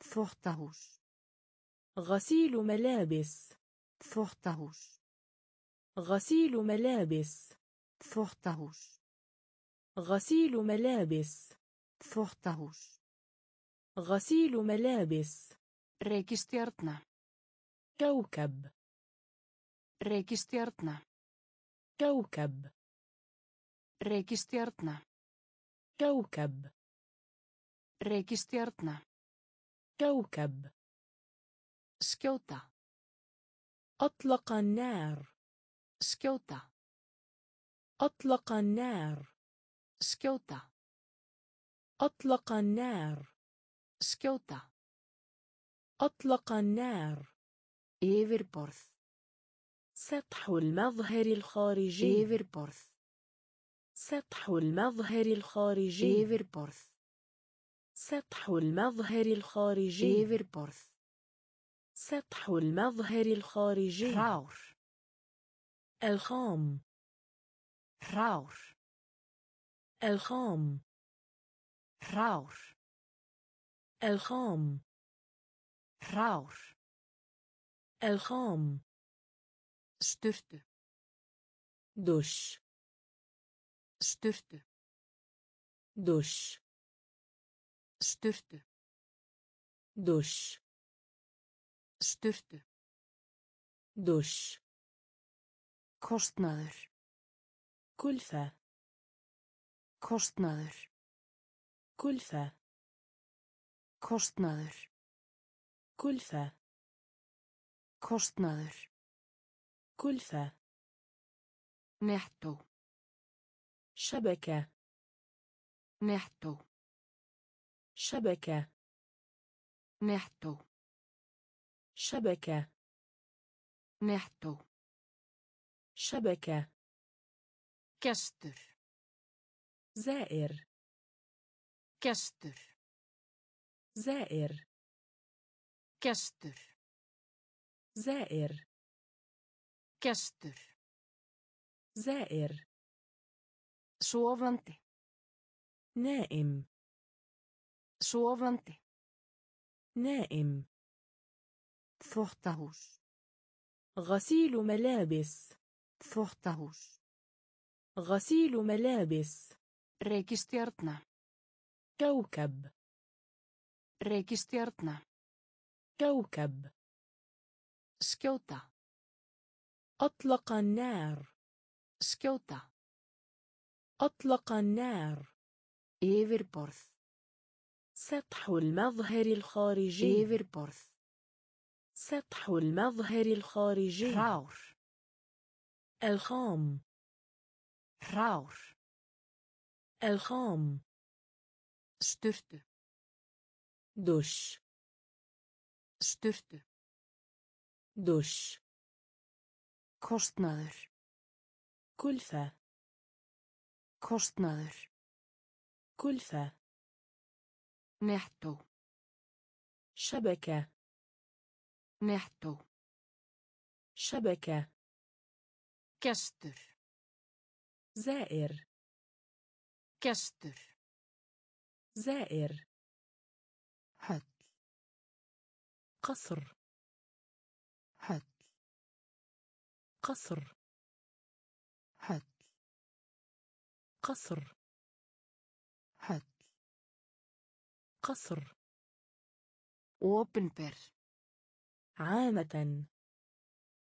Speaker 1: Þvottahús
Speaker 2: غسيل ملابس.
Speaker 1: Þvottahús
Speaker 2: غسيل ملابس.
Speaker 1: Þvottahús
Speaker 2: غسيل ملابس.
Speaker 1: Þvottahús
Speaker 2: غسيل ملابس.
Speaker 1: Reikistjarna.
Speaker 2: كوكب.
Speaker 1: Reikistjarna.
Speaker 2: كوكب.
Speaker 1: Reikistjarna.
Speaker 2: كوكب.
Speaker 1: Reikistjarna.
Speaker 2: كوكب.
Speaker 1: Skjóta.
Speaker 2: أطلق النار.
Speaker 1: Skjóta.
Speaker 2: أطلق النار
Speaker 1: Skjóta.
Speaker 2: أطلق النار
Speaker 1: Skjóta.
Speaker 2: أطلق النار
Speaker 1: Yfirborð.
Speaker 2: سطح المظهر الخارجي
Speaker 1: Yfirborð.
Speaker 2: سطح المظهر الخارجي
Speaker 1: Yfirborð.
Speaker 2: سطح المظهر الخارجي
Speaker 1: Yfirborð.
Speaker 2: سطح المظهر الخارجي
Speaker 1: Hrár.
Speaker 2: الخام
Speaker 1: Hrár.
Speaker 2: الخام
Speaker 1: Hrár.
Speaker 2: الخام
Speaker 1: Hrár.
Speaker 2: الخام
Speaker 1: Sturtu.
Speaker 2: دش
Speaker 1: Sturtu.
Speaker 2: دش
Speaker 1: Sturtu.
Speaker 2: دش
Speaker 1: Sturtu.
Speaker 2: دش
Speaker 1: Kostnaður.
Speaker 2: كلفة
Speaker 1: Kostnaður.
Speaker 2: كلفة
Speaker 1: Kostnaður.
Speaker 2: كلفة
Speaker 1: Kostnaður.
Speaker 2: كلفة
Speaker 1: Nettó.
Speaker 2: شبكة
Speaker 1: Nettó.
Speaker 2: شبكة
Speaker 1: Nettó.
Speaker 2: شبكة
Speaker 1: Nettó.
Speaker 2: شبكة.
Speaker 1: كستر
Speaker 2: زائر.
Speaker 1: كستر
Speaker 2: زائر.
Speaker 1: كستر
Speaker 2: زائر.
Speaker 1: كستر
Speaker 2: زائر.
Speaker 1: Sofandi
Speaker 2: نائم.
Speaker 1: Sofandi
Speaker 2: نائم.
Speaker 1: Þvottahús
Speaker 2: غسيل ملابس.
Speaker 1: Þvottahús.
Speaker 2: غسيل ملابس
Speaker 1: Reikistjarna.
Speaker 2: كوكب
Speaker 1: Reikistjarna.
Speaker 2: كوكب
Speaker 1: Skjóta.
Speaker 2: أطلق النار
Speaker 1: Skjóta.
Speaker 2: أطلق النار
Speaker 1: Yfirborð.
Speaker 2: سطح المظهر الخارجي
Speaker 1: Yfirborð.
Speaker 2: سطح المظهر الخارجي
Speaker 1: Hrár.
Speaker 2: الخام
Speaker 1: Hrár.
Speaker 2: الخام
Speaker 1: Sturtu.
Speaker 2: دش
Speaker 1: Sturtu.
Speaker 2: دش
Speaker 1: Kostnaður.
Speaker 2: كلفة
Speaker 1: Kostnaður.
Speaker 2: كلفة
Speaker 1: Nettó.
Speaker 2: شبكة
Speaker 1: Nettó.
Speaker 2: شبكة
Speaker 1: Gestur.
Speaker 2: زائر
Speaker 1: Gestur.
Speaker 2: زائر
Speaker 1: Höll.
Speaker 2: قصر
Speaker 1: Höll.
Speaker 2: قصر
Speaker 1: Höll.
Speaker 2: قصر
Speaker 1: Höll.
Speaker 2: قصر
Speaker 1: Opinber.
Speaker 2: عامة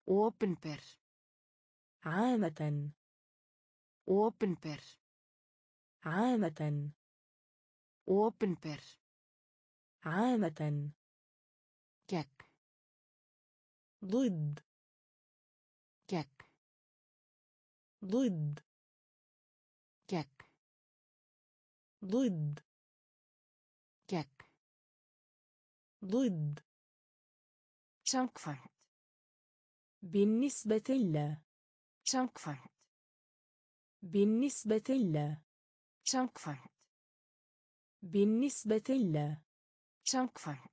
Speaker 1: Opinber.
Speaker 2: عامة.
Speaker 1: اوپن بير
Speaker 2: عامة.
Speaker 1: اوپن بير
Speaker 2: عامة.
Speaker 1: كك
Speaker 2: ضد.
Speaker 1: كك
Speaker 2: ضد.
Speaker 1: كك
Speaker 2: ضد.
Speaker 1: كك
Speaker 2: ضد.
Speaker 1: شنقفت
Speaker 2: بالنسبة له
Speaker 1: شنقفنت
Speaker 2: بالنسبة إلى
Speaker 1: شنقفنت
Speaker 2: بالنسبة إلى
Speaker 1: شنقفنت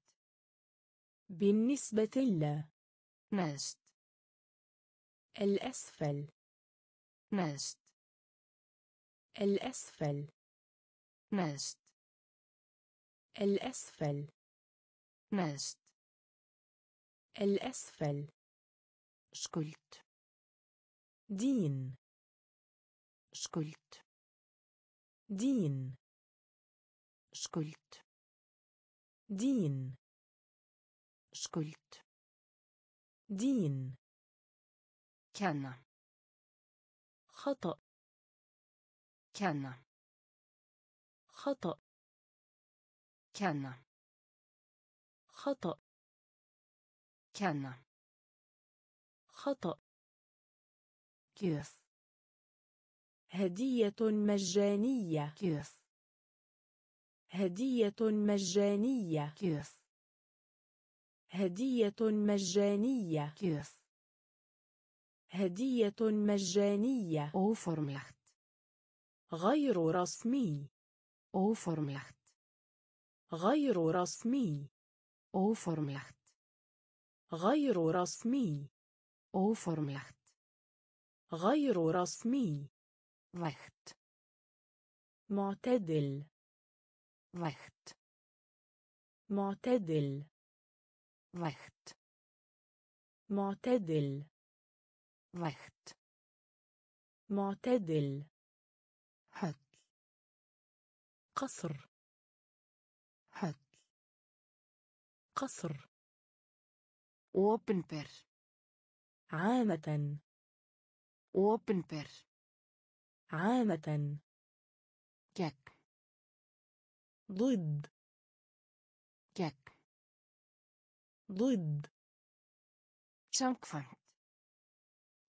Speaker 2: بالنسبة إلى
Speaker 1: نست
Speaker 2: الأسفل.
Speaker 1: نست
Speaker 2: الأسفل.
Speaker 1: نست
Speaker 2: الأسفل.
Speaker 1: نست
Speaker 2: الأسفل.
Speaker 1: شكلت
Speaker 2: دين
Speaker 1: Skuld.
Speaker 2: دين
Speaker 1: Skuld.
Speaker 2: دين
Speaker 1: Skuld.
Speaker 2: دين
Speaker 1: Kenna.
Speaker 2: خطأ
Speaker 1: Kenna.
Speaker 2: خطأ
Speaker 1: Kenna.
Speaker 2: خطأ
Speaker 1: Kenna.
Speaker 2: خطأ
Speaker 1: Gjöf.
Speaker 2: هدية مجانية
Speaker 1: Gjöf.
Speaker 2: هدية مجانية
Speaker 1: Gjöf.
Speaker 2: هدية مجانية
Speaker 1: Gjöf.
Speaker 2: هدية مجانية
Speaker 1: Óformlegt.
Speaker 2: غير رسمي
Speaker 1: Óformlegt.
Speaker 2: غير رسمي
Speaker 1: Óformlegt.
Speaker 2: غير رسمي
Speaker 1: Óformlegt.
Speaker 2: غير رسمي
Speaker 1: Vægt.
Speaker 2: معتدل
Speaker 1: Vægt.
Speaker 2: معتدل
Speaker 1: Vægt.
Speaker 2: معتدل
Speaker 1: Vægt.
Speaker 2: معتدل
Speaker 1: Höll.
Speaker 2: قصر
Speaker 1: Höll.
Speaker 2: قصر
Speaker 1: Opinber.
Speaker 2: عامة
Speaker 1: Openper.
Speaker 2: عامة.
Speaker 1: كك.
Speaker 2: ضد.
Speaker 1: كك.
Speaker 2: ضد.
Speaker 1: شنقفنت.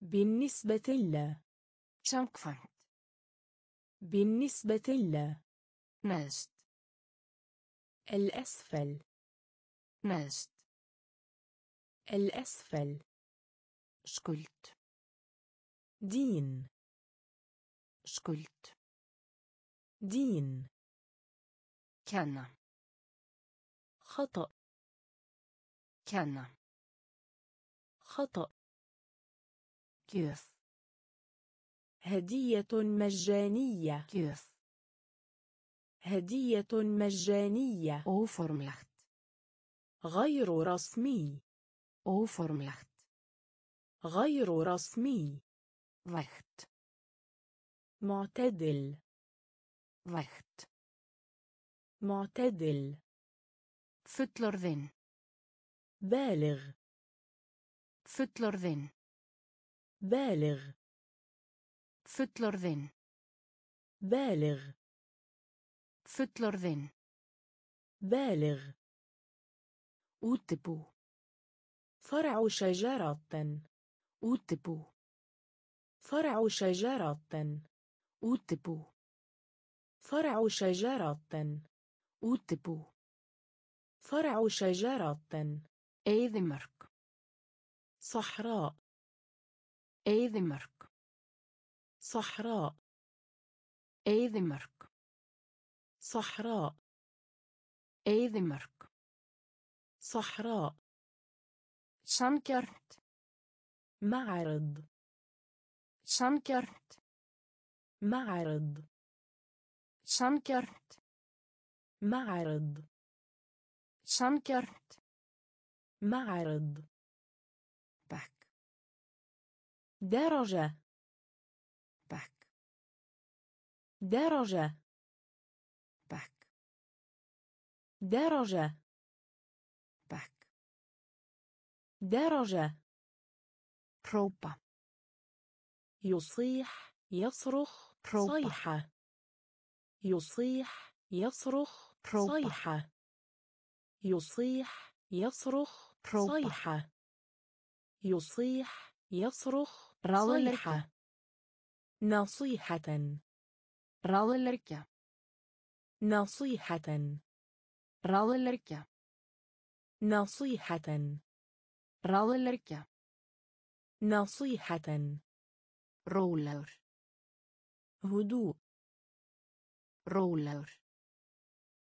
Speaker 2: بالنسبة إلى
Speaker 1: شنقفنت.
Speaker 2: بالنسبة إلى
Speaker 1: نست.
Speaker 2: الأسفل.
Speaker 1: نست.
Speaker 2: الأسفل.
Speaker 1: شكلت.
Speaker 2: دين
Speaker 1: Skuld.
Speaker 2: دين
Speaker 1: Kenna.
Speaker 2: خطأ
Speaker 1: Kenna.
Speaker 2: خطأ
Speaker 1: Gjöf.
Speaker 2: هدية مجانية
Speaker 1: Gjöf.
Speaker 2: هدية مجانية
Speaker 1: Óformlegt.
Speaker 2: غير رسمي
Speaker 1: Óformlegt.
Speaker 2: غير رسمي
Speaker 1: Vægt.
Speaker 2: معتدل
Speaker 1: Vægt.
Speaker 2: معتدل
Speaker 1: Fullorðinn.
Speaker 2: بالغ
Speaker 1: Fullorðinn.
Speaker 2: بالغ
Speaker 1: Fullorðinn.
Speaker 2: بالغ
Speaker 1: Fullorðinn.
Speaker 2: بالغ
Speaker 1: Útibú.
Speaker 2: فرع شجرة
Speaker 1: Útibú.
Speaker 2: فرع شجرة.
Speaker 1: أوتبو.
Speaker 2: فرع شجرة.
Speaker 1: أوتبو.
Speaker 2: فرع شجرة.
Speaker 1: أيذمرك
Speaker 2: صحراء.
Speaker 1: أيذمرك
Speaker 2: صحراء.
Speaker 1: أيذمرك
Speaker 2: صحراء.
Speaker 1: أيذمرك
Speaker 2: صحراء.
Speaker 1: شنكرت.
Speaker 2: معرض.
Speaker 1: Sanngjarnt.
Speaker 2: معرض
Speaker 1: Sanngjarnt.
Speaker 2: معرض
Speaker 1: Sanngjarnt.
Speaker 2: معرض
Speaker 1: Bekk.
Speaker 2: درجة
Speaker 1: Bekk.
Speaker 2: درجة
Speaker 1: Bekk.
Speaker 2: درجة
Speaker 1: Bekk.
Speaker 2: درجة
Speaker 1: Hrópa.
Speaker 2: يصيح يصرخ. صيحة يصيح يصرخ. صيحة يصيح يصرخ. صيحة يصيح يصرخ. صيحة نصيحة
Speaker 1: Ráðleggja.
Speaker 2: نصيحة
Speaker 1: Ráðleggja.
Speaker 2: نصيحة
Speaker 1: Ráðleggja.
Speaker 2: نصيحة
Speaker 1: rólegur.
Speaker 2: Hudú
Speaker 1: rólegur.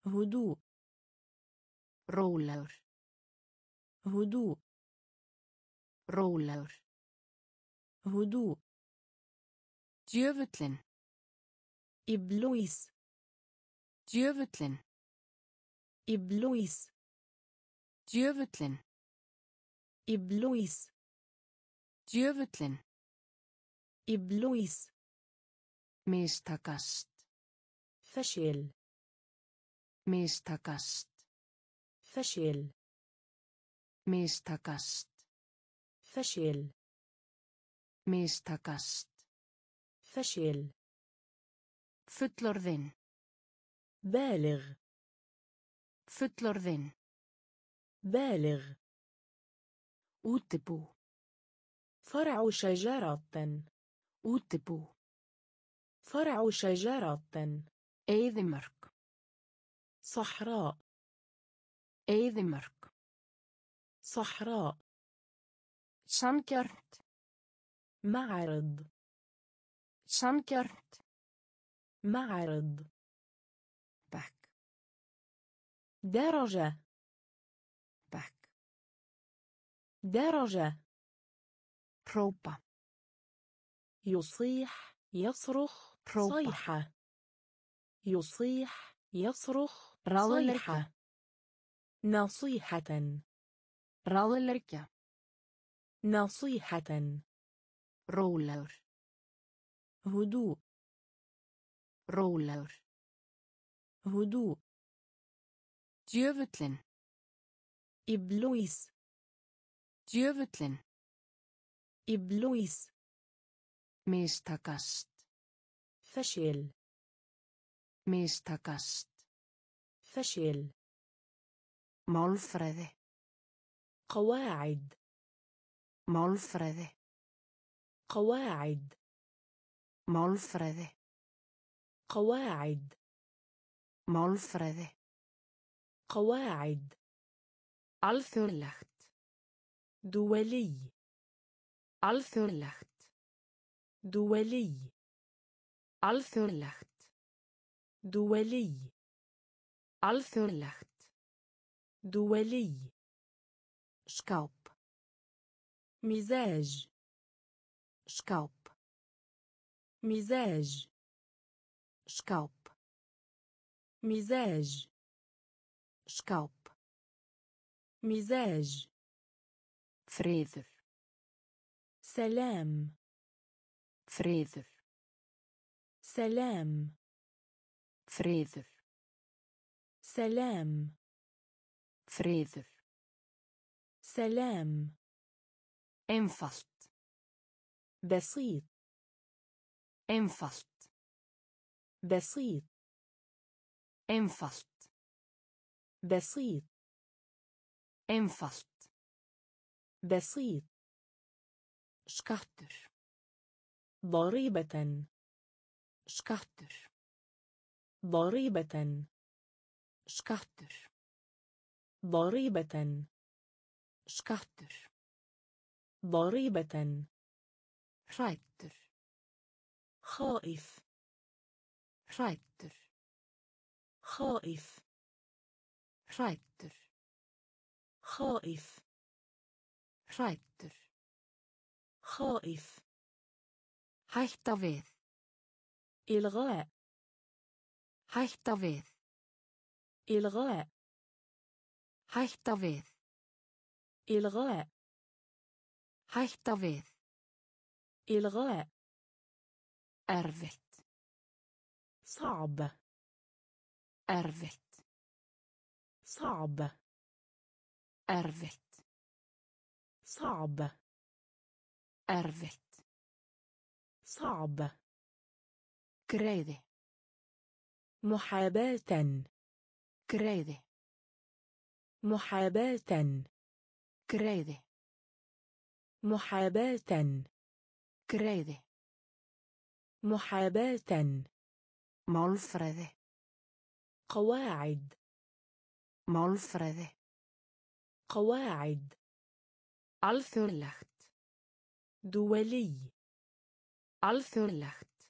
Speaker 2: Hudú
Speaker 1: rólegur.
Speaker 2: Hudú
Speaker 1: rólegur.
Speaker 2: Hudú
Speaker 1: djöfullin
Speaker 2: iblúís
Speaker 1: djöfullin
Speaker 2: iblúís
Speaker 1: djöfullin
Speaker 2: iblúís
Speaker 1: djöfullin
Speaker 2: إبلويس
Speaker 1: ميستاكاست
Speaker 2: فشل.
Speaker 1: ميستاكاست
Speaker 2: فشل.
Speaker 1: Mistakast
Speaker 2: فشل.
Speaker 1: Mistakast
Speaker 2: فشل.
Speaker 1: Fullorðinn
Speaker 2: بالغ.
Speaker 1: Fullorðinn
Speaker 2: بالغ.
Speaker 1: Útibú.
Speaker 2: فرع شجرة.
Speaker 1: Útibú.
Speaker 2: فرع شجرة
Speaker 1: Eyðimörk.
Speaker 2: صحراء
Speaker 1: Eyðimörk.
Speaker 2: صحراء
Speaker 1: Sanngjarnt.
Speaker 2: معرض
Speaker 1: Sanngjarnt.
Speaker 2: معرض
Speaker 1: Bekk.
Speaker 2: درجة
Speaker 1: Bekk.
Speaker 2: درجة
Speaker 1: Hrópa.
Speaker 2: يصيح يصرخ صيحة يصيح يصرخ صيحة نصيحة.
Speaker 1: رالركة
Speaker 2: نصيحة.
Speaker 1: رولر.
Speaker 2: هدوء.
Speaker 1: رولر.
Speaker 2: هدوء.
Speaker 1: جيوفتلن
Speaker 2: إبلويس.
Speaker 1: جيوفتلن
Speaker 2: إبلويس.
Speaker 1: Mistakast.
Speaker 2: فشل
Speaker 1: Mistakast.
Speaker 2: فشل
Speaker 1: Málfræði.
Speaker 2: قواعد
Speaker 1: Málfræði.
Speaker 2: قواعد
Speaker 1: Málfræði.
Speaker 2: قواعد
Speaker 1: Málfræði.
Speaker 2: قواعد
Speaker 1: Alþjóðlegt.
Speaker 2: دولي
Speaker 1: Alþjóðlegt.
Speaker 2: دولي.
Speaker 1: الثرلخت
Speaker 2: دولي.
Speaker 1: الثرلخت
Speaker 2: دولي.
Speaker 1: شكاوب
Speaker 2: مزاج.
Speaker 1: شكاوب
Speaker 2: مزاج.
Speaker 1: شكاوب
Speaker 2: مزاج.
Speaker 1: شكاوب
Speaker 2: مزاج.
Speaker 1: فريدر
Speaker 2: سلام.
Speaker 1: Friður.
Speaker 2: سلام
Speaker 1: Friður.
Speaker 2: سلام
Speaker 1: Friður.
Speaker 2: سلام
Speaker 1: Einfalt.
Speaker 2: بسيط
Speaker 1: Einfalt.
Speaker 2: بسيط
Speaker 1: Einfalt.
Speaker 2: بسيط
Speaker 1: Einfalt.
Speaker 2: بسيط
Speaker 1: Skattur.
Speaker 2: ضريبة.
Speaker 1: شكاتر
Speaker 2: ضريبة.
Speaker 1: شكاتر
Speaker 2: ضريبة.
Speaker 1: Skattur
Speaker 2: ضريبة.
Speaker 1: Hræddur.
Speaker 2: خائف.
Speaker 1: Hræddur.
Speaker 2: خائف.
Speaker 1: Hræddur.
Speaker 2: خائف.
Speaker 1: Hræddur.
Speaker 2: خائف,
Speaker 1: Hætta við.
Speaker 2: إلغاء
Speaker 1: Hætta við.
Speaker 2: إلغاء
Speaker 1: Hætta við.
Speaker 2: إلغاء
Speaker 1: Hætta við.
Speaker 2: إلغاء
Speaker 1: Erfitt.
Speaker 2: صعب
Speaker 1: Erfitt.
Speaker 2: صعب
Speaker 1: Erfitt.
Speaker 2: صعب
Speaker 1: Erfitt.
Speaker 2: صعب.
Speaker 1: كريدي.
Speaker 2: محاباة.
Speaker 1: كريدي.
Speaker 2: محاباة.
Speaker 1: كريدي.
Speaker 2: محاباة.
Speaker 1: كريدي.
Speaker 2: محاباة.
Speaker 1: مولفرد
Speaker 2: قواعد.
Speaker 1: مولفرد
Speaker 2: قواعد.
Speaker 1: الثلخت
Speaker 2: دولي.
Speaker 1: Alþjóðlegt.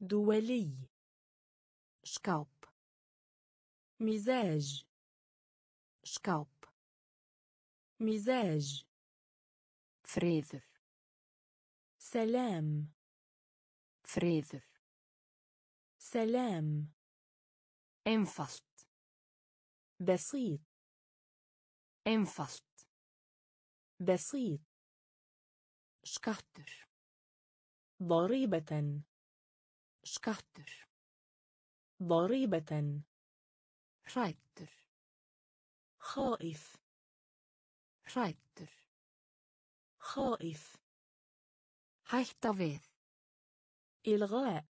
Speaker 2: دولي
Speaker 1: Skáp.
Speaker 2: مزاج
Speaker 1: Skáp.
Speaker 2: مزاج
Speaker 1: Friður.
Speaker 2: سلام
Speaker 1: Friður.
Speaker 2: سلام
Speaker 1: Einfalt.
Speaker 2: بسيط
Speaker 1: Einfalt.
Speaker 2: بسيط
Speaker 1: Skattur.
Speaker 2: ضريبة.
Speaker 1: Skattur
Speaker 2: ضريبة.
Speaker 1: Hræddur.
Speaker 2: خائف.
Speaker 1: Hræddur.
Speaker 2: خائف.
Speaker 1: Hætta við
Speaker 2: إلغاء.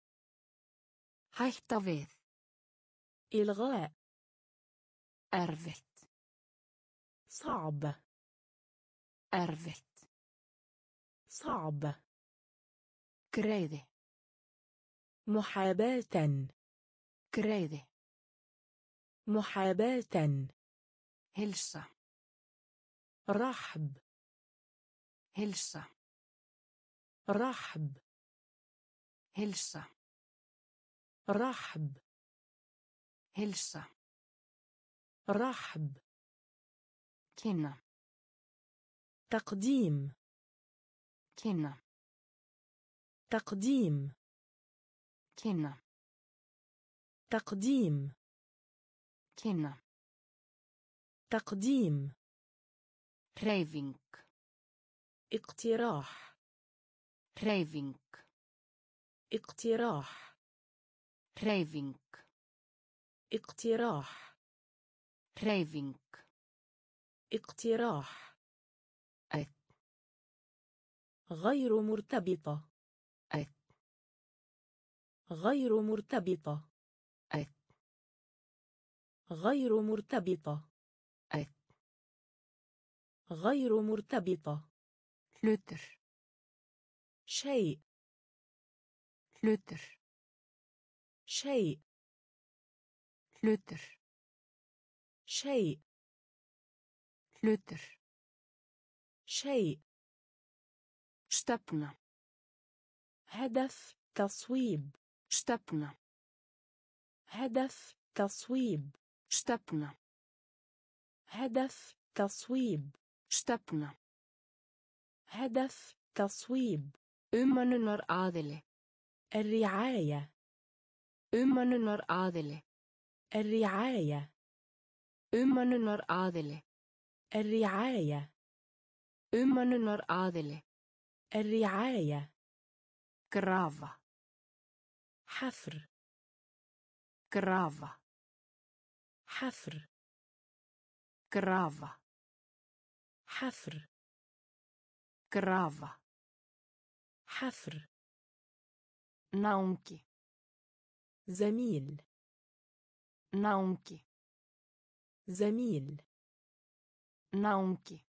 Speaker 1: Hætta við
Speaker 2: إلغاء.
Speaker 1: أرفت
Speaker 2: صعب.
Speaker 1: أرفت
Speaker 2: صعبه
Speaker 1: كريدي.
Speaker 2: محاباة.
Speaker 1: كريدي.
Speaker 2: محاباة.
Speaker 1: هلسا
Speaker 2: رحب.
Speaker 1: هلسا
Speaker 2: رحب.
Speaker 1: هلسا
Speaker 2: رحب.
Speaker 1: هلسا
Speaker 2: رحب.
Speaker 1: كنا.
Speaker 2: تقديم.
Speaker 1: كنا.
Speaker 2: تقديم
Speaker 1: Kynna.
Speaker 2: تقديم
Speaker 1: Kynna.
Speaker 2: تقديم
Speaker 1: Hreyfing.
Speaker 2: اقتراح
Speaker 1: Hreyfing.
Speaker 2: اقتراح
Speaker 1: Hreyfing.
Speaker 2: اقتراح
Speaker 1: Hreyfing.
Speaker 2: اقتراح
Speaker 1: أت.
Speaker 2: غير مرتبطة. غير مرتبطة.
Speaker 1: أت.
Speaker 2: غير مرتبطة. غير مرتبطة.
Speaker 1: hlutur
Speaker 2: شيء.
Speaker 1: hlutur
Speaker 2: شيء.
Speaker 1: hlutur
Speaker 2: شيء.
Speaker 1: hlutur
Speaker 2: شيء.
Speaker 1: stefna
Speaker 2: هدف. تصويب.
Speaker 1: شتبنا
Speaker 2: هدف تصويب.
Speaker 1: شتبنا
Speaker 2: هدف تصويب.
Speaker 1: شتبنا
Speaker 2: هدف تصويب.
Speaker 1: أمنونر عادلة
Speaker 2: الرعاية.
Speaker 1: أمنونر عادلة
Speaker 2: الرعاية.
Speaker 1: أمنونر عادلة
Speaker 2: الرعاية.
Speaker 1: أمنونر عادلة
Speaker 2: الرعاية.
Speaker 1: كرافة.
Speaker 2: حفر.
Speaker 1: Grafa.
Speaker 2: حفر.
Speaker 1: Grafa.
Speaker 2: حفر.
Speaker 1: Grafa.
Speaker 2: حفر.
Speaker 1: Náungi
Speaker 2: زميل.
Speaker 1: Náungi
Speaker 2: زميل.
Speaker 1: Náungi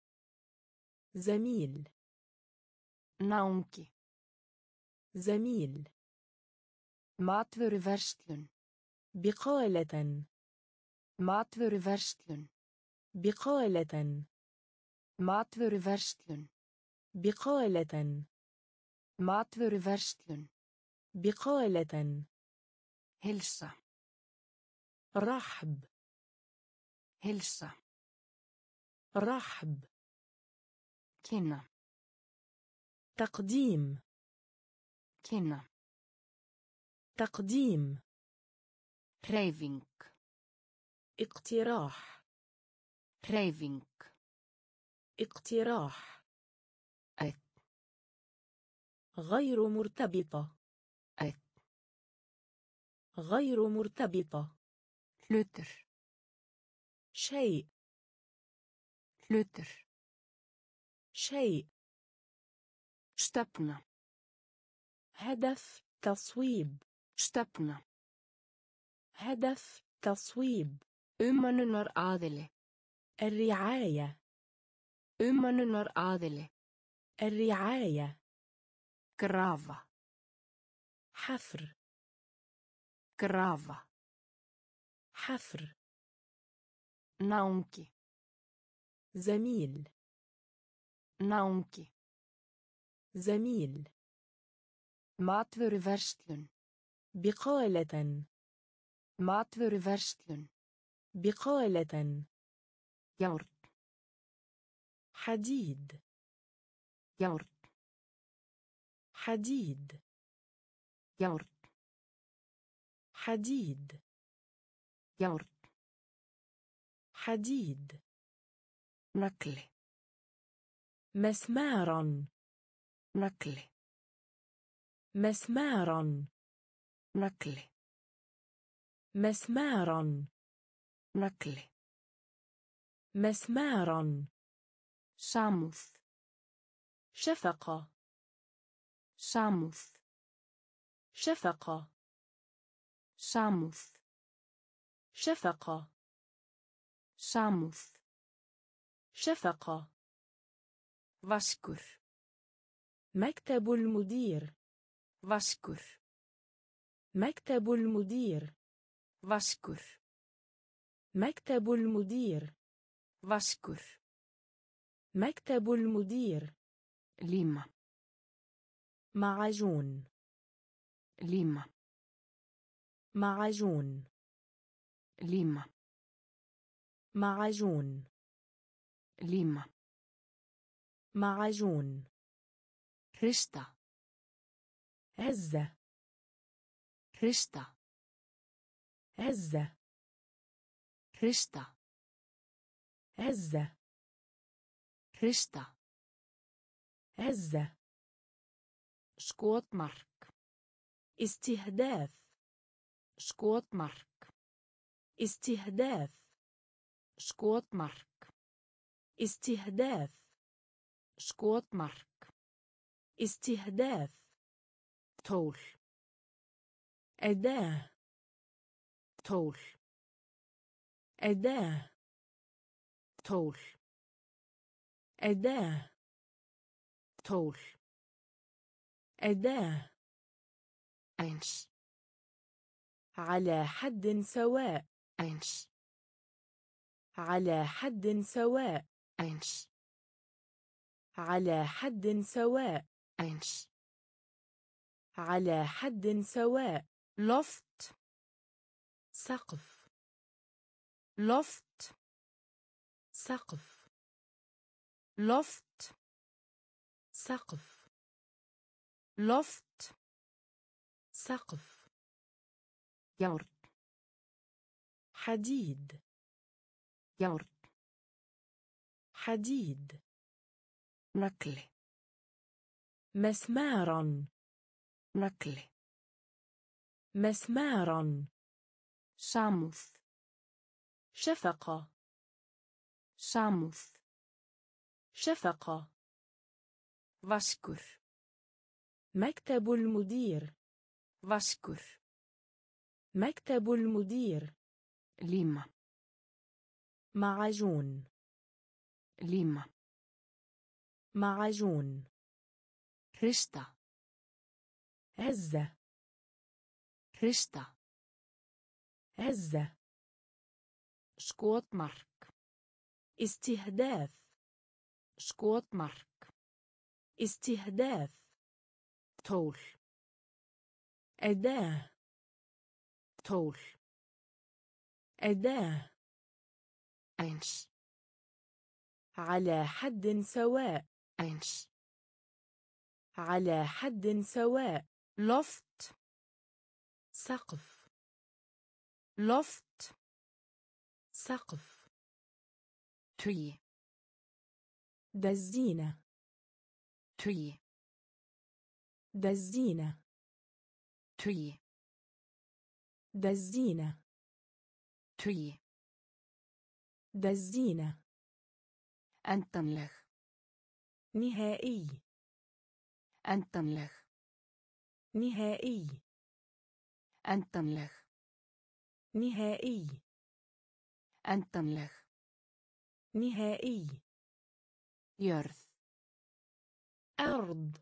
Speaker 2: زميل.
Speaker 1: نونكي
Speaker 2: زميل.
Speaker 1: Matvöruverslun
Speaker 2: بقالة
Speaker 1: matvöruverslun
Speaker 2: بقالة
Speaker 1: matvöruverslun
Speaker 2: بقالة
Speaker 1: matvöruverslun
Speaker 2: بقالة
Speaker 1: hilsa
Speaker 2: رحب
Speaker 1: hilsa
Speaker 2: رحب
Speaker 1: kynna
Speaker 2: تقديم
Speaker 1: kynna
Speaker 2: تقديم
Speaker 1: hreyfing
Speaker 2: اقتراح
Speaker 1: hreyfing
Speaker 2: اقتراح
Speaker 1: eitt
Speaker 2: غير مرتبطة
Speaker 1: eitt
Speaker 2: غير مرتبطة
Speaker 1: hlutur
Speaker 2: شيء
Speaker 1: hlutur
Speaker 2: شيء
Speaker 1: stefna
Speaker 2: هدف تصويب
Speaker 1: stefna
Speaker 2: هدف تصويب
Speaker 1: umönnunar aðili
Speaker 2: الرعاية
Speaker 1: umönnunar aðili
Speaker 2: الرعاية
Speaker 1: grafa
Speaker 2: حفر
Speaker 1: grafa
Speaker 2: حفر
Speaker 1: náungi
Speaker 2: زميل
Speaker 1: náungi
Speaker 2: زميل
Speaker 1: matvöruverslun
Speaker 2: بقالة.
Speaker 1: ماتفر فرشتلن
Speaker 2: بقالة.
Speaker 1: يورد
Speaker 2: حديد.
Speaker 1: يورد
Speaker 2: حديد.
Speaker 1: يورد
Speaker 2: حديد.
Speaker 1: يورد
Speaker 2: حديد.
Speaker 1: نقل
Speaker 2: مسمارا.
Speaker 1: نقل
Speaker 2: مسمارا.
Speaker 1: نكل
Speaker 2: مسمارا.
Speaker 1: نكل
Speaker 2: مسمارا.
Speaker 1: شامث
Speaker 2: شفقة.
Speaker 1: شامث
Speaker 2: شفقة.
Speaker 1: شامث
Speaker 2: شفقة.
Speaker 1: شامث
Speaker 2: شفقة.
Speaker 1: واشكر.
Speaker 2: مكتب المدير.
Speaker 1: واشكر.
Speaker 2: مكتب المدير.
Speaker 1: Vaskur.
Speaker 2: مكتب المدير.
Speaker 1: Vaskur.
Speaker 2: مكتب المدير.
Speaker 1: Líma
Speaker 2: معجون.
Speaker 1: Líma
Speaker 2: معجون.
Speaker 1: Líma
Speaker 2: معجون.
Speaker 1: Líma
Speaker 2: معجون.
Speaker 1: Hrista
Speaker 2: هزة
Speaker 1: رشتا
Speaker 2: عزة.
Speaker 1: رشتا
Speaker 2: عزة.
Speaker 1: رشتا
Speaker 2: عزة.
Speaker 1: شكوت مارك
Speaker 2: استهداف.
Speaker 1: شكوت مارك
Speaker 2: استهداف.
Speaker 1: شكوت مارك
Speaker 2: استهداف.
Speaker 1: شكوت مارك
Speaker 2: استهداف.
Speaker 1: تول
Speaker 2: أداة.
Speaker 1: tól
Speaker 2: أداة.
Speaker 1: tól
Speaker 2: أداة.
Speaker 1: tól
Speaker 2: أداة.
Speaker 1: eins
Speaker 2: على حد سواء.
Speaker 1: eins
Speaker 2: على حد سواء.
Speaker 1: eins
Speaker 2: على حد سواء.
Speaker 1: eins
Speaker 2: على حد سواء.
Speaker 1: لفت
Speaker 2: سقف.
Speaker 1: لفت
Speaker 2: سقف.
Speaker 1: لفت
Speaker 2: سقف.
Speaker 1: لفت
Speaker 2: سقف.
Speaker 1: يورد.
Speaker 2: حديد.
Speaker 1: يورد.
Speaker 2: حديد.
Speaker 1: نقل
Speaker 2: مسمارا.
Speaker 1: نقل
Speaker 2: مسمارا.
Speaker 1: samúð
Speaker 2: شفقة.
Speaker 1: samúð
Speaker 2: شفقة.
Speaker 1: vaskur
Speaker 2: مكتب المدير.
Speaker 1: vaskur
Speaker 2: مكتب المدير.
Speaker 1: líma
Speaker 2: معجون.
Speaker 1: líma
Speaker 2: معجون.
Speaker 1: hrista
Speaker 2: هزة
Speaker 1: hrista
Speaker 2: هزة
Speaker 1: skotmark
Speaker 2: استهداف.
Speaker 1: Skotmark
Speaker 2: استهداف.
Speaker 1: Tól
Speaker 2: أداة.
Speaker 1: Tól
Speaker 2: أداة.
Speaker 1: Eins.
Speaker 2: على حد سواء.
Speaker 1: Eins.
Speaker 2: على حد سواء.
Speaker 1: Loft.
Speaker 2: سقف.
Speaker 1: loft
Speaker 2: سقف.
Speaker 1: tree
Speaker 2: دزينة.
Speaker 1: tree
Speaker 2: دزينة.
Speaker 1: tree
Speaker 2: دزينة.
Speaker 1: tree
Speaker 2: دزينة.
Speaker 1: endanleg
Speaker 2: نهائي.
Speaker 1: endanleg
Speaker 2: نهائي.
Speaker 1: أنتنلخ
Speaker 2: نهائي.
Speaker 1: أنتنلخ
Speaker 2: نهائي.
Speaker 1: يرث.
Speaker 2: أرض.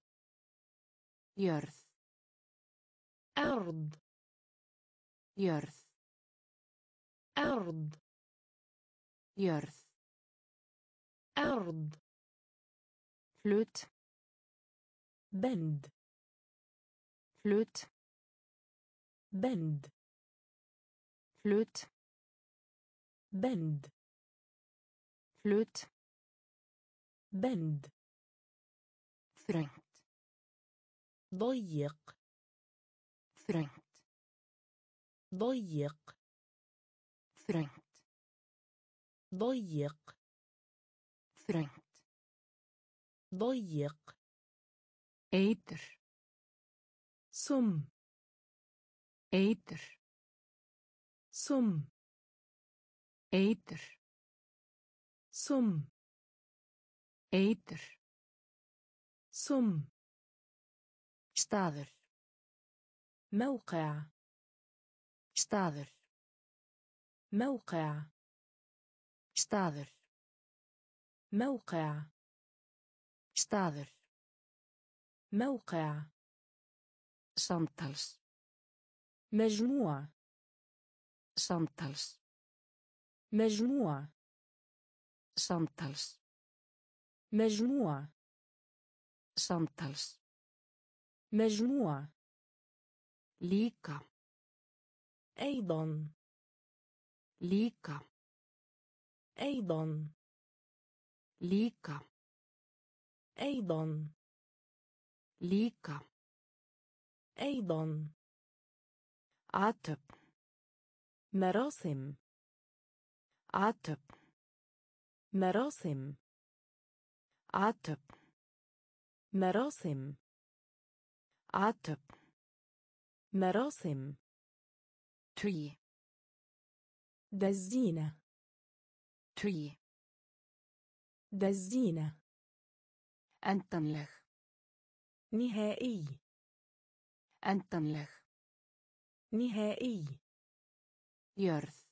Speaker 1: يرث.
Speaker 2: أرض.
Speaker 1: يرث.
Speaker 2: أرض.
Speaker 1: يرث.
Speaker 2: أرض.
Speaker 1: فلوت.
Speaker 2: بند.
Speaker 1: Hlut.
Speaker 2: بند
Speaker 1: Hlut
Speaker 2: بند
Speaker 1: Hlut
Speaker 2: بند
Speaker 1: Þröngt
Speaker 2: ضيق
Speaker 1: Þröngt
Speaker 2: ضيق
Speaker 1: Þröngt
Speaker 2: ضيق
Speaker 1: ثرنت
Speaker 2: ضيق
Speaker 1: ايتر
Speaker 2: سم
Speaker 1: eitur
Speaker 2: سم
Speaker 1: eitur
Speaker 2: سم
Speaker 1: eitur
Speaker 2: سم
Speaker 1: staður
Speaker 2: موقع
Speaker 1: staður
Speaker 2: موقع
Speaker 1: staður
Speaker 2: موقع
Speaker 1: staður
Speaker 2: موقع
Speaker 1: samtals
Speaker 2: مجموع
Speaker 1: samtals
Speaker 2: مجموع
Speaker 1: samtals
Speaker 2: مجموع
Speaker 1: samtals
Speaker 2: مجموع
Speaker 1: líka
Speaker 2: أيضا
Speaker 1: líka
Speaker 2: أيضا
Speaker 1: líka
Speaker 2: أيضا
Speaker 1: líka
Speaker 2: أيضا
Speaker 1: عتب.
Speaker 2: مراسم.
Speaker 1: عتب.
Speaker 2: مراسم.
Speaker 1: عتب.
Speaker 2: مراسم.
Speaker 1: عتب.
Speaker 2: مراسم.
Speaker 1: تري.
Speaker 2: دزينة.
Speaker 1: تري.
Speaker 2: دزينة.
Speaker 1: أنتن لخ
Speaker 2: نهائي.
Speaker 1: أنتن لخ
Speaker 2: نهائي.
Speaker 1: يرث.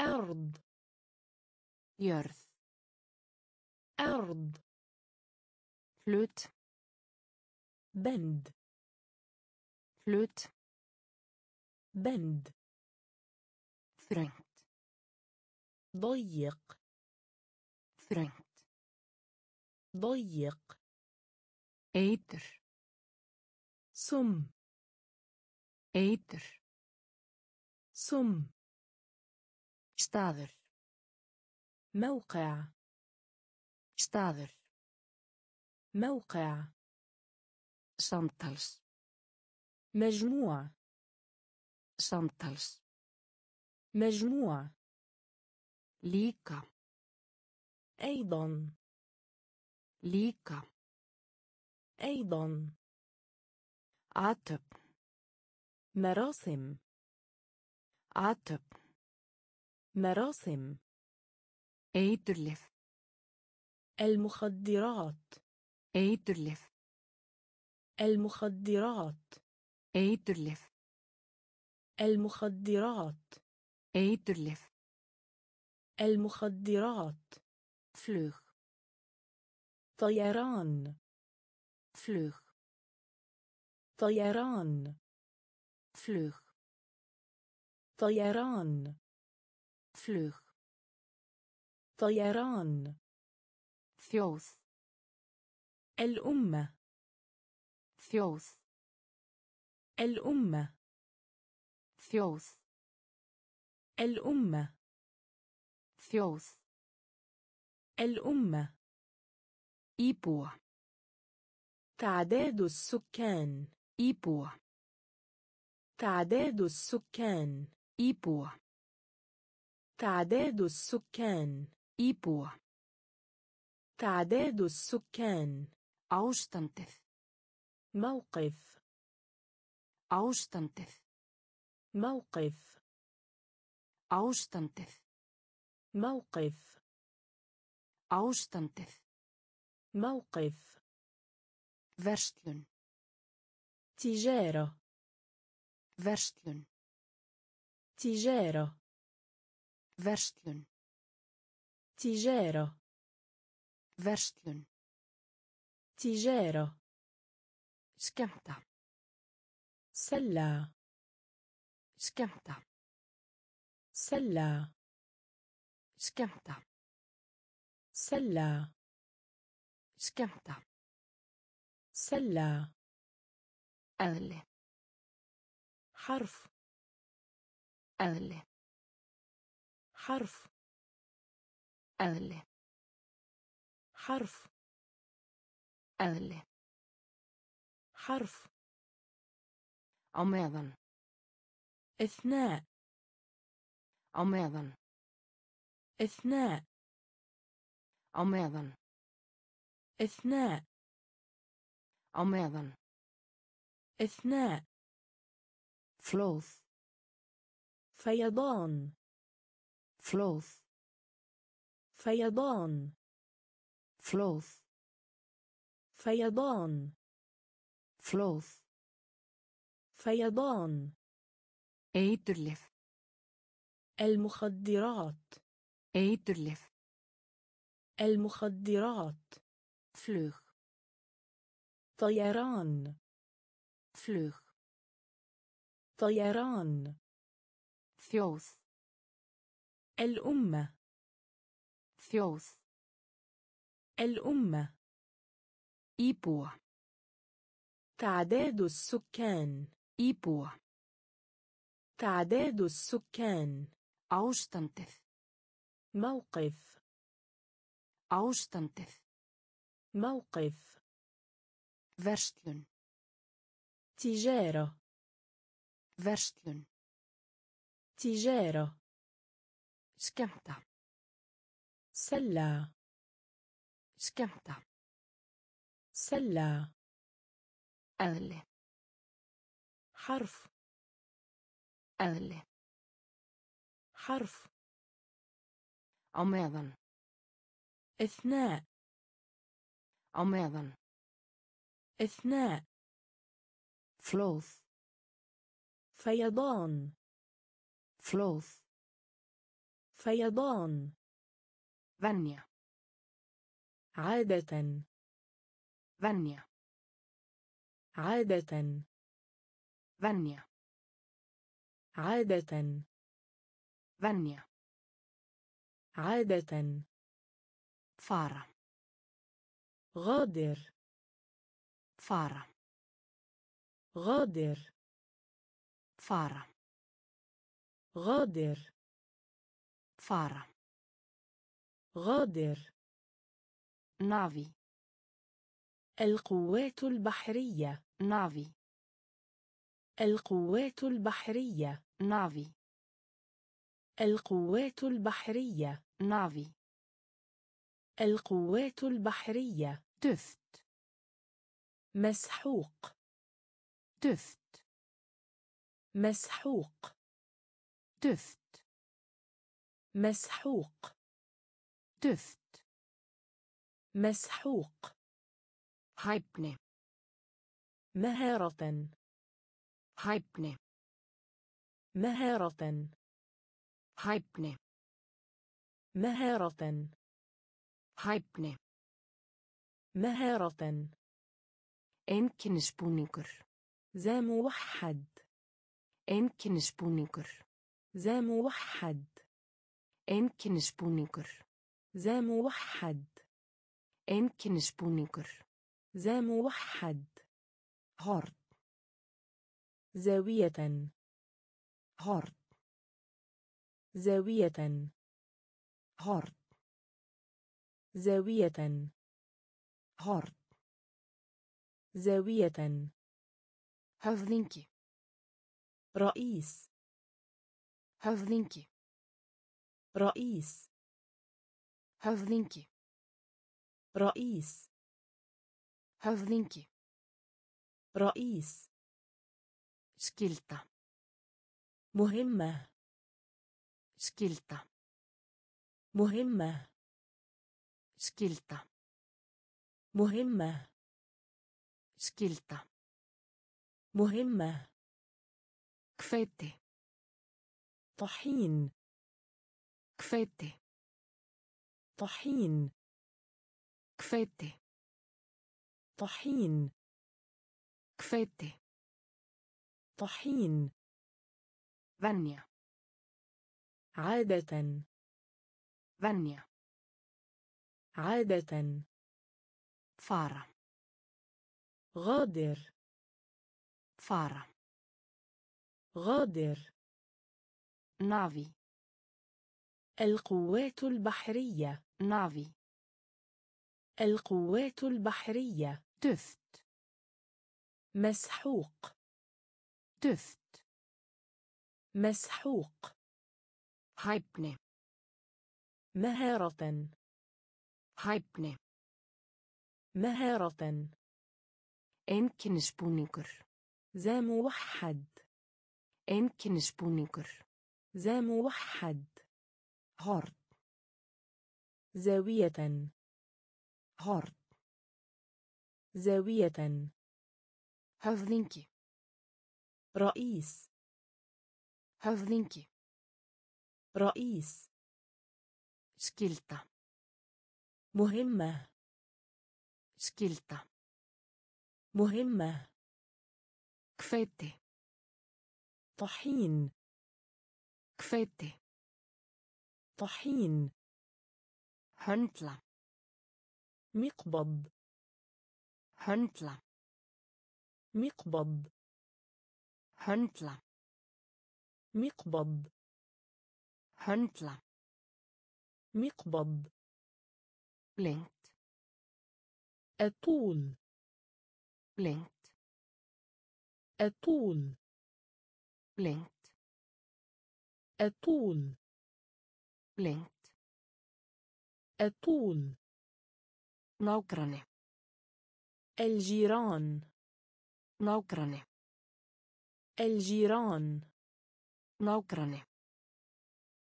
Speaker 2: أرض.
Speaker 1: يرث.
Speaker 2: Erfa.
Speaker 1: Hlut.
Speaker 2: بند.
Speaker 1: Hlut.
Speaker 2: بند.
Speaker 1: Þröngt
Speaker 2: ضيق.
Speaker 1: Þröngt
Speaker 2: ضيق.
Speaker 1: Eitur
Speaker 2: سم.
Speaker 1: Eitur
Speaker 2: سم
Speaker 1: staður
Speaker 2: موقع
Speaker 1: staður
Speaker 2: موقع
Speaker 1: samtals
Speaker 2: مجموع
Speaker 1: samtals
Speaker 2: مجموع
Speaker 1: líka
Speaker 2: أيضا
Speaker 1: líka
Speaker 2: أيضا
Speaker 1: atöp
Speaker 2: مراسم.
Speaker 1: atöp
Speaker 2: مراسم.
Speaker 1: eiturlyf
Speaker 2: المخدرات.
Speaker 1: eiturlyf
Speaker 2: المخدرات.
Speaker 1: eiturlyf
Speaker 2: المخدرات.
Speaker 1: eiturlyf
Speaker 2: المخدرات.
Speaker 1: flug
Speaker 2: طيران.
Speaker 1: flug
Speaker 2: طيران.
Speaker 1: Flug
Speaker 2: طيران
Speaker 1: flug
Speaker 2: طيران
Speaker 1: þjóð
Speaker 2: الأمة
Speaker 1: þjóð
Speaker 2: الأمة
Speaker 1: þjóð
Speaker 2: الأمة
Speaker 1: þjóð
Speaker 2: الأمة
Speaker 1: íbúa.
Speaker 2: تعداد السكان
Speaker 1: íbúa.
Speaker 2: تعداد السكان.
Speaker 1: íbúa
Speaker 2: تعداد السكان.
Speaker 1: íbúa
Speaker 2: تعداد السكان.
Speaker 1: ástandið
Speaker 2: موقف.
Speaker 1: ástandið
Speaker 2: موقف.
Speaker 1: ástandið
Speaker 2: موقف.
Speaker 1: ástandið
Speaker 2: موقف.
Speaker 1: verslun
Speaker 2: تجارة.
Speaker 1: Verslun
Speaker 2: تجارة
Speaker 1: verslun
Speaker 2: تجارة
Speaker 1: verslun
Speaker 2: تجارة
Speaker 1: skemmta
Speaker 2: سلة
Speaker 1: skemmta
Speaker 2: سلة
Speaker 1: skemmta
Speaker 2: سلة
Speaker 1: skemmta
Speaker 2: سلة
Speaker 1: eðli
Speaker 2: حرف.
Speaker 1: أل
Speaker 2: حرف.
Speaker 1: أل
Speaker 2: حرف.
Speaker 1: أل
Speaker 2: حرف.
Speaker 1: عميضا
Speaker 2: إثناء.
Speaker 1: عميضا إثناء.
Speaker 2: عميضا
Speaker 1: إثناء. عميضا
Speaker 2: إثناء.
Speaker 1: Flóð
Speaker 2: فيضان.
Speaker 1: Flóð
Speaker 2: فيضان.
Speaker 1: Flóð
Speaker 2: فيضان.
Speaker 1: Flóð
Speaker 2: فيضان.
Speaker 1: Eiturlyf.
Speaker 2: المخدرات.
Speaker 1: Eiturlyf.
Speaker 2: المخدرات.
Speaker 1: Flug.
Speaker 2: طيران.
Speaker 1: Flug.
Speaker 2: طيران
Speaker 1: þjóð.
Speaker 2: الأمة.
Speaker 1: Þjóð.
Speaker 2: الأمة.
Speaker 1: Íbúa.
Speaker 2: تعداد السكان.
Speaker 1: Íbúa.
Speaker 2: تعداد السكان.
Speaker 1: Ástandið.
Speaker 2: موقف.
Speaker 1: Ástandið.
Speaker 2: موقف.
Speaker 1: Verslun.
Speaker 2: تجارة.
Speaker 1: verslun
Speaker 2: تجارة
Speaker 1: skemmta
Speaker 2: سلة
Speaker 1: skemmta
Speaker 2: سلة
Speaker 1: eðli
Speaker 2: حرف
Speaker 1: eðli
Speaker 2: حرف
Speaker 1: á meðan
Speaker 2: اثناء
Speaker 1: á meðan
Speaker 2: اثناء
Speaker 1: flóð
Speaker 2: فيضان.
Speaker 1: Flóð.
Speaker 2: فيضان.
Speaker 1: Venja.
Speaker 2: عادة.
Speaker 1: Venja.
Speaker 2: عادة.
Speaker 1: Venja.
Speaker 2: عادة.
Speaker 1: Venja.
Speaker 2: عادة.
Speaker 1: Fara.
Speaker 2: غادر.
Speaker 1: Fara.
Speaker 2: غادر.
Speaker 1: Fara
Speaker 2: غادر.
Speaker 1: fara
Speaker 2: غادر.
Speaker 1: نافي.
Speaker 2: القوات البحرية.
Speaker 1: نافي.
Speaker 2: القوات البحرية.
Speaker 1: نافي.
Speaker 2: القوات البحرية.
Speaker 1: نافي.
Speaker 2: القوات البحرية.
Speaker 1: duft
Speaker 2: مسحوق.
Speaker 1: duft
Speaker 2: مسحوق.
Speaker 1: دفت
Speaker 2: مسحوق.
Speaker 1: دفت
Speaker 2: مسحوق.
Speaker 1: hæfni
Speaker 2: مهارة.
Speaker 1: hæfni
Speaker 2: مهارة.
Speaker 1: hæfni
Speaker 2: مهارة.
Speaker 1: hæfni
Speaker 2: مهارة.
Speaker 1: einkennisbúningur
Speaker 2: زي موحد
Speaker 1: einkennisbúningur
Speaker 2: زي موحد
Speaker 1: einkennisbúningur
Speaker 2: ذا موحد
Speaker 1: einkennisbúningur
Speaker 2: ذا موحد
Speaker 1: horn
Speaker 2: زاوية
Speaker 1: horn
Speaker 2: زاوية
Speaker 1: horn
Speaker 2: زاوية
Speaker 1: horn
Speaker 2: زاوية
Speaker 1: höfðingi
Speaker 2: رئيس
Speaker 1: höfðingi
Speaker 2: رئيس
Speaker 1: höfðingi
Speaker 2: رئيس
Speaker 1: höfðingi
Speaker 2: رئيس
Speaker 1: skylda
Speaker 2: مهمة
Speaker 1: skylda
Speaker 2: مهمة
Speaker 1: skylda
Speaker 2: مهمة
Speaker 1: skylda
Speaker 2: مهمة
Speaker 1: كفته
Speaker 2: طحين.
Speaker 1: كفته
Speaker 2: طحين.
Speaker 1: كفته
Speaker 2: طحين.
Speaker 1: كفته
Speaker 2: طحين.
Speaker 1: فانيا
Speaker 2: عادة.
Speaker 1: فانيا
Speaker 2: عادة.
Speaker 1: فارة.
Speaker 2: غادر.
Speaker 1: فارة.
Speaker 2: غادر.
Speaker 1: navi
Speaker 2: القوات البحرية.
Speaker 1: navi
Speaker 2: القوات البحرية.
Speaker 1: duft
Speaker 2: مسحوق.
Speaker 1: duft
Speaker 2: مسحوق.
Speaker 1: hæfni
Speaker 2: مهارة.
Speaker 1: hæfni
Speaker 2: مهارة.
Speaker 1: einkennisbúningur
Speaker 2: زي موحد
Speaker 1: einkennisbúningur
Speaker 2: زي موحد.
Speaker 1: Horn.
Speaker 2: زاوية.
Speaker 1: Horn.
Speaker 2: زاوية.
Speaker 1: Höfðingi
Speaker 2: رئيس.
Speaker 1: هافلينكي
Speaker 2: رئيس.
Speaker 1: شكلتا
Speaker 2: مهمة.
Speaker 1: شكلتا
Speaker 2: مهمة.
Speaker 1: كفيتي.
Speaker 2: طحين.
Speaker 1: كفته
Speaker 2: طحين.
Speaker 1: هنتلا
Speaker 2: مقبض.
Speaker 1: هنتلا
Speaker 2: مقبض.
Speaker 1: Höndla
Speaker 2: مقبض.
Speaker 1: Höndla
Speaker 2: مقبض.
Speaker 1: Lengd
Speaker 2: أطول.
Speaker 1: Lengd
Speaker 2: أطول.
Speaker 1: Lengd
Speaker 2: أطول
Speaker 1: Lengd
Speaker 2: أطول
Speaker 1: نوكراني
Speaker 2: الجيران
Speaker 1: نوكراني
Speaker 2: الجيران
Speaker 1: نوكراني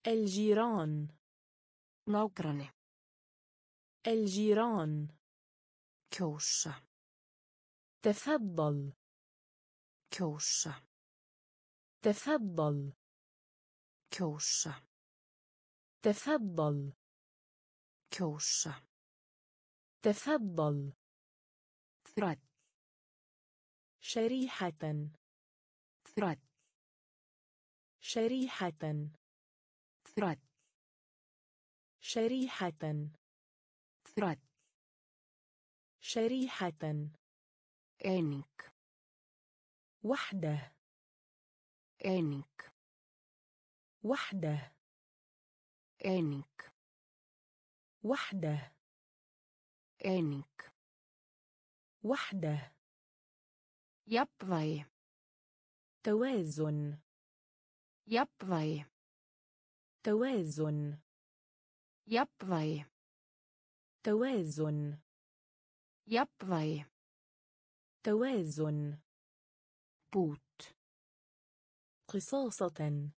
Speaker 2: الجيران
Speaker 1: نوكراني
Speaker 2: الجيران
Speaker 1: كوشا
Speaker 2: تفضل
Speaker 1: كوشا
Speaker 2: تفضل
Speaker 1: kjósa
Speaker 2: تفضل
Speaker 1: kjósa
Speaker 2: تفضل
Speaker 1: Þræll.
Speaker 2: شريحة
Speaker 1: Þræll.
Speaker 2: شريحة
Speaker 1: Þræll.
Speaker 2: شريحة
Speaker 1: Þræll.
Speaker 2: شريحة
Speaker 1: Eining.
Speaker 2: وحدة
Speaker 1: إنك
Speaker 2: وحدة.
Speaker 1: إنك
Speaker 2: وحدة.
Speaker 1: إنك
Speaker 2: وحدة.
Speaker 1: يبغي.
Speaker 2: توازن.
Speaker 1: يبغي.
Speaker 2: توازن.
Speaker 1: يبغي.
Speaker 2: توازن.
Speaker 1: يبغي.
Speaker 2: توازن.
Speaker 1: بوت.
Speaker 2: قصاصة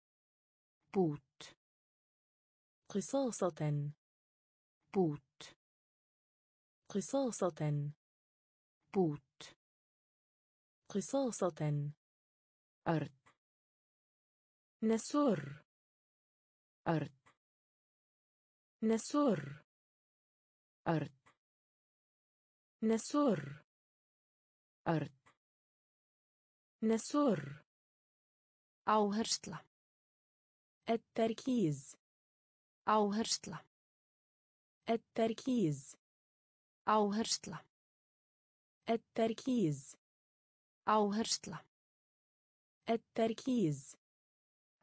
Speaker 1: Bút.
Speaker 2: قصاصة
Speaker 1: Bút.
Speaker 2: قصاصة
Speaker 1: Bút.
Speaker 2: قصاصة
Speaker 1: Örn.
Speaker 2: نسر
Speaker 1: Örn.
Speaker 2: نسر
Speaker 1: Örn.
Speaker 2: نسر
Speaker 1: Örn.
Speaker 2: نسر
Speaker 1: Áhersla.
Speaker 2: التركيز
Speaker 1: Áhersla.
Speaker 2: التركيز
Speaker 1: Áhersla.
Speaker 2: التركيز
Speaker 1: Áhersla.
Speaker 2: التركيز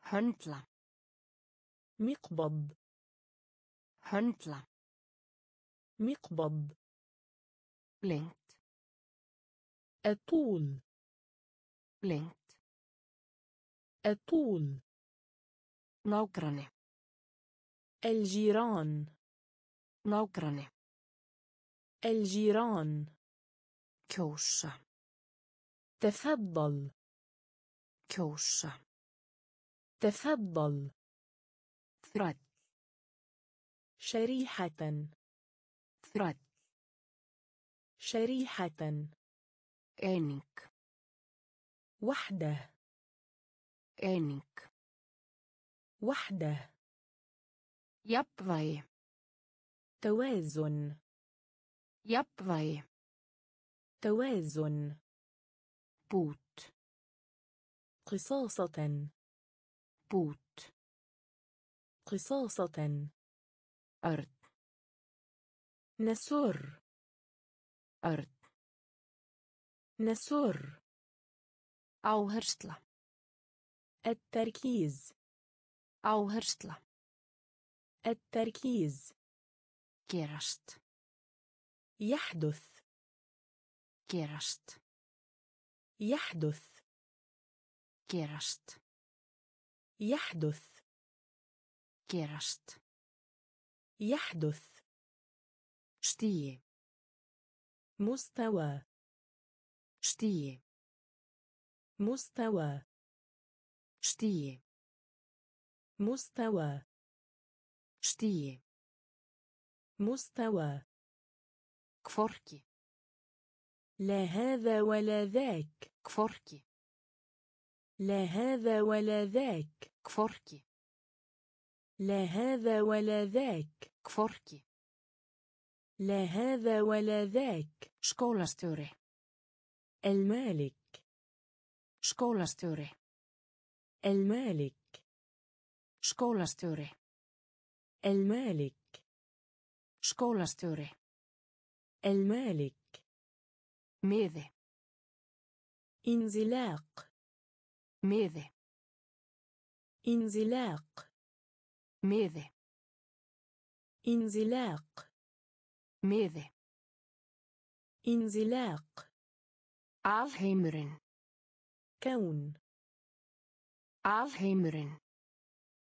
Speaker 1: Höndla.
Speaker 2: مقبض
Speaker 1: Höndla.
Speaker 2: مقبض
Speaker 1: Lengt.
Speaker 2: الطول
Speaker 1: Lengt.
Speaker 2: الطول.
Speaker 1: نوكراني.
Speaker 2: الجيران.
Speaker 1: نوكراني.
Speaker 2: الجيران.
Speaker 1: كوشا
Speaker 2: تفضل.
Speaker 1: كوشا
Speaker 2: تفضل.
Speaker 1: ثرات
Speaker 2: شريحة.
Speaker 1: ثرات
Speaker 2: شريحة.
Speaker 1: إنك
Speaker 2: وحده.
Speaker 1: إنك.
Speaker 2: وحدة.
Speaker 1: يبغي.
Speaker 2: توازن.
Speaker 1: يبغي.
Speaker 2: توازن.
Speaker 1: بوت.
Speaker 2: قصاصة.
Speaker 1: بوت.
Speaker 2: قصاصة.
Speaker 1: أرض.
Speaker 2: نسور
Speaker 1: أرض.
Speaker 2: نسور
Speaker 1: أو أوهرشتلا
Speaker 2: التركيز
Speaker 1: Áhersla.
Speaker 2: التركيز
Speaker 1: Gerast.
Speaker 2: يحدث
Speaker 1: Gerast.
Speaker 2: يحدث
Speaker 1: Gerast.
Speaker 2: يحدث
Speaker 1: Gerast.
Speaker 2: يحدث
Speaker 1: Stíi.
Speaker 2: مستوى
Speaker 1: Stíi.
Speaker 2: مستوى
Speaker 1: Stíi.
Speaker 2: مستوى
Speaker 1: Stíi.
Speaker 2: مستوى
Speaker 1: Hvorki.
Speaker 2: لا هذا ولا ذاك
Speaker 1: Hvorki.
Speaker 2: لا هذا ولا ذاك
Speaker 1: Hvorki.
Speaker 2: لا هذا ولا ذاك
Speaker 1: Hvorki.
Speaker 2: لا هذا ولا ذاك
Speaker 1: Skólastjóri.
Speaker 2: المالك
Speaker 1: Skólastjóri.
Speaker 2: المالك
Speaker 1: شكولاستوري
Speaker 2: المالك
Speaker 1: شكولاستوري
Speaker 2: المالك.
Speaker 1: ميذ
Speaker 2: انزلاق.
Speaker 1: ميذ
Speaker 2: انزلاق.
Speaker 1: ميذ
Speaker 2: انزلاق.
Speaker 1: ميذ
Speaker 2: انزلاق.
Speaker 1: الهيمرن
Speaker 2: كون.
Speaker 1: Alheimurinn.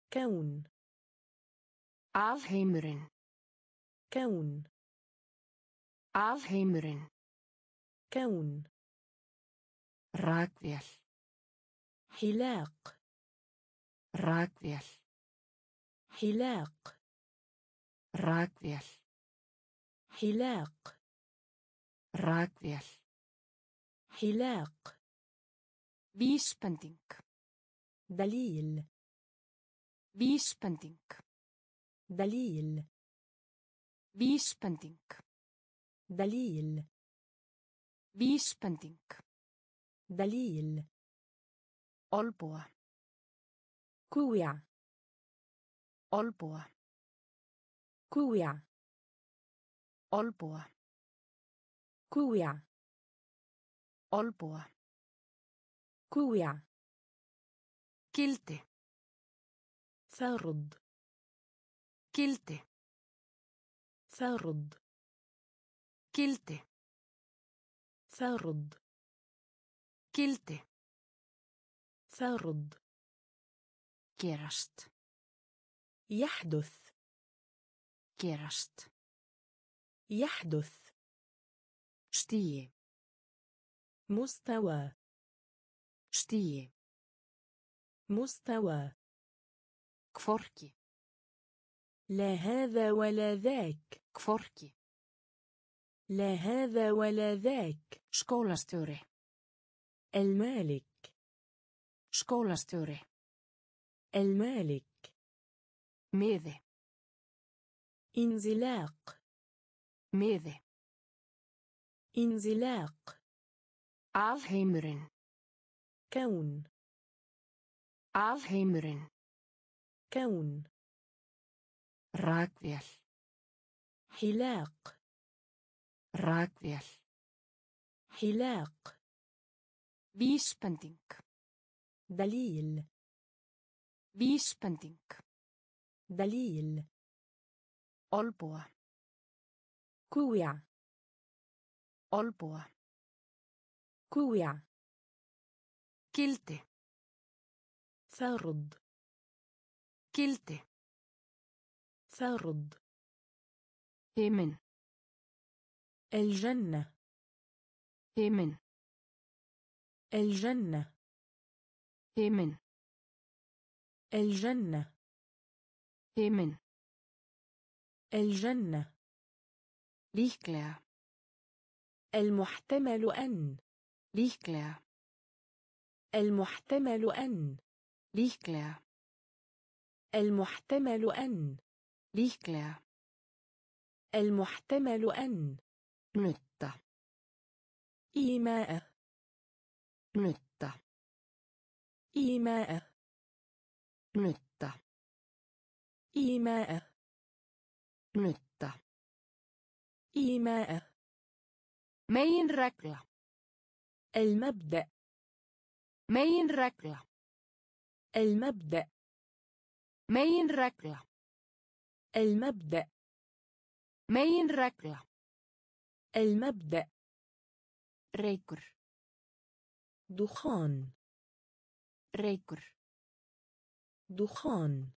Speaker 2: Kún.
Speaker 1: Alheimurinn.
Speaker 2: Kún.
Speaker 1: Alheimurinn.
Speaker 2: Kún.
Speaker 1: Rakvél.
Speaker 2: Hilaak.
Speaker 1: Rakvél.
Speaker 2: Hilaak.
Speaker 1: Rakvél.
Speaker 2: Hilaak.
Speaker 1: Rakvél.
Speaker 2: Hilaak.
Speaker 1: Vísbending.
Speaker 2: دليل.
Speaker 1: بيشبندينك
Speaker 2: دليل.
Speaker 1: بيشبندينك
Speaker 2: دليل.
Speaker 1: بيشبندينك
Speaker 2: دليل.
Speaker 1: ألبوة
Speaker 2: كوع.
Speaker 1: ألبوة
Speaker 2: كوع.
Speaker 1: ألبوة
Speaker 2: كوع.
Speaker 1: ألبوة
Speaker 2: كوع.
Speaker 1: كلتة
Speaker 2: فرض
Speaker 1: كلتة
Speaker 2: فرض
Speaker 1: كلتة
Speaker 2: فرض
Speaker 1: كلتة
Speaker 2: فرض
Speaker 1: كيرشت
Speaker 2: يحدث.
Speaker 1: كيرشت
Speaker 2: يحدث.
Speaker 1: شتيه
Speaker 2: مستوى.
Speaker 1: شتيه
Speaker 2: مستوى
Speaker 1: Kvorki.
Speaker 2: لا هذا ولا ذاك
Speaker 1: Kvorki.
Speaker 2: لا هذا ولا ذاك
Speaker 1: Skólastjóri.
Speaker 2: المالك
Speaker 1: Skólastjóri.
Speaker 2: المالك
Speaker 1: Miði.
Speaker 2: انزلاق
Speaker 1: Miði.
Speaker 2: انزلاق
Speaker 1: Alheimurinn.
Speaker 2: كون
Speaker 1: Alheimurinn.
Speaker 2: كون
Speaker 1: Rakvél.
Speaker 2: حلاق
Speaker 1: Rakvél.
Speaker 2: حلاق
Speaker 1: Vísbending.
Speaker 2: دليل
Speaker 1: Vísbending.
Speaker 2: دليل
Speaker 1: Olbúa.
Speaker 2: كوع
Speaker 1: Olbúa.
Speaker 2: كوع
Speaker 1: Gildi.
Speaker 2: فرض
Speaker 1: Gildi.
Speaker 2: فرض
Speaker 1: Himinn.
Speaker 2: الجنة
Speaker 1: Himinn.
Speaker 2: الجنة
Speaker 1: Himinn.
Speaker 2: الجنة
Speaker 1: Himinn.
Speaker 2: الجنة
Speaker 1: Líklega.
Speaker 2: المحتمل أن
Speaker 1: Líklega.
Speaker 2: المحتمل أن
Speaker 1: Likler.
Speaker 2: المحتمل أن.
Speaker 1: Likler.
Speaker 2: المحتمل أن.
Speaker 1: نتة.
Speaker 2: إيماء.
Speaker 1: نتة.
Speaker 2: إيماء.
Speaker 1: نتة.
Speaker 2: إيماء.
Speaker 1: نتة.
Speaker 2: إيماء.
Speaker 1: مين ركلة.
Speaker 2: المبدأ.
Speaker 1: مين ركلة.
Speaker 2: المبدأ.
Speaker 1: مين ركلة؟
Speaker 2: المبدأ.
Speaker 1: مين ركلة؟
Speaker 2: المبدأ.
Speaker 1: ريكر.
Speaker 2: دخان.
Speaker 1: ريكر.
Speaker 2: دخان.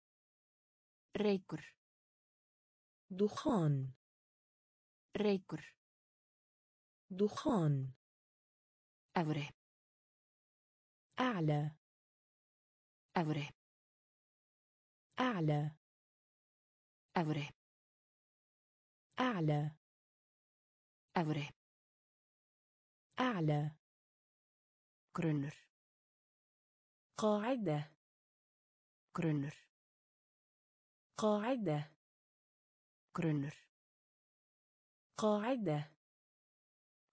Speaker 1: Reykur.
Speaker 2: دخان.
Speaker 1: Reykur.
Speaker 2: دخان.
Speaker 1: Efri
Speaker 2: أعلى.
Speaker 1: Efri
Speaker 2: أعلى.
Speaker 1: Efri
Speaker 2: أعلى.
Speaker 1: Efri
Speaker 2: أعلى.
Speaker 1: Grunnur
Speaker 2: قاعدة.
Speaker 1: Grunnur
Speaker 2: قاعدة.
Speaker 1: Grunnur
Speaker 2: قاعدة.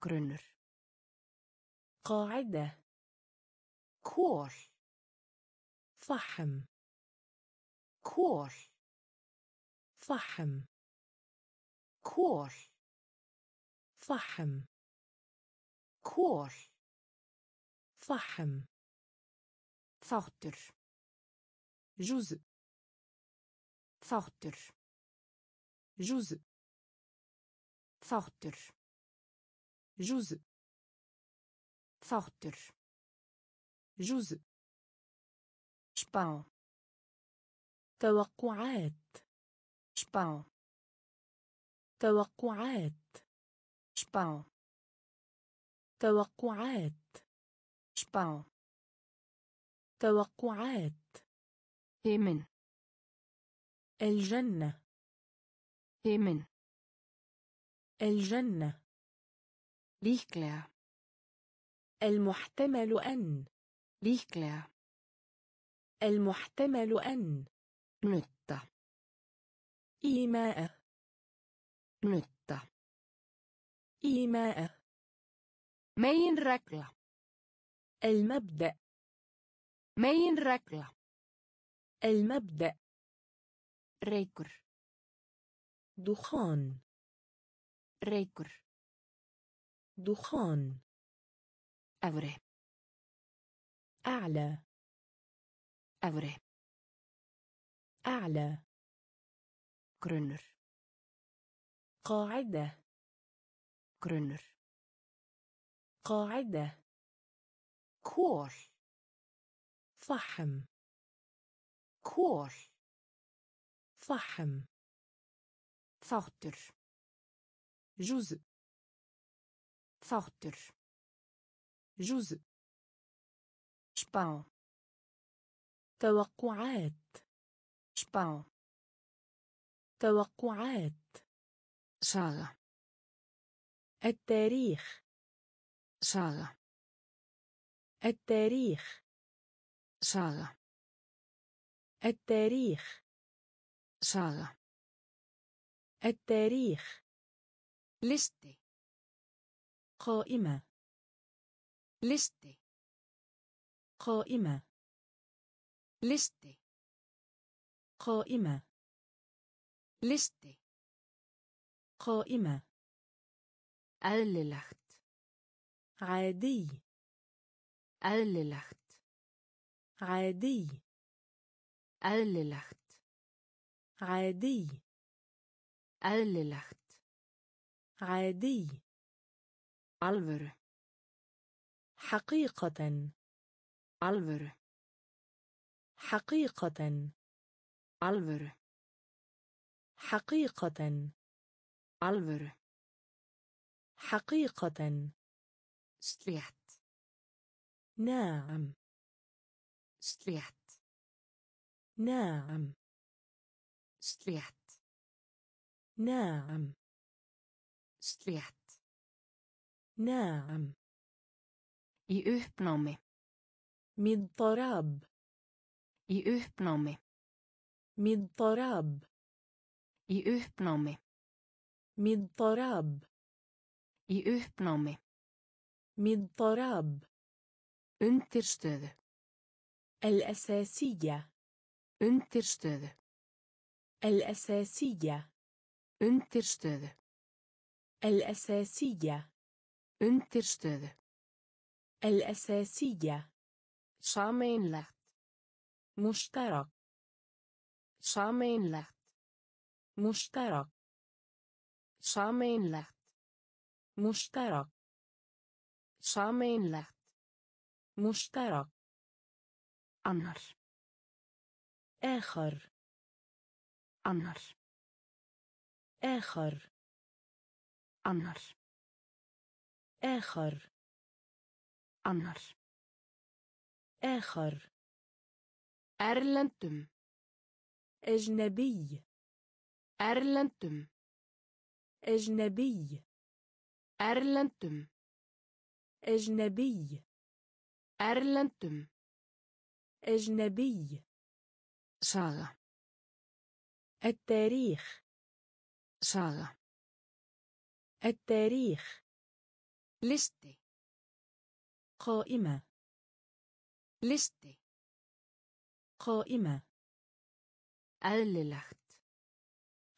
Speaker 1: Grunnur
Speaker 2: قاعدة.
Speaker 1: Kol.
Speaker 2: فحم.
Speaker 1: Kol.
Speaker 2: فحم.
Speaker 1: Kol.
Speaker 2: فحم.
Speaker 1: كول.
Speaker 2: فحم.
Speaker 1: فاختر
Speaker 2: جزء
Speaker 1: فاختر
Speaker 2: جزء
Speaker 1: فاختر
Speaker 2: جزء
Speaker 1: فاختر
Speaker 2: جزء
Speaker 1: Spá.
Speaker 2: توقعات
Speaker 1: Spá.
Speaker 2: توقعات
Speaker 1: Spá.
Speaker 2: توقعات
Speaker 1: Spá.
Speaker 2: توقعات
Speaker 1: Himinn.
Speaker 2: الجنة
Speaker 1: Himinn.
Speaker 2: الجنة
Speaker 1: Líklega.
Speaker 2: المحتمل أن
Speaker 1: Líklega.
Speaker 2: المحتمل أن.
Speaker 1: متى
Speaker 2: إيماء.
Speaker 1: متى
Speaker 2: إيماء.
Speaker 1: مين ركلة؟
Speaker 2: المبدأ.
Speaker 1: مين ركلة؟
Speaker 2: المبدأ.
Speaker 1: ريكر.
Speaker 2: دخان.
Speaker 1: ريكر.
Speaker 2: دخان.
Speaker 1: أوري.
Speaker 2: أعلى.
Speaker 1: Efri
Speaker 2: أعلى.
Speaker 1: Grunnur
Speaker 2: قاعدة.
Speaker 1: Grunnur
Speaker 2: قاعدة.
Speaker 1: Kol
Speaker 2: فحم.
Speaker 1: Kol
Speaker 2: فحم.
Speaker 1: Þáttur
Speaker 2: جزء
Speaker 1: فاختر
Speaker 2: جزء
Speaker 1: شباو
Speaker 2: توقعات
Speaker 1: Spá.
Speaker 2: توقعات
Speaker 1: Saga.
Speaker 2: التاريخ
Speaker 1: Saga.
Speaker 2: التاريخ
Speaker 1: Saga.
Speaker 2: التاريخ
Speaker 1: Saga.
Speaker 2: التاريخ
Speaker 1: Listi.
Speaker 2: قائمة
Speaker 1: Listi.
Speaker 2: قائمة
Speaker 1: ليست
Speaker 2: قائمة.
Speaker 1: ليست
Speaker 2: قائمة.
Speaker 1: أللخت.
Speaker 2: عادي.
Speaker 1: أللخت.
Speaker 2: عادي.
Speaker 1: أللخت.
Speaker 2: عادي.
Speaker 1: أللخت.
Speaker 2: عادي.
Speaker 1: ألفر.
Speaker 2: حقيقة.
Speaker 1: ألفر.
Speaker 2: حقيقة.
Speaker 1: ألفر
Speaker 2: حقيقة.
Speaker 1: ألفر
Speaker 2: حقيقة.
Speaker 1: ستريحت
Speaker 2: نعم.
Speaker 1: ستريحت
Speaker 2: نعم.
Speaker 1: ستريحت
Speaker 2: نعم.
Speaker 1: ستريحت
Speaker 2: نعم.
Speaker 1: I uppnåme.
Speaker 2: Mid-tarab.
Speaker 1: Í uppnámi.
Speaker 2: مضطراب
Speaker 1: Í uppnámi.
Speaker 2: مضطراب
Speaker 1: Í uppnámi.
Speaker 2: مضطراب
Speaker 1: Undirstöðu.
Speaker 2: الأساسية
Speaker 1: Undirstöðu.
Speaker 2: الأساسية
Speaker 1: Undirstöðu.
Speaker 2: الأساسية
Speaker 1: Undirstöðu.
Speaker 2: الأساسية
Speaker 1: Sameinlegt.
Speaker 2: مشترك
Speaker 1: Sameinlegt.
Speaker 2: مشترك
Speaker 1: Sameinlegt.
Speaker 2: مشترك
Speaker 1: Sameinlegt.
Speaker 2: مشترك
Speaker 1: Annar.
Speaker 2: آخر
Speaker 1: Annar.
Speaker 2: آخر
Speaker 1: Annar.
Speaker 2: آخر
Speaker 1: Annar.
Speaker 2: آخر
Speaker 1: أرلنتم.
Speaker 2: أجنبي.
Speaker 1: أرلنتم.
Speaker 2: أجنبي.
Speaker 1: أرلنتم.
Speaker 2: أجنبي.
Speaker 1: أرلنتم.
Speaker 2: أجنبي.
Speaker 1: ساغة
Speaker 2: التاريخ.
Speaker 1: ساغة
Speaker 2: التاريخ.
Speaker 1: لستي
Speaker 2: قائمة.
Speaker 1: لستي
Speaker 2: قائمة.
Speaker 1: أللخت.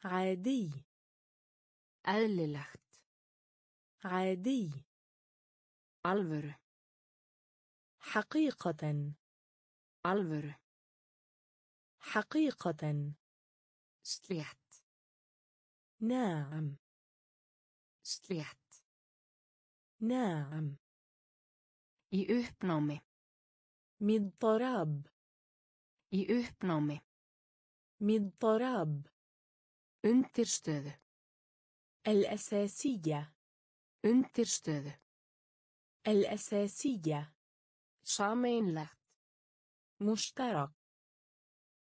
Speaker 2: عادي.
Speaker 1: أللخت.
Speaker 2: عادي.
Speaker 1: ألفر.
Speaker 2: حقيقة.
Speaker 1: ألفر.
Speaker 2: حقيقة.
Speaker 1: سليحت.
Speaker 2: نعم.
Speaker 1: سليحت.
Speaker 2: نعم.
Speaker 1: I uppnåme.
Speaker 2: Mid-tarab.
Speaker 1: Í uppnámi.
Speaker 2: مضطراب
Speaker 1: Undirstöðu.
Speaker 2: الأساسية
Speaker 1: Undirstöðu.
Speaker 2: الأساسية
Speaker 1: Sameinlegt.
Speaker 2: مشترك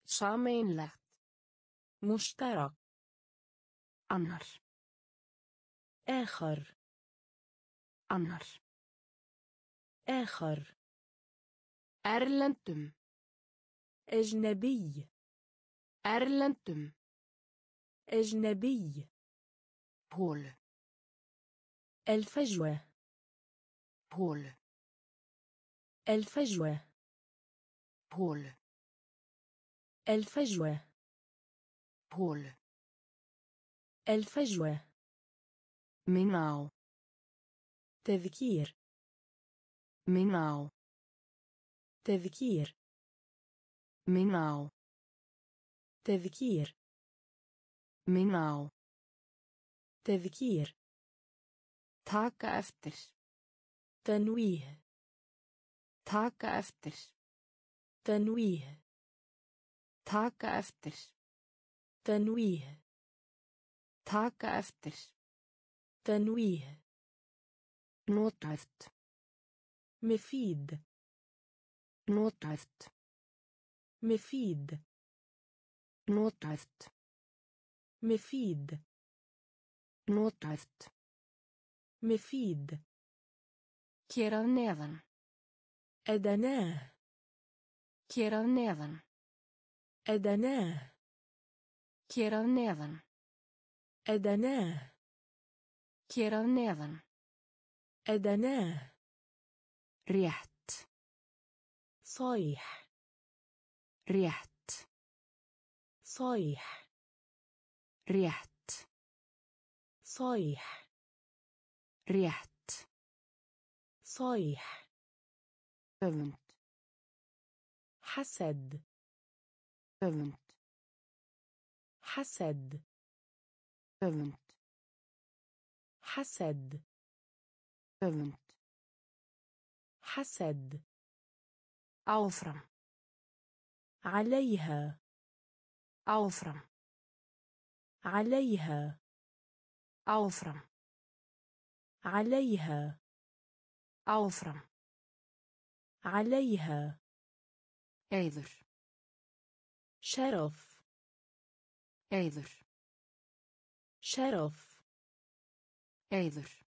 Speaker 1: Sameinlegt.
Speaker 2: مشترك
Speaker 1: Annar.
Speaker 2: آخر
Speaker 1: Annar.
Speaker 2: آخر
Speaker 1: Erlendum.
Speaker 2: أجنبي.
Speaker 1: Erlendum.
Speaker 2: أجنبي.
Speaker 1: Hólu.
Speaker 2: الفجوة.
Speaker 1: هول
Speaker 2: الفجوة.
Speaker 1: هول
Speaker 2: الفجوة.
Speaker 1: هول
Speaker 2: الفجوة.
Speaker 1: مناو
Speaker 2: تذكير.
Speaker 1: مناو
Speaker 2: تذكير.
Speaker 1: مناو
Speaker 2: تذكير
Speaker 1: مناو
Speaker 2: تذكير
Speaker 1: taka eftir
Speaker 2: تنويه
Speaker 1: taka eftir
Speaker 2: تنويه
Speaker 1: taka eftir
Speaker 2: تنويه
Speaker 1: taka eftir
Speaker 2: تنويه
Speaker 1: notæft
Speaker 2: مفيد
Speaker 1: notæft
Speaker 2: مفيد.
Speaker 1: نوتفت
Speaker 2: مفيد.
Speaker 1: Nothæft
Speaker 2: مفيد.
Speaker 1: fyrir neðan.
Speaker 2: أدناه.
Speaker 1: fyrir neðan.
Speaker 2: أدناه.
Speaker 1: fyrir neðan.
Speaker 2: أدناه.
Speaker 1: fyrir neðan.
Speaker 2: أدناه.
Speaker 1: rétt.
Speaker 2: صحيح
Speaker 1: rétt.
Speaker 2: صايح
Speaker 1: ريحت.
Speaker 2: صايح
Speaker 1: ريحت.
Speaker 2: صايح
Speaker 1: أفنت
Speaker 2: حسد.
Speaker 1: أفنت
Speaker 2: حسد.
Speaker 1: أفنت
Speaker 2: حسد.
Speaker 1: أفنت
Speaker 2: حسد.
Speaker 1: أوفرم
Speaker 2: عليها.
Speaker 1: أوفرم.
Speaker 2: عليها.
Speaker 1: أوفرم.
Speaker 2: عليها.
Speaker 1: أوفرم.
Speaker 2: عليها.
Speaker 1: أيذر
Speaker 2: شرف.
Speaker 1: أيذر
Speaker 2: شرف.
Speaker 1: أيذر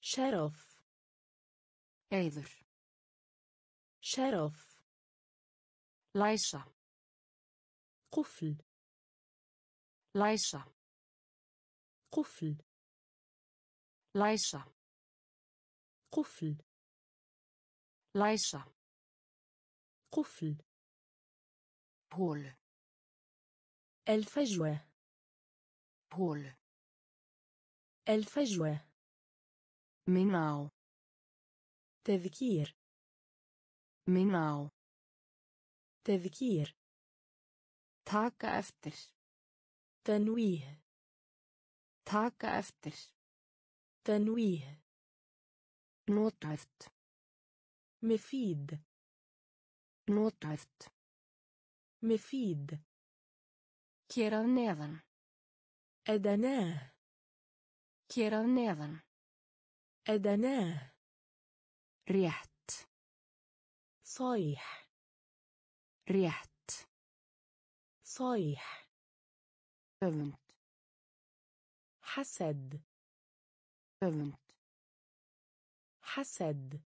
Speaker 2: شرف.
Speaker 1: أيذر
Speaker 2: شرف.
Speaker 1: ليشة
Speaker 2: قفل.
Speaker 1: ليشة
Speaker 2: قفل.
Speaker 1: ليشة
Speaker 2: قفل.
Speaker 1: ليشة
Speaker 2: قفل.
Speaker 1: بول
Speaker 2: الفجوة.
Speaker 1: bil
Speaker 2: الفجوة.
Speaker 1: minna á
Speaker 2: تذكير.
Speaker 1: minna á
Speaker 2: تذكير.
Speaker 1: taka eftir
Speaker 2: تنويه.
Speaker 1: taka eftir
Speaker 2: تنويه.
Speaker 1: nothæft
Speaker 2: مفيد.
Speaker 1: nothæft
Speaker 2: مفيد.
Speaker 1: كيرا نيظن
Speaker 2: أدناه.
Speaker 1: كيرا نيظن
Speaker 2: أدناه.
Speaker 1: ريحت
Speaker 2: صايح
Speaker 1: ريحت.
Speaker 2: صايح
Speaker 1: أفنت
Speaker 2: حسد.
Speaker 1: أفنت
Speaker 2: حسد.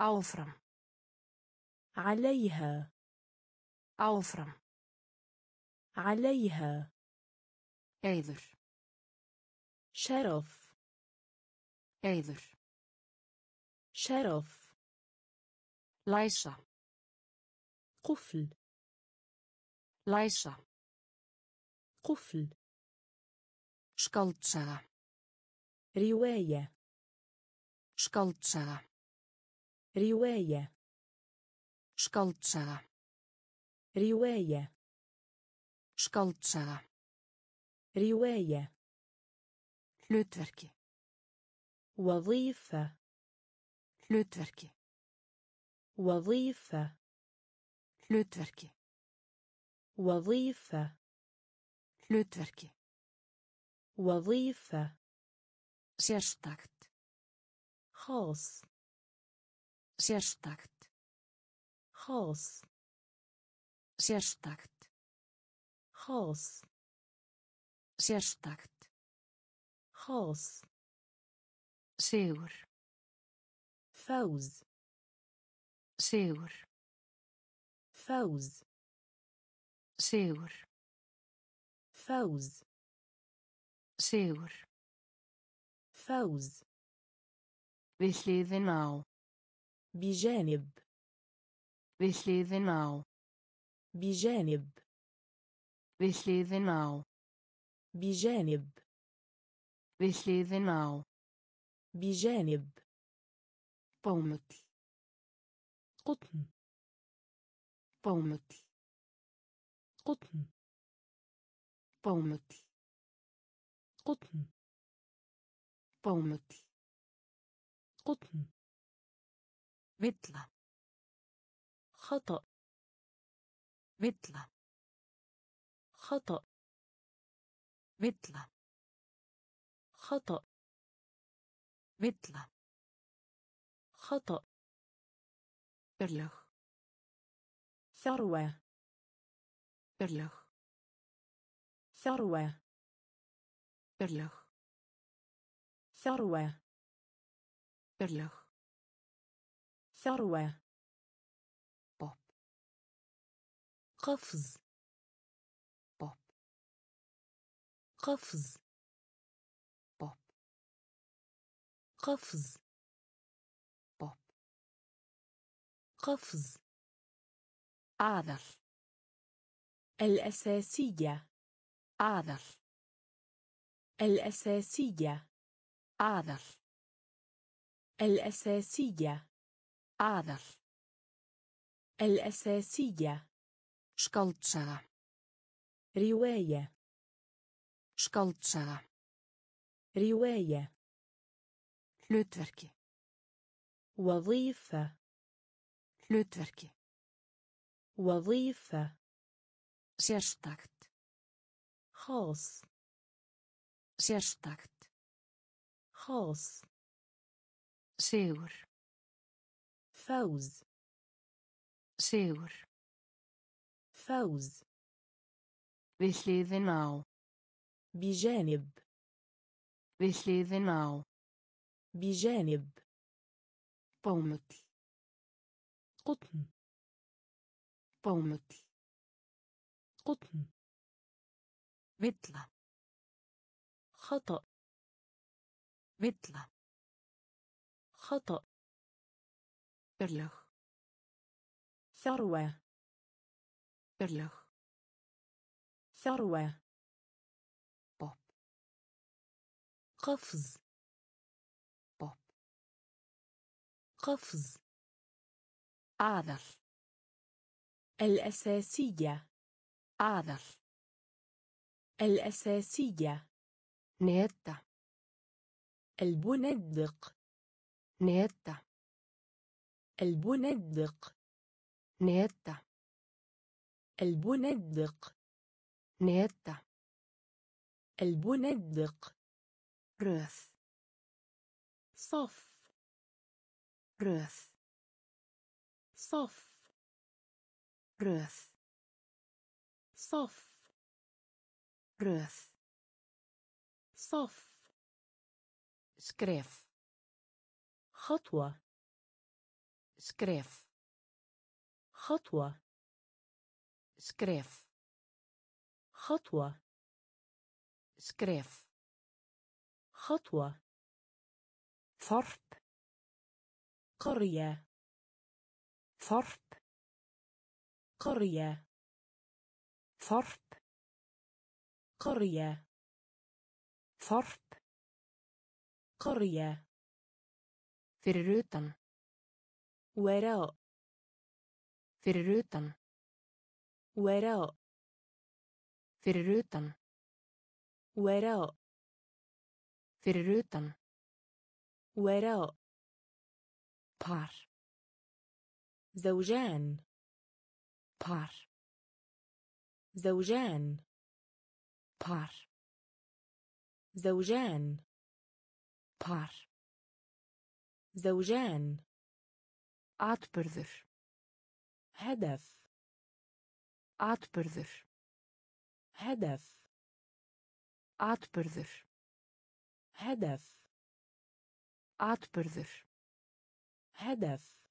Speaker 1: أوفرم
Speaker 2: عليها.
Speaker 1: أوفرم
Speaker 2: عليها.
Speaker 1: أيذر
Speaker 2: شرف.
Speaker 1: أيذر
Speaker 2: شرف.
Speaker 1: لايشا
Speaker 2: قفل.
Speaker 1: لايشا
Speaker 2: قفل.
Speaker 1: شكالتشا
Speaker 2: رواية.
Speaker 1: شكالتشا
Speaker 2: رواية.
Speaker 1: شكالتشا
Speaker 2: رواية.
Speaker 1: شكالتشا
Speaker 2: رواية.
Speaker 1: لوتركي
Speaker 2: وظيفة.
Speaker 1: لوتركي
Speaker 2: وظيفة.
Speaker 1: Hlutverki
Speaker 2: وظيفة
Speaker 1: hlutverki
Speaker 2: وظيفة
Speaker 1: sérstakt
Speaker 2: خاص
Speaker 1: sérstakt
Speaker 2: خاص
Speaker 1: sérstakt
Speaker 2: خاص
Speaker 1: sérstakt
Speaker 2: خاص
Speaker 1: sigur
Speaker 2: فوز
Speaker 1: sigur
Speaker 2: فوز.
Speaker 1: sigur
Speaker 2: فوز.
Speaker 1: sigur
Speaker 2: فوز.
Speaker 1: við hliðina á
Speaker 2: بجانب.
Speaker 1: við hliðina á
Speaker 2: بجانب.
Speaker 1: við hliðina á
Speaker 2: بجانب.
Speaker 1: við hliðina á
Speaker 2: بجانب.
Speaker 1: بومتل
Speaker 2: قطن.
Speaker 1: بومتل.
Speaker 2: قطن.
Speaker 1: بومتل.
Speaker 2: قطن.
Speaker 1: بومتل.
Speaker 2: قطن.
Speaker 1: متل
Speaker 2: خطأ.
Speaker 1: متل
Speaker 2: خطأ.
Speaker 1: متل
Speaker 2: خطأ.
Speaker 1: متل
Speaker 2: خطأ.
Speaker 1: برلخ
Speaker 2: ثروة
Speaker 1: Örlög.
Speaker 2: ثروة
Speaker 1: Örlög.
Speaker 2: ثروة
Speaker 1: Örlög.
Speaker 2: ثروة
Speaker 1: بوب.
Speaker 2: قفز
Speaker 1: بوب.
Speaker 2: قفز
Speaker 1: بوب.
Speaker 2: قفز
Speaker 1: بوب.
Speaker 2: قفز
Speaker 1: آذر.
Speaker 2: الأساسية.
Speaker 1: آذر.
Speaker 2: الأساسية.
Speaker 1: آذر.
Speaker 2: الأساسية.
Speaker 1: آذر.
Speaker 2: الأساسية.
Speaker 1: شكالتشا
Speaker 2: رواية.
Speaker 1: شكالتشا
Speaker 2: رواية.
Speaker 1: لوتفركي
Speaker 2: وظيفة.
Speaker 1: لوتفركي
Speaker 2: وظيفة
Speaker 1: Sérstakt.
Speaker 2: خاص
Speaker 1: Sérstakt.
Speaker 2: خاص
Speaker 1: Sigur.
Speaker 2: فوز
Speaker 1: Sigur.
Speaker 2: فوز
Speaker 1: Við hliðin á.
Speaker 2: بجانب
Speaker 1: Við hliðin á.
Speaker 2: بجانب
Speaker 1: Bómull.
Speaker 2: قطن
Speaker 1: بومتل
Speaker 2: قطن.
Speaker 1: مثل.
Speaker 2: خطأ.
Speaker 1: مثل.
Speaker 2: خطأ.
Speaker 1: برلخ
Speaker 2: ثروة.
Speaker 1: برلخ
Speaker 2: ثروة.
Speaker 1: بوب.
Speaker 2: قفز.
Speaker 1: بوب.
Speaker 2: قفز.
Speaker 1: عذر
Speaker 2: الأساسية
Speaker 1: Aðal.
Speaker 2: الأساسية
Speaker 1: Neta.
Speaker 2: البندق
Speaker 1: Neta.
Speaker 2: البندق
Speaker 1: Neta.
Speaker 2: البندق
Speaker 1: Neta.
Speaker 2: البندق
Speaker 1: Röð.
Speaker 2: صف
Speaker 1: Röð.
Speaker 2: صف
Speaker 1: Röð.
Speaker 2: صف
Speaker 1: Röð.
Speaker 2: صف
Speaker 1: Skref.
Speaker 2: خطوة
Speaker 1: Skref.
Speaker 2: خطوة
Speaker 1: Skref.
Speaker 2: خطوة
Speaker 1: Skref.
Speaker 2: خطوة
Speaker 1: Þorp.
Speaker 2: قرية
Speaker 1: Þorp.
Speaker 2: قرية.
Speaker 1: ثرب.
Speaker 2: قرية.
Speaker 1: ثرب.
Speaker 2: قرية.
Speaker 1: فرروتن
Speaker 2: وراء.
Speaker 1: فرروتن
Speaker 2: وراء.
Speaker 1: فرروتن
Speaker 2: وراء.
Speaker 1: fyrir utan
Speaker 2: وراء.
Speaker 1: par
Speaker 2: زوجان.
Speaker 1: par
Speaker 2: زوجان.
Speaker 1: par
Speaker 2: زوجان.
Speaker 1: par
Speaker 2: زوجان.
Speaker 1: atburður
Speaker 2: حدث.
Speaker 1: أتبرذر
Speaker 2: هدف.
Speaker 1: أتبرذر
Speaker 2: هدف.
Speaker 1: أتبرذر
Speaker 2: هدف.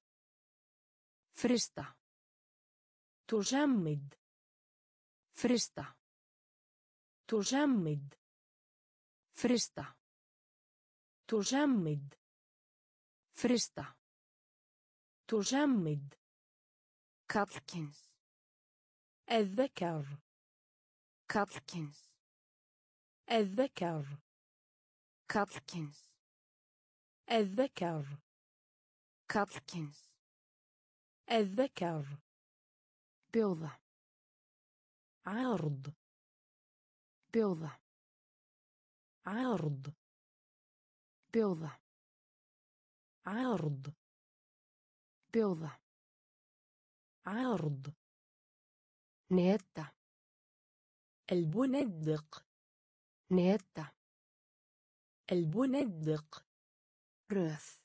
Speaker 1: فرستا
Speaker 2: تجمد.
Speaker 1: فرستا
Speaker 2: تجمد.
Speaker 1: فرستا
Speaker 2: تجمد.
Speaker 1: فرستا
Speaker 2: تجمد.
Speaker 1: كاتلكنز
Speaker 2: الذكر.
Speaker 1: كاتلكنز
Speaker 2: الذكر.
Speaker 1: كاتلكنز
Speaker 2: الذكر.
Speaker 1: كاتلكنز
Speaker 2: الذكر.
Speaker 1: بيوضة.
Speaker 2: عرض
Speaker 1: بيوضة.
Speaker 2: عرض
Speaker 1: بيوضة.
Speaker 2: عرض
Speaker 1: بيوضة.
Speaker 2: عرض
Speaker 1: نيتة.
Speaker 2: البندق.
Speaker 1: نيتة.
Speaker 2: البندق.
Speaker 1: رث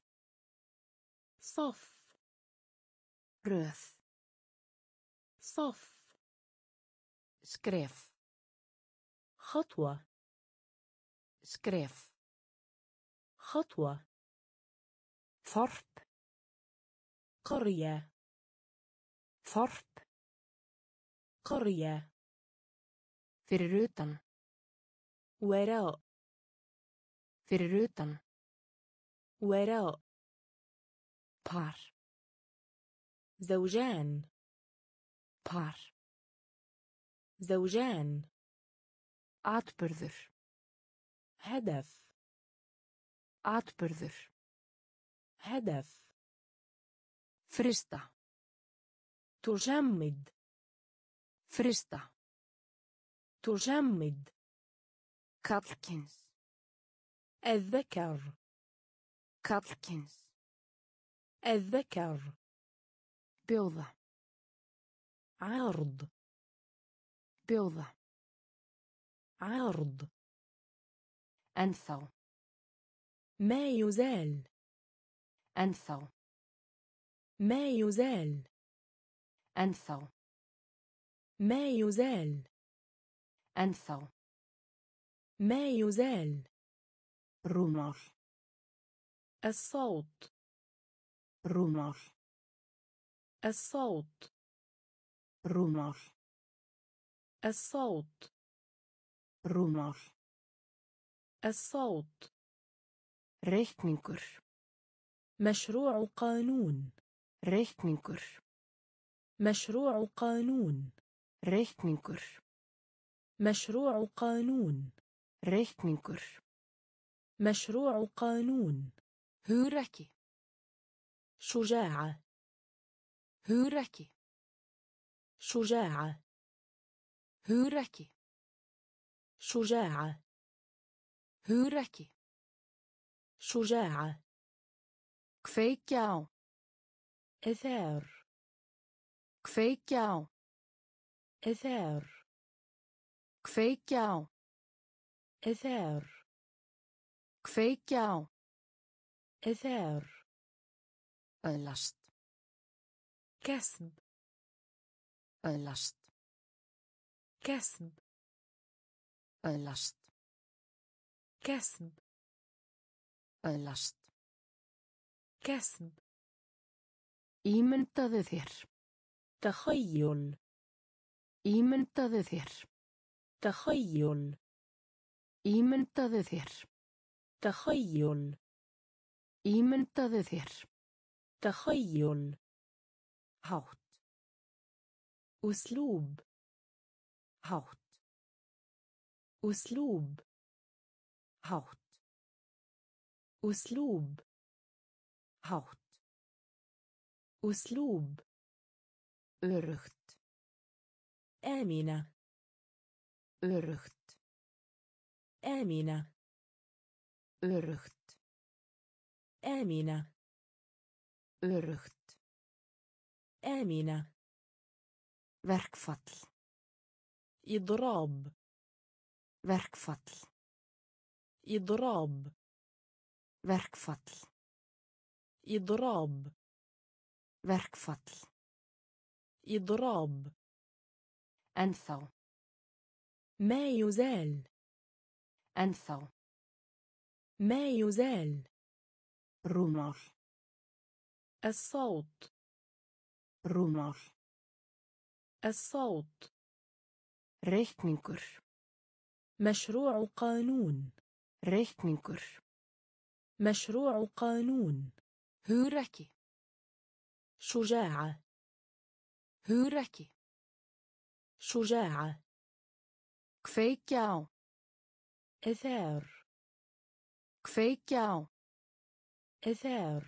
Speaker 2: صف.
Speaker 1: رث
Speaker 2: صف.
Speaker 1: سكريف.
Speaker 2: خطوة.
Speaker 1: skref.
Speaker 2: خطوة.
Speaker 1: þorp.
Speaker 2: قرية.
Speaker 1: þorp.
Speaker 2: قرية.
Speaker 1: fyrir utan
Speaker 2: وراء.
Speaker 1: fyrir utan
Speaker 2: وراء.
Speaker 1: par.
Speaker 2: زوجان.
Speaker 1: Par.
Speaker 2: زوجان
Speaker 1: Atburður.
Speaker 2: هدف
Speaker 1: Atburður.
Speaker 2: هدف
Speaker 1: Frista.
Speaker 2: تجمد
Speaker 1: Frista.
Speaker 2: تجمد
Speaker 1: Kallkyns.
Speaker 2: الذكر
Speaker 1: Kallkyns.
Speaker 2: الذكر
Speaker 1: Bjóða.
Speaker 2: عرض
Speaker 1: Bjóða.
Speaker 2: عرض
Speaker 1: Ennþá.
Speaker 2: ما يزال
Speaker 1: Ennþá.
Speaker 2: ما يزال
Speaker 1: Ennþá.
Speaker 2: ما يزال
Speaker 1: Ennþá.
Speaker 2: ما يزال
Speaker 1: Rúmál.
Speaker 2: الصوت
Speaker 1: Rúmál.
Speaker 2: الصوت
Speaker 1: رومر
Speaker 2: الصوت
Speaker 1: رومر
Speaker 2: الصوت
Speaker 1: ريتنكر
Speaker 2: مشروع قانون
Speaker 1: ريتنكر
Speaker 2: مشروع قانون
Speaker 1: ريتنكر
Speaker 2: مشروع قانون
Speaker 1: ريتنكر
Speaker 2: مشروع قانون
Speaker 1: هوركي
Speaker 2: شجاعة
Speaker 1: هوركي
Speaker 2: شجاعة
Speaker 1: Hugrekki.
Speaker 2: شجاعة
Speaker 1: Hugrekki.
Speaker 2: شجاعة
Speaker 1: Kveikja á.
Speaker 2: إثار
Speaker 1: Kveikja á.
Speaker 2: إثار
Speaker 1: Kveikja á.
Speaker 2: إثار
Speaker 1: Kveikja á.
Speaker 2: إثار
Speaker 1: Öðlast.
Speaker 2: كسب
Speaker 1: Öðlast.
Speaker 2: كسب
Speaker 1: Öðlast.
Speaker 2: كسب
Speaker 1: Öðlast.
Speaker 2: كسب
Speaker 1: Ímyndaðu þér.
Speaker 2: تخيل
Speaker 1: Ímyndaðu þér.
Speaker 2: تخيل
Speaker 1: Ímyndaðu þér.
Speaker 2: تخيل
Speaker 1: Ímyndaðu þér.
Speaker 2: تخيل
Speaker 1: Hátt.
Speaker 2: أسلوب
Speaker 1: Hátt.
Speaker 2: أسلوب
Speaker 1: Hátt.
Speaker 2: أسلوب
Speaker 1: Hátt.
Speaker 2: أسلوب
Speaker 1: Örugt.
Speaker 2: آمنة
Speaker 1: Örugt.
Speaker 2: آمنة
Speaker 1: Örugt.
Speaker 2: آمنة
Speaker 1: Örugt.
Speaker 2: آمنة
Speaker 1: Verkfall.
Speaker 2: إضراب
Speaker 1: Verkfall.
Speaker 2: إضراب
Speaker 1: Verkfall.
Speaker 2: إضراب
Speaker 1: Verkfall.
Speaker 2: إضراب
Speaker 1: Ennþá.
Speaker 2: ما يزال
Speaker 1: Ennþá.
Speaker 2: ما يزال
Speaker 1: Rúmál.
Speaker 2: الصوت
Speaker 1: Rúmál.
Speaker 2: الصوت
Speaker 1: Reikningur.
Speaker 2: مشروع قانون
Speaker 1: Reikningur.
Speaker 2: مشروع قانون
Speaker 1: hugrekki
Speaker 2: شجاعة
Speaker 1: hugrekki
Speaker 2: شجاعة
Speaker 1: kveikja á
Speaker 2: إثار
Speaker 1: kveikja á
Speaker 2: إثار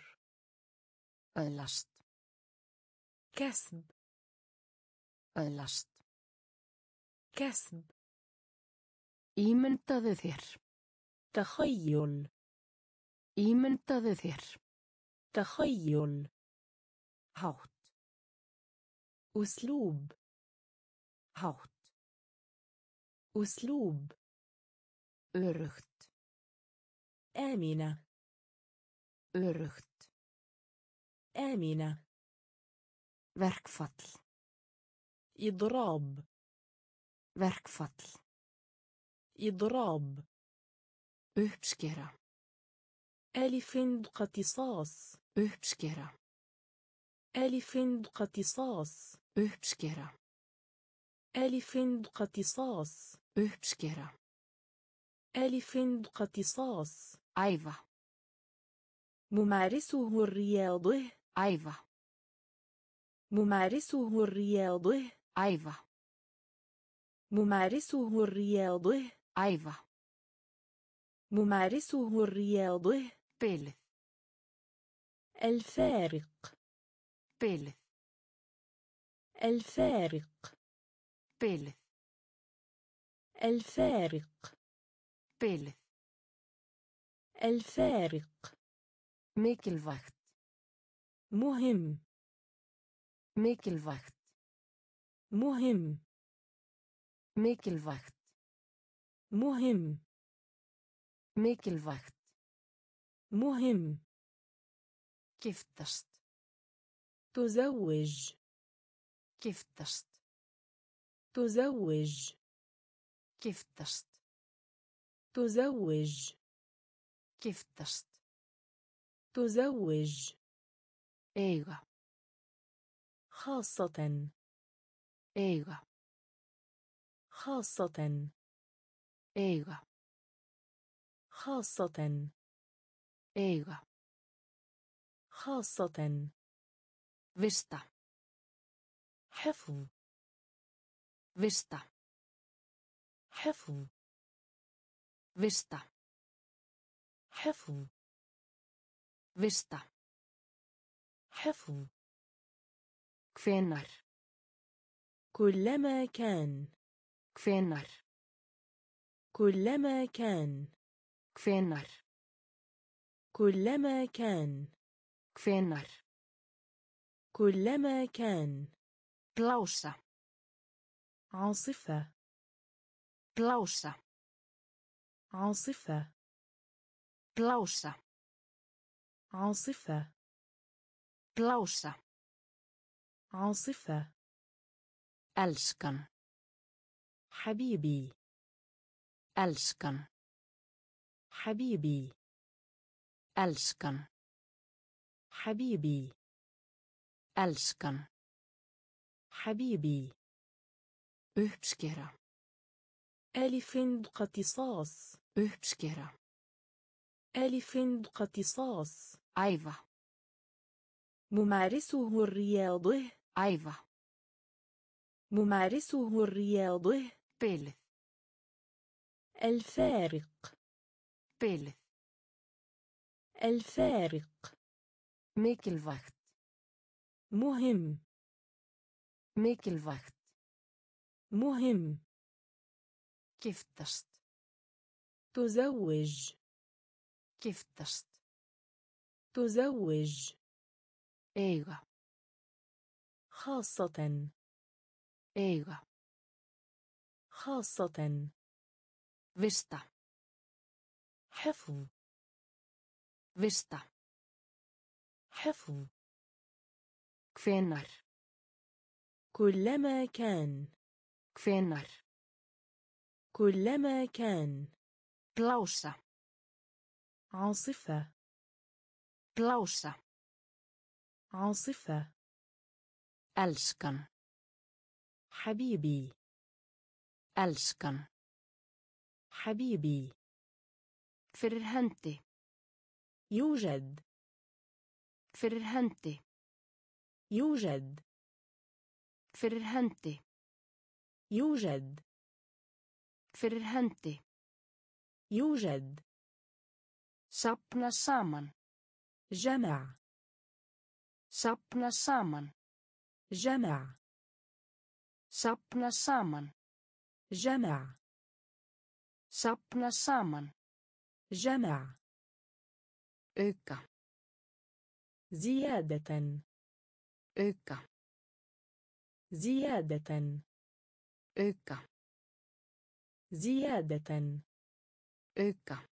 Speaker 1: öðlast
Speaker 2: كسب
Speaker 1: öðlast
Speaker 2: كسب
Speaker 1: ímyndaðu þér
Speaker 2: تخيل
Speaker 1: ímyndaðu þér
Speaker 2: تخيل
Speaker 1: hátt
Speaker 2: أسلوب
Speaker 1: hátt
Speaker 2: أسلوب
Speaker 1: örugt
Speaker 2: آمنة
Speaker 1: örugt
Speaker 2: آمنة
Speaker 1: verkfall
Speaker 2: إضراب
Speaker 1: verkfall
Speaker 2: إضراب
Speaker 1: uppskera.
Speaker 2: ألف اقتصاص
Speaker 1: uppskera.
Speaker 2: ألف اقتصاص
Speaker 1: uppskera.
Speaker 2: ألف اقتصاص
Speaker 1: uppskera.
Speaker 2: ألف اقتصاص
Speaker 1: æfa
Speaker 2: ممارسه الرياضة.
Speaker 1: Æfa
Speaker 2: ممارسه الرياضة.
Speaker 1: Æfa
Speaker 2: ممارسه الرياضة.
Speaker 1: æfa
Speaker 2: ممارسه الرياضة.
Speaker 1: bilið
Speaker 2: الفارق.
Speaker 1: bilið
Speaker 2: الفارق.
Speaker 1: bilið
Speaker 2: الفارق.
Speaker 1: bilið
Speaker 2: الفارق.
Speaker 1: mikilvægt
Speaker 2: مهم.
Speaker 1: mikilvægt
Speaker 2: مهم.
Speaker 1: ميكل وقت
Speaker 2: مهم.
Speaker 1: ميكل وقت
Speaker 2: مهم.
Speaker 1: كيف تشت
Speaker 2: تزوج.
Speaker 1: كيف تشت
Speaker 2: تزوج.
Speaker 1: كيف تشت
Speaker 2: تزوج.
Speaker 1: كيف تشت
Speaker 2: تزوج.
Speaker 1: إيوه
Speaker 2: خاصة.
Speaker 1: Eiga
Speaker 2: خاصة
Speaker 1: eiga
Speaker 2: خاصة
Speaker 1: eiga
Speaker 2: خاصة
Speaker 1: vista
Speaker 2: حفظ
Speaker 1: vista
Speaker 2: حفظ
Speaker 1: vista
Speaker 2: حفظ
Speaker 1: vista
Speaker 2: حفظ
Speaker 1: hvenar
Speaker 2: كلما كان.
Speaker 1: hvenar
Speaker 2: كلما كان.
Speaker 1: hvenar
Speaker 2: كلما كان.
Speaker 1: hvenar
Speaker 2: كلما كان.
Speaker 1: blása
Speaker 2: عاصفة.
Speaker 1: blása
Speaker 2: عاصفة.
Speaker 1: blása
Speaker 2: عاصفة.
Speaker 1: blása
Speaker 2: عاصفة.
Speaker 1: Elskan
Speaker 2: حبيبي
Speaker 1: elskan
Speaker 2: حبيبي
Speaker 1: elskan
Speaker 2: حبيبي
Speaker 1: elskan
Speaker 2: حبيبي
Speaker 1: uppskera
Speaker 2: ألف اقتصاص
Speaker 1: uppskera
Speaker 2: ألف اقتصاص
Speaker 1: æfa
Speaker 2: ممارسه الرياضه
Speaker 1: æfa
Speaker 2: ممارسه الرياضه.
Speaker 1: بيلث.
Speaker 2: الفارق.
Speaker 1: بيلث.
Speaker 2: الفارق.
Speaker 1: ميكل وقت
Speaker 2: مهم.
Speaker 1: ميكل وقت
Speaker 2: مهم.
Speaker 1: كيف تشت
Speaker 2: تزوج.
Speaker 1: كيف تشت
Speaker 2: تزوج.
Speaker 1: ايغا
Speaker 2: خاصة.
Speaker 1: إيغا
Speaker 2: خاصةً.
Speaker 1: فيستا
Speaker 2: حفظ.
Speaker 1: فيستا
Speaker 2: حفظ.
Speaker 1: كفينر.
Speaker 2: كلما كان.
Speaker 1: كفينر.
Speaker 2: كلما كان.
Speaker 1: بلاوسا
Speaker 2: عاصفة.
Speaker 1: بلاوسا
Speaker 2: عاصفة.
Speaker 1: ألسكن.
Speaker 2: حبيبي.
Speaker 1: ألسكن.
Speaker 2: حبيبي.
Speaker 1: فرهنتي
Speaker 2: يوجد.
Speaker 1: فرهنتي
Speaker 2: يوجد.
Speaker 1: فرهنتي
Speaker 2: يوجد.
Speaker 1: فرهنتي
Speaker 2: يوجد.
Speaker 1: سابنا سامن.
Speaker 2: جمع.
Speaker 1: سابنا سامن.
Speaker 2: جمع.
Speaker 1: سابنا سامان
Speaker 2: جمع
Speaker 1: سابنا سامان
Speaker 2: جمع
Speaker 1: اوكا
Speaker 2: زيادة
Speaker 1: اوكا
Speaker 2: زيادة
Speaker 1: اوكا
Speaker 2: زيادة
Speaker 1: اوكا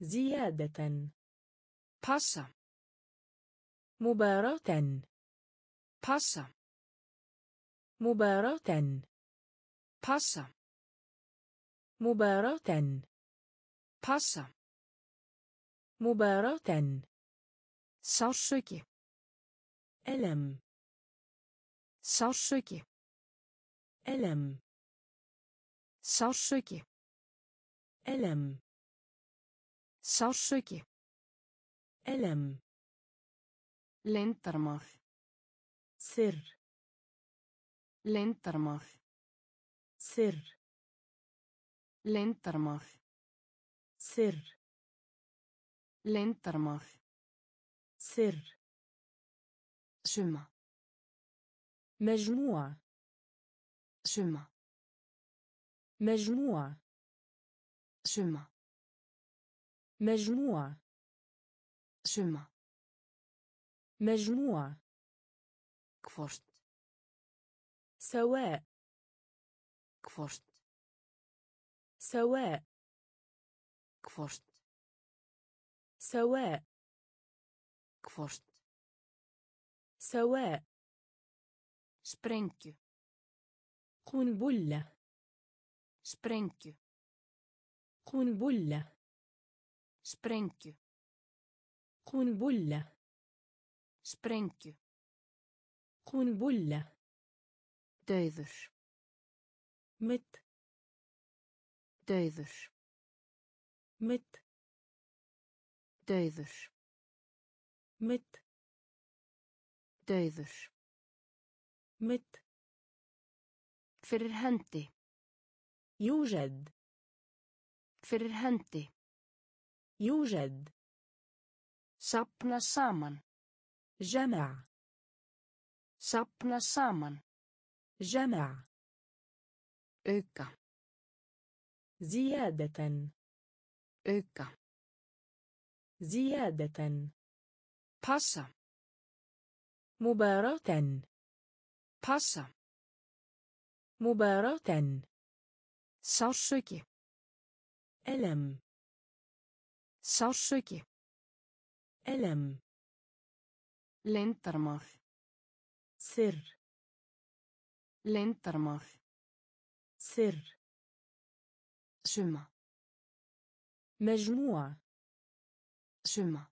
Speaker 2: زيادة
Speaker 1: باسا
Speaker 2: مباراة
Speaker 1: باسا
Speaker 2: مباراة.
Speaker 1: passa
Speaker 2: مباراة.
Speaker 1: passa
Speaker 2: مباراة.
Speaker 1: sársauki
Speaker 2: ألم.
Speaker 1: sársauki
Speaker 2: ألم.
Speaker 1: sársauki
Speaker 2: ألم.
Speaker 1: sársauki
Speaker 2: ألم.
Speaker 1: leyndarmál
Speaker 2: سر.
Speaker 1: Leyndarmál.
Speaker 2: سر
Speaker 1: Leyndarmál.
Speaker 2: سر
Speaker 1: Leyndarmál.
Speaker 2: سر
Speaker 1: Suma.
Speaker 2: مجموع
Speaker 1: Suma.
Speaker 2: مجموع
Speaker 1: Suma.
Speaker 2: مجموع
Speaker 1: Summa.
Speaker 2: مجموع
Speaker 1: Hvort.
Speaker 2: سواء.
Speaker 1: hvort
Speaker 2: سواء.
Speaker 1: hvort
Speaker 2: سواء.
Speaker 1: hvort
Speaker 2: سواء.
Speaker 1: sprengja
Speaker 2: قنبلة
Speaker 1: sprengja
Speaker 2: قنبلة
Speaker 1: سبرينك
Speaker 2: قنبلة
Speaker 1: سبرينك
Speaker 2: قنبلة
Speaker 1: Dauður.
Speaker 2: مت
Speaker 1: Dauður.
Speaker 2: مت
Speaker 1: Dauður.
Speaker 2: مت
Speaker 1: Dauður.
Speaker 2: مت
Speaker 1: Fyrir hendi.
Speaker 2: يوجد
Speaker 1: Fyrir hendi.
Speaker 2: يوجد
Speaker 1: Sapna saman.
Speaker 2: جمع
Speaker 1: Sapna saman.
Speaker 2: جمع.
Speaker 1: اوكا
Speaker 2: زيادة.
Speaker 1: اوكا
Speaker 2: زيادة.
Speaker 1: باسا
Speaker 2: مباراة.
Speaker 1: باسا
Speaker 2: مباراة.
Speaker 1: سارسوكي
Speaker 2: ألم.
Speaker 1: سارسوكي
Speaker 2: ألم.
Speaker 1: لنترمال
Speaker 2: سر.
Speaker 1: Leyndarmál.
Speaker 2: سر
Speaker 1: Suma.
Speaker 2: مجموع
Speaker 1: Suma.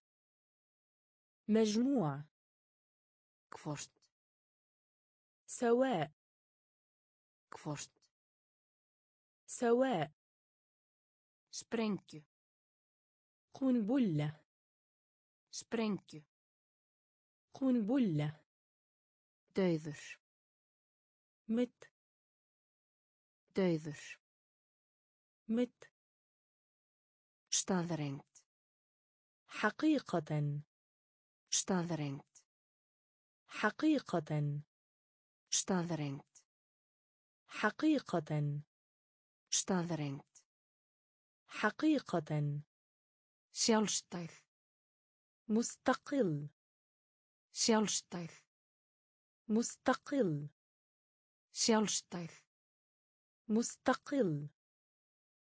Speaker 2: مجموع
Speaker 1: Hvort.
Speaker 2: سواء
Speaker 1: Hvort.
Speaker 2: سواء
Speaker 1: Sprengju.
Speaker 2: قنبلة
Speaker 1: Sprengju.
Speaker 2: قنبلة
Speaker 1: Dauður.
Speaker 2: مت
Speaker 1: Dauður.
Speaker 2: مت
Speaker 1: Staðreind.
Speaker 2: حقيقة
Speaker 1: Staðreind.
Speaker 2: حقيقة
Speaker 1: Staðreind.
Speaker 2: حقيقة
Speaker 1: Staðreind.
Speaker 2: حقيقة
Speaker 1: Sjálfstæð.
Speaker 2: مستقل
Speaker 1: Sjálfstæð.
Speaker 2: مستقل
Speaker 1: sjálfstæð
Speaker 2: مستقل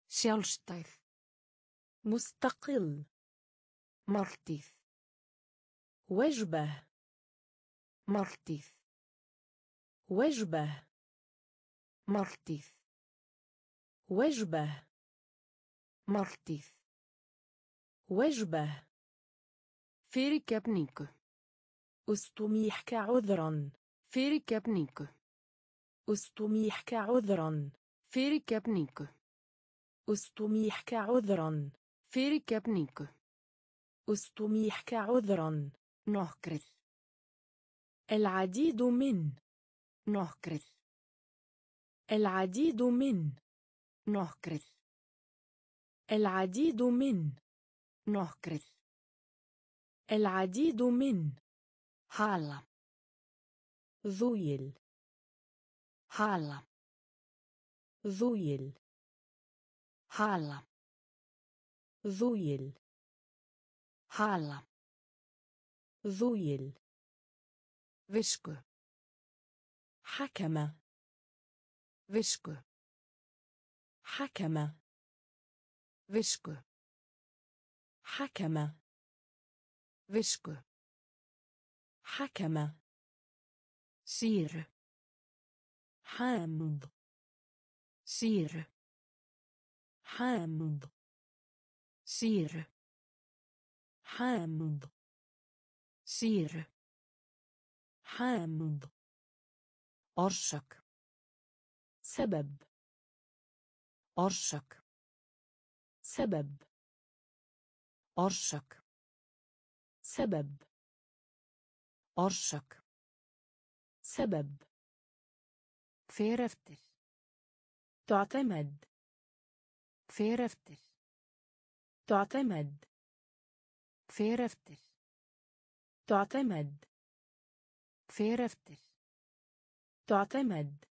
Speaker 1: sjálfstæð
Speaker 2: مستقل
Speaker 1: máltíð
Speaker 2: وجبة
Speaker 1: máltíð
Speaker 2: وجبة
Speaker 1: máltíð
Speaker 2: وجبة
Speaker 1: máltíð
Speaker 2: وجبة
Speaker 1: fyrirgefning
Speaker 2: استميحك عذرا
Speaker 1: فيري
Speaker 2: استميحك عذرا
Speaker 1: Fyrirgefningu.
Speaker 2: استميحك عذرا
Speaker 1: Fyrirgefningu.
Speaker 2: أستميح كعذرا
Speaker 1: Nokkrir.
Speaker 2: العديد من
Speaker 1: Nokkrir.
Speaker 2: العديد من
Speaker 1: Nokkrir.
Speaker 2: العديد من
Speaker 1: Nokkrir.
Speaker 2: العديد من
Speaker 1: Hala.
Speaker 2: ذويل
Speaker 1: Hala.
Speaker 2: ذويل
Speaker 1: Hala.
Speaker 2: ذويل
Speaker 1: Hala.
Speaker 2: ذويل
Speaker 1: Visku.
Speaker 2: حكم
Speaker 1: Visku.
Speaker 2: حكم
Speaker 1: Visku.
Speaker 2: حكم
Speaker 1: Visku.
Speaker 2: حكم
Speaker 1: Sýru.
Speaker 2: حامض
Speaker 1: Sýru.
Speaker 2: حامض
Speaker 1: Sýru.
Speaker 2: حامض
Speaker 1: Sýru.
Speaker 2: حامض
Speaker 1: Orsök.
Speaker 2: سبب
Speaker 1: Orsök.
Speaker 2: سبب
Speaker 1: Orsök.
Speaker 2: سبب
Speaker 1: Orsök.
Speaker 2: سبب
Speaker 1: فير
Speaker 2: تعتمد.
Speaker 1: فير
Speaker 2: تعتمد.
Speaker 1: فير
Speaker 2: تعتمد.
Speaker 1: fer
Speaker 2: تعتمد.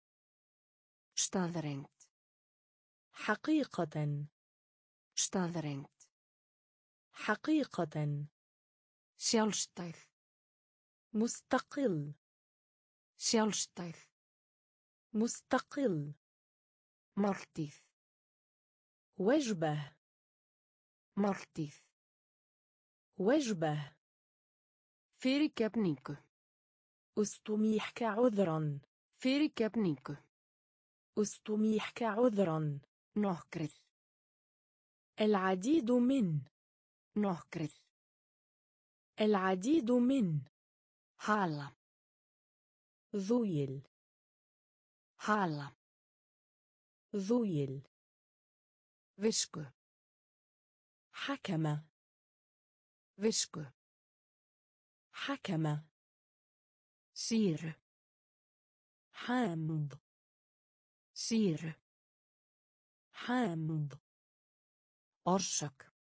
Speaker 1: staðreynd.
Speaker 2: حقيقة.
Speaker 1: staðreynd.
Speaker 2: حقيقة.
Speaker 1: sjálfstæð.
Speaker 2: مستقل.
Speaker 1: sjálfstæð.
Speaker 2: مستقل.
Speaker 1: máltíð
Speaker 2: وجبة.
Speaker 1: máltíð
Speaker 2: وجبة.
Speaker 1: fyrirgefning
Speaker 2: استميحك عذرا
Speaker 1: fyrirgefning
Speaker 2: استميحك عذرا
Speaker 1: nokkrir
Speaker 2: العديد من.
Speaker 1: nokkrir
Speaker 2: العديد من.
Speaker 1: hala
Speaker 2: ذيل.
Speaker 1: Hala.
Speaker 2: ذويل
Speaker 1: Visku.
Speaker 2: حكم
Speaker 1: Visku.
Speaker 2: حكم
Speaker 1: Sýru.
Speaker 2: حامض
Speaker 1: Sýru.
Speaker 2: حامض
Speaker 1: Orsök.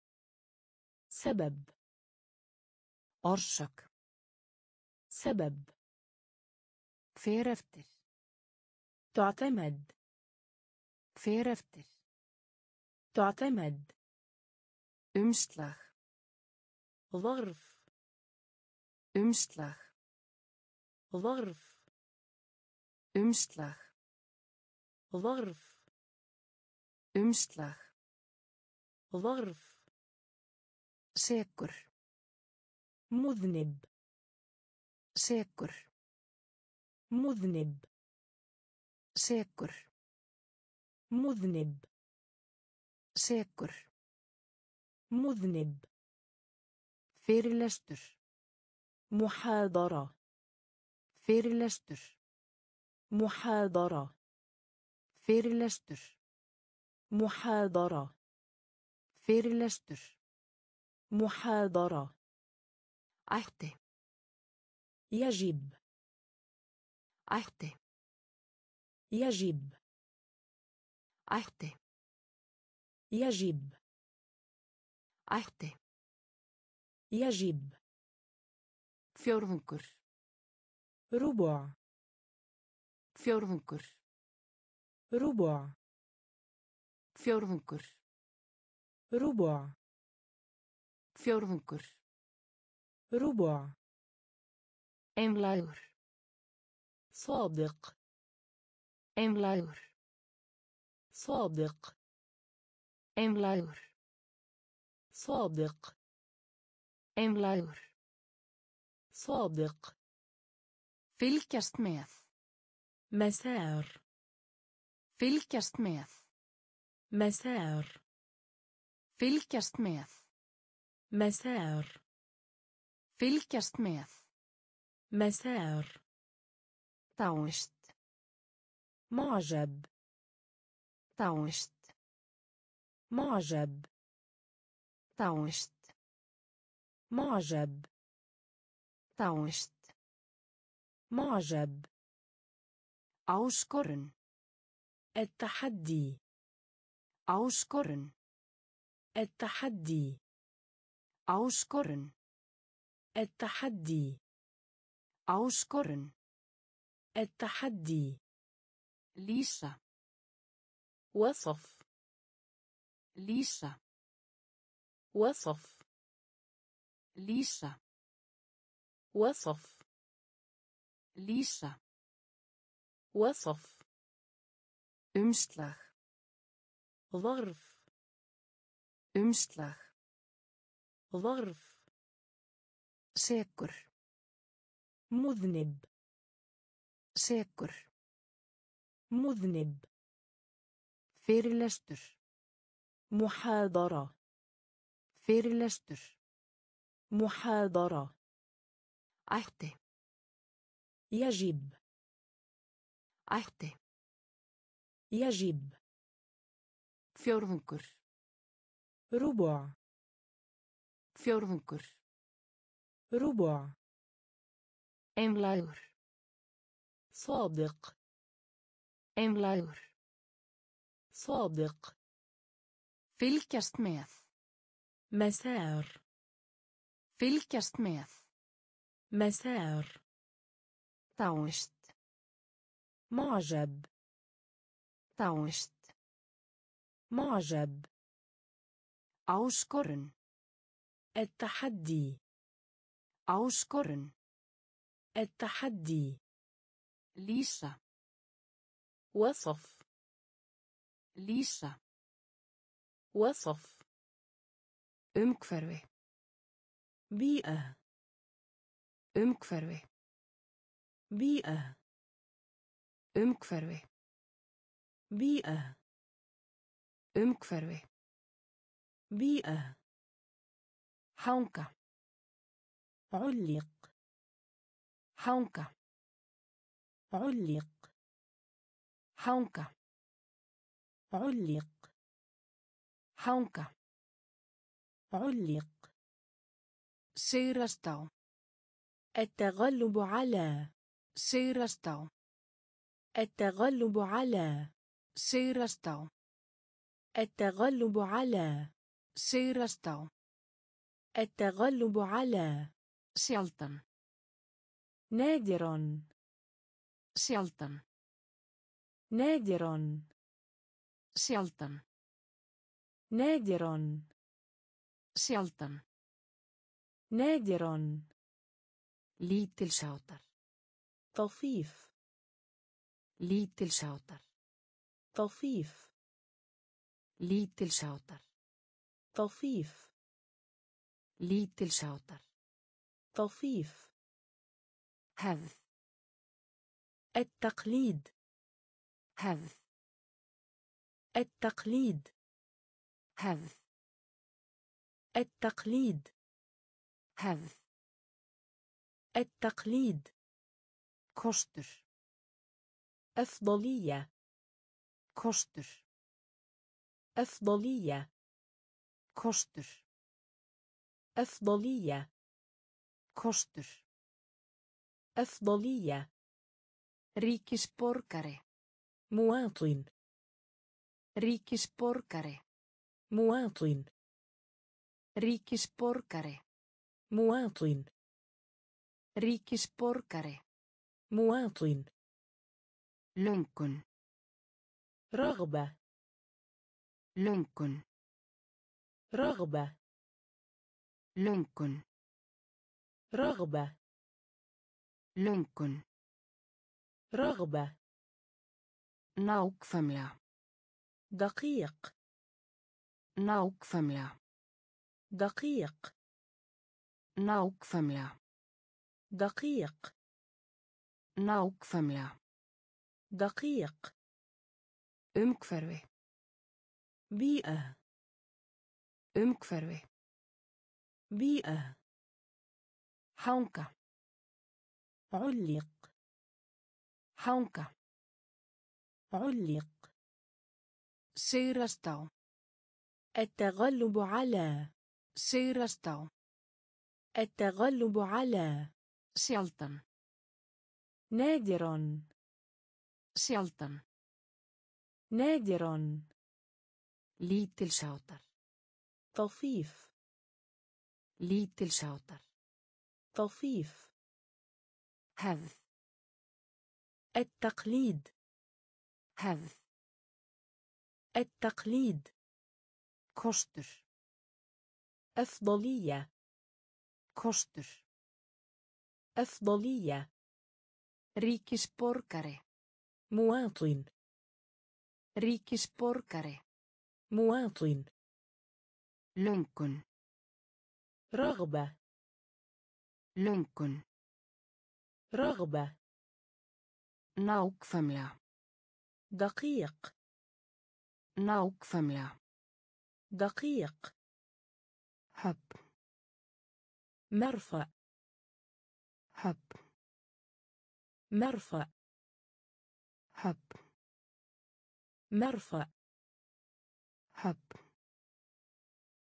Speaker 2: سبب
Speaker 1: Orsök.
Speaker 2: سبب
Speaker 1: Hver eftir.
Speaker 2: تعتمد.
Speaker 1: فير
Speaker 2: تعتمد.
Speaker 1: امشتلخ
Speaker 2: ظرف
Speaker 1: امشتلخ
Speaker 2: ظرف
Speaker 1: امشتلخ
Speaker 2: ظرف
Speaker 1: امشتلخ
Speaker 2: ظرف
Speaker 1: سيكر
Speaker 2: مذنب
Speaker 1: سيكر
Speaker 2: مذنب
Speaker 1: Sekur.
Speaker 2: مذنب
Speaker 1: Sekur.
Speaker 2: مذنب
Speaker 1: Fyrirlestur.
Speaker 2: محاضرة
Speaker 1: Fyrirlestur.
Speaker 2: محاضرة
Speaker 1: Fyrirlestur.
Speaker 2: محاضرة
Speaker 1: Fyrirlestur.
Speaker 2: محاضرة
Speaker 1: Ætti.
Speaker 2: يجب
Speaker 1: Ætti.
Speaker 2: يجب.
Speaker 1: أحتي.
Speaker 2: يجب.
Speaker 1: أحتي.
Speaker 2: يجب.
Speaker 1: فيورنكر
Speaker 2: ربع.
Speaker 1: فيورنكر
Speaker 2: ربع.
Speaker 1: fjórðungur
Speaker 2: ربع.
Speaker 1: fjórðungur
Speaker 2: ربع.
Speaker 1: إملاور
Speaker 2: صادق.
Speaker 1: Einlægur.
Speaker 2: صادق
Speaker 1: Einlægur.
Speaker 2: صادق
Speaker 1: Einlægur.
Speaker 2: صادق
Speaker 1: Fylgjast með.
Speaker 2: مسار
Speaker 1: Fylgjast með.
Speaker 2: مسار
Speaker 1: Fylgjast með.
Speaker 2: مسار
Speaker 1: Fylgjast með.
Speaker 2: مسار
Speaker 1: Dáist.
Speaker 2: معجب.
Speaker 1: تاونشت
Speaker 2: معجب.
Speaker 1: تاونشت
Speaker 2: معجب.
Speaker 1: تاونشت
Speaker 2: معجب.
Speaker 1: أوشكرن.
Speaker 2: التحدي.
Speaker 1: أوشكرن.
Speaker 2: التحدي.
Speaker 1: أوشكرن.
Speaker 2: التحدي.
Speaker 1: أوشكرن.
Speaker 2: التحدي.
Speaker 1: ليسا
Speaker 2: وصف
Speaker 1: ليسا
Speaker 2: وصف
Speaker 1: ليسا
Speaker 2: وصف
Speaker 1: ليسا
Speaker 2: وصف
Speaker 1: امشلخ
Speaker 2: ظرف
Speaker 1: امشلخ
Speaker 2: ظرف
Speaker 1: سكر
Speaker 2: مذنب
Speaker 1: سكر
Speaker 2: مذنب
Speaker 1: fyrirlestur
Speaker 2: محاضرة
Speaker 1: fyrirlestur
Speaker 2: محاضرة.
Speaker 1: ætti
Speaker 2: يجب
Speaker 1: ætti
Speaker 2: يجب.
Speaker 1: fjórðungur
Speaker 2: ربع
Speaker 1: fjórðungur
Speaker 2: ربع.
Speaker 1: إملاور
Speaker 2: صادق.
Speaker 1: Einlægur.
Speaker 2: صادق
Speaker 1: Fylgjast með.
Speaker 2: مسار
Speaker 1: Fylgjast með.
Speaker 2: مسار
Speaker 1: Dáist.
Speaker 2: معجب
Speaker 1: Dáist.
Speaker 2: معجب
Speaker 1: Áskorun.
Speaker 2: التحدي
Speaker 1: Áskorun.
Speaker 2: التحدي
Speaker 1: Lýsa.
Speaker 2: وصف.
Speaker 1: ليشا
Speaker 2: وصف.
Speaker 1: امكفروي
Speaker 2: بيئة.
Speaker 1: امكفروي
Speaker 2: بيئة.
Speaker 1: امكفروي
Speaker 2: بيئة.
Speaker 1: umhverfi
Speaker 2: بيئة.
Speaker 1: hanga
Speaker 2: علق.
Speaker 1: hanga
Speaker 2: علق.
Speaker 1: hanga
Speaker 2: علق.
Speaker 1: hanga
Speaker 2: علق.
Speaker 1: sigrast á.
Speaker 2: التغلب على.
Speaker 1: sigrast á.
Speaker 2: التغلب على.
Speaker 1: sigrast á.
Speaker 2: التغلب على.
Speaker 1: sigrast á.
Speaker 2: التغلب على.
Speaker 1: sjaldan
Speaker 2: نادرا
Speaker 1: sjaldan
Speaker 2: نادر
Speaker 1: sjaldan
Speaker 2: نادر
Speaker 1: sjaldan
Speaker 2: نادر
Speaker 1: lítilsháttar.
Speaker 2: طفيف.
Speaker 1: lítilsháttar.
Speaker 2: طفيف.
Speaker 1: lítilsháttar.
Speaker 2: طفيف.
Speaker 1: lítilsháttar.
Speaker 2: طفيف.
Speaker 1: hefð.
Speaker 2: التقليد.
Speaker 1: hefð.
Speaker 2: التقليد.
Speaker 1: hefð.
Speaker 2: التقليد.
Speaker 1: hefð.
Speaker 2: التقليد.
Speaker 1: kostur
Speaker 2: أفضلية.
Speaker 1: kostur
Speaker 2: أفضلية.
Speaker 1: kostur
Speaker 2: أفضلية.
Speaker 1: kostur
Speaker 2: أفضلية.
Speaker 1: ríkisborgari
Speaker 2: مواطن.
Speaker 1: ríkisborgari
Speaker 2: مواطن.
Speaker 1: ríkisborgari
Speaker 2: مواطن.
Speaker 1: ríkisborgari
Speaker 2: مواطن.
Speaker 1: löngun.
Speaker 2: رغبة.
Speaker 1: löngun.
Speaker 2: رغبة.
Speaker 1: löngun.
Speaker 2: رغبة.
Speaker 1: löngun.
Speaker 2: رغبة, رغبة.
Speaker 1: Nákvæmlega.
Speaker 2: دقيق
Speaker 1: Nákvæmlega.
Speaker 2: دقيق
Speaker 1: Nákvæmlega.
Speaker 2: دقيق
Speaker 1: Nákvæmlega.
Speaker 2: دقيق
Speaker 1: Umhverfi.
Speaker 2: بيئة
Speaker 1: Umhverfi.
Speaker 2: بيئة
Speaker 1: Hanga.
Speaker 2: علق
Speaker 1: Hanga.
Speaker 2: علق.
Speaker 1: sigrast á
Speaker 2: التغلب على.
Speaker 1: sigrast á
Speaker 2: التغلب على.
Speaker 1: sjaldan
Speaker 2: نادرا
Speaker 1: sjaldan
Speaker 2: نادرا
Speaker 1: lítilsháttar.
Speaker 2: طفيف.
Speaker 1: lítilsháttar.
Speaker 2: طفيف.
Speaker 1: hefð.
Speaker 2: التقليد.
Speaker 1: hefð
Speaker 2: التقليد.
Speaker 1: kostur
Speaker 2: أفضلية.
Speaker 1: kostur
Speaker 2: أفضلية.
Speaker 1: ríkisborgari
Speaker 2: مواطن.
Speaker 1: ريكيش بوركاري
Speaker 2: مواطن.
Speaker 1: لونكن.
Speaker 2: رغبة.
Speaker 1: لونكن.
Speaker 2: رغبة.
Speaker 1: ناوكفملا
Speaker 2: دقيق.
Speaker 1: ناوك فملا
Speaker 2: دقيق.
Speaker 1: هب.
Speaker 2: مرفع
Speaker 1: هب.
Speaker 2: مرفع
Speaker 1: هب.
Speaker 2: مرفع
Speaker 1: هب.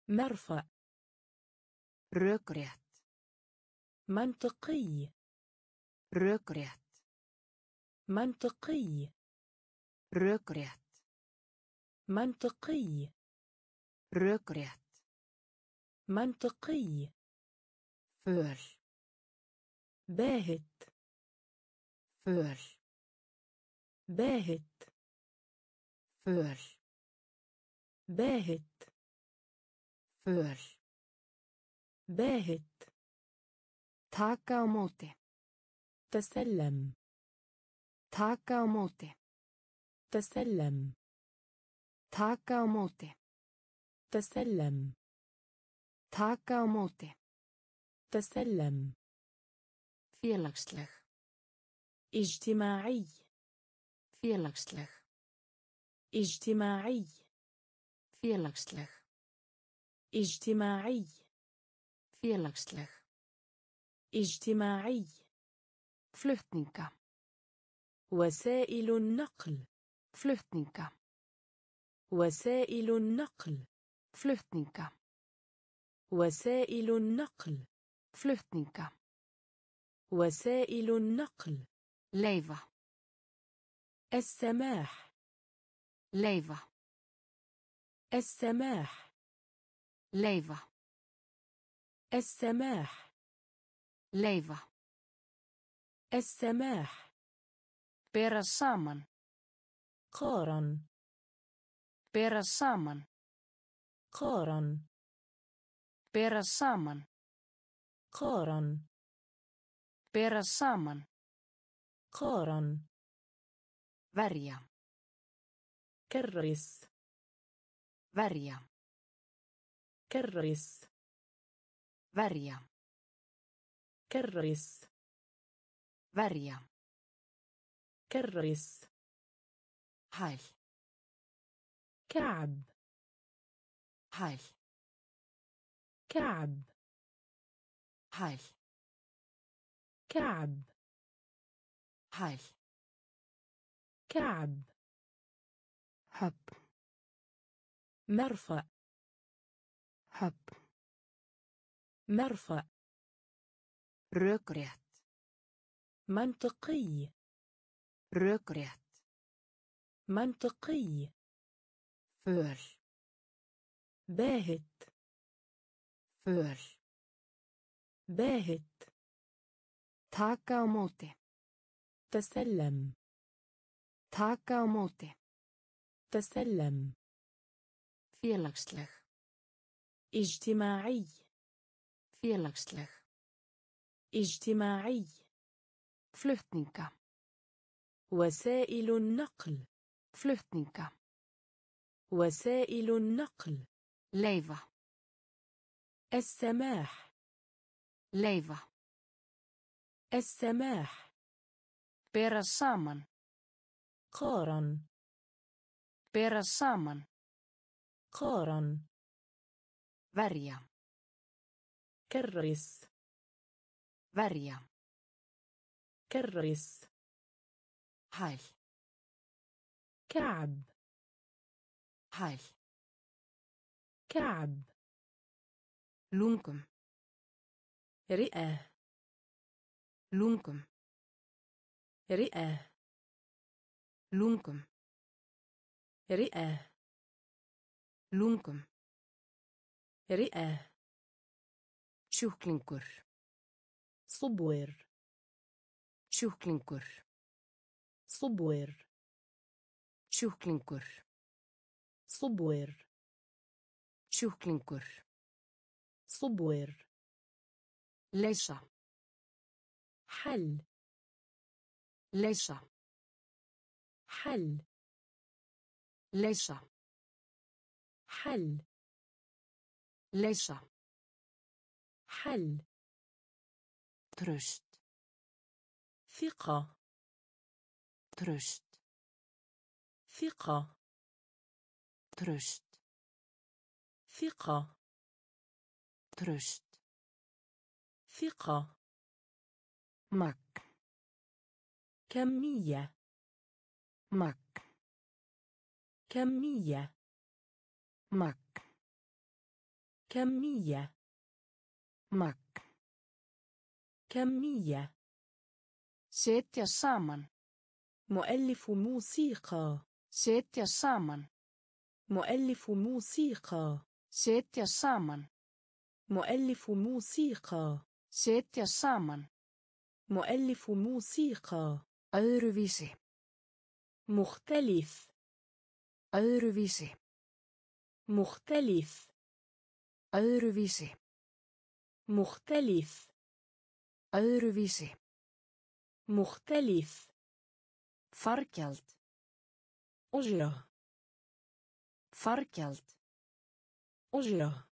Speaker 2: مرفع
Speaker 1: ركريت.
Speaker 2: منطقي.
Speaker 1: ركريت.
Speaker 2: منطقي.
Speaker 1: Rökrétt.
Speaker 2: منطقي
Speaker 1: Rökrétt.
Speaker 2: منطقي
Speaker 1: Föl.
Speaker 2: باهت
Speaker 1: Föl.
Speaker 2: باهت
Speaker 1: Föl.
Speaker 2: باهت
Speaker 1: Föl.
Speaker 2: باهت
Speaker 1: Taka á móti.
Speaker 2: تسلم
Speaker 1: Taka á móti.
Speaker 2: تسلم.
Speaker 1: تاكا موتي.
Speaker 2: تسلم.
Speaker 1: تاكا موتي.
Speaker 2: تسلم.
Speaker 1: فيلغسلغ
Speaker 2: اجتماعي.
Speaker 1: فيلغسلغ
Speaker 2: اجتماعي.
Speaker 1: فيلغسلغ
Speaker 2: اجتماعي.
Speaker 1: فيلغسلغ
Speaker 2: اجتماعي.
Speaker 1: فلوتنكا
Speaker 2: وسائل النقل.
Speaker 1: flutninga.
Speaker 2: وسائل النقل.
Speaker 1: Flutninga.
Speaker 2: وسائل النقل.
Speaker 1: Flutninga.
Speaker 2: وسائل النقل.
Speaker 1: leyfa
Speaker 2: السماح.
Speaker 1: leyfa
Speaker 2: السماح.
Speaker 1: leyfa
Speaker 2: السماح.
Speaker 1: leyfa
Speaker 2: السماح.
Speaker 1: بيرا سامان
Speaker 2: قارن
Speaker 1: Bera saman.
Speaker 2: قارن
Speaker 1: Bera saman.
Speaker 2: قارن
Speaker 1: Bera saman.
Speaker 2: قارن
Speaker 1: Verja.
Speaker 2: كرس
Speaker 1: Verja.
Speaker 2: كرس
Speaker 1: Verja.
Speaker 2: كرس
Speaker 1: Verja.
Speaker 2: كرس
Speaker 1: هال
Speaker 2: كعب.
Speaker 1: هال
Speaker 2: كعب.
Speaker 1: هال
Speaker 2: كعب.
Speaker 1: هال
Speaker 2: كعب.
Speaker 1: حب.
Speaker 2: مرفأ.
Speaker 1: حب.
Speaker 2: مرفأ.
Speaker 1: ركريت
Speaker 2: منطقي.
Speaker 1: ركريت
Speaker 2: منطقي
Speaker 1: Föl.
Speaker 2: باهت
Speaker 1: Föl.
Speaker 2: باهت
Speaker 1: Taka á móti.
Speaker 2: تسلم
Speaker 1: Taka á móti.
Speaker 2: تسلم
Speaker 1: Félagsleg.
Speaker 2: اجتماعي
Speaker 1: Félagsleg.
Speaker 2: اجتماعي
Speaker 1: Flutninga.
Speaker 2: وسائل النقل
Speaker 1: flutninga.
Speaker 2: وسائل النقل.
Speaker 1: ليفا
Speaker 2: السماح.
Speaker 1: ليفا
Speaker 2: السماح.
Speaker 1: بيرا سامان
Speaker 2: قارن.
Speaker 1: بيرا سامان
Speaker 2: قارن.
Speaker 1: فاريا
Speaker 2: كرس
Speaker 1: فاريا
Speaker 2: كرس
Speaker 1: هاي
Speaker 2: كعب.
Speaker 1: هاي
Speaker 2: كعب.
Speaker 1: lunga.
Speaker 2: رئة.
Speaker 1: lunga.
Speaker 2: رئة.
Speaker 1: lunga.
Speaker 2: رئة.
Speaker 1: lunga.
Speaker 2: رئة.
Speaker 1: sjúklingur
Speaker 2: صبور.
Speaker 1: sjúklingur
Speaker 2: صبور.
Speaker 1: Sjúklingur.
Speaker 2: صبور
Speaker 1: Sjúklingur.
Speaker 2: صبور
Speaker 1: Leysa.
Speaker 2: حل
Speaker 1: Leysa.
Speaker 2: حل
Speaker 1: Leysa.
Speaker 2: حل
Speaker 1: Leysa.
Speaker 2: حل
Speaker 1: Tröst.
Speaker 2: ثقة
Speaker 1: Tröst.
Speaker 2: ثقة.
Speaker 1: ترشت
Speaker 2: ثقة.
Speaker 1: ترشت
Speaker 2: ثقة.
Speaker 1: مك.
Speaker 2: كمية.
Speaker 1: مك.
Speaker 2: كمية.
Speaker 1: مك.
Speaker 2: كمية.
Speaker 1: مك.
Speaker 2: كمية.
Speaker 1: سيتيا سامن
Speaker 2: مؤلف موسيقى.
Speaker 1: Setja saman.
Speaker 2: مؤلف موسيقى
Speaker 1: Setja saman.
Speaker 2: مؤلف موسيقى
Speaker 1: Setja saman.
Speaker 2: مؤلف موسيقى
Speaker 1: Öðruvísi.
Speaker 2: مختلف
Speaker 1: Öðruvísi.
Speaker 2: مختلف
Speaker 1: Öðruvísi.
Speaker 2: مختلف
Speaker 1: Öðruvísi.
Speaker 2: مختلف
Speaker 1: Fargjald.
Speaker 2: أجرة
Speaker 1: Fargjald.
Speaker 2: أجرة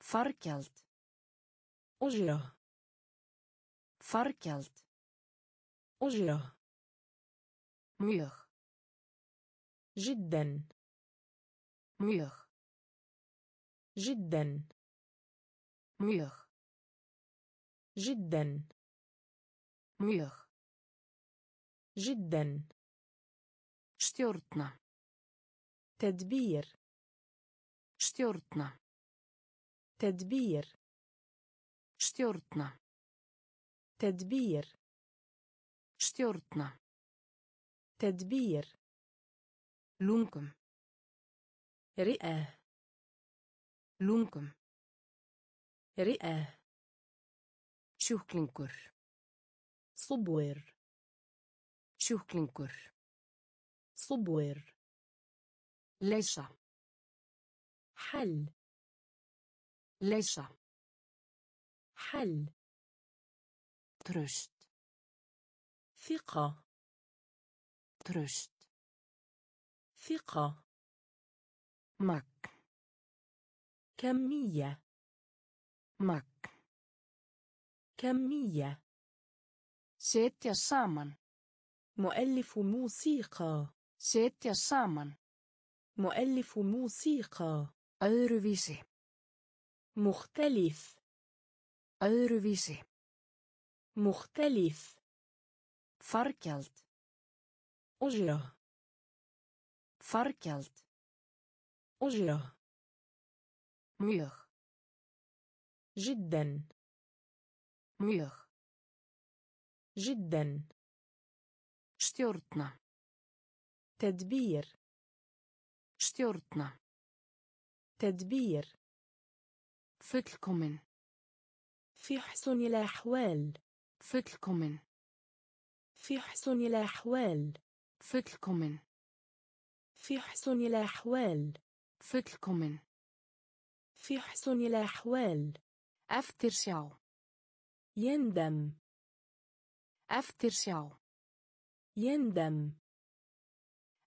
Speaker 1: Fargjald.
Speaker 2: أجرة
Speaker 1: Fargjald.
Speaker 2: أجرة
Speaker 1: Mjög.
Speaker 2: جدا
Speaker 1: Mjög.
Speaker 2: جدا
Speaker 1: Mjög.
Speaker 2: جدا
Speaker 1: Mjög.
Speaker 2: جدا
Speaker 1: Stjórna.
Speaker 2: تدبير
Speaker 1: Stjórna.
Speaker 2: تدبير
Speaker 1: Stjórna.
Speaker 2: تدبير
Speaker 1: Stjórna.
Speaker 2: تدبير
Speaker 1: Lungum.
Speaker 2: رئة
Speaker 1: Lungum.
Speaker 2: رئة
Speaker 1: Sjúklingur.
Speaker 2: صبور
Speaker 1: Sjúklingur.
Speaker 2: صبور.
Speaker 1: ليش
Speaker 2: حل.
Speaker 1: ليش
Speaker 2: حل.
Speaker 1: ترشت.
Speaker 2: ثقة.
Speaker 1: ترشت.
Speaker 2: ثقة.
Speaker 1: مك.
Speaker 2: كمية.
Speaker 1: مك.
Speaker 2: كمية.
Speaker 1: سيتيا سامن
Speaker 2: مؤلف موسيقى.
Speaker 1: Setja saman.
Speaker 2: مؤلف موسيقى
Speaker 1: Öðruvísi.
Speaker 2: مختلف
Speaker 1: Öðruvísi.
Speaker 2: مختلف
Speaker 1: Fargjald.
Speaker 2: أجرة
Speaker 1: Fargjald.
Speaker 2: أجرة
Speaker 1: Mjög.
Speaker 2: جدا
Speaker 1: Mjög.
Speaker 2: جدا
Speaker 1: Stjórna.
Speaker 2: تدبير
Speaker 1: Stjórna.
Speaker 2: تدبير
Speaker 1: Fullkomin.
Speaker 2: في حسن الأحوال
Speaker 1: Fullkomin.
Speaker 2: في حسن الأحوال
Speaker 1: Fullkomin.
Speaker 2: في حسن الأحوال
Speaker 1: Fullkomin.
Speaker 2: في حسن الأحوال
Speaker 1: Eftirsjá.
Speaker 2: يندم
Speaker 1: Eftirsjá.
Speaker 2: يندم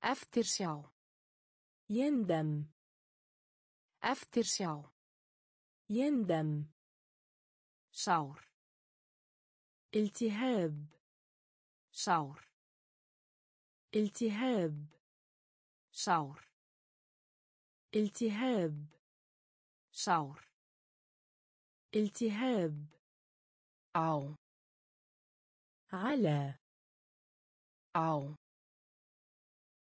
Speaker 1: Eftirsjá.
Speaker 2: يندم
Speaker 1: Eftirsjá.
Speaker 2: يندم
Speaker 1: Sár.
Speaker 2: التهاب
Speaker 1: Sár.
Speaker 2: التهاب
Speaker 1: Sár.
Speaker 2: التهاب
Speaker 1: Sár.
Speaker 2: التهاب
Speaker 1: Á.
Speaker 2: على
Speaker 1: Á.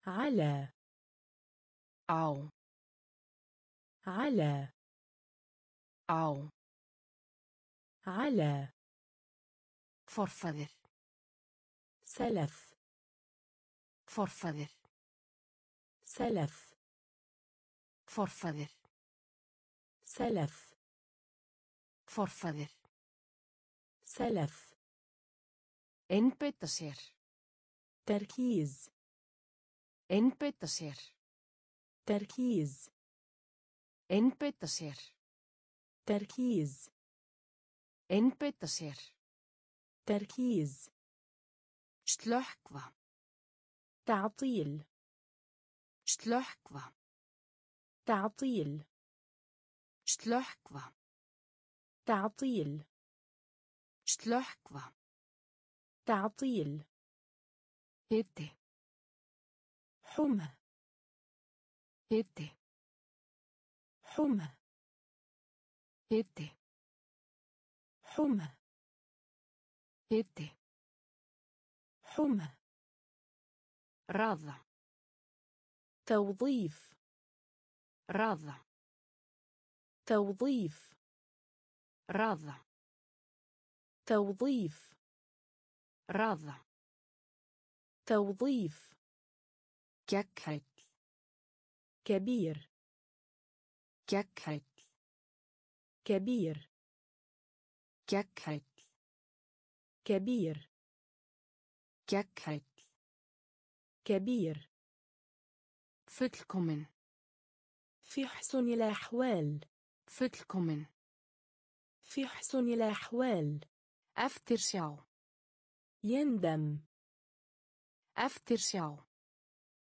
Speaker 2: على
Speaker 1: أو
Speaker 2: على
Speaker 1: أو.
Speaker 2: على.
Speaker 1: فرفذر
Speaker 2: سلف.
Speaker 1: فرفذر
Speaker 2: سلف.
Speaker 1: فرفذر
Speaker 2: سلف.
Speaker 1: فورفادر
Speaker 2: سلف.
Speaker 1: انبتسر
Speaker 2: تركيز.
Speaker 1: Einbeita sér.
Speaker 2: تركيز
Speaker 1: Einbeita sér.
Speaker 2: تركيز
Speaker 1: Einbeita sér.
Speaker 2: تركيز
Speaker 1: Slökkva.
Speaker 2: تعطيل
Speaker 1: Slökkva.
Speaker 2: تعطيل
Speaker 1: Slökkva.
Speaker 2: تعطيل
Speaker 1: Slökkva.
Speaker 2: تعطيل
Speaker 1: Hiti.
Speaker 2: حمى
Speaker 1: Hiti.
Speaker 2: حمى
Speaker 1: Hiti.
Speaker 2: حمى
Speaker 1: Hiti.
Speaker 2: حمى
Speaker 1: Raða.
Speaker 2: توظيف
Speaker 1: Raða.
Speaker 2: توظيف
Speaker 1: Raða.
Speaker 2: توظيف
Speaker 1: Raða.
Speaker 2: توظيف
Speaker 1: ككحت
Speaker 2: كبير.
Speaker 1: ككحت
Speaker 2: كبير.
Speaker 1: ككحت
Speaker 2: كبير.
Speaker 1: ككحت
Speaker 2: كبير.
Speaker 1: فتلكمن
Speaker 2: في حسن الاحوال
Speaker 1: فتلكمن
Speaker 2: في حسن الاحوال
Speaker 1: أفترشاو.
Speaker 2: يندم.
Speaker 1: أفترشاو.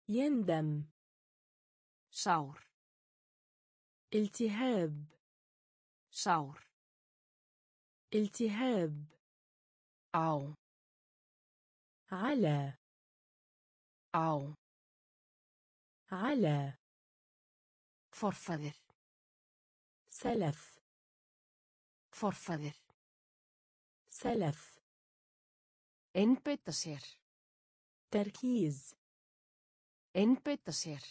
Speaker 2: يندم
Speaker 1: Sár.
Speaker 2: التهاب
Speaker 1: Sár.
Speaker 2: التهاب
Speaker 1: Á.
Speaker 2: على
Speaker 1: Á.
Speaker 2: على
Speaker 1: Forfaðir.
Speaker 2: سلف
Speaker 1: Forfaðir.
Speaker 2: سلف
Speaker 1: Einbeita sér.
Speaker 2: تركيز
Speaker 1: Einbeita sér.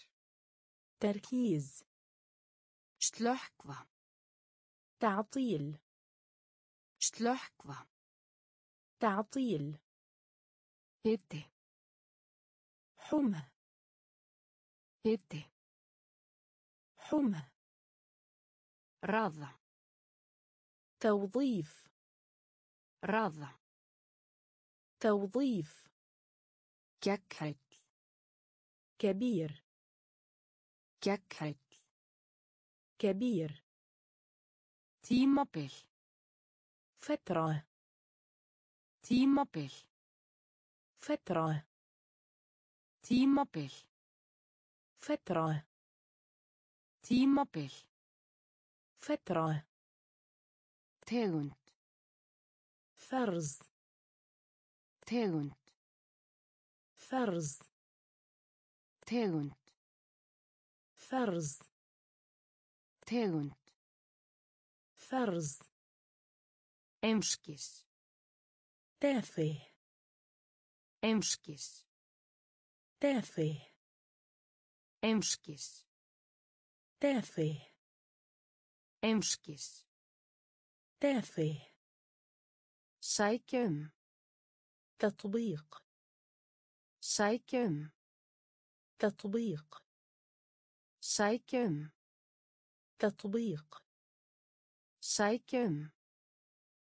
Speaker 2: تركيز
Speaker 1: Slökkva.
Speaker 2: تعطيل
Speaker 1: Slökkva.
Speaker 2: تعطيل
Speaker 1: Hiti.
Speaker 2: حمى
Speaker 1: Hiti.
Speaker 2: حمى
Speaker 1: Raða.
Speaker 2: توظيف
Speaker 1: Raða.
Speaker 2: توظيف
Speaker 1: Gegghæll.
Speaker 2: كبير.
Speaker 1: كاكهت
Speaker 2: كبير.
Speaker 1: تيمابل
Speaker 2: فترة.
Speaker 1: تيمابل
Speaker 2: فترة.
Speaker 1: تيمابل
Speaker 2: فترة.
Speaker 1: تيمابل
Speaker 2: فترة.
Speaker 1: تيغونت
Speaker 2: فرز.
Speaker 1: تيغونت
Speaker 2: فرز.
Speaker 1: تيغونت
Speaker 2: فرز.
Speaker 1: تيغونت
Speaker 2: فرز. امشكيش
Speaker 1: تافي
Speaker 2: امشكيش
Speaker 1: تافي
Speaker 2: امشكيش
Speaker 1: تافي
Speaker 2: امشكيش
Speaker 1: تافي سايكم
Speaker 2: تطبيق.
Speaker 1: سايكم
Speaker 2: تطبيق
Speaker 1: um.
Speaker 2: تطبيق
Speaker 1: um.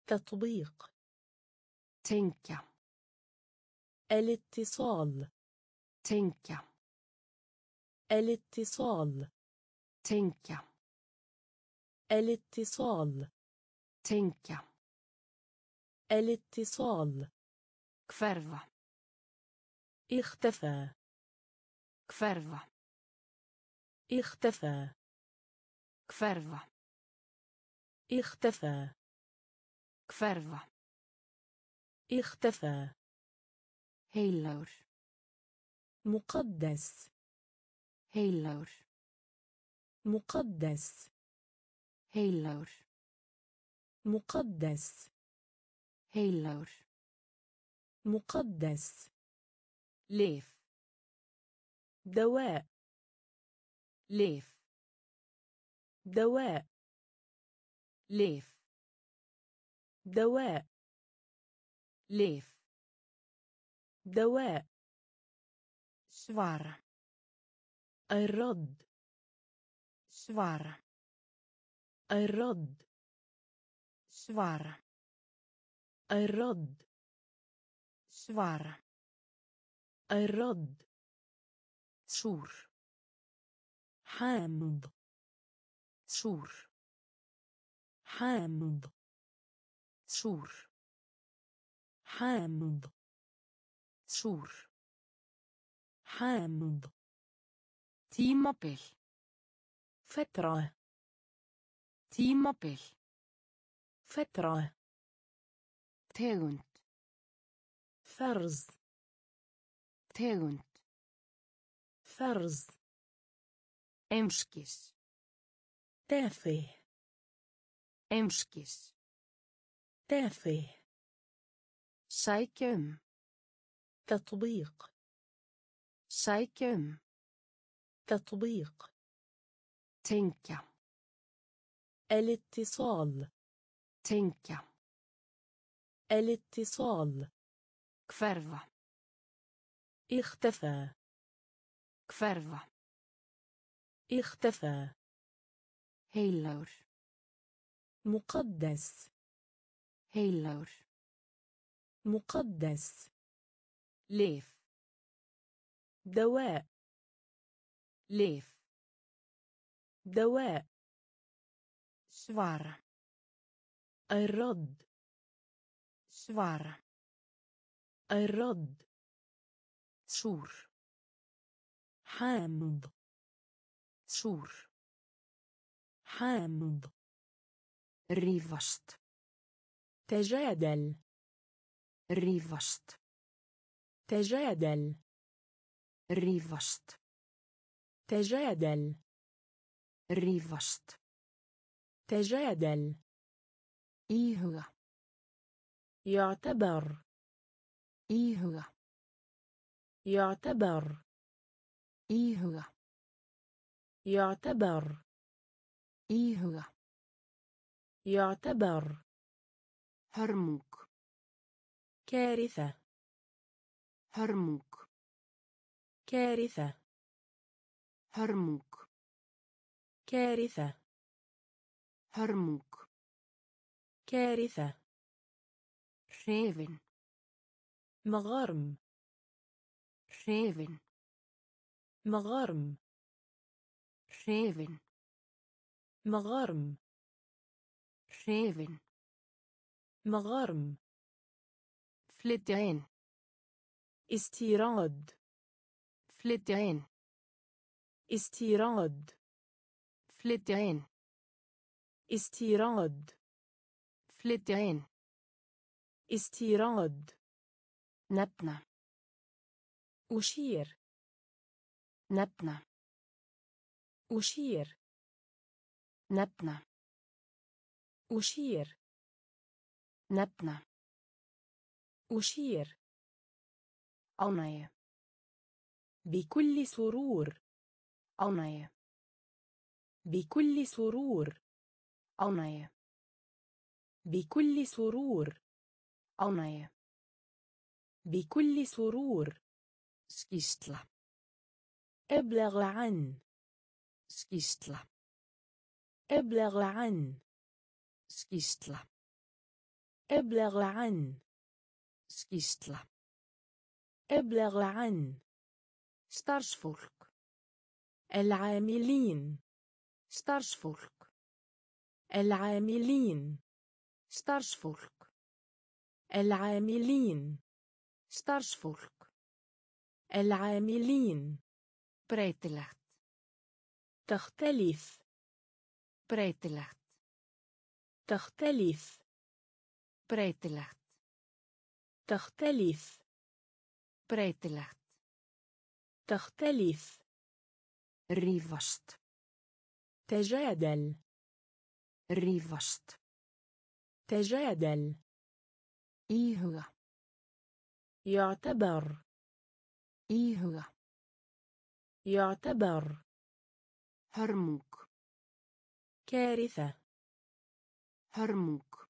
Speaker 2: تطبيق
Speaker 1: Tengja.
Speaker 2: الاتصال
Speaker 1: Tengja.
Speaker 2: الاتصال
Speaker 1: Tengja.
Speaker 2: الاتصال
Speaker 1: Tengja.
Speaker 2: الاتصال
Speaker 1: Hverfa.
Speaker 2: اختفى
Speaker 1: كفرفا
Speaker 2: اختفى.
Speaker 1: كفرفا
Speaker 2: اختفى.
Speaker 1: hverfa
Speaker 2: اختفى.
Speaker 1: هيلور.
Speaker 2: مقدس.
Speaker 1: هيلور.
Speaker 2: مقدس.
Speaker 1: هيلور.
Speaker 2: مقدس.
Speaker 1: هيلور.
Speaker 2: مقدس.
Speaker 1: lyf.
Speaker 2: دواء.
Speaker 1: Lyf.
Speaker 2: دواء.
Speaker 1: Lyf.
Speaker 2: دواء.
Speaker 1: ليف.
Speaker 2: دواء.
Speaker 1: svara
Speaker 2: الرد.
Speaker 1: svara
Speaker 2: الرد.
Speaker 1: svara
Speaker 2: الرد.
Speaker 1: svara
Speaker 2: الرد.
Speaker 1: súr
Speaker 2: حامض.
Speaker 1: súr
Speaker 2: حامض.
Speaker 1: súr
Speaker 2: حامض.
Speaker 1: súr
Speaker 2: حامض.
Speaker 1: tímabil
Speaker 2: فترة
Speaker 1: tímabil
Speaker 2: فترة
Speaker 1: tegund
Speaker 2: فرز
Speaker 1: تيغنت
Speaker 2: فرز
Speaker 1: امشكيش
Speaker 2: تافه
Speaker 1: امشكيش
Speaker 2: تافه
Speaker 1: سايكن
Speaker 2: تطبيق
Speaker 1: سايكن
Speaker 2: تطبيق
Speaker 1: تنكا
Speaker 2: الاتصال.
Speaker 1: tengja
Speaker 2: الاتصال.
Speaker 1: hverfa
Speaker 2: اختفى.
Speaker 1: Hverfa.
Speaker 2: اختفى.
Speaker 1: هيلور.
Speaker 2: مقدس.
Speaker 1: هيلور.
Speaker 2: مقدس.
Speaker 1: lyf.
Speaker 2: دواء.
Speaker 1: lyf.
Speaker 2: دواء.
Speaker 1: شوار.
Speaker 2: الرد.
Speaker 1: شوار.
Speaker 2: الرد.
Speaker 1: شور.
Speaker 2: حامض.
Speaker 1: súr
Speaker 2: حامض.
Speaker 1: rífast
Speaker 2: تجادل.
Speaker 1: rífast
Speaker 2: تجادل.
Speaker 1: rífast
Speaker 2: تجادل.
Speaker 1: rífast
Speaker 2: تجادل.
Speaker 1: íhuga
Speaker 2: يعتبر.
Speaker 1: íhuga
Speaker 2: يعتبر.
Speaker 1: إيه
Speaker 2: يعتبر.
Speaker 1: إيه
Speaker 2: يعتبر.
Speaker 1: هرموك
Speaker 2: كارثة.
Speaker 1: هرموك
Speaker 2: كارثة.
Speaker 1: هرموك
Speaker 2: كارثة.
Speaker 1: هرموك
Speaker 2: كارثة.
Speaker 1: شيفن
Speaker 2: مغرم شيفن
Speaker 1: مغارم.
Speaker 2: ريفن
Speaker 1: مغارم.
Speaker 2: ريفن
Speaker 1: مغارم. فليتين
Speaker 2: استيراد.
Speaker 1: فليتين
Speaker 2: استيراد.
Speaker 1: فليتين
Speaker 2: استيراد.
Speaker 1: فليتين
Speaker 2: استيراد.
Speaker 1: نبنا
Speaker 2: أشير.
Speaker 1: نبنا
Speaker 2: أشير.
Speaker 1: نبنا
Speaker 2: أشير.
Speaker 1: نبنا
Speaker 2: أشير.
Speaker 1: أناي
Speaker 2: بكل سرور.
Speaker 1: أناي
Speaker 2: بكل سرور.
Speaker 1: أناي
Speaker 2: بكل سرور.
Speaker 1: أناي
Speaker 2: بكل سرور.
Speaker 1: skýrsla
Speaker 2: أبلغ عن.
Speaker 1: skýrsla
Speaker 2: أبلغ عن.
Speaker 1: skýrsla
Speaker 2: أبلغ عن.
Speaker 1: skýrsla
Speaker 2: أبلغ عن.
Speaker 1: starfsfólk
Speaker 2: العاملين.
Speaker 1: starfsfólk
Speaker 2: العاملين.
Speaker 1: starfsfólk
Speaker 2: العاملين.
Speaker 1: ستارشفولك
Speaker 2: العاملين.
Speaker 1: breytilegt
Speaker 2: تختلف.
Speaker 1: Breytilegt
Speaker 2: تختلف.
Speaker 1: Breytilegt
Speaker 2: تختلف.
Speaker 1: Breytilegt
Speaker 2: تختلف.
Speaker 1: ريفست
Speaker 2: تجادل.
Speaker 1: ريفشت.
Speaker 2: تجادل.
Speaker 1: إيه هو؟
Speaker 2: يعتبر.
Speaker 1: إيه هو؟
Speaker 2: يعتبر
Speaker 1: هرموك
Speaker 2: كارثة.
Speaker 1: هرموك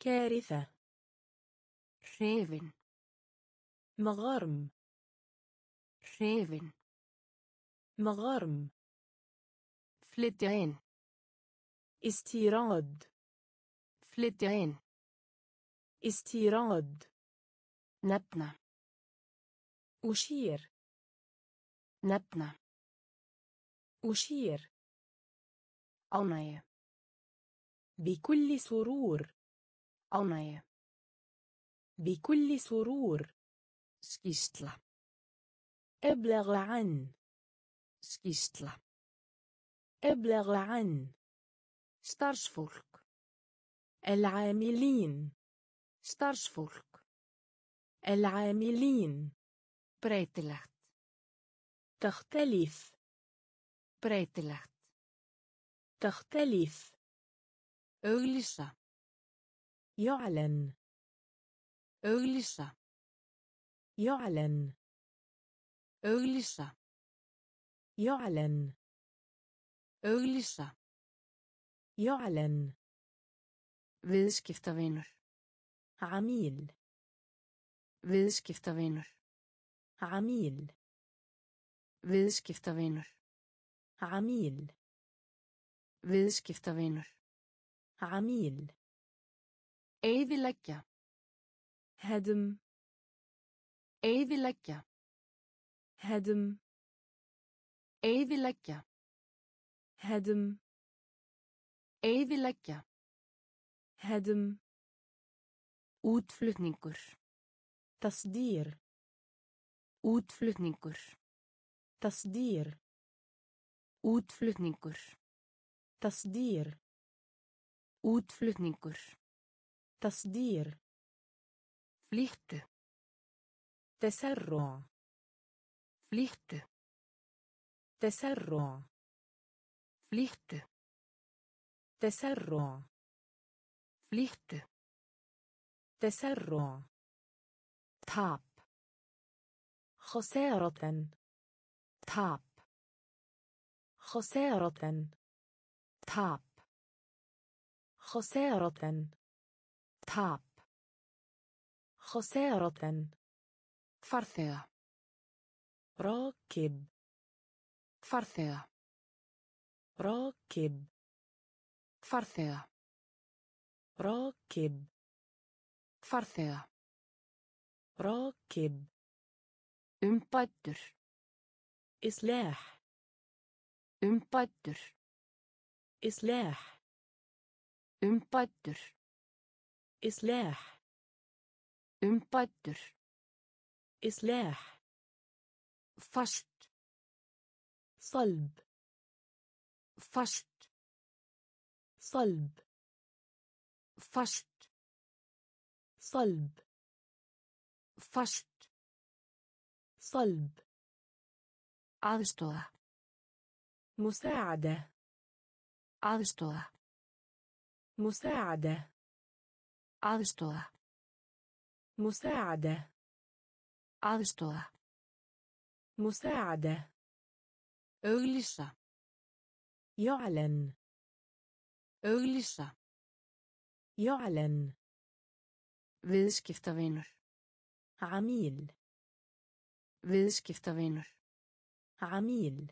Speaker 2: كارثة.
Speaker 1: شيفن
Speaker 2: مغارم.
Speaker 1: شيفن
Speaker 2: مغارم.
Speaker 1: فلتين
Speaker 2: استيراد.
Speaker 1: فلتين
Speaker 2: استيراد.
Speaker 1: نبنا
Speaker 2: أشير.
Speaker 1: نبنا
Speaker 2: أشير.
Speaker 1: أناي
Speaker 2: بكل سرور.
Speaker 1: أناي
Speaker 2: بكل سرور.
Speaker 1: skýrsla.
Speaker 2: أبلغ عن.
Speaker 1: skýrsla.
Speaker 2: أبلغ عن.
Speaker 1: starfsfólk
Speaker 2: العاملين.
Speaker 1: starfsfólk
Speaker 2: العاملين.
Speaker 1: breytilegt
Speaker 2: تختلف
Speaker 1: breytilegt
Speaker 2: تختلف
Speaker 1: auglýsa
Speaker 2: يعلن
Speaker 1: auglýsa
Speaker 2: يعلن
Speaker 1: auglýsa
Speaker 2: يعلن
Speaker 1: auglýsa
Speaker 2: يعلن
Speaker 1: viðskiptavinur
Speaker 2: عميل
Speaker 1: viðskiptavinur
Speaker 2: عميل
Speaker 1: Viðskiptavinur.
Speaker 2: Amíl.
Speaker 1: Viðskiptavinur.
Speaker 2: Amíl.
Speaker 1: Eyðileggja.
Speaker 2: Hedum.
Speaker 1: Eyðileggja.
Speaker 2: Hedum.
Speaker 1: Eyðileggja.
Speaker 2: Hedum.
Speaker 1: Eyðileggja.
Speaker 2: Hedum.
Speaker 1: Útflutningur.
Speaker 2: Tasdýr.
Speaker 1: Útflutningur.
Speaker 2: تصدير
Speaker 1: útflutningur
Speaker 2: تصدير
Speaker 1: útflutningur
Speaker 2: تصدير
Speaker 1: flýttu
Speaker 2: تسرع
Speaker 1: flýttu
Speaker 2: تسرع
Speaker 1: flýttu
Speaker 2: تسرع
Speaker 1: flýttu
Speaker 2: تسرع
Speaker 1: tap
Speaker 2: خسارة
Speaker 1: tap
Speaker 2: خسارة
Speaker 1: tap
Speaker 2: خسارة
Speaker 1: tap
Speaker 2: خسارة
Speaker 1: farþega
Speaker 2: راكب
Speaker 1: farþega
Speaker 2: راكب
Speaker 1: farþega
Speaker 2: راكب
Speaker 1: farþega
Speaker 2: راكب
Speaker 1: umbættur
Speaker 2: إصلاح.
Speaker 1: أمبادر
Speaker 2: إصلاح.
Speaker 1: أمبادر
Speaker 2: إصلاح.
Speaker 1: أمبادر
Speaker 2: إصلاح.
Speaker 1: فشت.
Speaker 2: صلب.
Speaker 1: فشت.
Speaker 2: صلب.
Speaker 1: فشت.
Speaker 2: صلب.
Speaker 1: فشت.
Speaker 2: صلب.
Speaker 1: Aðstoða
Speaker 2: مساعدة
Speaker 1: aðstoða
Speaker 2: مساعدة
Speaker 1: aðstoða
Speaker 2: مساعدة
Speaker 1: aðstoða
Speaker 2: مساعدة
Speaker 1: auglýsa
Speaker 2: يعلن
Speaker 1: auglýsa
Speaker 2: يعلن
Speaker 1: viðskiptavinur
Speaker 2: عميل
Speaker 1: viðskiptavinur
Speaker 2: عميل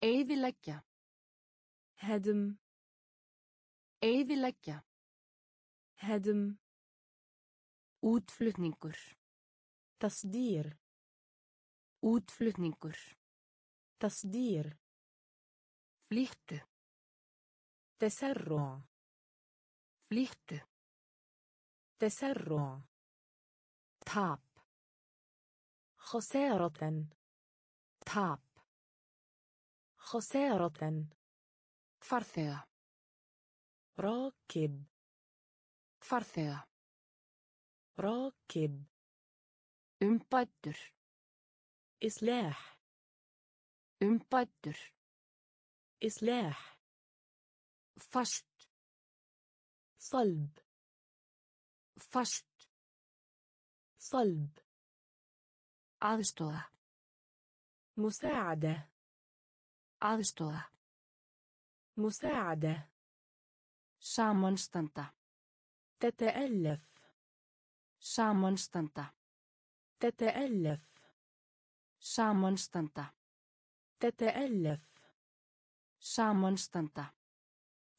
Speaker 1: eyðileggja
Speaker 2: هدم
Speaker 1: eyðileggja
Speaker 2: هدم
Speaker 1: útflutningur
Speaker 2: تصدير
Speaker 1: útflutningur
Speaker 2: تصدير
Speaker 1: flýttu
Speaker 2: تسرع
Speaker 1: flýttu
Speaker 2: تسرع
Speaker 1: tap
Speaker 2: خسارة
Speaker 1: تاب
Speaker 2: خسارة.
Speaker 1: فرثة
Speaker 2: راكب.
Speaker 1: فرثة
Speaker 2: راكب.
Speaker 1: امبادر
Speaker 2: إصلاح.
Speaker 1: امبادر
Speaker 2: إصلاح.
Speaker 1: فشت.
Speaker 2: صلب.
Speaker 1: فشت.
Speaker 2: صلب.
Speaker 1: أغسطوه
Speaker 2: مساعدة.
Speaker 1: aðstoða
Speaker 2: مساعدة.
Speaker 1: samanstanda
Speaker 2: تتألف.
Speaker 1: samanstanda
Speaker 2: تتألف.
Speaker 1: samanstanda
Speaker 2: تتألف.
Speaker 1: samanstanda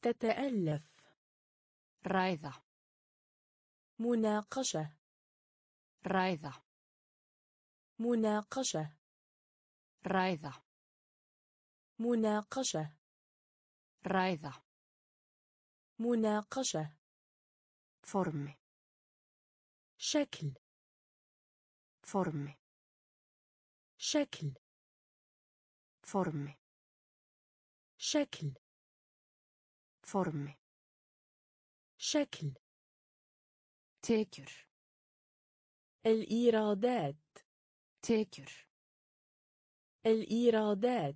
Speaker 2: تتألف.
Speaker 1: ræða
Speaker 2: مناقشة.
Speaker 1: ræða
Speaker 2: مناقشة.
Speaker 1: ræða
Speaker 2: مناقشة.
Speaker 1: ræða
Speaker 2: مناقشة.
Speaker 1: form
Speaker 2: شكل.
Speaker 1: form
Speaker 2: شكل.
Speaker 1: form
Speaker 2: شكل.
Speaker 1: form
Speaker 2: شكل.
Speaker 1: تيكر.
Speaker 2: الإيرادات.
Speaker 1: تيكر.
Speaker 2: الإيرادات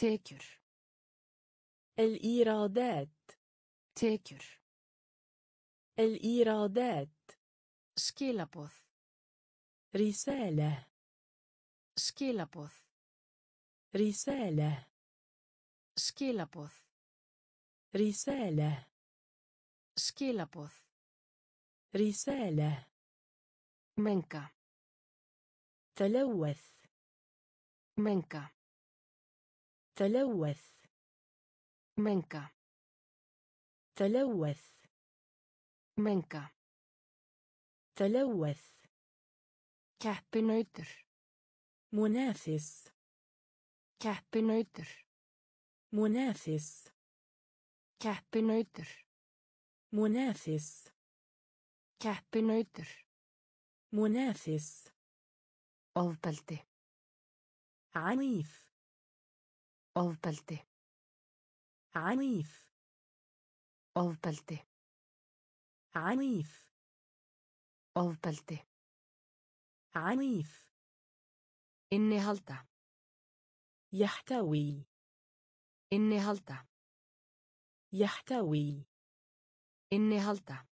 Speaker 1: Tekjur.
Speaker 2: الإيرادات
Speaker 1: Tekjur.
Speaker 2: الإيرادات
Speaker 1: Skilaboð.
Speaker 2: رسالة
Speaker 1: Skilaboð.
Speaker 2: رسالة
Speaker 1: Skilaboð.
Speaker 2: رسالة
Speaker 1: Skilaboð.
Speaker 2: رسالة
Speaker 1: Menga.
Speaker 2: تلوث
Speaker 1: منك.
Speaker 2: تلوث.
Speaker 1: منك.
Speaker 2: تلوث.
Speaker 1: منك.
Speaker 2: تلوث.
Speaker 1: كابنوتر
Speaker 2: منافس.
Speaker 1: keppinautur
Speaker 2: منافس.
Speaker 1: keppinautur
Speaker 2: منافس.
Speaker 1: keppinautur
Speaker 2: منافس.
Speaker 1: ofbeldi
Speaker 2: عنيف.
Speaker 1: ofbeldi
Speaker 2: عنيف.
Speaker 1: ofbeldi
Speaker 2: عنيف.
Speaker 1: ofbeldi
Speaker 2: عنيف.
Speaker 1: إني هلطة
Speaker 2: يحتوي.
Speaker 1: إني هلطة
Speaker 2: يحتوي.
Speaker 1: إني هلطة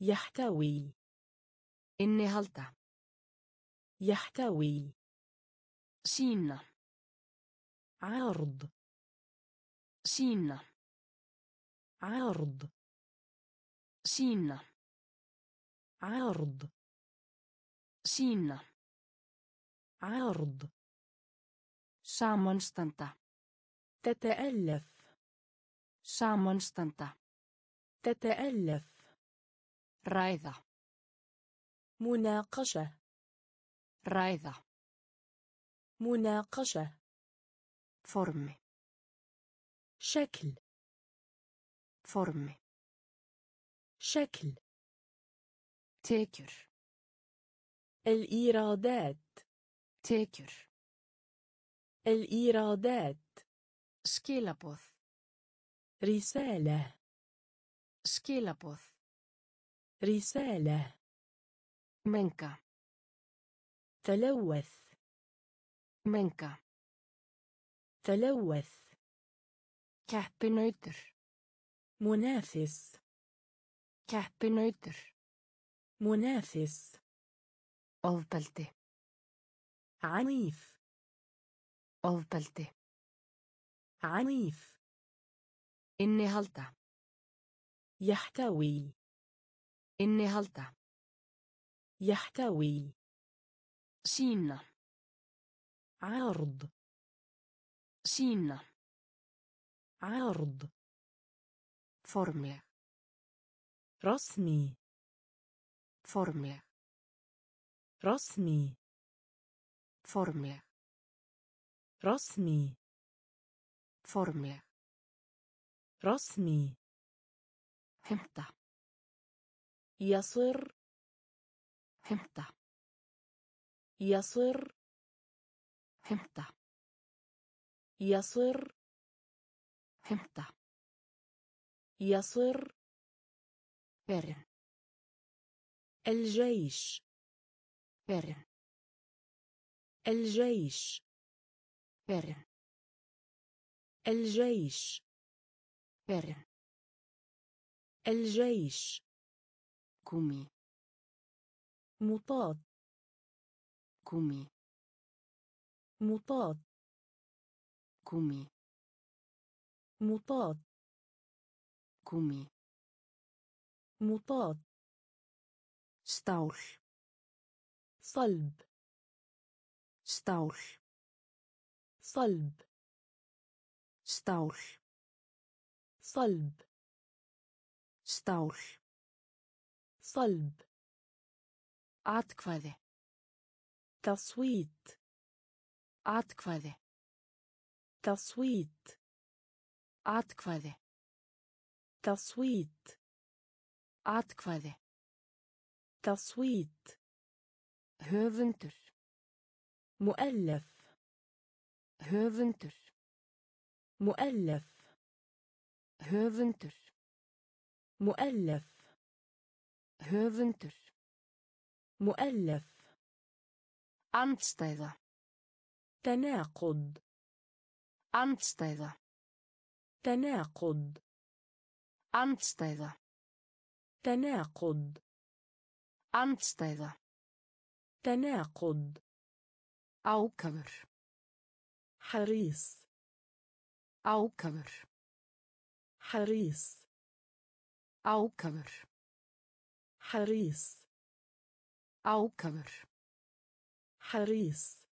Speaker 2: يحتوي.
Speaker 1: إني هلطة
Speaker 2: يحتوي.
Speaker 1: سينا
Speaker 2: عرض
Speaker 1: سينا
Speaker 2: عرض
Speaker 1: sýna
Speaker 2: عرض
Speaker 1: sýna
Speaker 2: عرض
Speaker 1: samanstanda
Speaker 2: تتألف.
Speaker 1: samanstanda
Speaker 2: تتألف.
Speaker 1: ræða
Speaker 2: مناقشة.
Speaker 1: ræða
Speaker 2: مناقشة
Speaker 1: Form.
Speaker 2: شكل
Speaker 1: Formi.
Speaker 2: شكل
Speaker 1: Tekjur.
Speaker 2: الإيرادات
Speaker 1: Tekjur.
Speaker 2: الإيرادات
Speaker 1: Skilaboð.
Speaker 2: رسالة
Speaker 1: Skilaboð.
Speaker 2: رسالة
Speaker 1: Menga.
Speaker 2: تلوث
Speaker 1: menga
Speaker 2: تلوث.
Speaker 1: keppinautur
Speaker 2: منافس.
Speaker 1: keppinautur
Speaker 2: منافس.
Speaker 1: ofbeldi
Speaker 2: عنيف.
Speaker 1: ofbeldi
Speaker 2: عنيف.
Speaker 1: innihalda
Speaker 2: يحتوي.
Speaker 1: innihalda
Speaker 2: يحتوي.
Speaker 1: سينا
Speaker 2: عرض
Speaker 1: سينا
Speaker 2: عرض
Speaker 1: فورملا
Speaker 2: رسمي.
Speaker 1: فورملا
Speaker 2: رسمي.
Speaker 1: فورملا
Speaker 2: رسمي.
Speaker 1: فورملا
Speaker 2: رسمي.
Speaker 1: heimta
Speaker 2: يصر.
Speaker 1: heimta
Speaker 2: يصر.
Speaker 1: heimta
Speaker 2: يصر.
Speaker 1: heimta
Speaker 2: يصر.
Speaker 1: herinn
Speaker 2: الجيش.
Speaker 1: herinn
Speaker 2: الجيش.
Speaker 1: herinn
Speaker 2: الجيش.
Speaker 1: herinn
Speaker 2: الجيش.
Speaker 1: gúmmí.
Speaker 2: مطاط.
Speaker 1: gúmmí.
Speaker 2: مطاط.
Speaker 1: gúmmí
Speaker 2: مطاط.
Speaker 1: gúmmí
Speaker 2: مطاط.
Speaker 1: stál
Speaker 2: صلب.
Speaker 1: ستاول
Speaker 2: صلب.
Speaker 1: ستاول
Speaker 2: صلب.
Speaker 1: ستاول
Speaker 2: صلب.
Speaker 1: عتقفه
Speaker 2: تصويت.
Speaker 1: atkvæði
Speaker 2: تصويت
Speaker 1: atkvæði
Speaker 2: تصويت
Speaker 1: atkvæði
Speaker 2: تصويت
Speaker 1: höfundur
Speaker 2: مؤلف
Speaker 1: höfundur
Speaker 2: مؤلف
Speaker 1: höfundur
Speaker 2: مؤلف
Speaker 1: höfundur
Speaker 2: مؤلف
Speaker 1: andstæða
Speaker 2: تناقض
Speaker 1: andstæða
Speaker 2: تناقض
Speaker 1: andstæða
Speaker 2: تناقض
Speaker 1: andstæða
Speaker 2: تناقض
Speaker 1: ákafur
Speaker 2: حريص
Speaker 1: ákafur
Speaker 2: حريص
Speaker 1: ákafur
Speaker 2: حريص
Speaker 1: ákafur
Speaker 2: حريص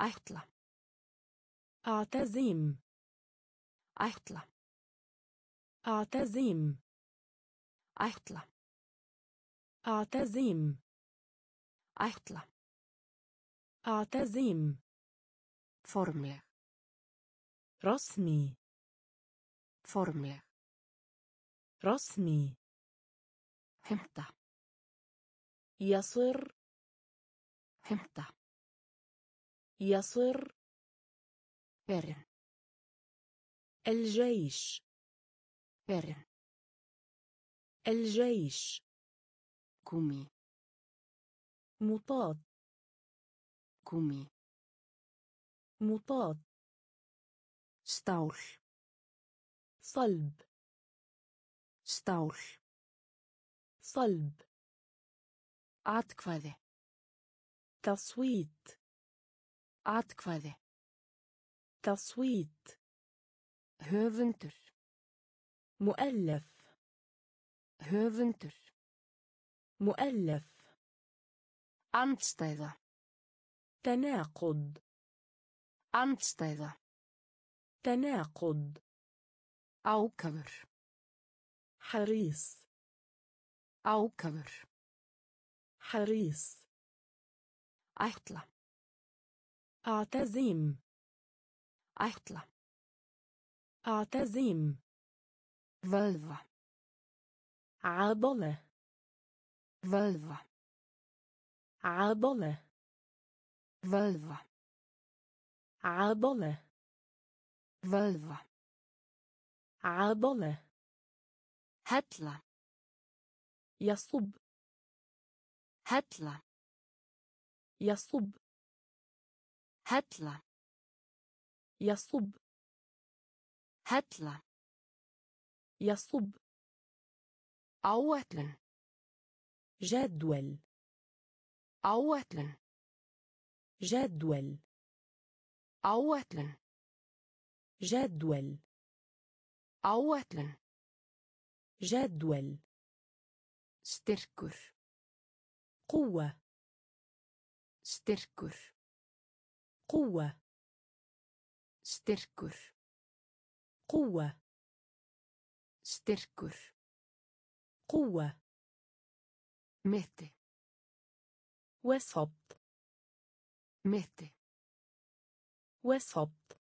Speaker 1: ætla
Speaker 2: أعتزم
Speaker 1: ætla
Speaker 2: أعتزم
Speaker 1: ætla
Speaker 2: أعتزم
Speaker 1: ætla
Speaker 2: أعتزم
Speaker 1: formleg
Speaker 2: رسمي
Speaker 1: formleg
Speaker 2: رسمي
Speaker 1: heimta
Speaker 2: يصر
Speaker 1: heimta
Speaker 2: يصر
Speaker 1: بر
Speaker 2: الجيش
Speaker 1: بر
Speaker 2: الجيش
Speaker 1: gúmmí
Speaker 2: مطاط
Speaker 1: gúmmí
Speaker 2: مطاط
Speaker 1: stál
Speaker 2: صلب
Speaker 1: stál
Speaker 2: صلب
Speaker 1: عتقفه
Speaker 2: تصويت
Speaker 1: atkvæði
Speaker 2: تصويت
Speaker 1: höfundur
Speaker 2: مؤلف
Speaker 1: höfundur
Speaker 2: مؤلف
Speaker 1: andstæða
Speaker 2: تناقض
Speaker 1: andstæða
Speaker 2: تناقض
Speaker 1: ákafur
Speaker 2: حريص
Speaker 1: ákafur
Speaker 2: حريص
Speaker 1: ætla
Speaker 2: اعتزيم
Speaker 1: احتلا
Speaker 2: اعتزيم
Speaker 1: فلفا
Speaker 2: عضلة.
Speaker 1: فلفا
Speaker 2: عضلة.
Speaker 1: فلفا
Speaker 2: عضلة.
Speaker 1: فلفا
Speaker 2: عضلة.
Speaker 1: هتلا
Speaker 2: يصب.
Speaker 1: هتلا
Speaker 2: يصب.
Speaker 1: هتلا
Speaker 2: يصب.
Speaker 1: هتلا
Speaker 2: يصب.
Speaker 1: عوتلن
Speaker 2: جدول.
Speaker 1: عوتلن
Speaker 2: جدول.
Speaker 1: عوتلن
Speaker 2: جدول.
Speaker 1: عوتلن
Speaker 2: جدول.
Speaker 1: ستركر
Speaker 2: قوة.
Speaker 1: ستركر
Speaker 2: قوة.
Speaker 1: ستركر.
Speaker 2: قوة.
Speaker 1: ستركر.
Speaker 2: قوة.
Speaker 1: مهت
Speaker 2: وسبط
Speaker 1: مهت
Speaker 2: وسبط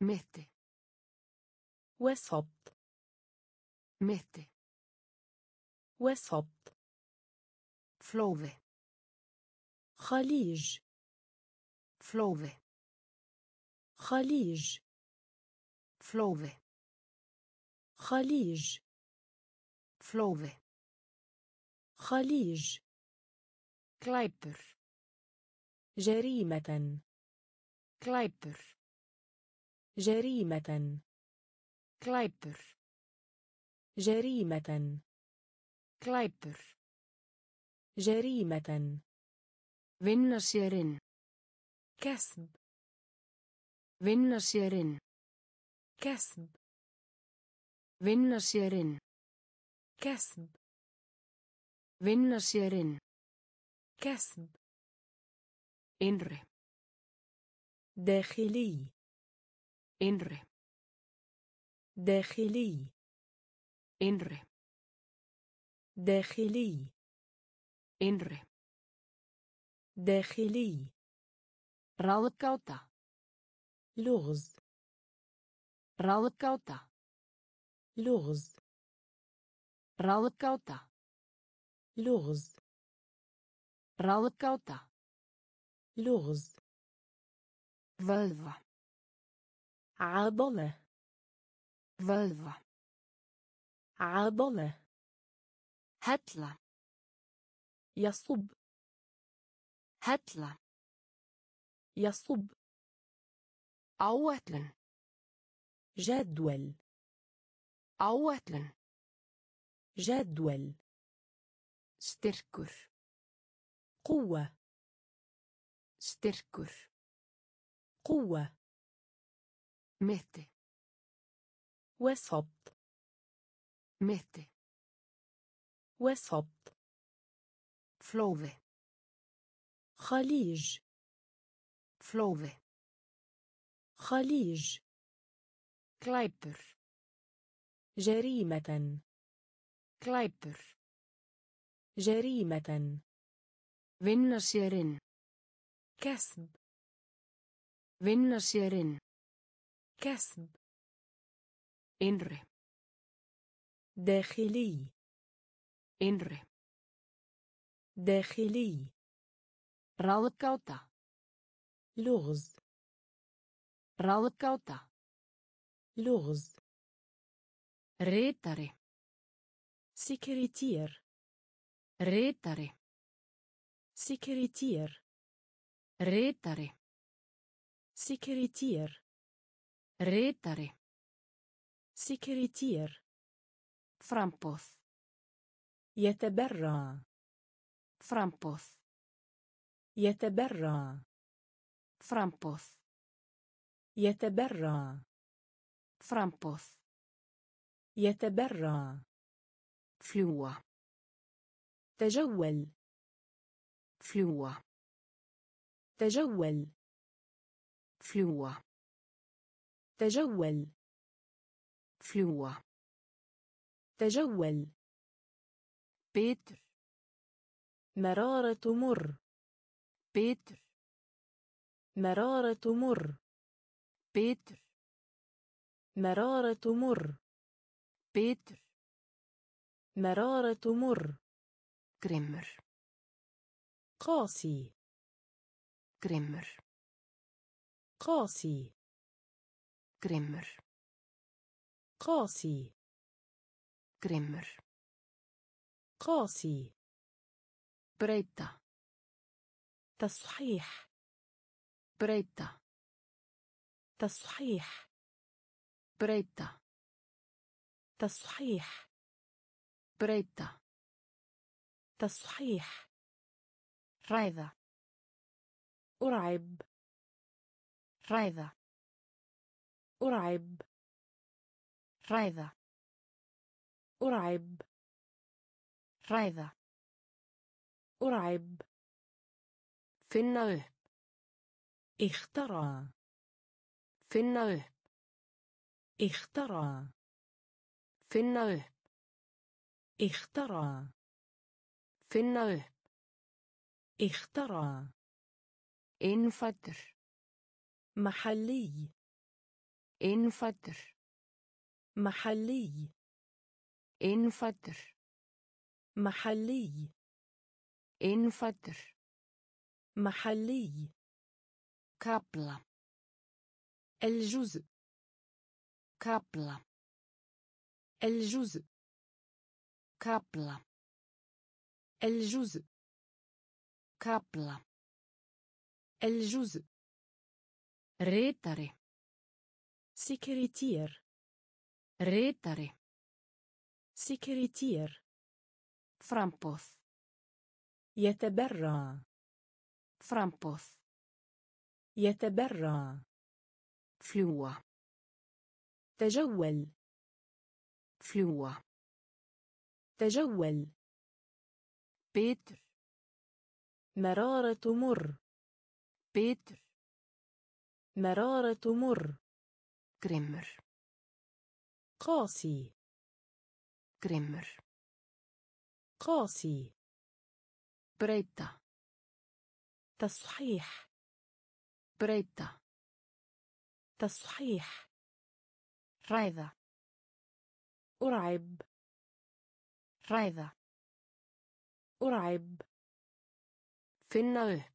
Speaker 1: مهت
Speaker 2: وسبط
Speaker 1: مهت
Speaker 2: وسبط
Speaker 1: فلوفي.
Speaker 2: خليج.
Speaker 1: فلوفي
Speaker 2: خليج.
Speaker 1: flói
Speaker 2: خليج.
Speaker 1: flói
Speaker 2: خليج.
Speaker 1: glæpur
Speaker 2: جريمة.
Speaker 1: glæpur
Speaker 2: جريمة.
Speaker 1: glæpur
Speaker 2: جريمة.
Speaker 1: glæpur
Speaker 2: جريمة.
Speaker 1: vinna sér inn
Speaker 2: كسب
Speaker 1: vinna sér inn
Speaker 2: كسب
Speaker 1: vinna sér inn
Speaker 2: كسب
Speaker 1: Vinna sér inn.
Speaker 2: كسب
Speaker 1: Innri.
Speaker 2: داخلي
Speaker 1: Innri.
Speaker 2: داخلي
Speaker 1: Innri.
Speaker 2: داخلي
Speaker 1: Innri.
Speaker 2: داخلي
Speaker 1: رالكوتا
Speaker 2: لغز
Speaker 1: رالكوتا
Speaker 2: لغز
Speaker 1: رالكوتا
Speaker 2: لغز
Speaker 1: رالكوتا
Speaker 2: لغز
Speaker 1: فلفا
Speaker 2: عضلة
Speaker 1: فلفا
Speaker 2: عضلة
Speaker 1: هتلا
Speaker 2: يصب
Speaker 1: هتلا
Speaker 2: يصب.
Speaker 1: عواتلن
Speaker 2: جدول.
Speaker 1: عواتلن
Speaker 2: جدول.
Speaker 1: استركر.
Speaker 2: قوة.
Speaker 1: استركر.
Speaker 2: قوة.
Speaker 1: مهت
Speaker 2: وصبت
Speaker 1: مهت
Speaker 2: وصبت
Speaker 1: فلوفي
Speaker 2: خليج.
Speaker 1: Flóði.
Speaker 2: خليج
Speaker 1: Glæpur.
Speaker 2: جريمة
Speaker 1: Glæpur.
Speaker 2: جريمة
Speaker 1: Vinna sér inn.
Speaker 2: كسب
Speaker 1: Vinna sér inn.
Speaker 2: كسب
Speaker 1: Innri.
Speaker 2: داخلي
Speaker 1: Innri.
Speaker 2: داخلي
Speaker 1: Ráðgáta.
Speaker 2: لغز.
Speaker 1: ráðgáta
Speaker 2: لغز.
Speaker 1: ritari
Speaker 2: سيكريتير
Speaker 1: ritari
Speaker 2: سيكريتير
Speaker 1: ritari
Speaker 2: سيكريتير
Speaker 1: ritari
Speaker 2: سيكريتير
Speaker 1: framboð
Speaker 2: يتبرع
Speaker 1: framboð
Speaker 2: يتبرع
Speaker 1: framboð
Speaker 2: يتبرع.
Speaker 1: framboð
Speaker 2: يتبرع.
Speaker 1: فلوة
Speaker 2: تجول.
Speaker 1: فلوة
Speaker 2: تجول.
Speaker 1: فلوة
Speaker 2: تجول.
Speaker 1: فلوة
Speaker 2: تجول.
Speaker 1: بيتر
Speaker 2: مرارة مر.
Speaker 1: بيتر
Speaker 2: مرارة مر
Speaker 1: bitur
Speaker 2: مرارة مر
Speaker 1: bitur
Speaker 2: مرارة مر
Speaker 1: grimmur
Speaker 2: قاسي.
Speaker 1: grimmur
Speaker 2: قاسي.
Speaker 1: grimmur
Speaker 2: قاسي.
Speaker 1: grimmur
Speaker 2: قاسي.
Speaker 1: breyta
Speaker 2: تصحيح.
Speaker 1: breyta
Speaker 2: تصحيح.
Speaker 1: breyta
Speaker 2: تصحيح.
Speaker 1: breyta
Speaker 2: تصحيح.
Speaker 1: hræða
Speaker 2: أرعب.
Speaker 1: hræða
Speaker 2: أرعب.
Speaker 1: hræða
Speaker 2: أرعب.
Speaker 1: رايدا
Speaker 2: أرعب.
Speaker 1: في فينا
Speaker 2: اخترع
Speaker 1: فينا upp.
Speaker 2: اخترا
Speaker 1: فينا upp.
Speaker 2: اخترع
Speaker 1: فينا upp.
Speaker 2: اخترا
Speaker 1: انفطر
Speaker 2: محلي
Speaker 1: انفطر
Speaker 2: محلي
Speaker 1: انفطر
Speaker 2: محلي
Speaker 1: انفطر
Speaker 2: محلي
Speaker 1: Kapla.
Speaker 2: الجزء
Speaker 1: Kapla.
Speaker 2: الجزء
Speaker 1: Kapla.
Speaker 2: الجزء
Speaker 1: Kapla.
Speaker 2: الجزء
Speaker 1: Ritari.
Speaker 2: سكرتير
Speaker 1: Ritari.
Speaker 2: سكرتير
Speaker 1: Framboð.
Speaker 2: يتبرع
Speaker 1: Framboð.
Speaker 2: يتبرع.
Speaker 1: Fljúa.
Speaker 2: تجول.
Speaker 1: Fljúa.
Speaker 2: تجول.
Speaker 1: betur
Speaker 2: مرارة مر
Speaker 1: betur
Speaker 2: مرارة مر
Speaker 1: grimmur
Speaker 2: قاسي.
Speaker 1: grimmur
Speaker 2: قاسي.
Speaker 1: breyta
Speaker 2: تصحيح.
Speaker 1: بريتا
Speaker 2: تصحيح
Speaker 1: رايضة
Speaker 2: أرعب.
Speaker 1: رايضة
Speaker 2: أرعب.
Speaker 1: في اهب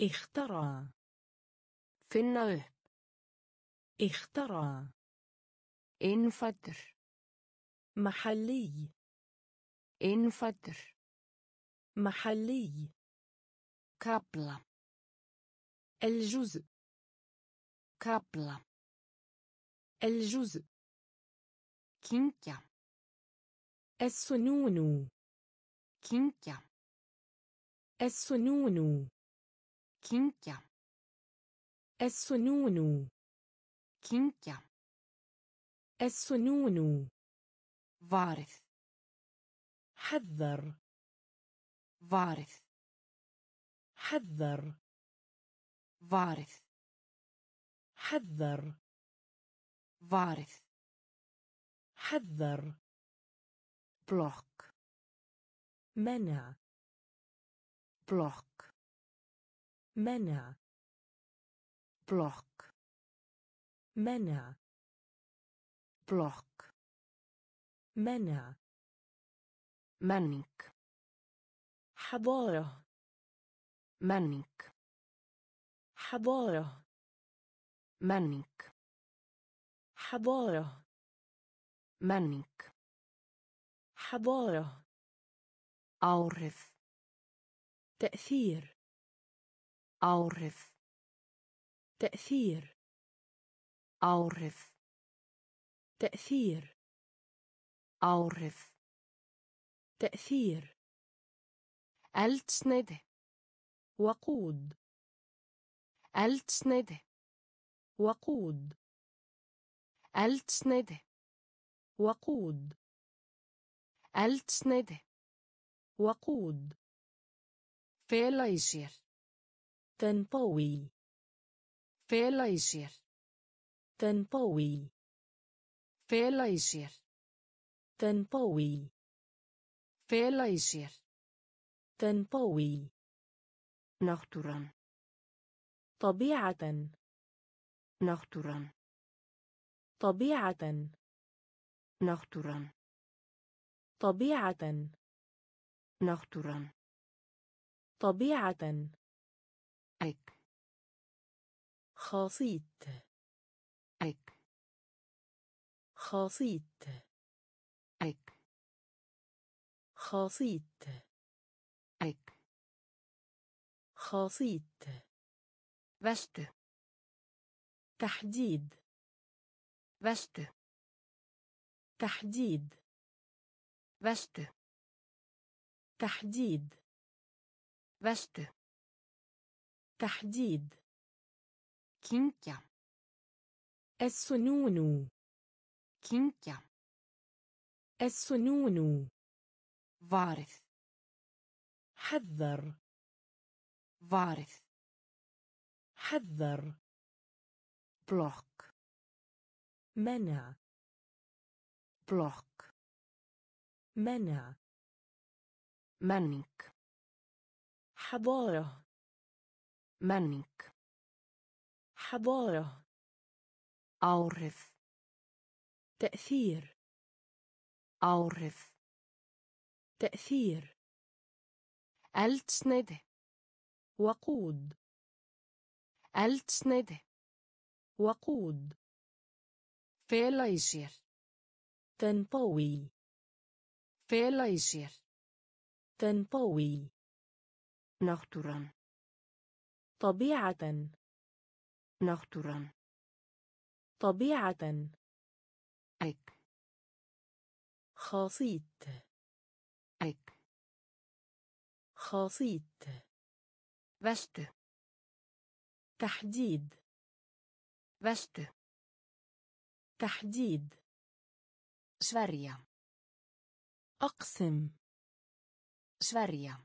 Speaker 2: اخترى
Speaker 1: في اهب
Speaker 2: اخترى
Speaker 1: انفتر
Speaker 2: محلي.
Speaker 1: انفتر
Speaker 2: محلي.
Speaker 1: كابلا.
Speaker 2: الجزء.
Speaker 1: kapla
Speaker 2: الجزء.
Speaker 1: kynkja
Speaker 2: السنون.
Speaker 1: kynkja
Speaker 2: السنون.
Speaker 1: kynkja
Speaker 2: السنون.
Speaker 1: kynkja
Speaker 2: السنون.
Speaker 1: varið
Speaker 2: حذر.
Speaker 1: varið
Speaker 2: حذر.
Speaker 1: varað
Speaker 2: حذر.
Speaker 1: varað
Speaker 2: حذر.
Speaker 1: blokk
Speaker 2: منع.
Speaker 1: blokk
Speaker 2: منع.
Speaker 1: blokk
Speaker 2: منع.
Speaker 1: blokk
Speaker 2: منع.
Speaker 1: منك
Speaker 2: حضارة.
Speaker 1: منك
Speaker 2: حضارة.
Speaker 1: منك.
Speaker 2: حضارة.
Speaker 1: منك.
Speaker 2: حضارة.
Speaker 1: أورث
Speaker 2: تأثير.
Speaker 1: أورث
Speaker 2: تأثير.
Speaker 1: أورث
Speaker 2: تأثير.
Speaker 1: أورث
Speaker 2: تأثير.
Speaker 1: eldsneyti
Speaker 2: وقود.
Speaker 1: eldsneyti
Speaker 2: وقود.
Speaker 1: eldsneyti
Speaker 2: وقود.
Speaker 1: eldsneyti
Speaker 2: وقود.
Speaker 1: felur í sér
Speaker 2: تنطوي.
Speaker 1: felur í sér
Speaker 2: تنطوي.
Speaker 1: felur í sér
Speaker 2: تنطوي.
Speaker 1: felur í sér
Speaker 2: تنطوي.
Speaker 1: náttúran
Speaker 2: طبيعة.
Speaker 1: náttúran
Speaker 2: طبيعة.
Speaker 1: náttúran
Speaker 2: طبيعة.
Speaker 1: náttúran
Speaker 2: طبيعة.
Speaker 1: eign
Speaker 2: خاصيت.
Speaker 1: eign
Speaker 2: خاصيت.
Speaker 1: eign
Speaker 2: خاصيت.
Speaker 1: eign
Speaker 2: خاصيت.
Speaker 1: فست
Speaker 2: تحديد
Speaker 1: فست
Speaker 2: تحديد
Speaker 1: فست
Speaker 2: تحديد
Speaker 1: fest
Speaker 2: تحديد
Speaker 1: kyngja
Speaker 2: السنونو
Speaker 1: kyngja
Speaker 2: السنونو
Speaker 1: varað
Speaker 2: حذر
Speaker 1: varað
Speaker 2: حذر.
Speaker 1: blokk.
Speaker 2: منع.
Speaker 1: بلوك.
Speaker 2: منع.
Speaker 1: منك.
Speaker 2: حضارة.
Speaker 1: منك.
Speaker 2: حضارة.
Speaker 1: أورث
Speaker 2: تأثير.
Speaker 1: أورث
Speaker 2: تأثير.
Speaker 1: ألتسند
Speaker 2: وقود.
Speaker 1: Eldsneyti
Speaker 2: وقود
Speaker 1: fela í sér
Speaker 2: تنطوي
Speaker 1: fela í sér
Speaker 2: تنطوي
Speaker 1: náttúran
Speaker 2: طبيعة
Speaker 1: náttúran
Speaker 2: طبيعة
Speaker 1: eign
Speaker 2: خاصيت
Speaker 1: eign
Speaker 2: خاصيت
Speaker 1: vestu
Speaker 2: تحديد
Speaker 1: vestu
Speaker 2: تحديد
Speaker 1: Sverja
Speaker 2: أقسم
Speaker 1: Sverja.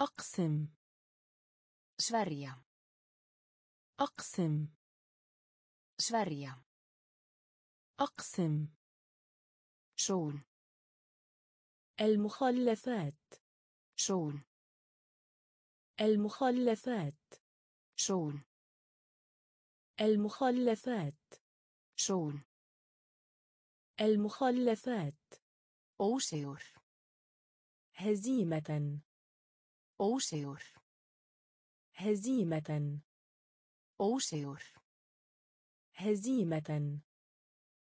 Speaker 2: أقسم
Speaker 1: Sverja.
Speaker 2: أقسم
Speaker 1: Sverja.
Speaker 2: أقسم
Speaker 1: Sól.
Speaker 2: المخلفات
Speaker 1: Sóun.
Speaker 2: المخلفات
Speaker 1: sóun
Speaker 2: المخلفات.
Speaker 1: sóun
Speaker 2: المخلفات.
Speaker 1: ósigur.
Speaker 2: هزيمة.
Speaker 1: ósigur.
Speaker 2: هزيمة.
Speaker 1: ósigur.
Speaker 2: هزيمة.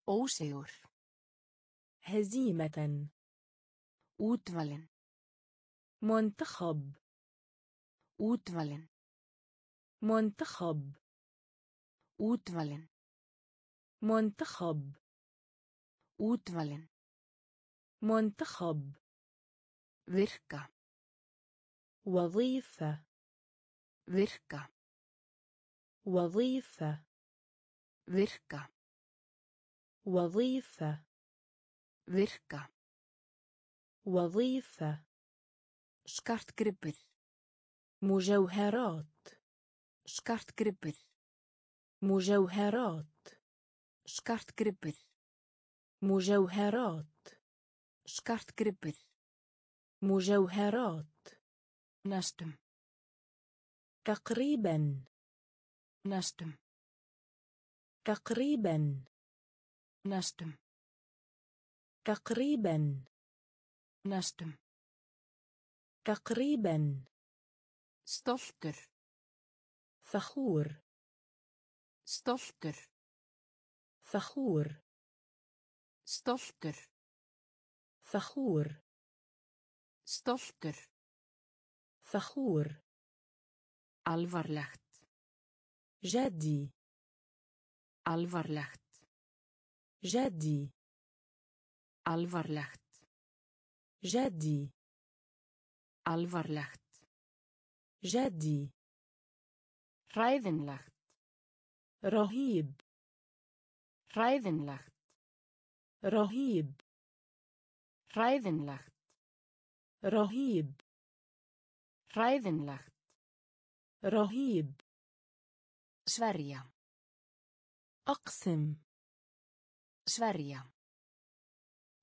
Speaker 1: أوسيور.
Speaker 2: هزيمة.
Speaker 1: أوتفالن
Speaker 2: منتخب.
Speaker 1: أوتفالن
Speaker 2: منتخب.
Speaker 1: اوتفالن
Speaker 2: منتخب.
Speaker 1: اوتفالن
Speaker 2: منتخب.
Speaker 1: ورقه
Speaker 2: وظيفة.
Speaker 1: ورقه
Speaker 2: وظيفة.
Speaker 1: ورقه
Speaker 2: وظيفة.
Speaker 1: ورقه
Speaker 2: وظيفة.
Speaker 1: شكارت كريبر
Speaker 2: مجوهرات.
Speaker 1: Skartgripir.
Speaker 2: مجوهرات
Speaker 1: Skartgripir.
Speaker 2: مجوهرات
Speaker 1: Skartgripir.
Speaker 2: مجوهرات
Speaker 1: Næstum.
Speaker 2: تقريبا
Speaker 1: Næstum.
Speaker 2: تقريبا
Speaker 1: Næstum.
Speaker 2: تقريبا
Speaker 1: Næstum.
Speaker 2: تقريبا
Speaker 1: Stoltur.
Speaker 2: فخور.
Speaker 1: stoltur
Speaker 2: فخور.
Speaker 1: stoltur
Speaker 2: فخور.
Speaker 1: ستولتر
Speaker 2: فخور.
Speaker 1: الفرلخت
Speaker 2: جدي.
Speaker 1: الفرلخت
Speaker 2: جدي.
Speaker 1: الفرلخت
Speaker 2: جدي.
Speaker 1: الفرلخت
Speaker 2: جدي.
Speaker 1: Hræðinlegt.
Speaker 2: رهيب
Speaker 1: Hræðinlegt.
Speaker 2: رهيب
Speaker 1: Hræðinlegt.
Speaker 2: رهيب
Speaker 1: Hræðinlegt.
Speaker 2: رهيب
Speaker 1: Sverja.
Speaker 2: أقسم
Speaker 1: Sverja.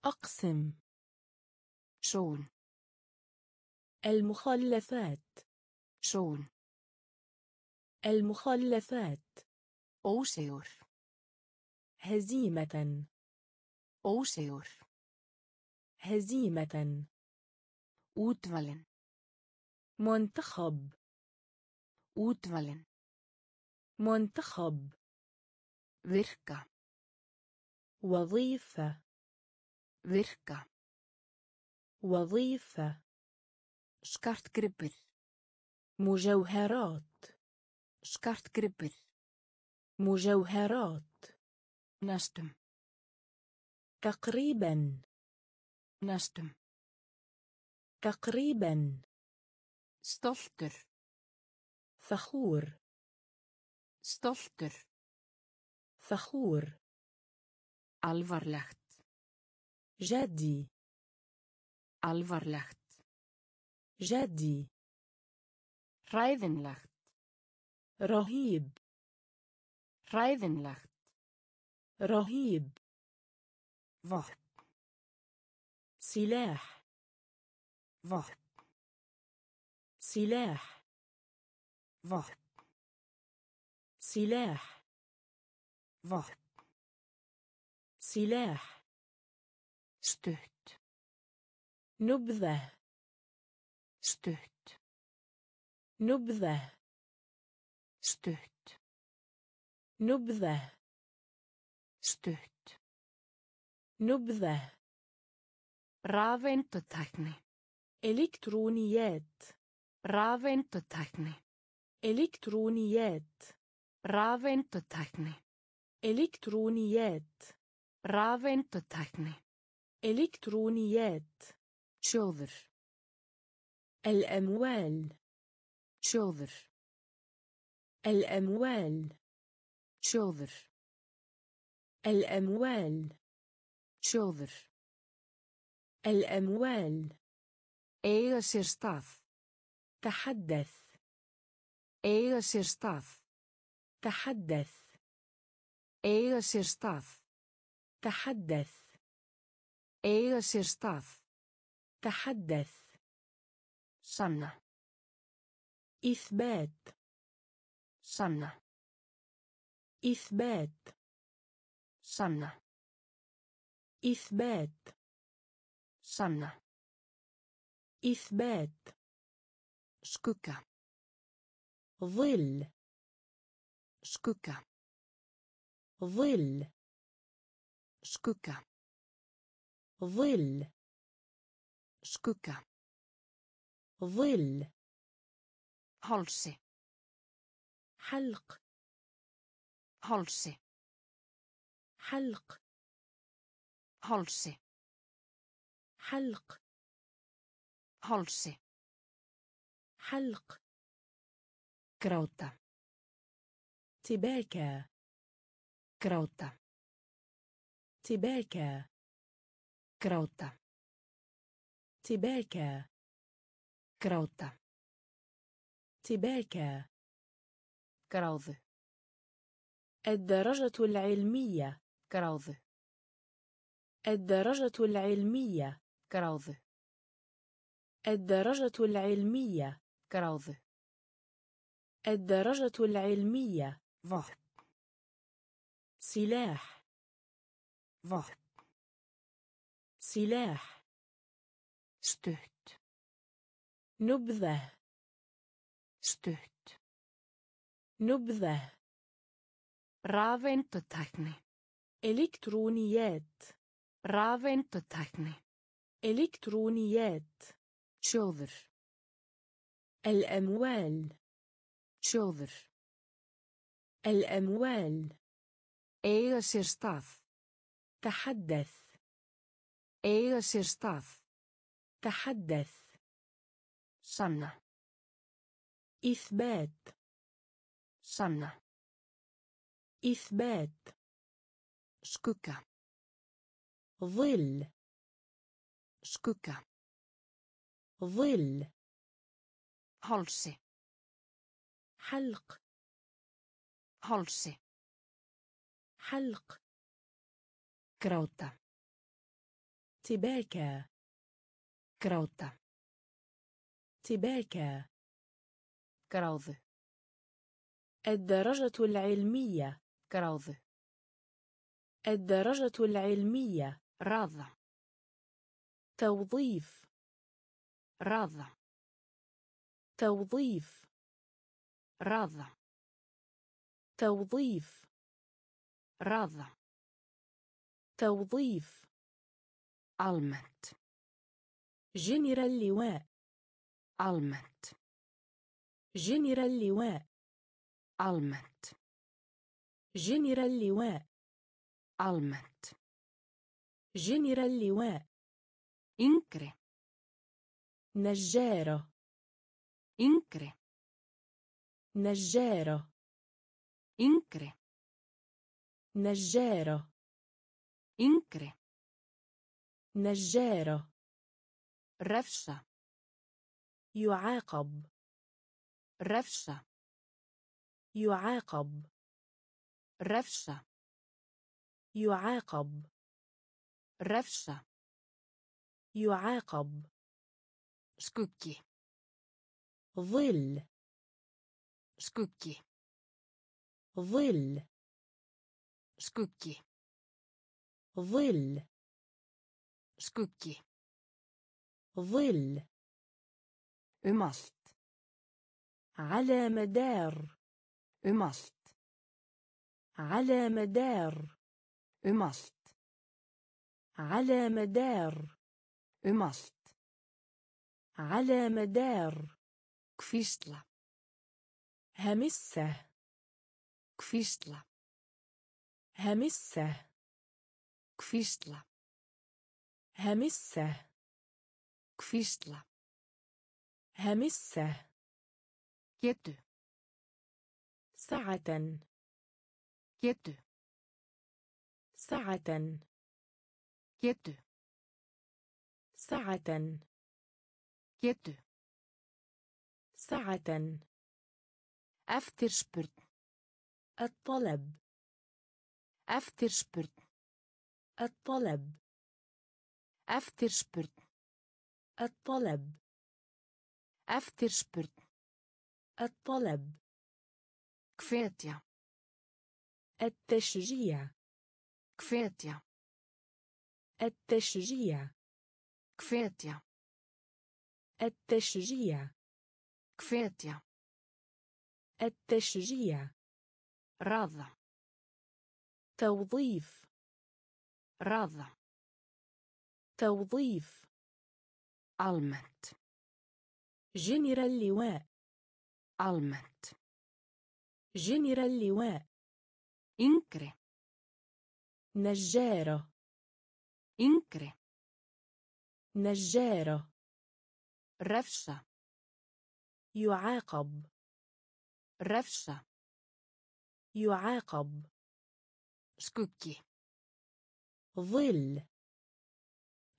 Speaker 2: أقسم
Speaker 1: Sól.
Speaker 2: المخلفات
Speaker 1: Sól.
Speaker 2: المخلفات.
Speaker 1: أوسيور
Speaker 2: هزيمة.
Speaker 1: أوسيور
Speaker 2: هزيمة.
Speaker 1: أوتفالن
Speaker 2: منتخب.
Speaker 1: أوتفالن
Speaker 2: منتخب.
Speaker 1: ذركة
Speaker 2: وظيفة.
Speaker 1: ذركة
Speaker 2: وظيفة.
Speaker 1: skartgripir
Speaker 2: مجوهرات.
Speaker 1: skartgripir
Speaker 2: مجوهرات.
Speaker 1: næstum
Speaker 2: تقريبا.
Speaker 1: næstum
Speaker 2: تقريبا.
Speaker 1: stoltur
Speaker 2: فخور.
Speaker 1: stoltur
Speaker 2: فخور.
Speaker 1: alvarlegt.
Speaker 2: جدي.
Speaker 1: الفرلخت.
Speaker 2: جدي.
Speaker 1: رايدنلخت
Speaker 2: رهيب
Speaker 1: Hræðinlegt.
Speaker 2: رهيب
Speaker 1: Vopn.
Speaker 2: سلاح
Speaker 1: Vopn.
Speaker 2: سلاح
Speaker 1: Vopn.
Speaker 2: سلاح
Speaker 1: Vopn.
Speaker 2: سلاح
Speaker 1: Stutt.
Speaker 2: نبذة
Speaker 1: Stutt.
Speaker 2: نبذة
Speaker 1: Stutt.
Speaker 2: نبذة
Speaker 1: Stutt.
Speaker 2: نبذة
Speaker 1: Rafeindatækni.
Speaker 2: إلكترونيات
Speaker 1: Rafeindatækni.
Speaker 2: إلكترونيات
Speaker 1: Rafeindatækni.
Speaker 2: إلكترونيات
Speaker 1: Rafeindatækni.
Speaker 2: إلكترونيات
Speaker 1: Sjóður.
Speaker 2: الأموال
Speaker 1: Sjóður.
Speaker 2: الأموال.
Speaker 1: شوذر
Speaker 2: الأموال.
Speaker 1: شوذر
Speaker 2: الأموال.
Speaker 1: eiga sér
Speaker 2: تحدث.
Speaker 1: eiga sér
Speaker 2: تحدث.
Speaker 1: eiga sér
Speaker 2: تحدث.
Speaker 1: eiga sér
Speaker 2: تحدث.
Speaker 1: sanna
Speaker 2: إثبات.
Speaker 1: سنة
Speaker 2: إثبات.
Speaker 1: سنة
Speaker 2: إثبات.
Speaker 1: سنة
Speaker 2: إثبات.
Speaker 1: شكوكا
Speaker 2: ظل.
Speaker 1: شكوكا
Speaker 2: ظل.
Speaker 1: شكوكا
Speaker 2: ظل.
Speaker 1: شكوكا
Speaker 2: ظل.
Speaker 1: هولسي
Speaker 2: حلق.
Speaker 1: háls
Speaker 2: حلق.
Speaker 1: háls
Speaker 2: حلق.
Speaker 1: háls
Speaker 2: حلق.
Speaker 1: gráta
Speaker 2: تباكى
Speaker 1: gráta
Speaker 2: تباكى
Speaker 1: gráta
Speaker 2: تباكى
Speaker 1: gráta
Speaker 2: تباكا
Speaker 1: Gráðu.
Speaker 2: الدرجة العلمية
Speaker 1: Gráðu.
Speaker 2: الدرجة العلمية
Speaker 1: Gráðu.
Speaker 2: الدرجة العلمية
Speaker 1: Gráðu.
Speaker 2: الدرجة العلمية
Speaker 1: Vopn.
Speaker 2: سلاح
Speaker 1: Vopn.
Speaker 2: سلاح
Speaker 1: Stutt.
Speaker 2: نبذة
Speaker 1: Stutt.
Speaker 2: نبذة.
Speaker 1: رافنتو تكني
Speaker 2: إلكترونيات.
Speaker 1: رافنتو تكني
Speaker 2: إلكترونيات.
Speaker 1: شوذر
Speaker 2: الأموال.
Speaker 1: شوذر
Speaker 2: الأموال.
Speaker 1: ايغا سيرستاث
Speaker 2: تحدث.
Speaker 1: ايغا سيرستاث
Speaker 2: تحدث.
Speaker 1: سنة
Speaker 2: إثبات.
Speaker 1: سنة
Speaker 2: إثبات
Speaker 1: شكوكا
Speaker 2: ظل
Speaker 1: شكوكا
Speaker 2: ظل
Speaker 1: هلسي
Speaker 2: حلق
Speaker 1: هلسي
Speaker 2: حلق
Speaker 1: كروتا
Speaker 2: تباكا
Speaker 1: كروتا
Speaker 2: تباكا
Speaker 1: كروذ
Speaker 2: الدرجة العلمية
Speaker 1: Gráðu.
Speaker 2: الدرجة العلمية
Speaker 1: Raða.
Speaker 2: توظيف
Speaker 1: Raða.
Speaker 2: توظيف
Speaker 1: Ráða.
Speaker 2: توظيف
Speaker 1: Ráða.
Speaker 2: توظيف
Speaker 1: Almennt.
Speaker 2: جنرال لواء
Speaker 1: Almennt.
Speaker 2: جنرال لواء
Speaker 1: Almennt.
Speaker 2: جنرال لواء
Speaker 1: Almennt.
Speaker 2: جنرال لواء
Speaker 1: Yngri.
Speaker 2: نجارة
Speaker 1: Yngri.
Speaker 2: نجارة
Speaker 1: Yngri.
Speaker 2: نجارة
Speaker 1: Yngri.
Speaker 2: نجارة
Speaker 1: Refsa.
Speaker 2: يعاقب
Speaker 1: Refsa.
Speaker 2: يعاقب.
Speaker 1: رفسة
Speaker 2: يعاقب.
Speaker 1: refsa
Speaker 2: يعاقب.
Speaker 1: skuggi
Speaker 2: ظل.
Speaker 1: skuggi
Speaker 2: ظل.
Speaker 1: skuggi
Speaker 2: ظل.
Speaker 1: skuggi
Speaker 2: ظل.
Speaker 1: أمست
Speaker 2: على مدار.
Speaker 1: Um.
Speaker 2: على مدار
Speaker 1: Um.
Speaker 2: على مدار
Speaker 1: Um.
Speaker 2: على مدار
Speaker 1: Hvísla.
Speaker 2: همسة
Speaker 1: Hvísla.
Speaker 2: همسة
Speaker 1: Hvísla.
Speaker 2: همسة
Speaker 1: Hvísla.
Speaker 2: همسة
Speaker 1: Getu.
Speaker 2: ساعة.
Speaker 1: كيت
Speaker 2: ساعة.
Speaker 1: كيت
Speaker 2: ساعة.
Speaker 1: كيت
Speaker 2: ساعة.
Speaker 1: افترشبرت
Speaker 2: الطلب.
Speaker 1: افترشبرت
Speaker 2: الطلب.
Speaker 1: افترشبرت
Speaker 2: الطلب.
Speaker 1: افترشبرت
Speaker 2: الطلب.
Speaker 1: Hvetja.
Speaker 2: التشجيع
Speaker 1: Hvetja.
Speaker 2: التشجيع
Speaker 1: Hvetja.
Speaker 2: التشجيع
Speaker 1: Hvetja.
Speaker 2: التشجيع
Speaker 1: Raða.
Speaker 2: توظيف
Speaker 1: Raða.
Speaker 2: توظيف
Speaker 1: Almennt.
Speaker 2: جنرال لواء
Speaker 1: Almennt.
Speaker 2: جنرال لواء
Speaker 1: Yngri.
Speaker 2: نجارة
Speaker 1: Yngri.
Speaker 2: نجارة
Speaker 1: Refsa.
Speaker 2: يعاقب
Speaker 1: Refsa.
Speaker 2: يعاقب
Speaker 1: Skuggi.
Speaker 2: ظل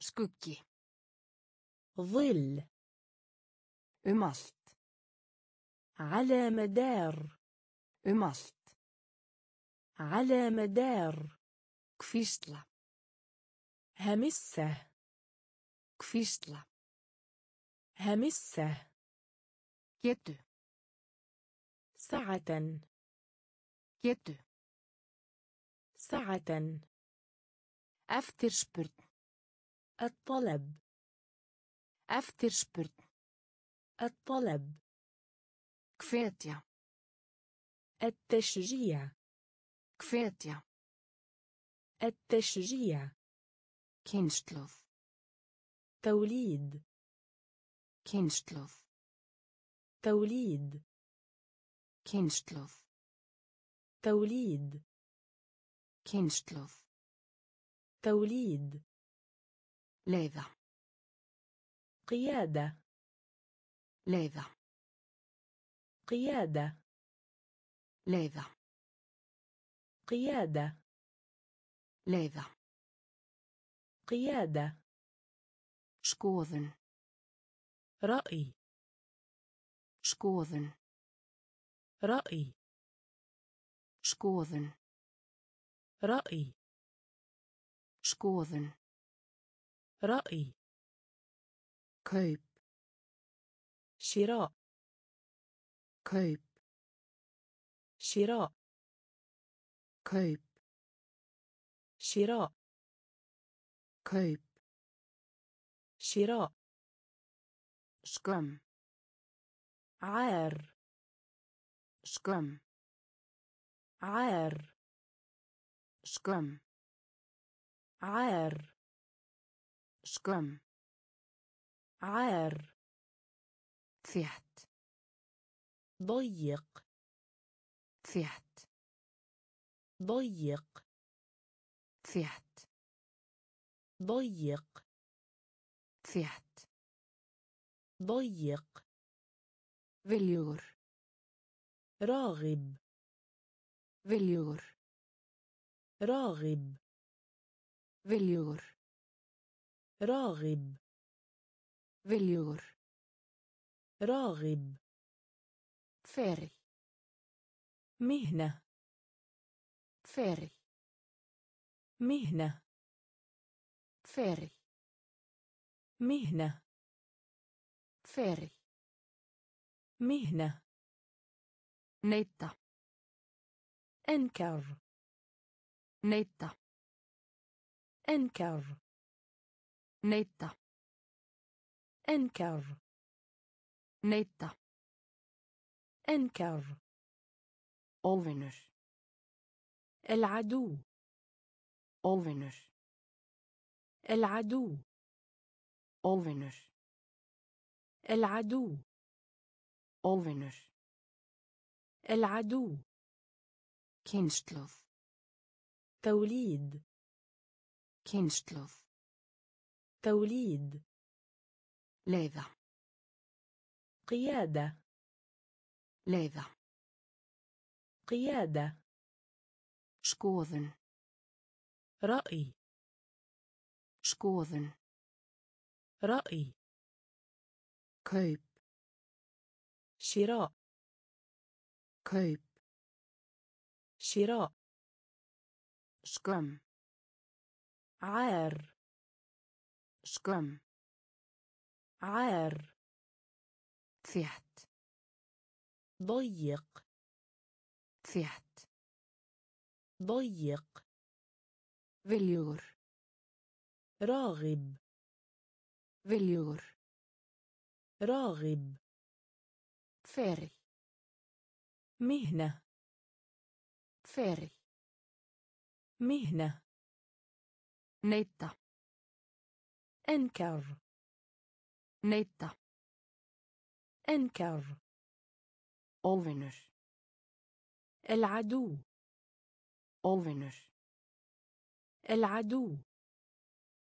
Speaker 1: Skuggi.
Speaker 2: ظل
Speaker 1: allt.
Speaker 2: على مدار
Speaker 1: Um.
Speaker 2: على مدار
Speaker 1: Hvísla.
Speaker 2: همسة
Speaker 1: Hvísla.
Speaker 2: همسة
Speaker 1: Getu.
Speaker 2: ساعة
Speaker 1: Getu.
Speaker 2: ساعة
Speaker 1: Eftirspurn.
Speaker 2: الطلب
Speaker 1: Eftirspurn.
Speaker 2: الطلب
Speaker 1: Hvetja.
Speaker 2: التشجيع.
Speaker 1: كفيتيا
Speaker 2: التشجيع.
Speaker 1: kynslóð
Speaker 2: توليد.
Speaker 1: kynslóð
Speaker 2: توليد.
Speaker 1: kynslóð
Speaker 2: توليد.
Speaker 1: kynslóð
Speaker 2: توليد.
Speaker 1: leiða
Speaker 2: قيادة.
Speaker 1: leiða
Speaker 2: قيادة.
Speaker 1: leiða.
Speaker 2: قيادة.
Speaker 1: ليذا.
Speaker 2: قيادة.
Speaker 1: شكوذن
Speaker 2: رأي.
Speaker 1: شكوذن
Speaker 2: رأي.
Speaker 1: شكوذن
Speaker 2: رأي.
Speaker 1: شكوذن
Speaker 2: رأي.
Speaker 1: كيب.
Speaker 2: شراء.
Speaker 1: كيب.
Speaker 2: شراء
Speaker 1: كيب
Speaker 2: شراء
Speaker 1: كيب
Speaker 2: شراء
Speaker 1: شكم
Speaker 2: عار
Speaker 1: شكم
Speaker 2: عار
Speaker 1: شكم
Speaker 2: عار
Speaker 1: شكم
Speaker 2: عار
Speaker 1: þétt
Speaker 2: ضيق.
Speaker 1: þétt
Speaker 2: ضيق.
Speaker 1: þétt
Speaker 2: ضيق.
Speaker 1: þétt
Speaker 2: ضيق.
Speaker 1: viljugur.
Speaker 2: راغب.
Speaker 1: viljugur.
Speaker 2: راغب.
Speaker 1: viljugur.
Speaker 2: راغب.
Speaker 1: viljugur.
Speaker 2: راغب.
Speaker 1: Feril
Speaker 2: مهنة
Speaker 1: Feril.
Speaker 2: مهنة
Speaker 1: Feril.
Speaker 2: مهنة
Speaker 1: Feril.
Speaker 2: مهنة
Speaker 1: Neita.
Speaker 2: أنكر
Speaker 1: Neita.
Speaker 2: أنكر
Speaker 1: Neita.
Speaker 2: أنكر
Speaker 1: Neita.
Speaker 2: أنكر
Speaker 1: Óvinur.
Speaker 2: العدو
Speaker 1: Óvinur.
Speaker 2: العدو
Speaker 1: Óvinur.
Speaker 2: العدو
Speaker 1: Óvinur.
Speaker 2: العدو
Speaker 1: Kynnslóð.
Speaker 2: توليد
Speaker 1: Kynnslóð.
Speaker 2: توليد
Speaker 1: Leiða.
Speaker 2: قيادة
Speaker 1: Leiða.
Speaker 2: قيادة.
Speaker 1: شكوذن
Speaker 2: رأي.
Speaker 1: شكوذن
Speaker 2: رأي.
Speaker 1: كيب.
Speaker 2: شراء.
Speaker 1: كيب.
Speaker 2: شراء.
Speaker 1: شكم.
Speaker 2: عار.
Speaker 1: شكم.
Speaker 2: عار.
Speaker 1: فيحت.
Speaker 2: ضيق.
Speaker 1: تيحت
Speaker 2: ضيق.
Speaker 1: viljugur.
Speaker 2: راغب.
Speaker 1: viljugur.
Speaker 2: راغب.
Speaker 1: Feril
Speaker 2: مهنة.
Speaker 1: Feril
Speaker 2: مهنة.
Speaker 1: Neita
Speaker 2: أنكر.
Speaker 1: Neita
Speaker 2: أنكر.
Speaker 1: اوفنر
Speaker 2: العدو.
Speaker 1: Óvinur
Speaker 2: العدو.